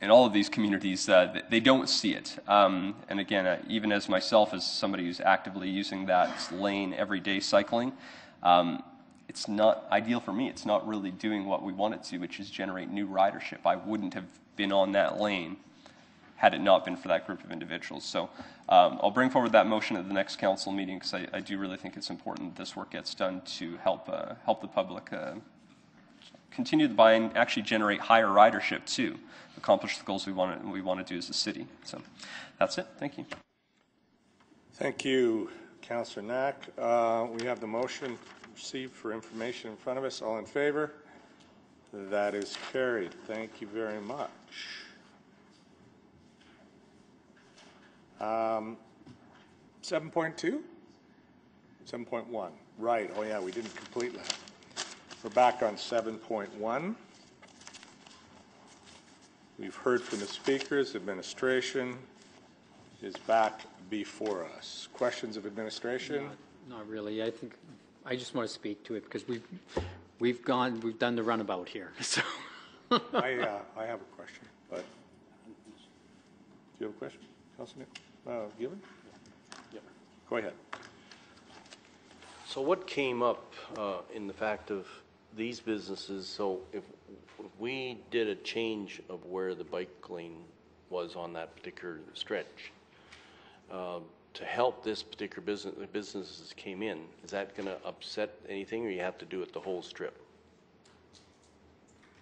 in all of these communities, uh, they don't see it. Um, and again, uh, even as myself, as somebody who's actively using that lane every day cycling, um, it's not ideal for me. It's not really doing what we want it to, which is generate new ridership. I wouldn't have been on that lane had it not been for that group of individuals. So um, I'll bring forward that motion at the next council meeting because I, I do really think it's important that this work gets done to help uh, help the public uh, continue the buy and actually generate higher ridership too, accomplish the goals we want to, we want to do as a city. So that's it. Thank you. Thank you, Councillor Knack. Uh, We have the motion received for information in front of us. All in favor? That is carried. Thank you very much. Um, 7.2? 7.1, right, oh yeah, we didn't complete that. We're back on 7.1. We've heard from the speakers, administration is back before us. Questions of administration? Not really. I think, I just want to speak to it because we've, we've gone, we've done the runabout here, [laughs] so. I, uh, I have a question, but, do you have a question, Councilman, uh, Given? Go ahead. So what came up uh, in the fact of these businesses, so if if we did a change of where the bike lane was on that particular stretch, uh, to help this particular business, the businesses came in, is that going to upset anything, or you have to do it the whole strip?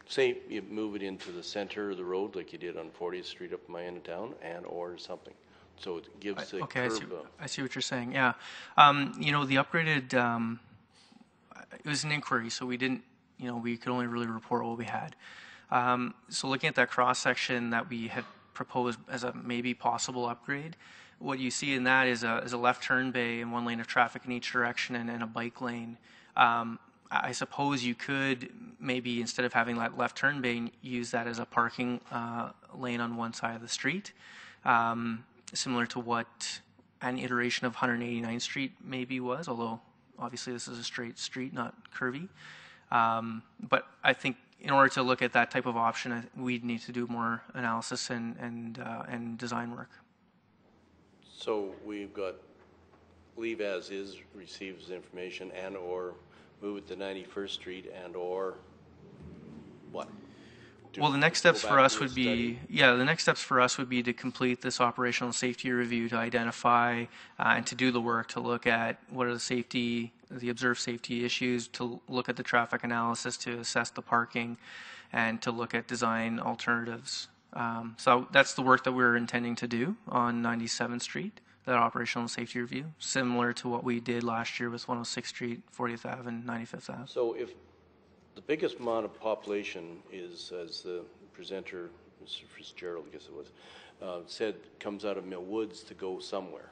Say you move it into the center of the road like you did on 40th Street up my end of town, and/or something, so it gives the Okay, I see, a... I see what you're saying, yeah. Um, You know, the upgraded, um, it was an inquiry, so we didn't, you know, we could only really report what we had. Um, So looking at that cross-section that we had proposed as a maybe possible upgrade. What you see in that is a, is a left turn bay and one lane of traffic in each direction and, and a bike lane. Um, I suppose you could maybe instead of having that left turn bay, use that as a parking uh, lane on one side of the street, um, similar to what an iteration of 189th Street maybe was, although obviously this is a straight street, not curvy. Um, but I think in order to look at that type of option, we'd need to do more analysis and and uh, and design work. So we've got leave as is, receives information and/or move it to 91st Street and/or what? Well, the next steps for us would be, yeah, the next steps for us would be to complete this operational safety review to identify uh, and to do the work to look at what are the safety, the observed safety issues, to look at the traffic analysis, to assess the parking, and to look at design alternatives. Um, so that's the work that we're intending to do on 97th Street, that operational safety review, similar to what we did last year with 106th Street, 40th Ave, and 95th Ave. So if the biggest amount of population is, as the presenter, Mr. Fitzgerald, I guess it was, uh, said, comes out of Mill Woods to go somewhere,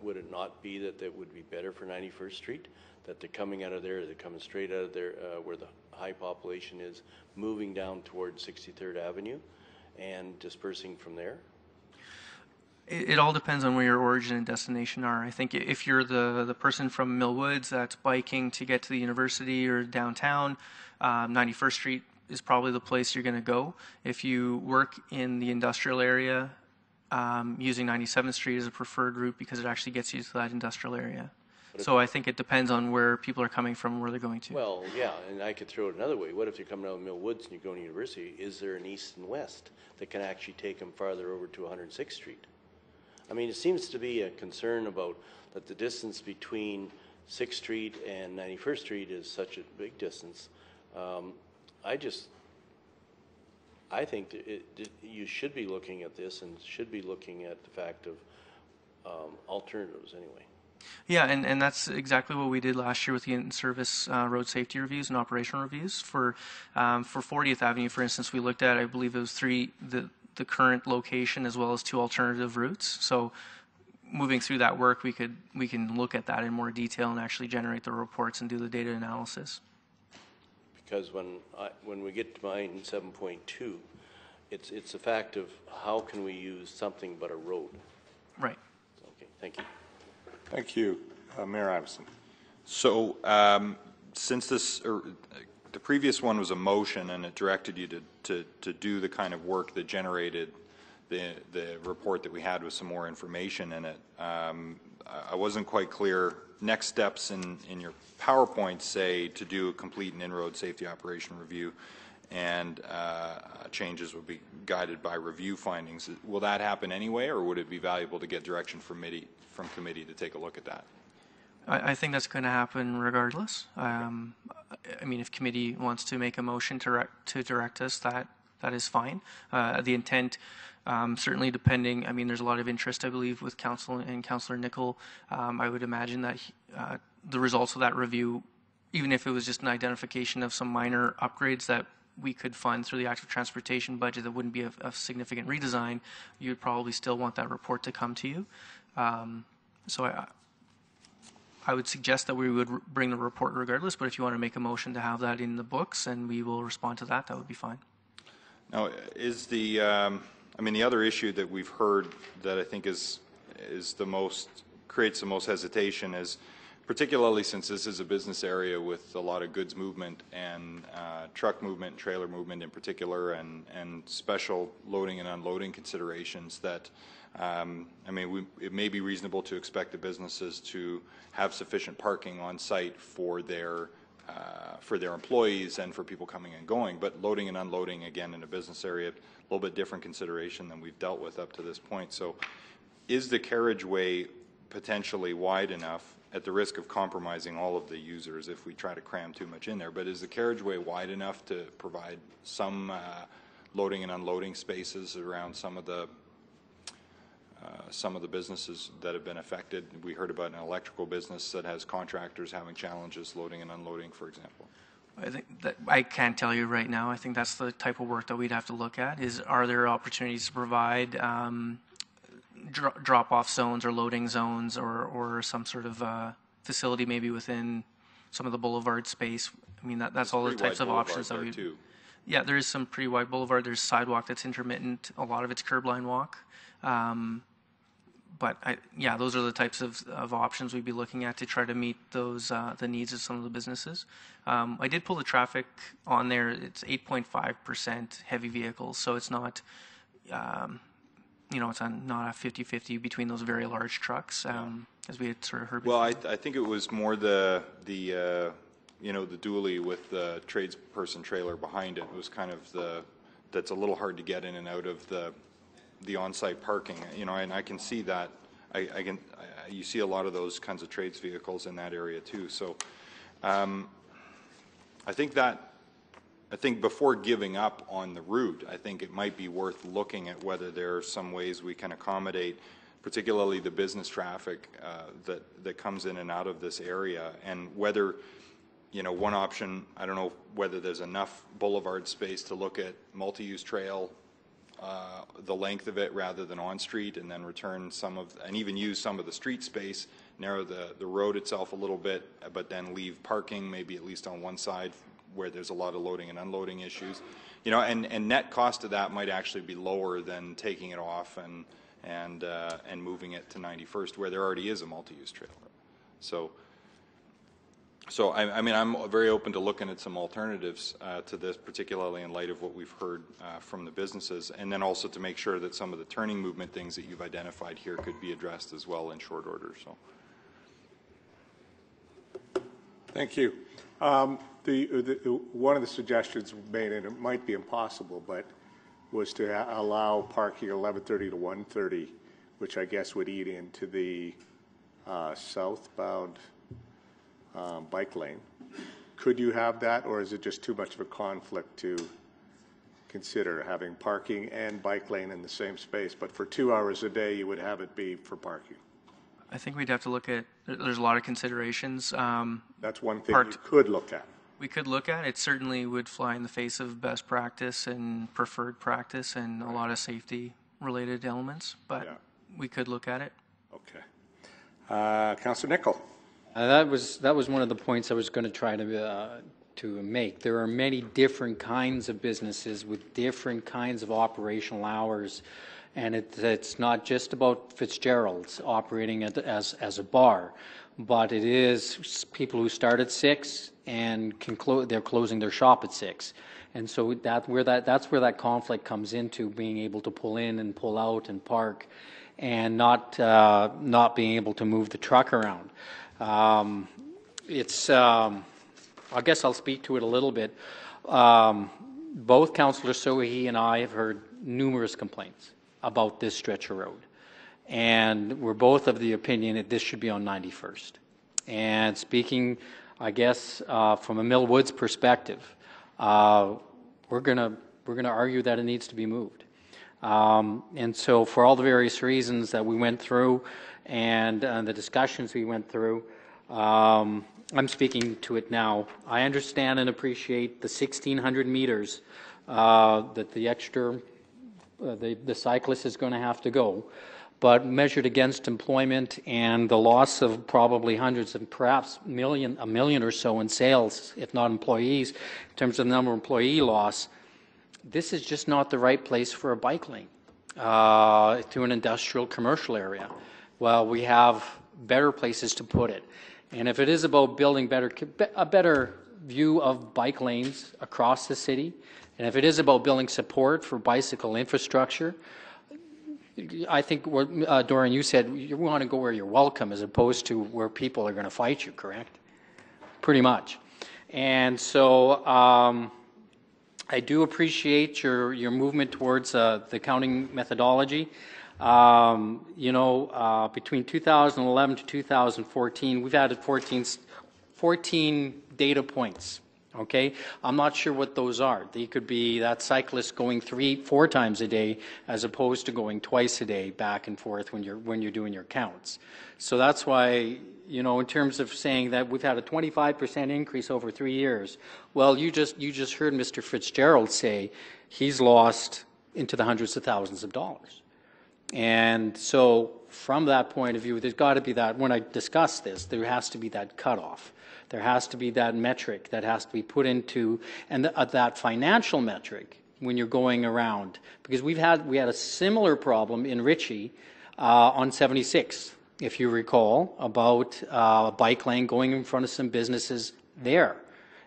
would it not be that that would be better for 91st Street? That they're coming out of there, they're coming straight out of there uh, where the high population is, moving down towards 63rd Avenue and dispersing from there? It, it all depends on where your origin and destination are. I think if you're the, the person from Mill Woods that's biking to get to the university or downtown, um, 91st Street is probably the place you're going to go. If you work in the industrial area, um, using 97th Street is a preferred route because it actually gets you to that industrial area. But So I think it depends on where people are coming from, where they're going to. Well, yeah, and I could throw it another way. What if you're coming out of Mill Woods and you're going to university? Is there an east and west that can actually take them farther over to 106th Street? I mean, it seems to be a concern about that the distance between 6th Street and 91st Street is such a big distance. Um, I just, I think that it, you should be looking at this and should be looking at the fact of um, alternatives anyway. Yeah, and, and that's exactly what we did last year with the in-service uh, road safety reviews and operational reviews. For um, for 40th Avenue, for instance, we looked at, I believe it was three, the, the current location as well as two alternative routes. So moving through that work, we could we can look at that in more detail and actually generate the reports and do the data analysis. Because when I, when we get to mine seven point two, it's, it's a fact of how can we use something but a road? Right. Okay, thank you. Thank you. Uh, Mayor Iveson. So, um, since this, or, uh, the previous one was a motion and it directed you to, to, to do the kind of work that generated the, the report that we had with some more information in it. Um, I wasn't quite clear. Next steps in, in your PowerPoint say to do a complete and in-road safety operation review and uh, changes will be guided by review findings. Will that happen anyway, or would it be valuable to get direction from committee, from committee to take a look at that? I, I think that's going to happen regardless. Um, I mean, if committee wants to make a motion to direct, to direct us, that that is fine. Uh, the intent, um, certainly depending. I mean, there's a lot of interest, I believe, with council and Councillor Nickel. Um, I would imagine that he- uh, the results of that review, even if it was just an identification of some minor upgrades that we could fund through the active transportation budget that wouldn't be a, a significant redesign, you would probably still want that report to come to you. Um, so I, I would suggest that we would bring the report regardless, but if you want to make a motion to have that in the books and we will respond to that, that would be fine. Now, is the, um, I mean, the other issue that we've heard that I think is, is the most, creates the most hesitation is, particularly since this is a business area with a lot of goods movement and uh, truck movement, trailer movement in particular, and, and special loading and unloading considerations that, I mean, it may be reasonable to expect the businesses to have sufficient parking on site for their uh, for their employees and for people coming and going. But loading and unloading, again, in a business area, a little bit different consideration than we've dealt with up to this point. So is the carriageway potentially wide enough, at the risk of compromising all of the users if we try to cram too much in there, but is the carriageway wide enough to provide some uh, loading and unloading spaces around some of the uh, some of the businesses that have been affected. We heard about an electrical business that has contractors having challenges loading and unloading, for example. I think that I can't tell you right now. I think that's the type of work that we'd have to look at. Is are there opportunities to provide um, dro- drop-off zones or loading zones or or some sort of uh, facility maybe within some of the boulevard space? I mean, that, that's all the types of options that we. too. Yeah, there is some pretty wide boulevard. There's sidewalk that's intermittent. A lot of it's curb line walk. Um, but I, yeah, those are the types of, of options we'd be looking at to try to meet those uh, the needs of some of the businesses. Um, I did pull the traffic on there. It's 8.5 percent heavy vehicles, so it's not, um, you know, it's a, not a 50-50 between those very large trucks, um, as we had sort of heard. Well, before. I, I think it was more the, the, uh, you know, the dually with the tradesperson trailer behind it. it was kind of the, that's a little hard to get in and out of the, the on-site parking, you know, and I can see that. I, I can, I- you see a lot of those kinds of trades vehicles in that area too, so, um, I think that, I think before giving up on the route, I think it might be worth looking at whether there are some ways we can accommodate, particularly the business traffic uh, that, that comes in and out of this area, and whether, you know, one option, I don't know whether there's enough boulevard space to look at multi-use trail, uh, the length of it rather than on-street, and then return some of, and even use some of the street space, narrow the, the road itself a little bit, but then leave parking maybe at least on one side where there's a lot of loading and unloading issues. You know, and, and net cost of that might actually be lower than taking it off and, and, uh, and moving it to 91st where there already is a multi-use trailer. So, so I, I mean, I'm very open to looking at some alternatives uh, to this, particularly in light of what we've heard uh, from the businesses, and then also to make sure that some of the turning movement things that you've identified here could be addressed as well in short order, so. Thank you. Um, The, the, one of the suggestions made, and it might be impossible, but was to allow parking 11:30 to 1:30, which I guess would eat into the uh, southbound um, bike lane. Could you have that, or is it just too much of a conflict to consider having parking and bike lane in the same space? But for two hours a day, you would have it be for parking. I think we'd have to look at. There's a lot of considerations. Um, That's one thing you could look at. we could look at. It certainly would fly in the face of best practice and preferred practice and a lot of safety related elements, but we could look at it. Okay. Uh, Councillor Nickel. Uh, that was that was one of the points I was going to try to uh, to make. There are many different kinds of businesses with different kinds of operational hours, and it, it's not just about Fitzgerald's operating at, as as a bar, but it is people who start at six and can clo- they're closing their shop at six. And so that where that that's where that conflict comes into being able to pull in and pull out and park, and not uh, not being able to move the truck around. Um, it's, um, I guess I'll speak to it a little bit. Um, both Councillor Sohi and I have heard numerous complaints about this stretch of road. And we're both of the opinion that this should be on 91st. And speaking, I guess, uh, from a Mill Woods perspective, uh, we're going to we're going to argue that it needs to be moved. Um, and so, for all the various reasons that we went through and uh, the discussions we went through, um, I'm speaking to it now. I understand and appreciate the 1,600 meters uh, that the extra, uh, the, the cyclist is going to have to go. But measured against employment and the loss of probably hundreds and perhaps million, a million or so in sales, if not employees, in terms of the number of employee loss, this is just not the right place for a bike lane uh, to an industrial commercial area. Well, we have better places to put it. And if it is about building better, a better view of bike lanes across the city, and if it is about building support for bicycle infrastructure, I think what uh, Dorian, you said you want to go where you're welcome as opposed to where people are going to fight you, correct? Pretty much. And so um, I do appreciate your, your movement towards uh, the counting methodology. Um, you know, uh, between 2011 to 2014, we've added 14, 14 data points Okay, I'm not sure what those are. They could be that cyclist going three, four times a day, as opposed to going twice a day back and forth when you're when you're doing your counts. So that's why you know, in terms of saying that we've had a 25% increase over three years. Well, you just you just heard Mr. Fitzgerald say he's lost into the hundreds of thousands of dollars. And so, from that point of view, there's got to be that. When I discuss this, there has to be that cutoff. There has to be that metric that has to be put into, and uh, that financial metric when you're going around. Because we've had, we had a similar problem in Ritchie uh, on 76, if you recall, about uh, a bike lane going in front of some businesses there.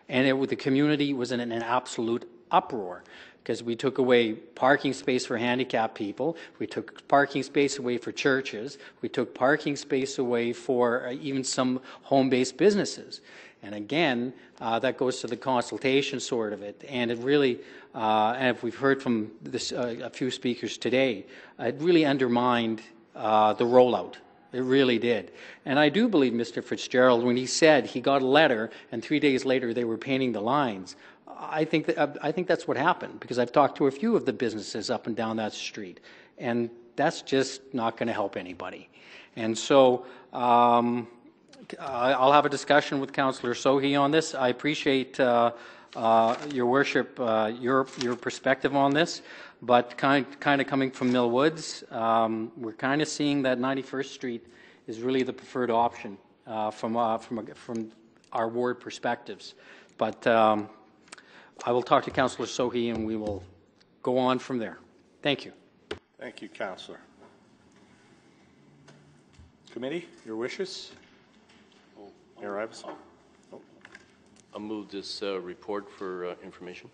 And it, the community was in an absolute uproar because we took away parking space for handicapped people, we took parking space away for churches, we took parking space away for uh, even some home-based businesses. And again, uh, that goes to the consultation sort of it. And it really, uh, and if we've heard from this, uh, a few speakers today, it really undermined uh, the rollout. It really did. And I do believe Mr. Fitzgerald when he said he got a letter and three days later they were painting the lines. I think that I think that's what happened because I've talked to a few of the businesses up and down that street, and that's just not going to help anybody. And so um, I'll have a discussion with Councillor Sohi on this. I appreciate uh, uh, your worship, uh, your your perspective on this, but kind kind of coming from Mill Woods, um, we're kind of seeing that 91st Street is really the preferred option uh, from uh, from from our ward perspectives, but. Um, I will talk to Councillor Sohi and we will go on from there. Thank you. Thank you, Councillor. Committee, your wishes? Mayor Iveson? I'll move this uh, report for uh, information.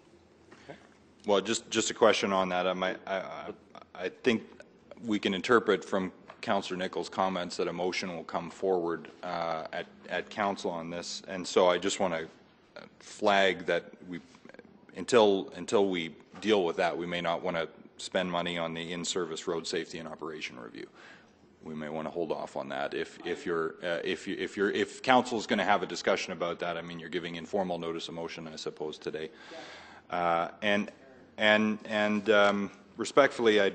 Well, just, just a question on that. I, might, I, I, I think we can interpret from Councillor Nickel's comments that a motion will come forward uh, at, at council on this. And so I just want to flag that we until, until we deal with that, we may not want to spend money on the in-service road safety and operation review. We may want to hold off on that. If, if you're, uh, if you, if you're, if council is going to have a discussion about that, I mean, you're giving informal notice of motion, I suppose, today. Uh, and, and, and um, respectfully, I,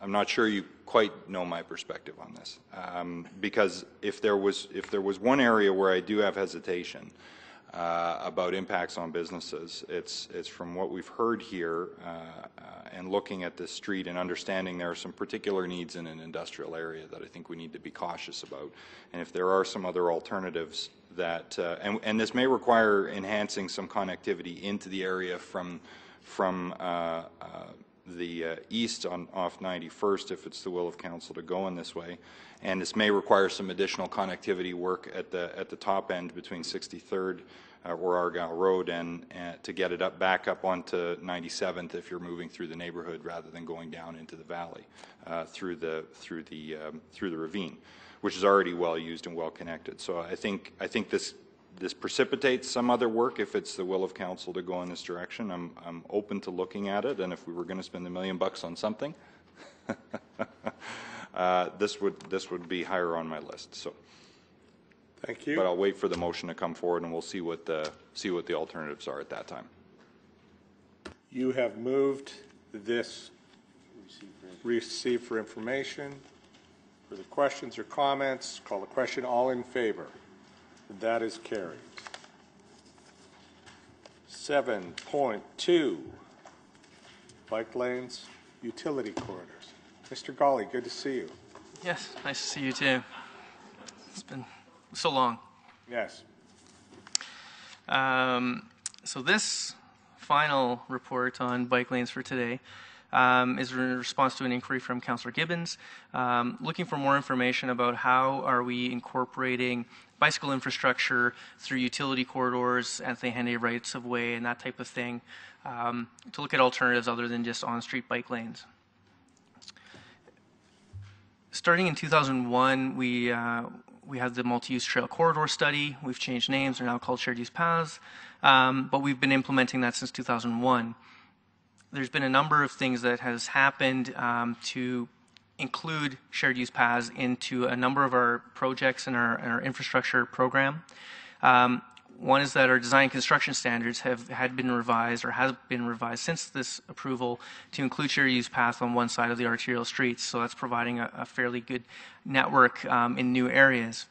I'm not sure you quite know my perspective on this. Um, because if there was, if there was one area where I do have hesitation, uh, about impacts on businesses. It's, it's from what we've heard here uh, uh, and looking at this street and understanding there are some particular needs in an industrial area that I think we need to be cautious about. And if there are some other alternatives that, uh, and, and this may require enhancing some connectivity into the area from, from uh, the uh, east on off 91st if it's the will of council to go in this way. And this may require some additional connectivity work at the at the top end between 63rd uh, or Argyll Road and uh, to get it up back up onto 97th if you're moving through the neighborhood rather than going down into the valley uh, through the through the um, through the ravine, which is already well used and well connected. So I think I think this this precipitates some other work if it's the will of council to go in this direction. I'm, I'm open to looking at it, and if we were going to spend a million bucks on something, [laughs] uh, this would this would be higher on my list. So, thank you. But I'll wait for the motion to come forward, and we'll see what the see what the alternatives are at that time. You have moved this receive for information. For the questions or comments, call the question. All in favor. That is carried. 7.2, bike lanes, utility corridors. Mr. Golly, good to see you. Yes, nice to see you too. It's been so long. Yes. Um, so this final report on bike lanes for today um, is in response to an inquiry from Councillor Gibbons, um, looking for more information about how are we incorporating bicycle infrastructure through utility corridors, Anthony Henday rights of way, and that type of thing, um, to look at alternatives other than just on-street bike lanes. Starting in 2001, we uh, we had the multi-use trail corridor study. We've changed names; they're now called shared use paths, um, but we've been implementing that since 2001. There's been a number of things that has happened um, to include shared use paths into a number of our projects in our, in our infrastructure program. Um, one is that our design and construction standards have had been revised or has been revised since this approval to include shared use paths on one side of the arterial streets. So that's providing a, a fairly good network um, in new areas.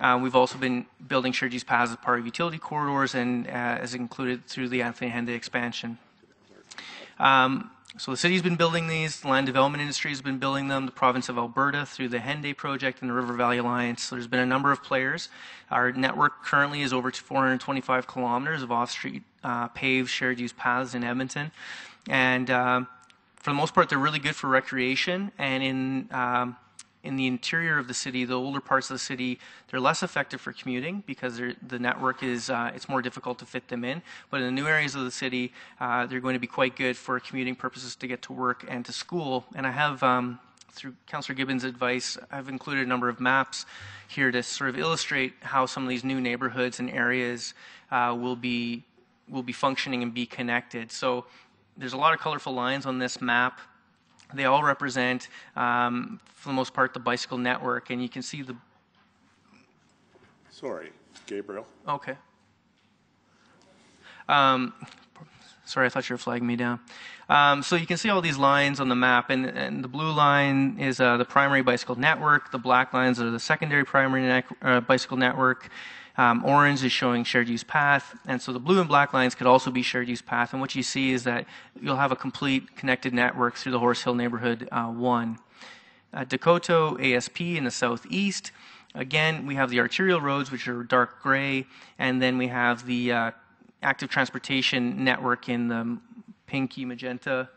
Uh, we've also been building shared use paths as part of utility corridors and uh, as included through the Anthony Henday expansion. Um, so the city's been building these, the land development industry has been building them, the province of Alberta through the Henday project and the River Valley Alliance. So there's been a number of players. Our network currently is over 425 kilometers of off-street uh, paved shared use paths in Edmonton. And uh, for the most part, they're really good for recreation. And in um, in the interior of the city, the older parts of the city, they're less effective for commuting because the network is uh, it's more difficult to fit them in. But in the new areas of the city, uh, they're going to be quite good for commuting purposes to get to work and to school. And I have. Um, through Councillor Gibbons' advice, I've included a number of maps here to sort of illustrate how some of these new neighborhoods and areas uh, will be will be functioning and be connected. So there's a lot of colorful lines on this map. They all represent, um, for the most part, the bicycle network, and you can see the. Sorry, Gabriel. Okay. Um, sorry, I thought you were flagging me down. Um, so you can see all these lines on the map, and, and the blue line is uh, the primary bicycle network. The black lines are the secondary primary ne- uh, bicycle network. Um, orange is showing shared use path, and so the blue and black lines could also be shared use path. And what you see is that you'll have a complete connected network through the Horse Hill Neighborhood uh, 1. Uh, Decoteau ASP in the southeast. Again, we have the arterial roads, which are dark gray, and then we have the uh, active transportation network in the pinky magenta,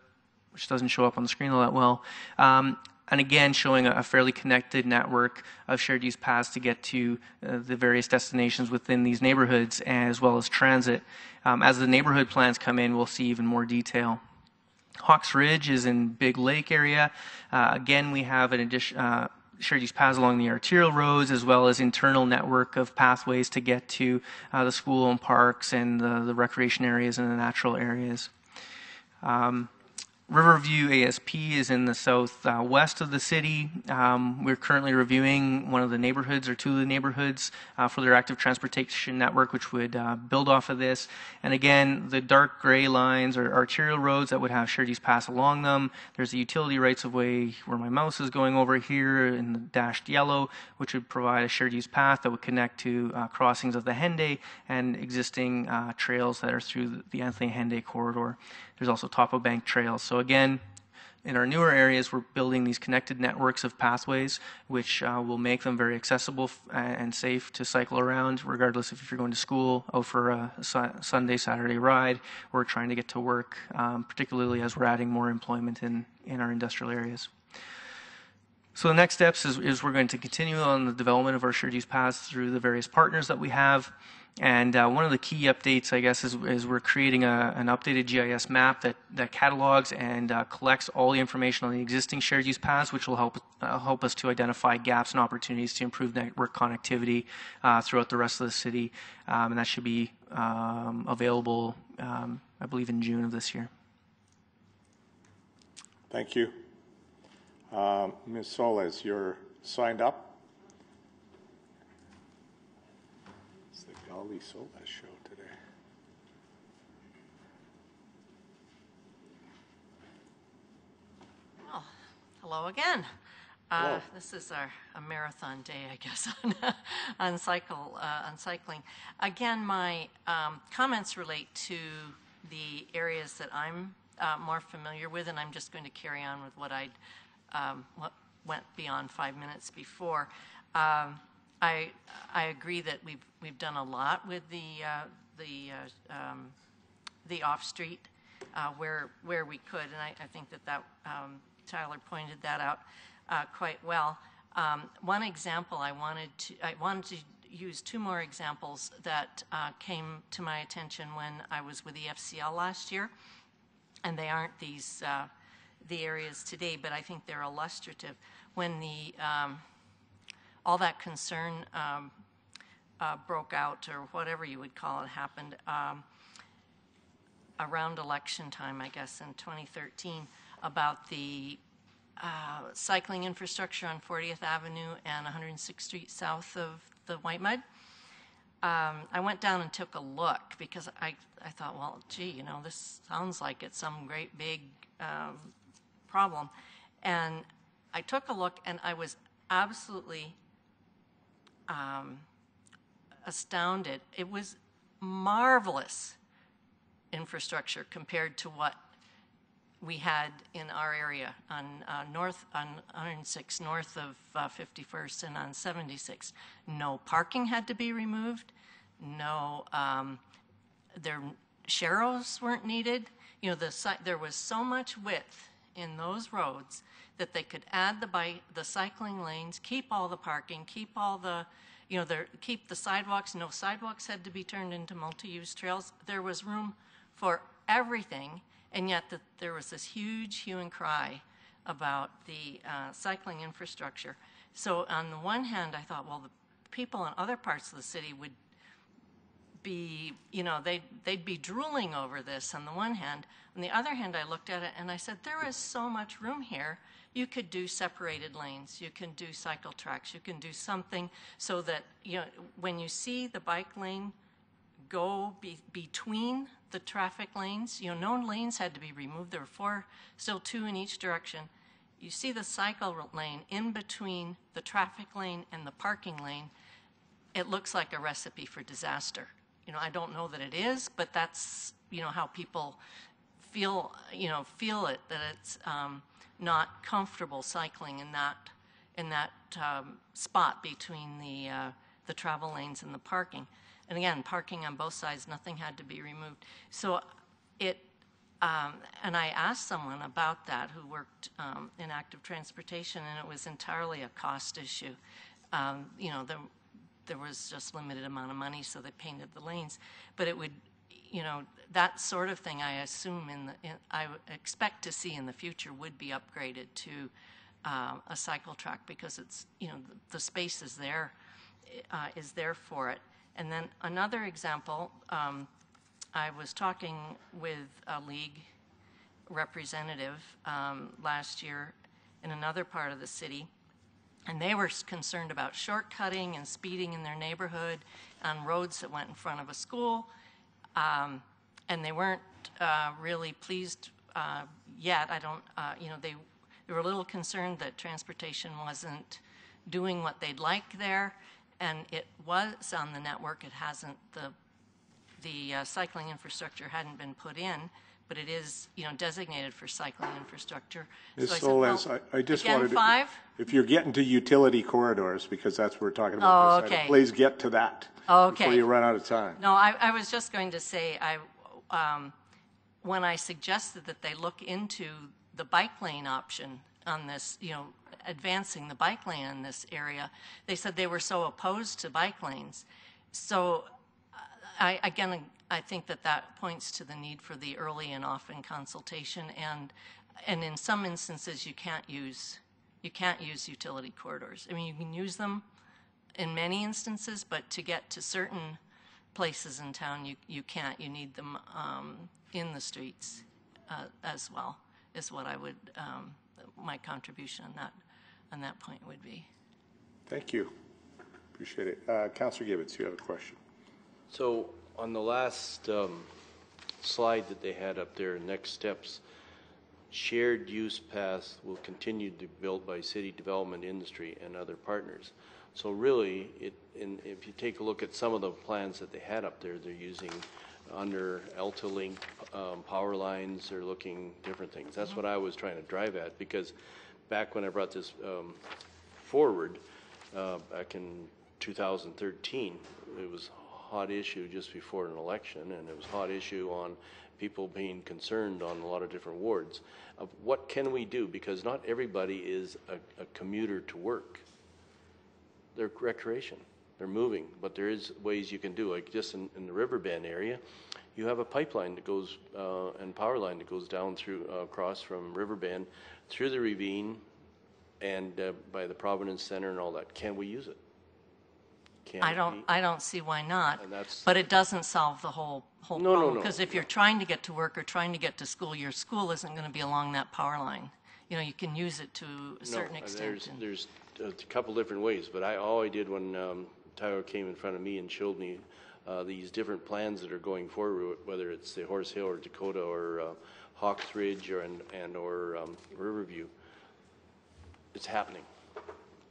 which doesn't show up on the screen all that well. Um, and again showing a, fairly connected network of shared use paths to get to uh, the various destinations within these neighborhoods as well as transit. Um, as the neighborhood plans come in, we'll see even more detail. Hawks Ridge is in Big Lake area. Uh, again, we have an addition, uh, shared use paths along the arterial roads as well as internal network of pathways to get to uh, the school and parks and the, the, recreation areas and the natural areas. Um, Riverview ASP is in the southwest uh, of the city. Um, we're currently reviewing one of the neighborhoods or two of the neighborhoods uh, for their active transportation network, which would uh, build off of this. And again, the dark gray lines are arterial roads that would have shared use pass along them. There's the utility rights of way where my mouse is going over here in the dashed yellow, which would provide a shared use path that would connect to uh, crossings of the Henday and existing uh, trails that are through the Anthony Henday corridor. There's also Topo Bank trails. So again, in our newer areas, we're building these connected networks of pathways, which uh, will make them very accessible and safe to cycle around, regardless if you're going to school, out for a Sunday, Saturday ride, or trying to get to work, um, particularly as we're adding more employment in, in our industrial areas. So the next steps is, is we're going to continue on the development of our shared use paths through the various partners that we have. And uh, one of the key updates, I guess, is, is we're creating a, an updated GIS map that, that catalogs and uh, collects all the information on the existing shared use paths, which will help uh, help us to identify gaps and opportunities to improve network connectivity uh, throughout the rest of the city. Um, and that should be um, available, um, I believe, in June of this year. Thank you. Um, Ms. Solez, you're signed up? Ali Solez show today. Well, hello again. Uh. This is our a marathon day, I guess, [laughs] on, on cycle uh, on cycling. Again, my um, comments relate to the areas that I'm uh, more familiar with, and I'm just going to carry on with what I um, what went beyond five minutes before. Um, I I agree that we've we've done a lot with the uh, the uh, um, the off street uh, where where we could, and I, I think that that um, Tyler pointed that out uh, quite well. Um, one example I wanted to I wanted to use two more examples that uh, came to my attention when I was with the FCL last year, and they aren't these uh, the areas today, but I think they're illustrative. When the um, all that concern um, uh, broke out, or whatever you would call it, happened um, around election time, I guess, in 2013, about the uh, cycling infrastructure on 40th Avenue and 106th Street south of the Whitemud. um, I went down and took a look because I, I thought, well, gee, you know, this sounds like it's some great big um, problem. And I took a look and I was absolutely um, astounded. It was marvelous infrastructure compared to what we had in our area on uh, north on 106 north of uh, 51st and on 76. No parking had to be removed. No, um, their sharrows weren't needed. You know, the there was so much width in those roads that they could add the bike, the cycling lanes, keep all the parking, keep all the, you know, there, keep the sidewalks. No sidewalks had to be turned into multi-use trails. There was room for everything, and yet the, there was this huge hue and cry about the uh, cycling infrastructure. So on the one hand, I thought, well, the people in other parts of the city would be, you know, they'd, they'd be drooling over this on the one hand. On the other hand, I looked at it and I said, there is so much room here. You could do separated lanes. You can do cycle tracks. You can do something so that, you know, when you see the bike lane go be, between the traffic lanes, you know, no lanes had to be removed. There were four, still two in each direction. You see the cycle lane in between the traffic lane and the parking lane. It looks like a recipe for disaster. You know, I don't know that it is, but that's you know how people feel. You know, feel it that it's um, not comfortable cycling in that in that um, spot between the uh, the travel lanes and the parking. And again, parking on both sides, nothing had to be removed. So it um, and I asked someone about that who worked um, in active transportation, and it was entirely a cost issue. Um, you know, there, there was just limited amount of money, so they painted the lanes. But it would, you know, that sort of thing. I assume in the, in, I expect to see in the future would be upgraded to uh, a cycle track because it's, you know, the, the space is there, uh, is there for it. And then another example. Um, I was talking with a league representative um, last year in another part of the city, and they were concerned about shortcutting and speeding in their neighborhood on roads that went in front of a school, um, and they weren't uh, really pleased uh, yet. I don't, uh, you know, they they were a little concerned that transportation wasn't doing what they'd like there, and it was on the network. It hasn't the the uh, cycling infrastructure hadn't been put in, but it is, you know, designated for cycling infrastructure. Ms. So I said, well, I I just again, wanted to... five? If you're getting to utility corridors, because that's what we're talking about. Oh, this item. Please get to that. Oh, Before you run out of time. No, I, I was just going to say, I, um, when I suggested that they look into the bike lane option on this, you know, advancing the bike lane in this area, they said they were so opposed to bike lanes. So, I, again, I think that that points to the need for the early and often consultation, and and in some instances you can't use you can't use utility corridors. I mean, you can use them in many instances, but to get to certain places in town, you, you can't. You need them um, in the streets uh, as well, is what I would, um, my contribution on that, on that point would be. Thank you. Appreciate it. Uh, Councillor Gibbons, you have a question. So on the last um, slide that they had up there, next steps, shared use paths will continue to be built by city development industry and other partners. So really, it, if you take a look at some of the plans that they had up there, they're using under AltaLink um, power lines, they're looking different things. That's what I was trying to drive at because back when I brought this um, forward, uh, back in 2013, it was hot issue just before an election, and it was hot issue on people being concerned on a lot of different wards of what can we do because not everybody is a, a commuter to work. They're recreation. They're moving, but there is ways you can do. Like just in, in the Riverbend area, you have a pipeline that goes uh, and power line that goes down through uh, across from Riverbend through the ravine and uh, by the Providence Center and all that. Can we use it? Can I don't, be? I don't see why not, And that's- but it doesn't solve the whole, whole No, no, problem. no, Because if you're trying to get to work or trying to get to school, your school isn't going to be along that power line. You know, you can use it to a certain no, extent. There's, and- there's a couple different ways, but I, all I did when um, Tyler came in front of me and showed me uh, these different plans that are going forward, whether it's the Horse Hill or Dakota or uh, Hawks Ridge or, and, and or um, Riverview, it's happening.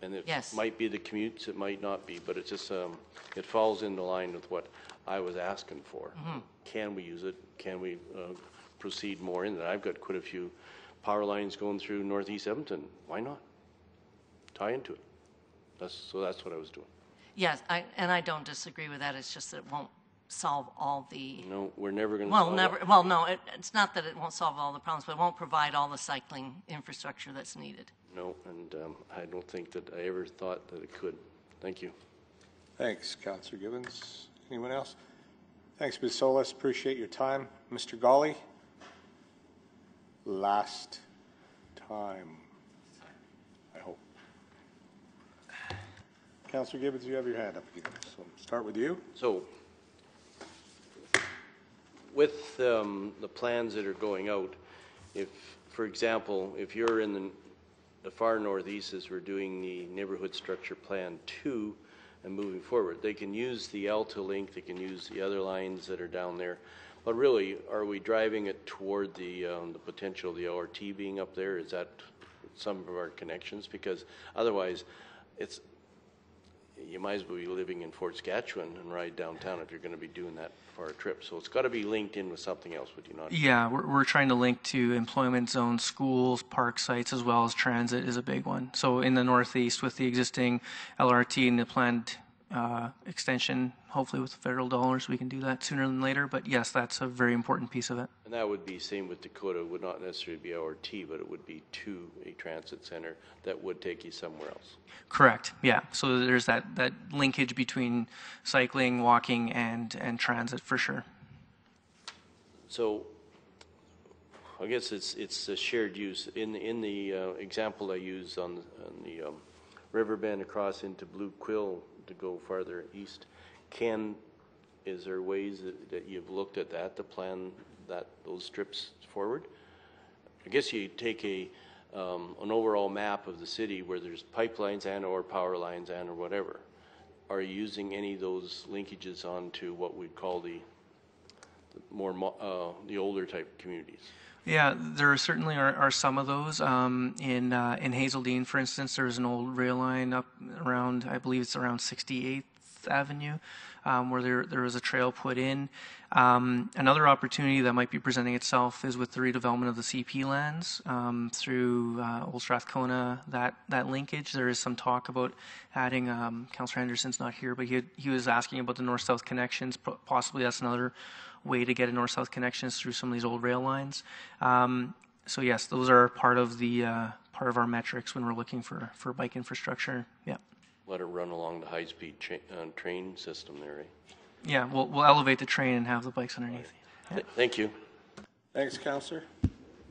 And it Yes. might be the commutes, it might not be, but it just, um, it falls into line with what I was asking for. Mhm. Can we use it? Can we uh, proceed more in that? I've got quite a few power lines going through northeast Edmonton. Why not? Tie into it. That's, so that's what I was doing. Yes, I, and I don't disagree with that. It's just that it won't solve all the, No, we're never going to well, solve never, it. well, no, it, it's not that it won't solve all the problems, but it won't provide all the cycling infrastructure that's needed. No, and um, I don't think that I ever thought that it could. Thank you. Thanks, Councillor Gibbons. Anyone else? Thanks, Ms. Solez. Appreciate your time. Mr. Golly? Last time, I hope. Councillor Gibbons, you have your hand up again, so start with you. So, with um, the plans that are going out, if, for example, if you're in the, the far northeast as we're doing the neighborhood structure plan two and moving forward, they can use the AltaLink, they can use the other lines that are down there. But really, are we driving it toward the, um, the potential of the LRT being up there? Is that some of our connections? Because otherwise, it's, you might as well be living in Fort Saskatchewan and ride downtown if you're going to be doing that for a trip. So it's got to be linked in with something else, would you not? Yeah, we're, we're trying to link to employment zones, schools, park sites, as well as transit is a big one. So in the Northeast, with the existing LRT and the planned uh, extension, hopefully with federal dollars, we can do that sooner than later. But yes, that's a very important piece of it. And that would be same with Dakota. It would not necessarily be LRT, but it would be to a transit center that would take you somewhere else. Correct. Yeah. So there's that, that linkage between cycling, walking, and, and transit for sure. So I guess it's, it's a shared use. In, in the uh, example I used on, the- on the um, river bend across into Blue Quill to go farther east, can, is there ways that, that you've looked at that to plan that, those strips forward? I guess you take a, um, an overall map of the city where there's pipelines and or power lines and or whatever. Are you using any of those linkages onto what we'd call the, the more, mo- uh, the older type communities? Yeah, there certainly are, are some of those. Um, in uh, in Hazeldean, for instance, there's an old rail line up around, I believe it's around 68th Avenue, um, where there there was a trail put in. Um, another opportunity that might be presenting itself is with the redevelopment of the CP lands um, through uh, Old Strathcona. That that linkage. There is some talk about adding. Um, Councillor Henderson's not here, but he had, he was asking about the north-south connections. Po- Possibly that's another way to get a north-south connections through some of these old rail lines. Um, so yes, those are part of the uh, part of our metrics when we're looking for for bike infrastructure. Yeah, Let it run along the high-speed cha- uh, train system there, eh? yeah. We'll we'll elevate the train and have the bikes underneath. Th- Thank you. Thanks, Councillor.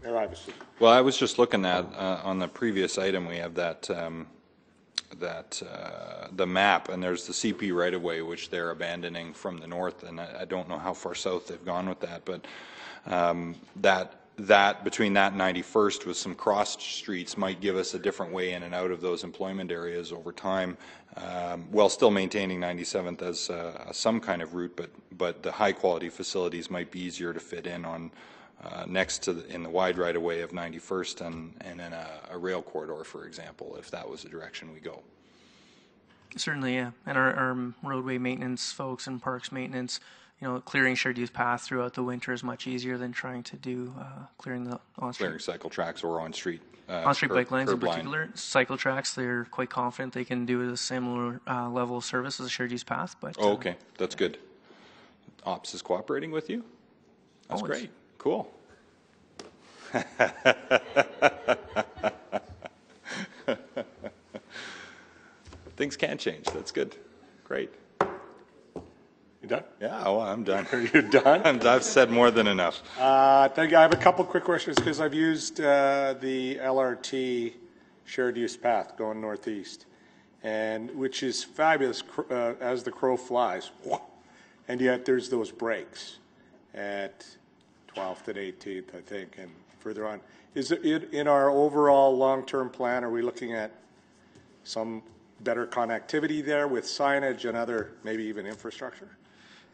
Mayor Iveson. Well, I was just looking at, uh, on the previous item, we have that, um, that, uh, the map, and there's the CP right-of-way, which they're abandoning from the north, and I, I don't know how far south they've gone with that, but, um, that, that, between that and 91st with some cross streets might give us a different way in and out of those employment areas over time, um, while still maintaining 97th as, uh, some kind of route, but, but the high-quality facilities might be easier to fit in on, uh, next to, the- in the wide right-of-way of 91st and, and in a, a rail corridor, for example, if that was the direction we go. Certainly, yeah. And our, our roadway maintenance folks and parks maintenance, you know, clearing shared use paths throughout the winter is much easier than trying to do uh, clearing the on street. Clearing cycle tracks or on-street. uh, on-street bike lanes in curb line. particular, cycle tracks, they're quite confident they can do a similar uh, level of service as a shared use path. But Oh, uh, okay, that's good. Ops is cooperating with you? That's Always. great, cool. [laughs] Things can change, that's good, great. You done? Yeah, well, I'm done. [laughs] Are you done? I'm- I've said more than enough. Uh, thank you. I have a couple quick questions because I've used uh, the LRT shared use path going northeast, and which is fabulous cr- uh, as the crow flies. [laughs] And yet there's those breaks at 12th and 18th, I think, and further on. Is it in, in our overall long-term plan? Are we looking at some better connectivity there with signage and other, maybe even infrastructure?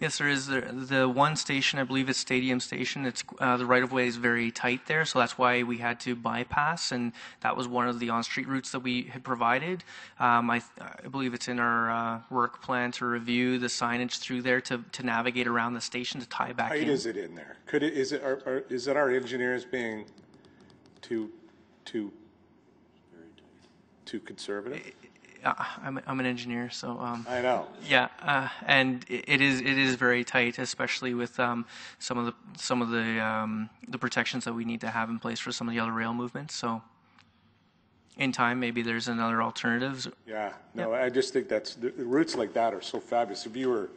Yes, there is. The, the one station, I believe it's Stadium Station, it's, uh, the right-of-way is very tight there, so that's why we had to bypass, and that was one of the on-street routes that we had provided. Um, I, I believe it's in our uh, work plan to review the signage through there to, to navigate around the station to tie back How in. is it in there? Could it, is it, are, are, is it our engineers being too, too, too conservative? Uh, I'm, I'm an engineer, so um, I know. Yeah, uh, and it it is it is very tight, especially with um, some of the some of the um, the protections that we need to have in place for some of the other rail movements. So, in time, maybe there's another alternatives. Yeah, no, I just think that's, the the routes like that are so fabulous. If you were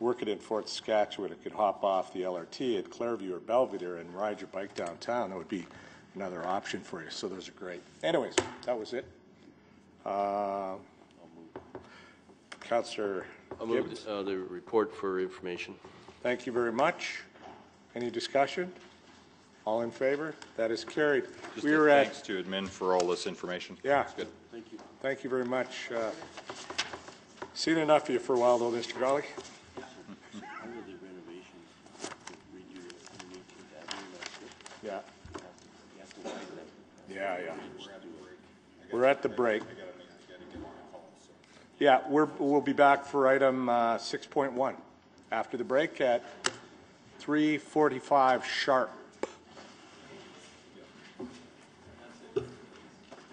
working in Fort Saskatchewan and could hop off the LRT at Clareview or Belvedere and ride your bike downtown, that would be another option for you. So those are great. Anyways, that was it. Uh, Councillor I'll move Gibbs, uh, the report for information. thank you very much. Any discussion? All in favor? That is carried. Just We a were at thanks to admin for all this information. Yeah. It's good. Thank you. Thank you very much. Uh, Seen enough of you for a while, though, Mr. Golly. [laughs] Yeah. Yeah, yeah. We're at the break. Yeah, we're, we'll be back for item uh, 6.1 after the break at 3:45 sharp.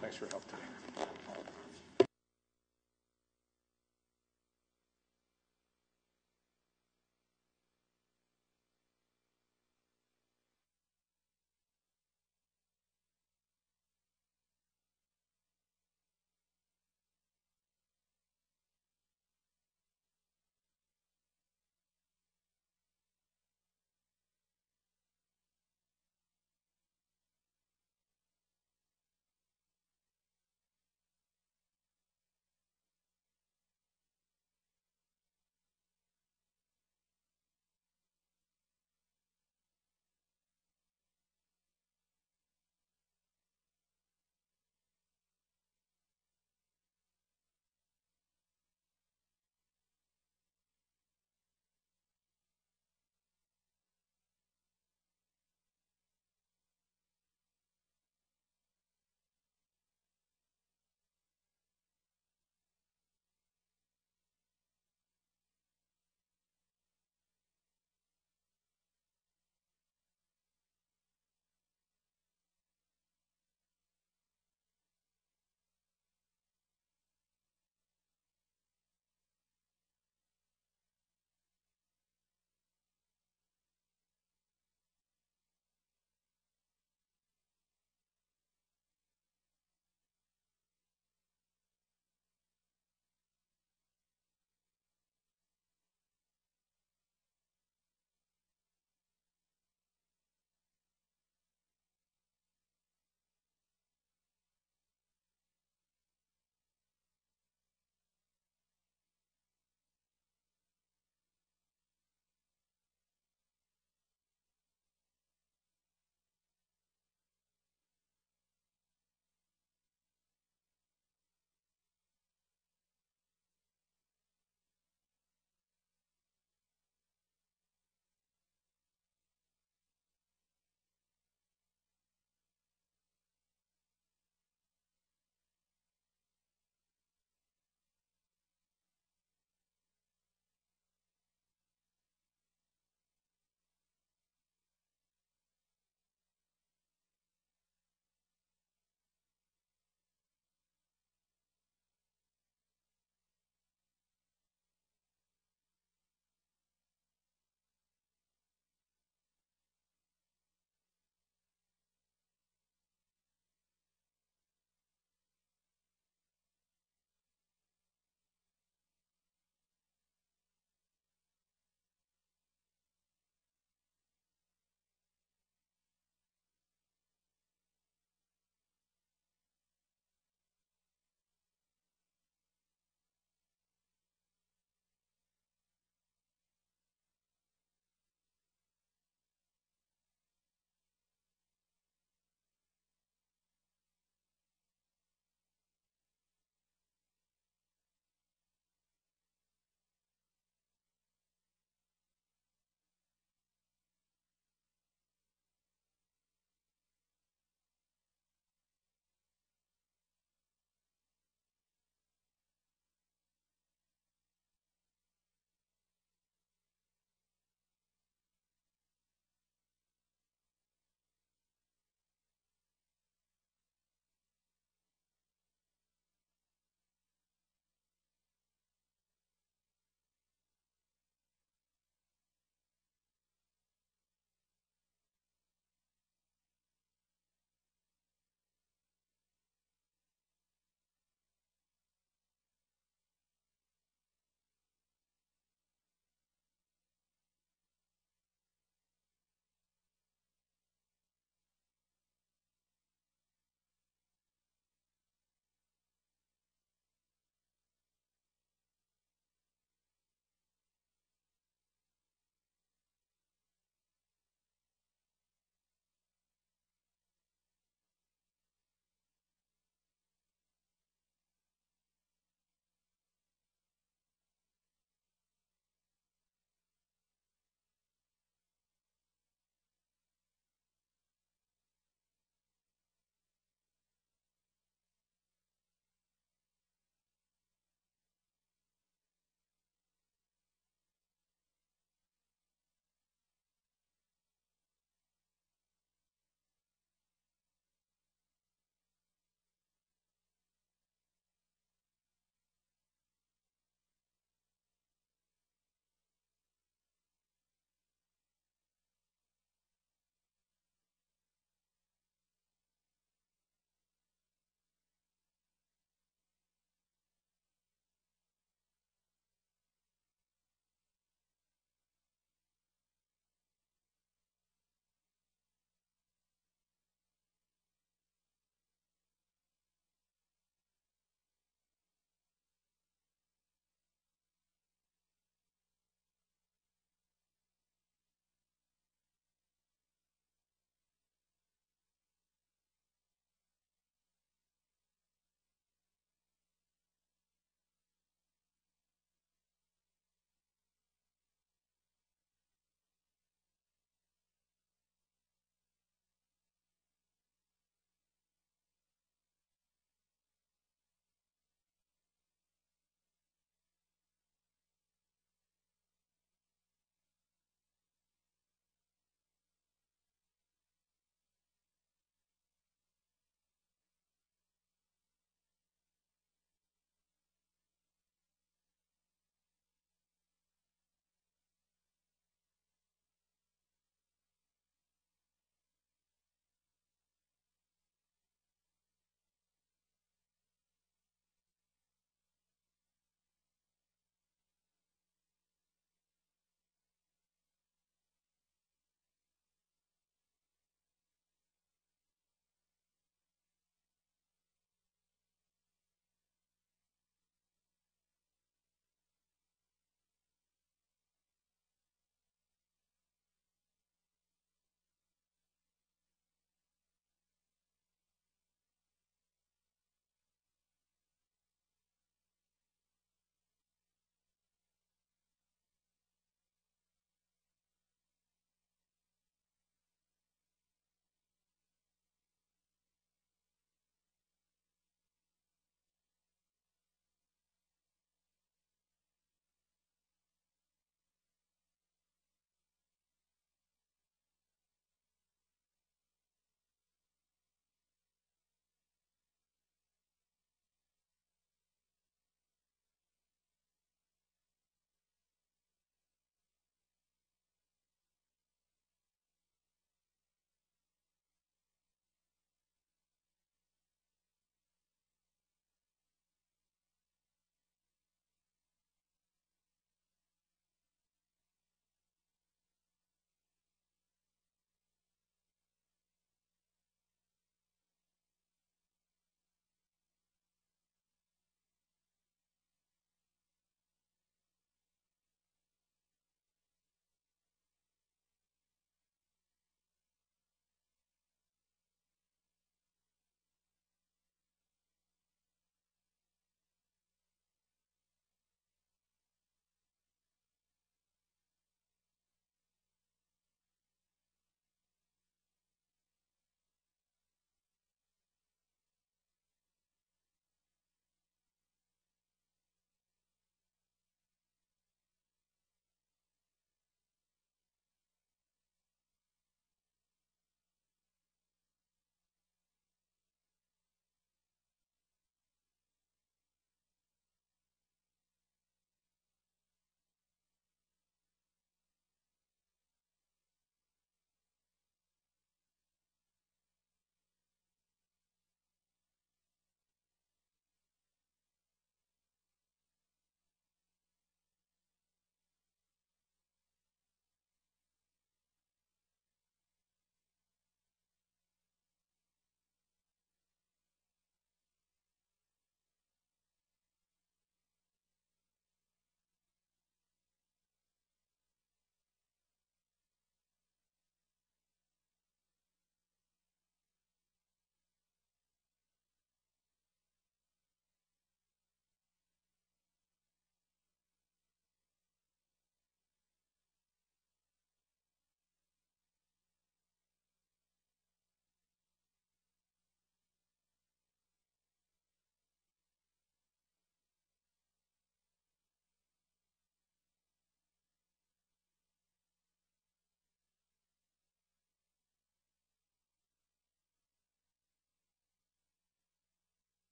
Thanks for your help today.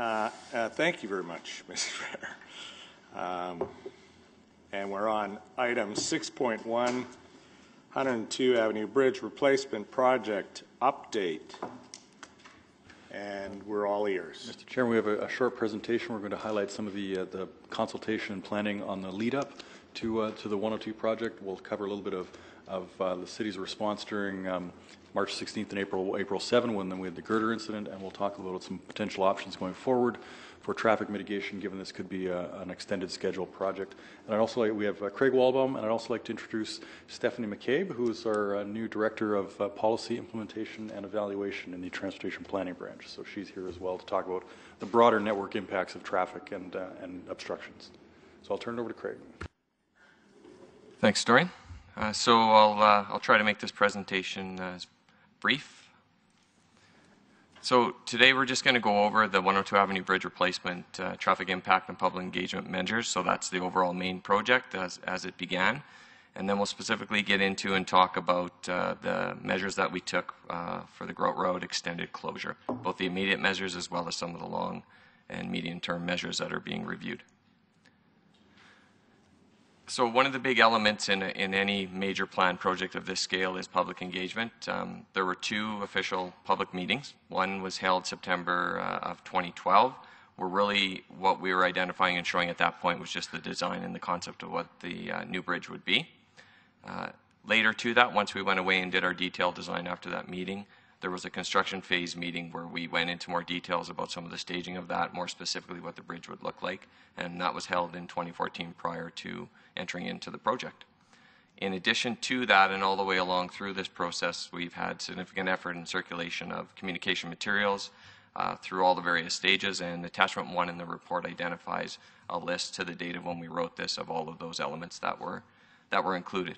Uh, uh, Thank you very much, [laughs] Mrs. Fair. Um, And we're on item 6.1, 102 Avenue Bridge Replacement Project Update. And we're all ears. Mr. Chairman, we have a, a short presentation. We're going to highlight some of the, uh, the consultation and planning on the lead-up to, uh, to the 102 project. We'll cover a little bit of, of uh, the city's response during um, March 16th and April, April 7, when then we had the girder incident, and we'll talk about some potential options going forward for traffic mitigation, given this could be a, an extended schedule project. And I'd also like, we have uh, Craig Walbaum, and I'd also like to introduce Stephanie McCabe, who is our uh, new Director of uh, Policy Implementation and Evaluation in the Transportation Planning Branch. So she's here as well to talk about the broader network impacts of traffic and, uh, and obstructions. So I'll turn it over to Craig. Thanks, Dorian. Uh, so I'll, uh, I'll try to make this presentation uh, brief. So today we're just going to go over the 102 Avenue Bridge replacement uh, traffic impact and public engagement measures. So that's the overall main project as, as it began. And then we'll specifically get into and talk about uh, the measures that we took uh, for the Groat Road extended closure, both the immediate measures as well as some of the long and medium term measures that are being reviewed. So one of the big elements in, in any major plan project of this scale is public engagement. Um, there were two official public meetings. One was held September uh, of 2012, where really what we were identifying and showing at that point was just the design and the concept of what the uh, new bridge would be. Uh, later to that, once we went away and did our detailed design after that meeting, there was a construction phase meeting where we went into more details about some of the staging of that, more specifically what the bridge would look like, and that was held in 2014 prior to entering into the project. In addition to that, and all the way along through this process, we've had significant effort in circulation of communication materials uh, through all the various stages, and attachment one in the report identifies a list to the date of when we wrote this of all of those elements that were, that were included.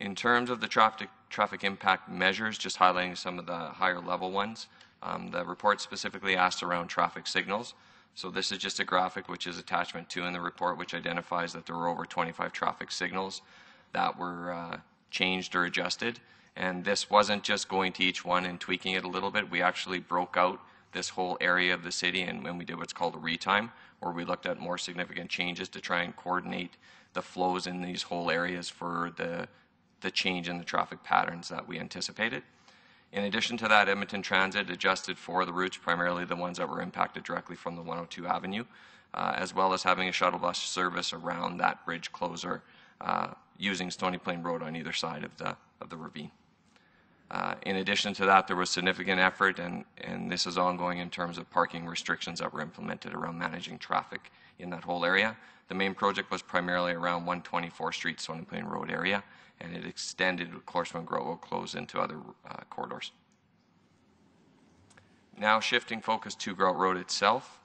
In terms of the traffic, traffic impact measures, just highlighting some of the higher level ones, um, the report specifically asked around traffic signals. So this is just a graphic which is attachment two in the report, which identifies that there were over 25 traffic signals that were uh, changed or adjusted. And this wasn't just going to each one and tweaking it a little bit. We actually broke out this whole area of the city and when we did what's called a retime, where we looked at more significant changes to try and coordinate the flows in these whole areas for the the change in the traffic patterns that we anticipated. In addition to that, Edmonton Transit adjusted for the routes, primarily the ones that were impacted directly from the 102 Avenue, uh, as well as having a shuttle bus service around that bridge closer uh, using Stony Plain Road on either side of the, of the ravine. Uh, in addition to that, there was significant effort, and, and this is ongoing in terms of parking restrictions that were implemented around managing traffic in that whole area. The main project was primarily around 124 Street, Stony Plain Road area, and it extended, of course, when Grow will close into other uh, corridors. Now shifting focus to Groat Road itself.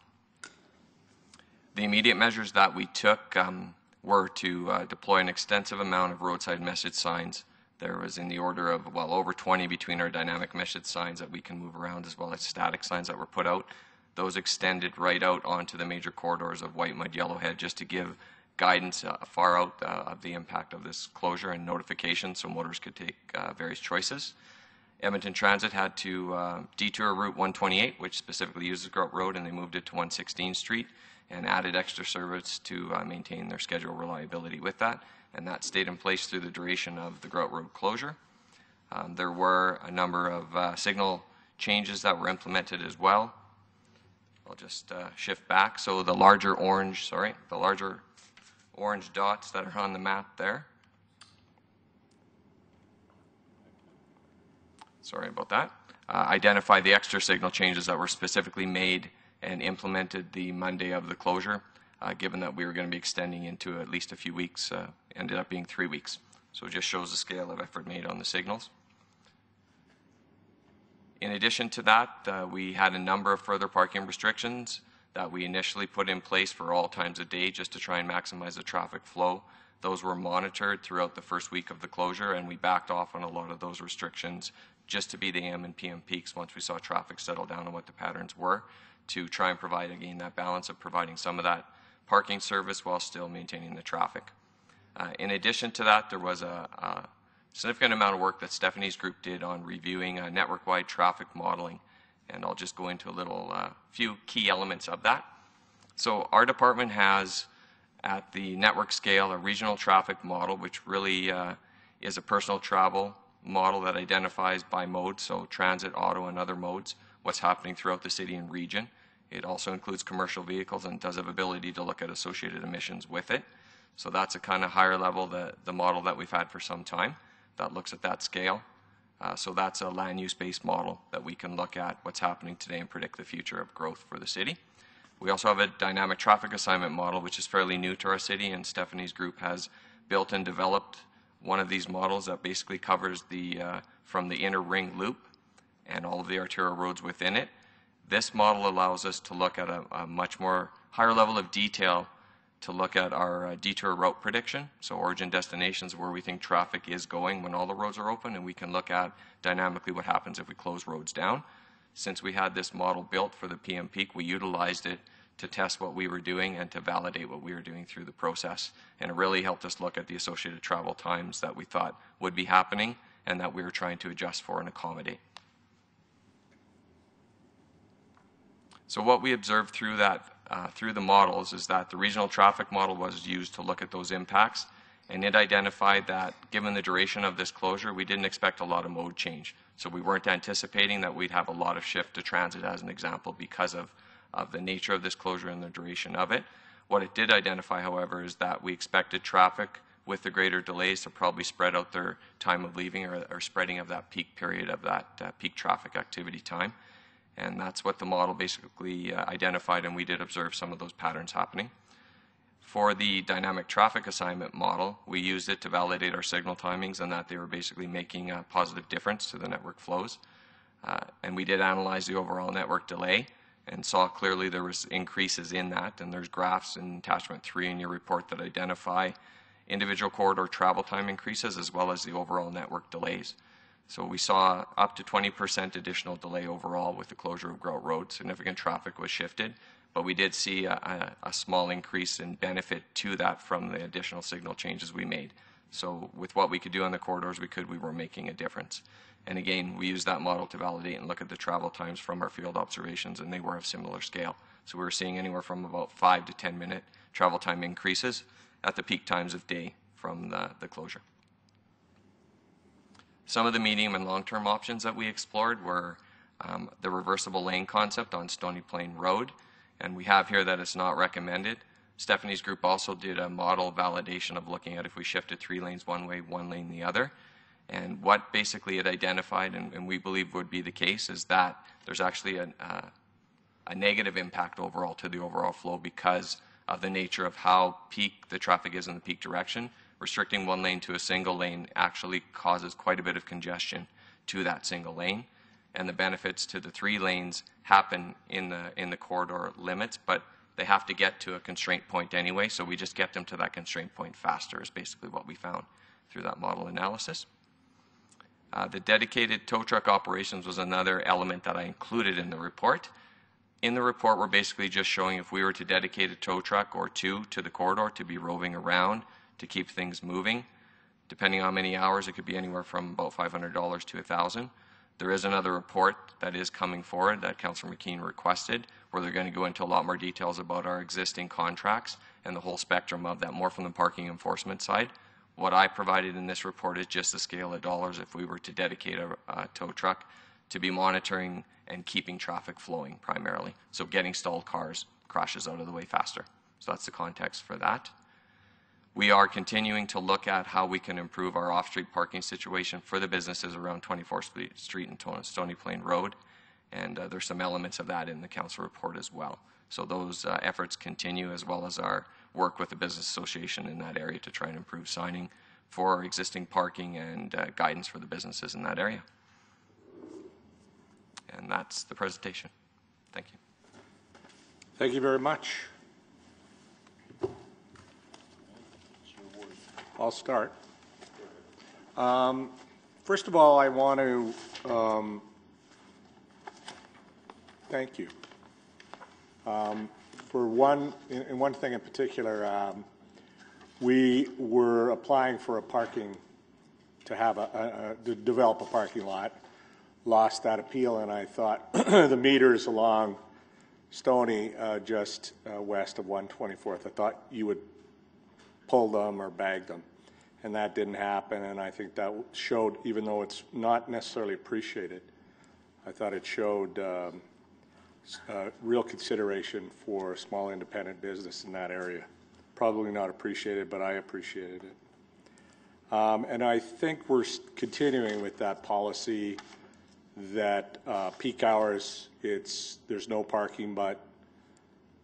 The immediate measures that we took um, were to uh, deploy an extensive amount of roadside message signs. There was in the order of well over 20 between our dynamic message signs that we can move around as well as static signs that were put out. Those extended right out onto the major corridors of Whitemud Yellowhead just to give guidance uh, far out uh, of the impact of this closure and notification so motorists could take uh, various choices. Edmonton Transit had to uh, detour Route 128, which specifically uses Groat Road, and they moved it to 116th Street and added extra service to uh, maintain their schedule reliability with that. And that stayed in place through the duration of the Groat Road closure. Um, there were a number of uh, signal changes that were implemented as well. I'll just shift back. So the larger orange, sorry, the larger orange dots that are on the map there. Sorry about that. Uh, identify the extra signal changes that were specifically made and implemented the Monday of the closure, uh, given that we were going to be extending into at least a few weeks, uh, ended up being three weeks. So it just shows the scale of effort made on the signals. In addition to that, uh, we had a number of further parking restrictions that we initially put in place for all times of day just to try and maximize the traffic flow. Those were monitored throughout the first week of the closure, and we backed off on a lot of those restrictions just to be the AM and PM peaks once we saw traffic settle down and what the patterns were to try and provide, again, that balance of providing some of that parking service while still maintaining the traffic. Uh, in addition to that, there was a, a, significant amount of work that Stephanie's group did on reviewing uh, network-wide traffic modeling and I'll just go into a little uh, few key elements of that. So our department has, at the network scale, a regional traffic model, which really uh, is a personal travel model that identifies by mode, so transit, auto, and other modes, what's happening throughout the city and region. It also includes commercial vehicles and does have ability to look at associated emissions with it. So that's a kind of higher level, the, the model that we've had for some time that looks at that scale. Uh, so that's a land use based model that we can look at what's happening today and predict the future of growth for the city. We also have a dynamic traffic assignment model, which is fairly new to our city, and Stephanie's group has built and developed one of these models that basically covers the uh, from the inner ring loop and all of the arterial roads within it. This model allows us to look at a, a much more higher level of detail to look at our uh, detour route prediction, so origin destinations where we think traffic is going when all the roads are open, and we can look at dynamically what happens if we close roads down. Since we had this model built for the PM peak, we utilized it to test what we were doing and to validate what we were doing through the process. And it really helped us look at the associated travel times that we thought would be happening and that we were trying to adjust for and accommodate. So what we observed through that, uh, through the models is that the regional traffic model was used to look at those impacts, and it identified that given the duration of this closure, we didn't expect a lot of mode change. So we weren't anticipating that we'd have a lot of shift to transit as an example because of, of the nature of this closure and the duration of it. What it did identify, however, is that we expected traffic with the greater delays to probably spread out their time of leaving or, or spreading of that peak period of that uh, peak traffic activity time. And that's what the model basically uh, identified, and we did observe some of those patterns happening. For the dynamic traffic assignment model, we used it to validate our signal timings and that they were basically making a positive difference to the network flows. Uh, and we did analyze the overall network delay and saw clearly there was increases in that. And there's graphs in attachment three in your report that identify individual corridor travel time increases as well as the overall network delays. So we saw up to 20% additional delay overall with the closure of Groat Road. Significant traffic was shifted, but we did see a, a, a, small increase in benefit to that from the additional signal changes we made. So with what we could do on the corridors we could, we were making a difference. And again, we used that model to validate and look at the travel times from our field observations, and they were of similar scale. So we were seeing anywhere from about 5 to 10 minute travel time increases at the peak times of day from the, the closure. Some of the medium and long-term options that we explored were um, the reversible lane concept on Stony Plain Road, and we have here that it's not recommended. Stephanie's group also did a model validation of looking at if we shifted three lanes one way, one lane the other. And what basically it identified, and, and we believe would be the case, is that there's actually a, uh, a negative impact overall to the overall flow because of the nature of how peak the traffic is in the peak direction restricting one lane to a single lane actually causes quite a bit of congestion to that single lane. And the benefits to the three lanes happen in the, in the corridor limits, but they have to get to a constraint point anyway, so we just get them to that constraint point faster is basically what we found through that model analysis. Uh, the dedicated tow truck operations was another element that I included in the report. In the report, we're basically just showing if we were to dedicate a tow truck or two to the corridor to be roving around, to keep things moving. Depending on how many hours, it could be anywhere from about $500 to 1000 There is another report that is coming forward that Councillor McKeen requested, where they're going to go into a lot more details about our existing contracts and the whole spectrum of that, more from the parking enforcement side. What I provided in this report is just the scale of dollars if we were to dedicate a, a tow truck to be monitoring and keeping traffic flowing primarily. So getting stalled cars, crashes out of the way faster. So that's the context for that. We are continuing to look at how we can improve our off-street parking situation for the businesses around 24th Street and Stony Plain Road, and uh, there's some elements of that in the council report as well. So those uh, efforts continue as well as our work with the business association in that area to try and improve signing for existing parking and uh, guidance for the businesses in that area. And that's the presentation. Thank you. Thank you very much. I'll start. Um, first of all, I want to um, thank you um, for one, in, in, one thing in particular. Um, we were applying for a parking to have a, a, a, to develop a parking lot lost that appeal, and I thought [clears throat] the meters along Stony, uh, just uh, west of 124th, I thought you would pull them or bagged them. And that didn't happen, and I think that showed, even though it's not necessarily appreciated, I thought it showed um, uh, real consideration for small independent business in that area. Probably not appreciated, but I appreciated it. Um, And I think we're continuing with that policy that uh, peak hours, it's, there's no parking, but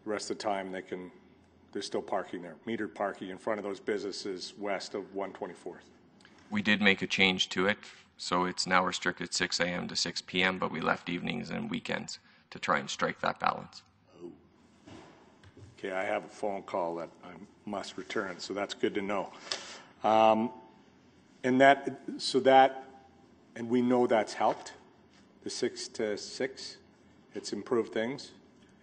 the rest of the time, they can, there's still parking there, metered parking in front of those businesses west of 124th. We did make a change to it, so it's now restricted 6 a.m. to 6 p.m., but we left evenings and weekends to try and strike that balance. Okay, I have a phone call that I must return, so that's good to know. Um, And that, so that, and we know that's helped, the six to six? It's improved things?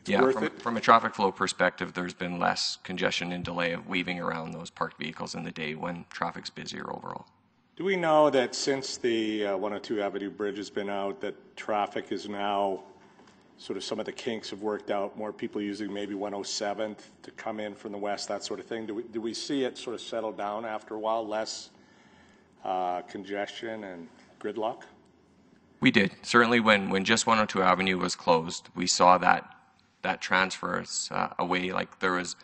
Yeah, from, from a traffic flow perspective, there's been less congestion and delay of weaving around those parked vehicles in the day when traffic's busier overall. Do we know that since the uh, 102 Avenue Bridge has been out, that traffic is now, sort of some of the kinks have worked out, more people using maybe 107th to come in from the west, that sort of thing? Do we, do we see it sort of settle down after a while, less uh, congestion and gridlock? We did. Certainly when, when just 102 Avenue was closed, we saw that, that transfers uh, away. Like there was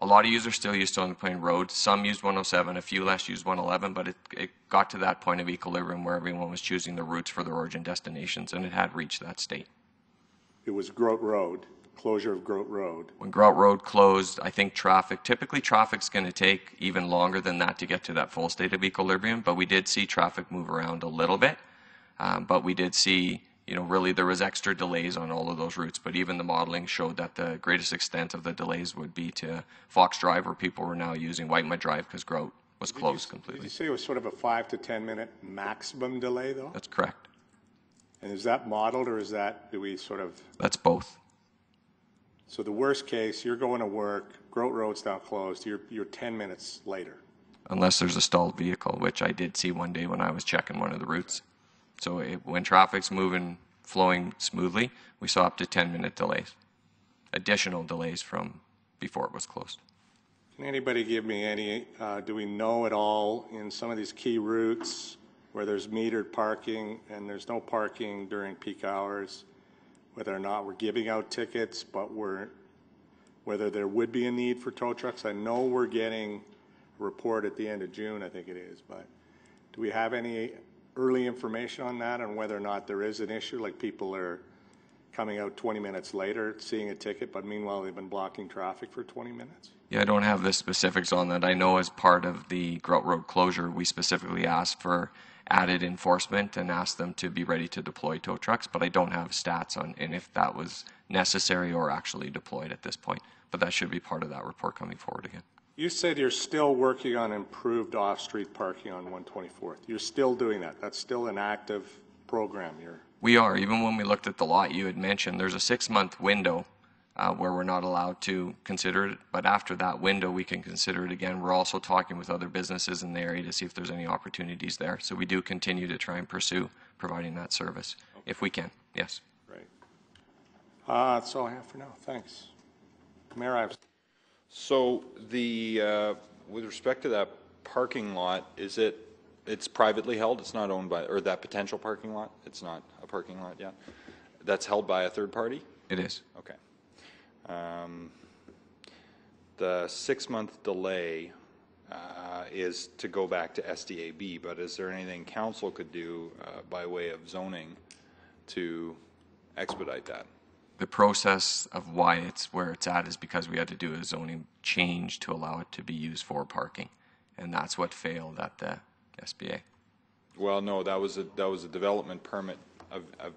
a lot of users still used Stony Plain Road. Some used 107, a few less used 111, but it, it got to that point of equilibrium where everyone was choosing the routes for their origin destinations, and it had reached that state. It was Groat Road, closure of Groat Road. When Groat Road closed, I think traffic, typically traffic's going to take even longer than that to get to that full state of equilibrium, but we did see traffic move around a little bit. Um, but we did see, you know, really there was extra delays on all of those routes, but even the modeling showed that the greatest extent of the delays would be to Fox Drive, where people were now using Whitemud Drive because Groat was closed Did completely. you say it was sort of a five to 10 minute maximum delay, though? That's correct. And is that modeled, or is that, do we sort of, That's both. so the worst case, you're going to work, Groat Road's now closed, you're, you're 10 minutes later. unless there's a stalled vehicle, which I did see one day when I was checking one of the routes. So it, when traffic's moving, flowing smoothly, we saw up to 10 minute delays, additional delays from before it was closed. Can anybody give me any, uh, do we know at all in some of these key routes where there's metered parking and there's no parking during peak hours, whether or not we're giving out tickets, but we're, whether there would be a need for tow trucks? I know we're getting a report at the end of June, I think it is, but do we have any early information on that, and whether or not there is an issue, like people are coming out 20 minutes later, seeing a ticket, but meanwhile they've been blocking traffic for 20 minutes? Yeah, I don't have the specifics on that. I know as part of the Groat Road closure, we specifically asked for added enforcement and asked them to be ready to deploy tow trucks, but I don't have stats on and if that was necessary or actually deployed at this point. But that should be part of that report coming forward again. You said you're still working on improved off-street parking on 124th. You're still doing that. That's still an active program you're, We are. Even when we looked at the lot you had mentioned, there's a six month window uh, where we're not allowed to consider it. But after that window, we can consider it again. We're also talking with other businesses in the area to see if there's any opportunities there. So we do continue to try and pursue providing that service if we can. Yes. right. Uh, that's all I have for now. Thanks. Mayor, I have So the, uh, with respect to that parking lot, is it, it's privately held? It's not owned by, or that potential parking lot? It's not a parking lot yet? That's held by a third party? It is. Okay. Um, The six-month delay uh, is to go back to SDAB, but is there anything council could do uh, by way of zoning to expedite that? The process of why it's where it's at is because we had to do a zoning change to allow it to be used for parking. And that's what failed at the SBA. Well, no, that was a, that was a development permit of, of,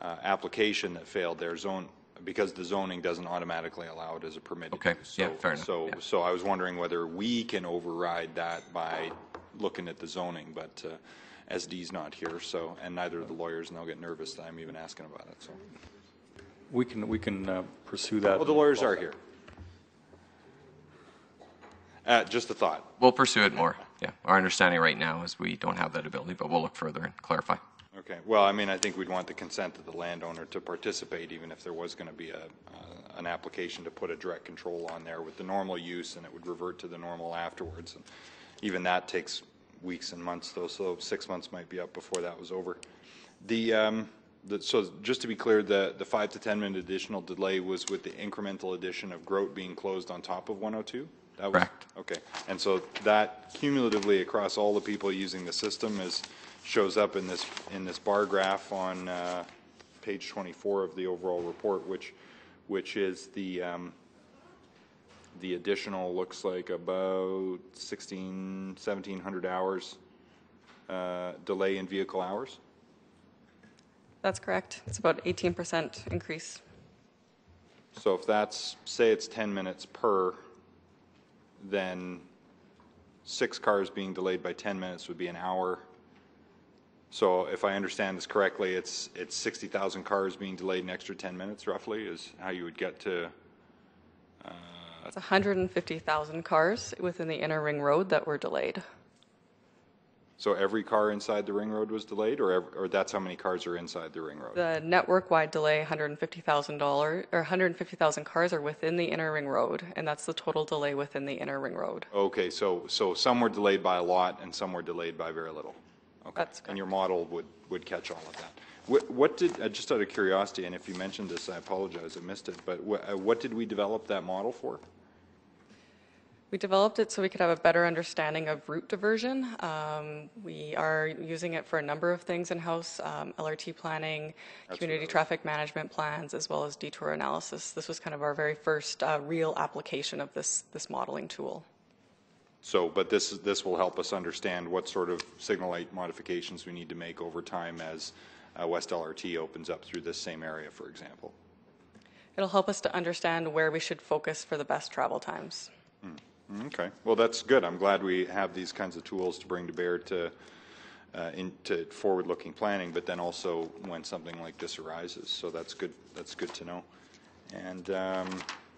uh, application that failed their zone, because the zoning doesn't automatically allow it as a permitted Okay, use. yeah, So- fair enough, So, yeah. so I was wondering whether we can override that by looking at the zoning, but, uh, SD's not here, so, and neither are the lawyers, and they'll get nervous that I'm even asking about it, so. We can, we can uh, pursue that. Well, the lawyers are here. Uh, just a thought. We'll pursue it more. Yeah. Our understanding right now is we don't have that ability, but we'll look further and clarify. Okay, well, I mean, I think we'd want the consent of the landowner to participate, even if there was going to be a, uh, an application to put a direct control on there with the normal use, and it would revert to the normal afterwards. And Even that takes weeks and months, though, so six months might be up before that was over. The, um, the, so just to be clear, the, the five to 10 minute additional delay was with the incremental addition of Groat being closed on top of 102? That was- Correct. Okay, and so that cumulatively across all the people using the system is, shows up in this, in this bar graph on uh, page 24 of the overall report, which, which is the, um, the additional looks like about 16, 1,700 hours uh, delay in vehicle hours? That's correct. It's about 18% increase. So if that's, say it's 10 minutes per, then six cars being delayed by 10 minutes would be an hour. So if I understand this correctly, it's, it's 60,000 cars being delayed an extra 10 minutes roughly is how you would get to, uh, It's 150,000 cars within the inner ring road that were delayed. So every car inside the ring road was delayed or, ev- or that's how many cars are inside the ring road? The network-wide delay, $150,000 or 150,000 cars are within the inner ring road, and that's the total delay within the inner ring road. Okay, so, so some were delayed by a lot and some were delayed by very little? Okay. That's And your model would, would catch all of that? What, what did, uh, just out of curiosity, and if you mentioned this, I apologize, I missed it, but wha- uh, what did we develop that model for? We developed it so we could have a better understanding of route diversion. Um, we are using it for a number of things in-house, um, LRT planning, community traffic management plans, as well as detour analysis. This was kind of our very first uh, real application of this, this modeling tool. So, but this, is- this will help us understand what sort of signal light modifications we need to make over time as uh, West LRT opens up through this same area, for example. It'll help us to understand where we should focus for the best travel times. Okay, well, that's good. I'm glad we have these kinds of tools to bring to bear to, uh, into forward-looking planning, but then also when something like this arises. So that's good, that's good to know. And um,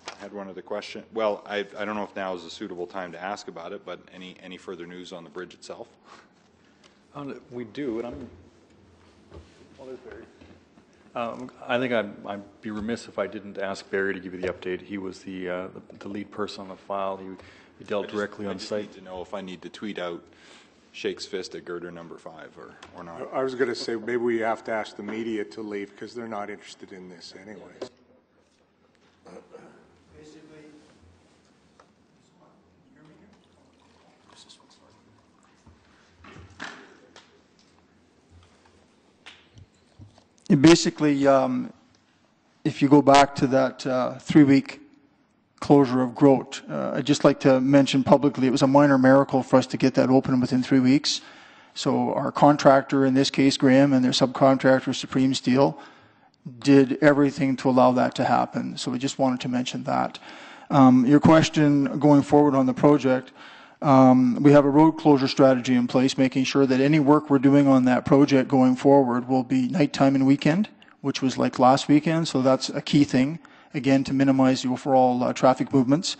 I had one other question. Well, I, I don't know if now is a suitable time to ask about it, but any, any further news on the bridge itself? Uh, We do, and I'm, well, there's Barry. Um, I think I'd, I'd be remiss if I didn't ask Barry to give you the update. He was the, uh, the- the lead person on the file. He he dealt just- directly I on just site. need to know if I need to tweet out Shakes Fist at girder number five or, or not. I was going to say, maybe we have to ask the media to leave because they're not interested in this anyways. Basically, um, if you go back to that uh, three-week closure of Groat, uh, I'd just like to mention publicly, it was a minor miracle for us to get that open within three weeks. So our contractor, in this case Graham, and their subcontractor Supreme Steel, did everything to allow that to happen. So we just wanted to mention that. Um, Your question going forward on the project, um, we have a road closure strategy in place, making sure that any work we're doing on that project going forward will be nighttime and weekend, which was like last weekend, so that's a key thing, again, to minimize the overall uh, traffic movements.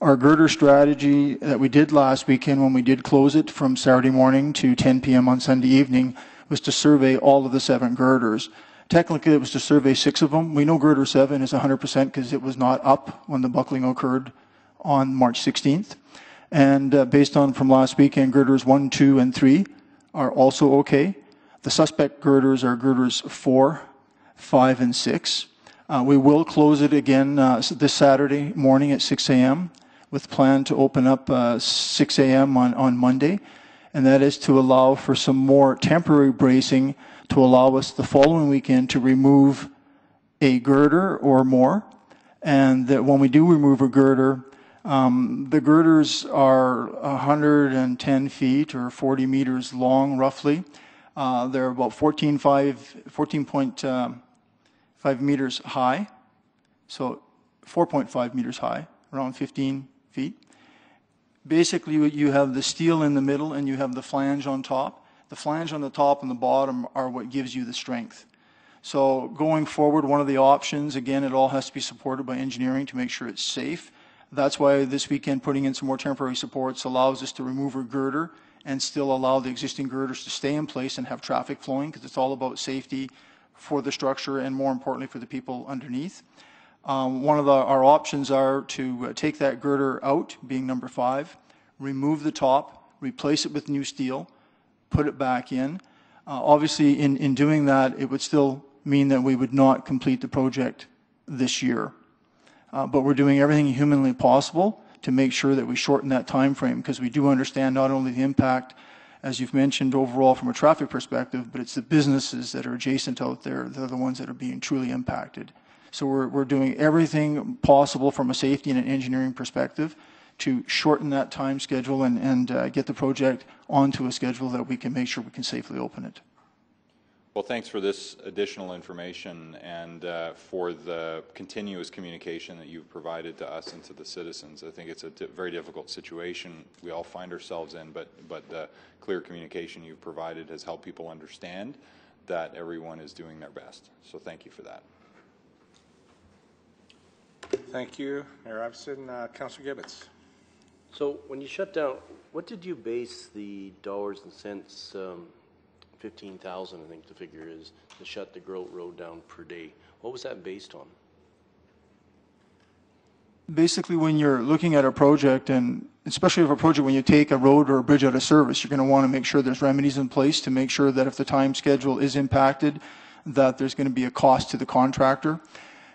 Our girder strategy that we did last weekend when we did close it from Saturday morning to 10 p.m. on Sunday evening was to survey all of the seven girders. Technically, it was to survey six of them. We know girder seven is 100% because it was not up when the buckling occurred on March 16th. And uh, based on from last weekend, girders one, two, and three are also okay. The suspect girders are girders four, five, and six. Uh, we will close it again uh, this Saturday morning at 6 a.m. with plan to open up uh, 6 a.m. On, on Monday. And that is to allow for some more temporary bracing to allow us the following weekend to remove a girder or more. And that when we do remove a girder, um, the girders are 110 feet or 40 meters long, roughly. Uh, they're about 14.5 14.5 meters high, so 4.5 meters high, around 15 feet. Basically, you have the steel in the middle and you have the flange on top. The flange on the top and the bottom are what gives you the strength. So going forward, one of the options, again, it all has to be supported by engineering to make sure it's safe. That's why this weekend, putting in some more temporary supports allows us to remove a girder and still allow the existing girders to stay in place and have traffic flowing, because it's all about safety for the structure and more importantly for the people underneath. Um, One of the, our options are to uh, take that girder out, being number five, remove the top, replace it with new steel, put it back in. Uh, Obviously, in, in doing that, it would still mean that we would not complete the project this year. Uh, But we're doing everything humanly possible to make sure that we shorten that time frame because we do understand not only the impact, as you've mentioned, overall from a traffic perspective, but it's the businesses that are adjacent out there, they're the ones that are being truly impacted. So we're, we're doing everything possible from a safety and an engineering perspective to shorten that time schedule and, and uh, get the project onto a schedule that we can make sure we can safely open it. Well, thanks for this additional information and uh, for the continuous communication that you've provided to us and to the citizens. I think it's a very difficult situation we all find ourselves in, but, but the clear communication you've provided has helped people understand that everyone is doing their best. So thank you for that. Thank you, Mayor Iveson. Uh, Councillor Gibbons. So when you shut down, what did you base the dollars and cents, um, 15,000, I think the figure is, to shut the Groat Road down per day? What was that based on? Basically, when you're looking at a project, and especially if a project, when you take a road or a bridge out of service, you're going to want to make sure there's remedies in place to make sure that if the time schedule is impacted, that there's going to be a cost to the contractor.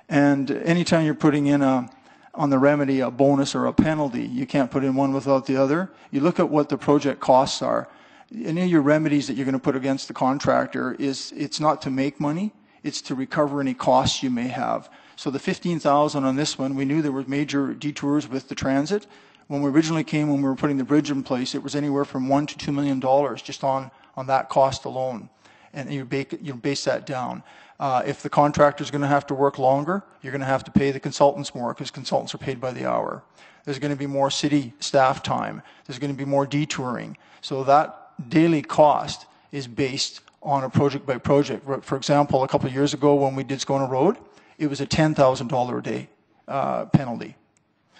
And anytime you're putting in a, on the remedy, a bonus or a penalty, you can't put in one without the other. You look at what the project costs are. Any of your remedies that you're going to put against the contractor is, it's not to make money, it's to recover any costs you may have. So the 15,000 on this one, we knew there were major detours with the transit. When we originally came, when we were putting the bridge in place, it was anywhere from one to two million dollars just on, on that cost alone. And you bake, you base that down. Uh, if the contractor's going to have to work longer, you're going to have to pay the consultants more because consultants are paid by the hour. There's going to be more city staff time. There's going to be more detouring. So that daily cost is based on a project by project. For example, a couple of years ago when we did Scona Road, it was a $10,000 a day uh, penalty.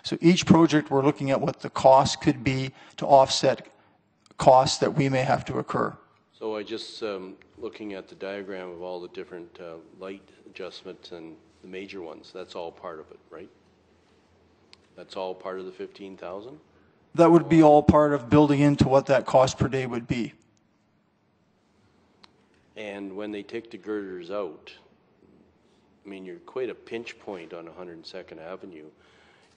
So each project, we're looking at what the cost could be to offset costs that we may have to occur. So I just, um, looking at the diagram of all the different uh, light adjustments and the major ones, that's all part of it, right? That's all part of the 15,000? That would be all part of building into what that cost per day would be. And when they take the girders out, I mean, you're quite a pinch point on 102nd Avenue.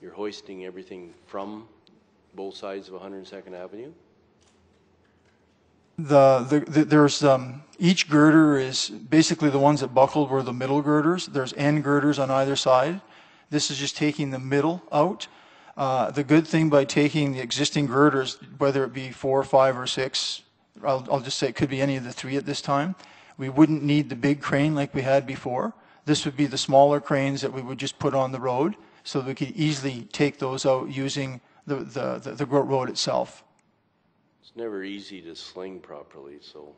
You're hoisting everything from both sides of 102nd Avenue? The, the, the there's um, each girder is basically the ones that buckled were the middle girders. There's end girders on either side. This is just taking the middle out. Uh, the good thing by taking the existing girders, whether it be four, five, or six, I'll, I'll just say it could be any of the three at this time. We wouldn't need the big crane like we had before. This would be the smaller cranes that we would just put on the road, so we could easily take those out using the the the, the road itself. It's never easy to sling properly, so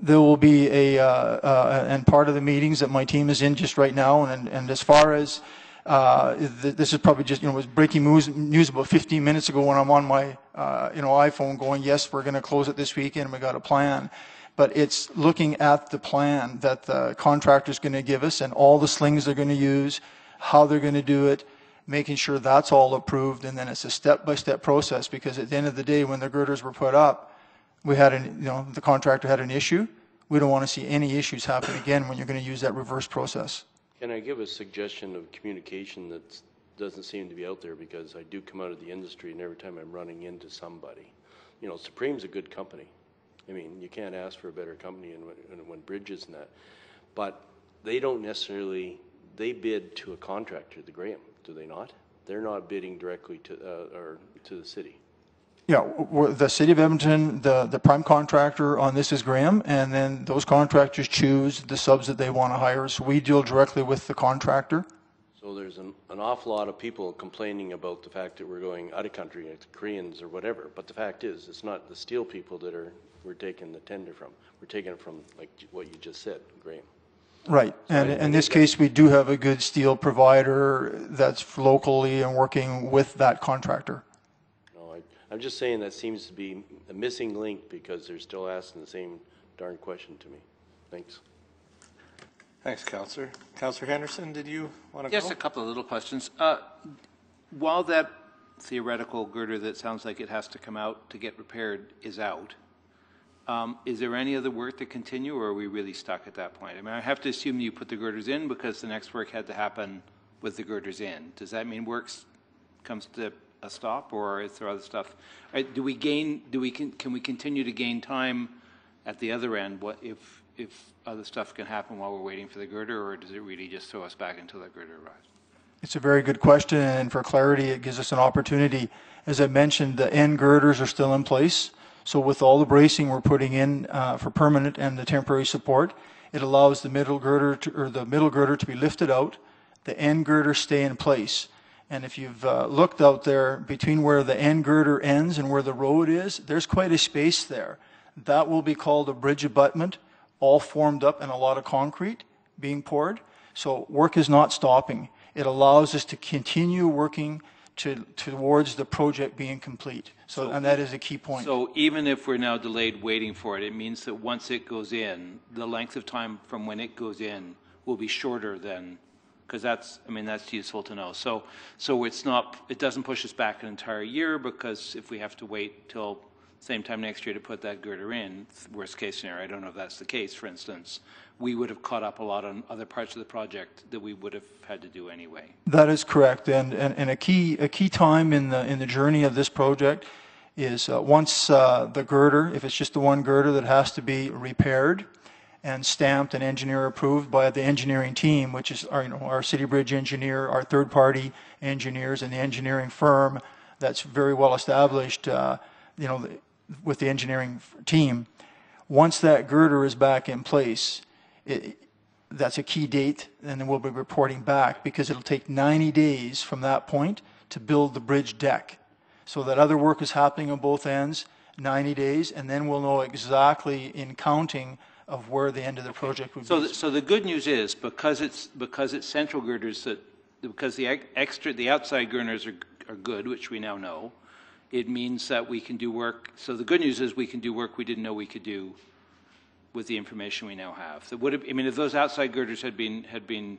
There will be a, uh, uh, and part of the meetings that my team is in just right now, and, and as far as, uh, th- this is probably just, you know, was breaking news, news about 15 minutes ago when I'm on my, uh, you know, iPhone going, yes, we're going to close it this weekend, we got a plan. But it's looking at the plan that the contractor's going to give us and all the slings they're going to use, how they're going to do it, making sure that's all approved, and then it's a step-by-step process, because at the end of the day, when the girders were put up, we had an, you know, the contractor had an issue. We don't want to see any issues happen again when you're going to use that reverse process. Can I give a suggestion of communication that doesn't seem to be out there because I do come out of the industry and every time I'm running into somebody, you know, Supreme's a good company. I mean, you can't ask for a better company and when, when bridges and that, but they don't necessarily they bid to a contractor, the Graham, do they not? They're not bidding directly to uh, or to the city. Yeah, the city of Edmonton, the, the prime contractor on this is Graham, and then those contractors choose the subs that they want to hire. So we deal directly with the contractor. So there's an, an awful lot of people complaining about the fact that we're going out of country, Koreans or whatever. But the fact is, it's not the steel people that are we're taking the tender from. We're taking it from like what you just said, Graham. Right, and I- I in this case, we do have a good steel provider that's locally and working with that contractor. No, I, I'm just saying that seems to be a missing link because they're still asking the same darn question to me. Thanks. Thanks, Councillor. Councillor Henderson, did you want to go? Just a couple of little questions. Uh, While that theoretical girder that sounds like it has to come out to get repaired is out, um, is there any other work to continue, or are we really stuck at that point? I mean, I have to assume you put the girders in because the next work had to happen with the girders in. Does that mean works comes to a stop, or is there other stuff? Uh, Do we gain, do we, can can we continue to gain time at the other end? What if, if other stuff can happen while we're waiting for the girder, or does it really just throw us back until that girder arrives? It's a very good question, and for clarity, it gives us an opportunity. As I mentioned, the end girders are still in place. So with all the bracing we're putting in uh, for permanent and the temporary support, it allows the middle girder to, or the middle girder to be lifted out, the end girder stay in place. And if you've uh, looked out there between where the end girder ends and where the road is, there's quite a space there. That will be called a bridge abutment, all formed up and a lot of concrete being poured. So work is not stopping. It allows us to continue working to, towards the project being complete. So, and that is a key point. So even if we're now delayed waiting for it, it means that once it goes in, the length of time from when it goes in will be shorter than, because that's, I mean, that's useful to know. So, so it's not, it doesn't push us back an entire year, because if we have to wait till same time next year to put that girder in, worst case scenario, I don't know if that's the case, for instance, we would have caught up a lot on other parts of the project that we would have had to do anyway. That is correct, and, and, and a key a key time in the in the journey of this project is uh, once uh, the girder, if it's just the one girder that has to be repaired and stamped and engineer approved by the engineering team, which is our you know our city bridge engineer, our third party engineers, and the engineering firm that's very well established, uh, you know, with the engineering team. Once that girder is back in place, it, that's a key date, and then we'll be reporting back because it'll take 90 days from that point to build the bridge deck. So that other work is happening on both ends, 90 days, and then we'll know exactly in counting of where the end of the project would So, be. the- so the good news is, because it's, because it's central girders that, because the ex- extra, the outside girders are, are good, which we now know, it means that we can do work, so the good news is we can do work we didn't know we could do with the information we now have. That would have, I mean, if those outside girders had been, had been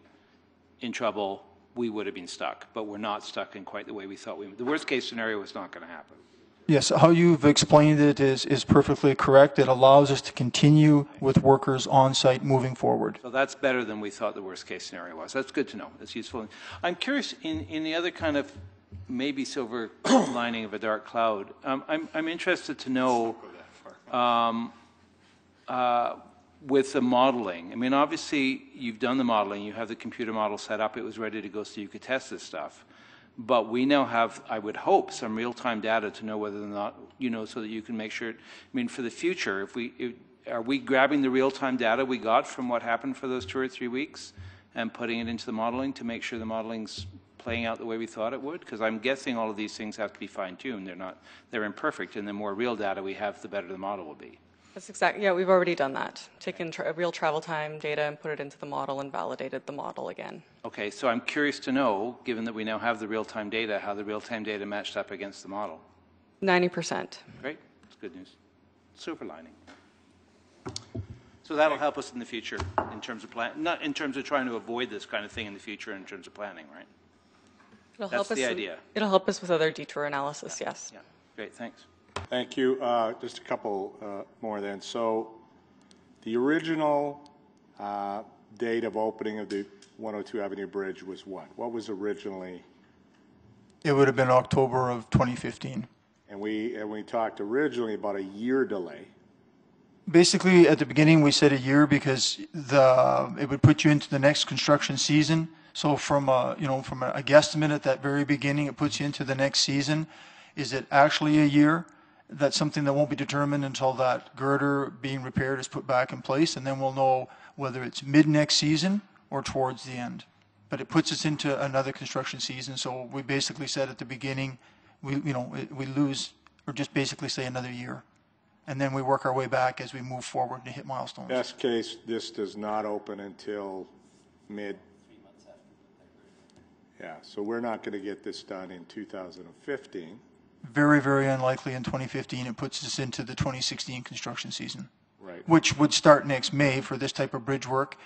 in trouble, we would have been stuck, but we're not stuck in quite the way we thought we, the worst case scenario was not going to happen. Yes, how you've explained it is, is perfectly correct. It allows us to continue with workers on site moving forward. So that's better than we thought the worst case scenario was. That's good to know. That's useful. I'm curious in, in the other kind of maybe silver [coughs] lining of a dark cloud. Um, I'm, I'm interested to know um, uh, with the modeling. I mean, obviously you've done the modeling. You have the computer model set up. It was ready to go so you could test this stuff. But we now have, I would hope, some real-time data to know whether or not, you know, so that you can make sure, I mean, for the future, if we, if, are we grabbing the real-time data we got from what happened for those two or three weeks and putting it into the modeling to make sure the modeling's playing out the way we thought it would? Because I'm guessing all of these things have to be fine-tuned. They're not, they're imperfect, and the more real data we have, the better the model will be. That's exactly, yeah, we've already done that. Taken tra- real travel time data and put it into the model and validated the model again. Okay, so I'm curious to know, given that we now have the real-time data, how the real-time data matched up against the model. 90%. Great, that's good news. Silver lining. So that'll help us in the future in terms of plan, not in terms of trying to avoid this kind of thing in the future in terms of planning, right? It'll That's help us the in- idea. It'll help us with other detour analysis, yes. Yeah, great, thanks. Thank you. Uh, Just a couple uh, more then. So the original uh, date of opening of the 102 Avenue Bridge was what? What was originally, It would have been October of 2015. and we, and we talked originally about a year delay. Basically, at the beginning, we said a year because the, it would put you into the next construction season. So from a, you know, from a guesstimate at that very beginning, it puts you into the next season. Is it actually a year? That's something that won't be determined until that girder being repaired is put back in place, and then we'll know whether it's mid next season or towards the end. But it puts us into another construction season, so we basically said at the beginning, we, you know, we lose, or just basically say another year. And then we work our way back as we move forward to hit milestones. Best case, this does not open until mid. Yeah, so we're not going to get this done in 2015. Very, very unlikely in 2015. It puts us into the 2016 construction season. Right. Which would start next May for this type of bridge work.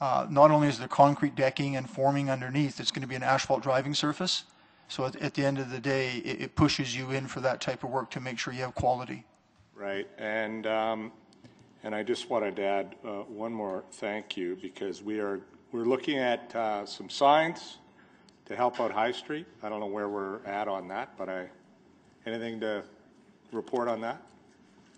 Uh, Not only is there concrete decking and forming underneath, it's going to be an asphalt driving surface. So at, at the end of the day, it, it pushes you in for that type of work to make sure you have quality. Right, and, um, and I just wanted to add, uh, one more thank you, because we are, we're looking at, uh, some signs to help out High Street. I don't know where we're at on that, but I, anything to report on that?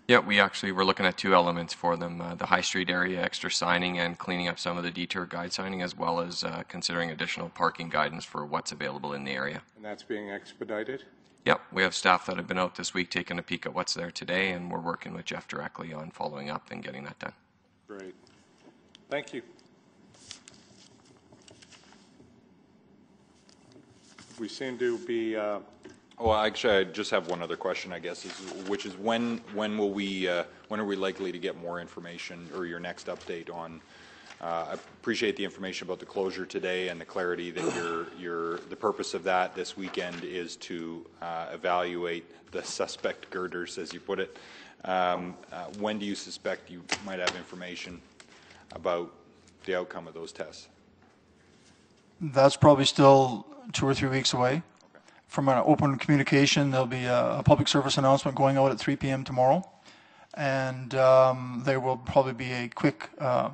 Yeah, we actually, we're looking at two elements for them, uh, the High Street area extra signing and cleaning up some of the detour guide signing, as well as uh, considering additional parking guidance for what's available in the area. And that's being expedited? Yep, we have staff that have been out this week taking a peek at what's there today, and we're working with Jeff directly on following up and getting that done. Great. Thank you. We seem to be, uh, Well, actually, I just have one other question, I guess, is, which is when, when will we, uh, when are we likely to get more information or your next update on? Uh, I appreciate the information about the closure today and the clarity that your, your, the purpose of that this weekend is to uh, evaluate the [laughs] suspect girders, as you put it. Um, uh, When do you suspect you might have information about the outcome of those tests? That's probably still two or three weeks away. From an open communication, there'll be a, a public service announcement going out at 3 p.m. tomorrow. And um, there will probably be a quick uh,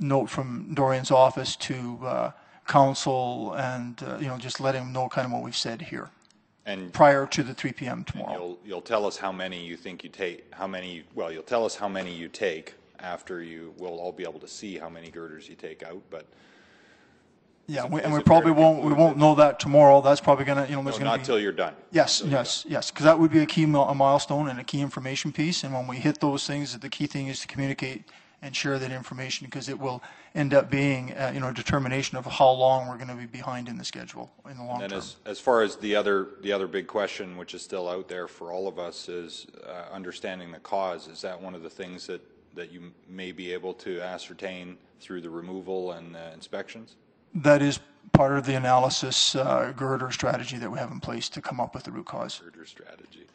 note from Dorian's office to uh, council and, uh, you know, just letting them know kind of what we've said here And prior to the 3 p.m. tomorrow. You'll, you'll tell us how many you think you take, how many, well, you'll tell us how many you take after you, we'll all be able to see how many girders you take out, but Yeah, we- and we probably won't, we won't know that tomorrow. That's probably gonna, you know, no, there's gonna be. not till you're done. Yes, yes, yes, because that would be a key mil- a milestone and a key information piece, and when we hit those things, the key thing is to communicate and share that information, because it will end up being, uh, you know, a determination of how long we're going to be behind in the schedule in the long And then term. as, as far as the other, the other big question, which is still out there for all of us, is uh, understanding the cause. Is that one of the things that, that you may be able to ascertain through the removal and uh, inspections? That is part of the analysis uh, girder strategy that we have in place to come up with the root cause. Girder strategy.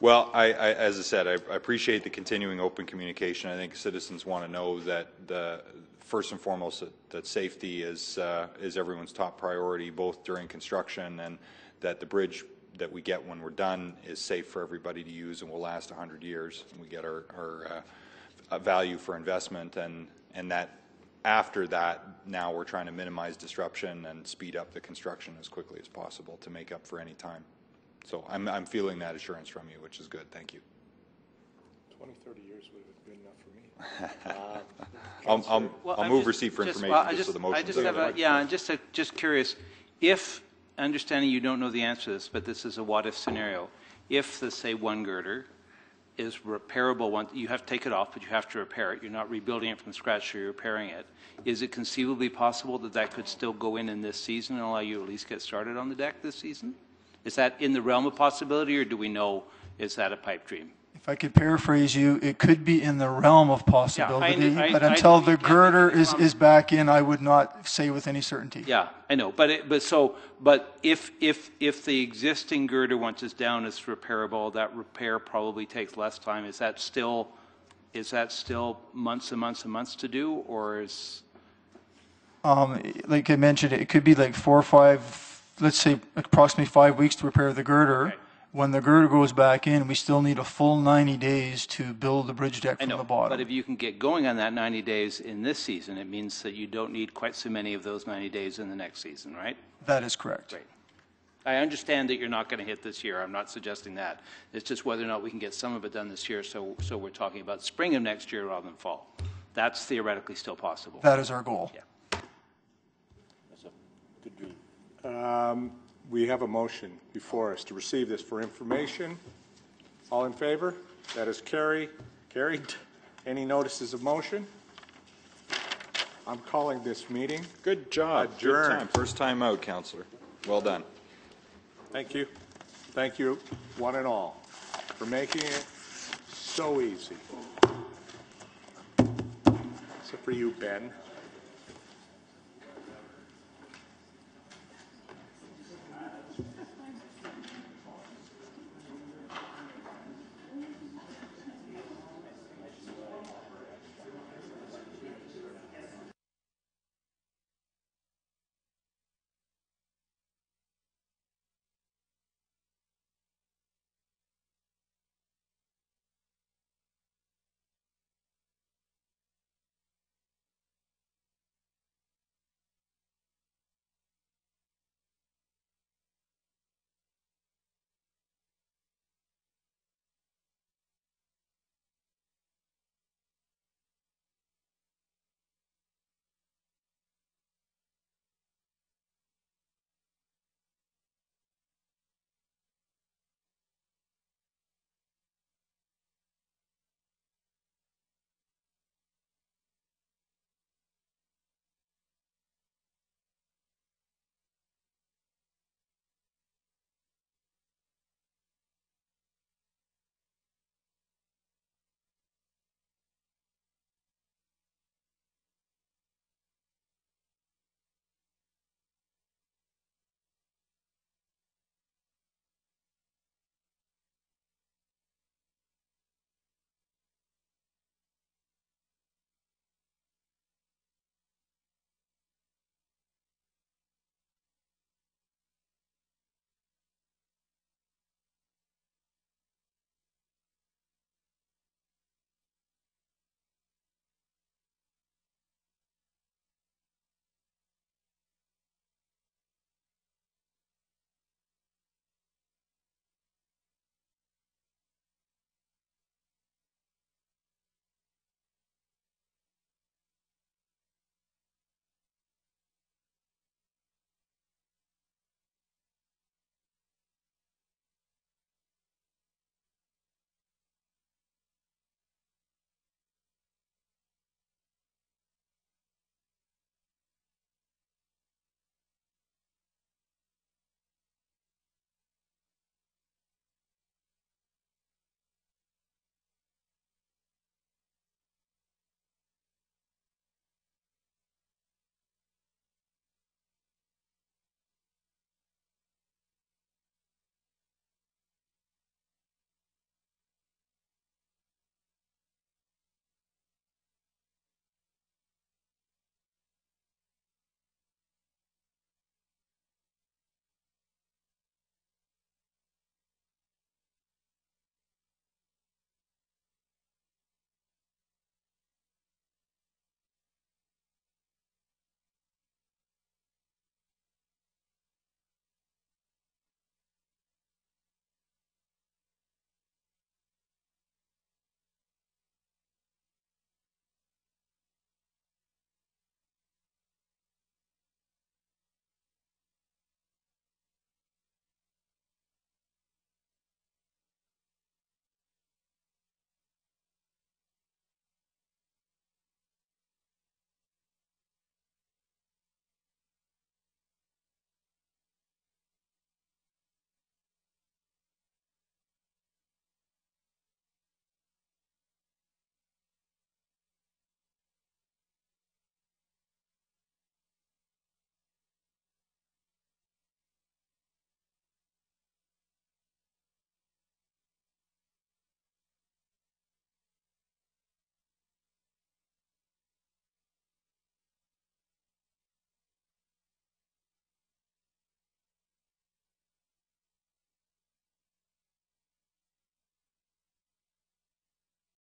Well, I, I, as I said, I, I appreciate the continuing open communication. I think citizens want to know that the, first and foremost, that, that safety is, uh, is everyone's top priority, both during construction and that the bridge that we get when we're done is safe for everybody to use and will last 100 years. We get our, our uh, value for investment and, and that after that, now we're trying to minimize disruption and speed up the construction as quickly as possible to make up for any time. So I'm, I'm feeling that assurance from you, which is good. Thank you. 20, 30 years would have been enough for me. Uh, [laughs] I'll, I'll, Well, I'll move just- receipt for just- information well, I just so the I motion. just have a, yeah, and just, a- just curious, if, understanding you don't know the answer to this, but this is a what-if scenario, if the, say, one girder is repairable, one, you have to take it off, but you have to repair it, you're not rebuilding it from scratch, you're repairing it, is it conceivably possible that that could still go in in this season and allow you to at least get started on the deck this season? Is that in the realm of possibility, or do we know, is that a pipe dream? If I could paraphrase you, it could be in the realm of possibility, I- but I- until the girder is, is back in, I would not say with any certainty. Yeah, I know, but it, but so, but if, if, if the existing girder, once it's down, is repairable, that repair probably takes less time, is that still, is that still months and months and months to do, or is, Um, like I mentioned, it could be like four or five, let's say approximately five weeks to repair the girder. When the girder goes back in, we still need a full 90 days to build the bridge deck I from know, the bottom. but if you can get going on that 90 days in this season, it means that you don't need quite so many of those 90 days in the next season, right? That is correct. Great. I understand that you're not going to hit this year. I'm not suggesting that. It's just whether or not we can get some of it done this year, so, so we're talking about spring of next year rather than fall. That's theoretically still possible. That is our goal. Yeah. That's a good dream. Um, We have a motion before us to receive this for information. All in favor? That is carry, carried. Any notices of motion? I'm calling this meeting. Good job. Good time. First time out, Councillor. Well done. Thank you. Thank you, one and all, for making it so easy. Except for you, Ben.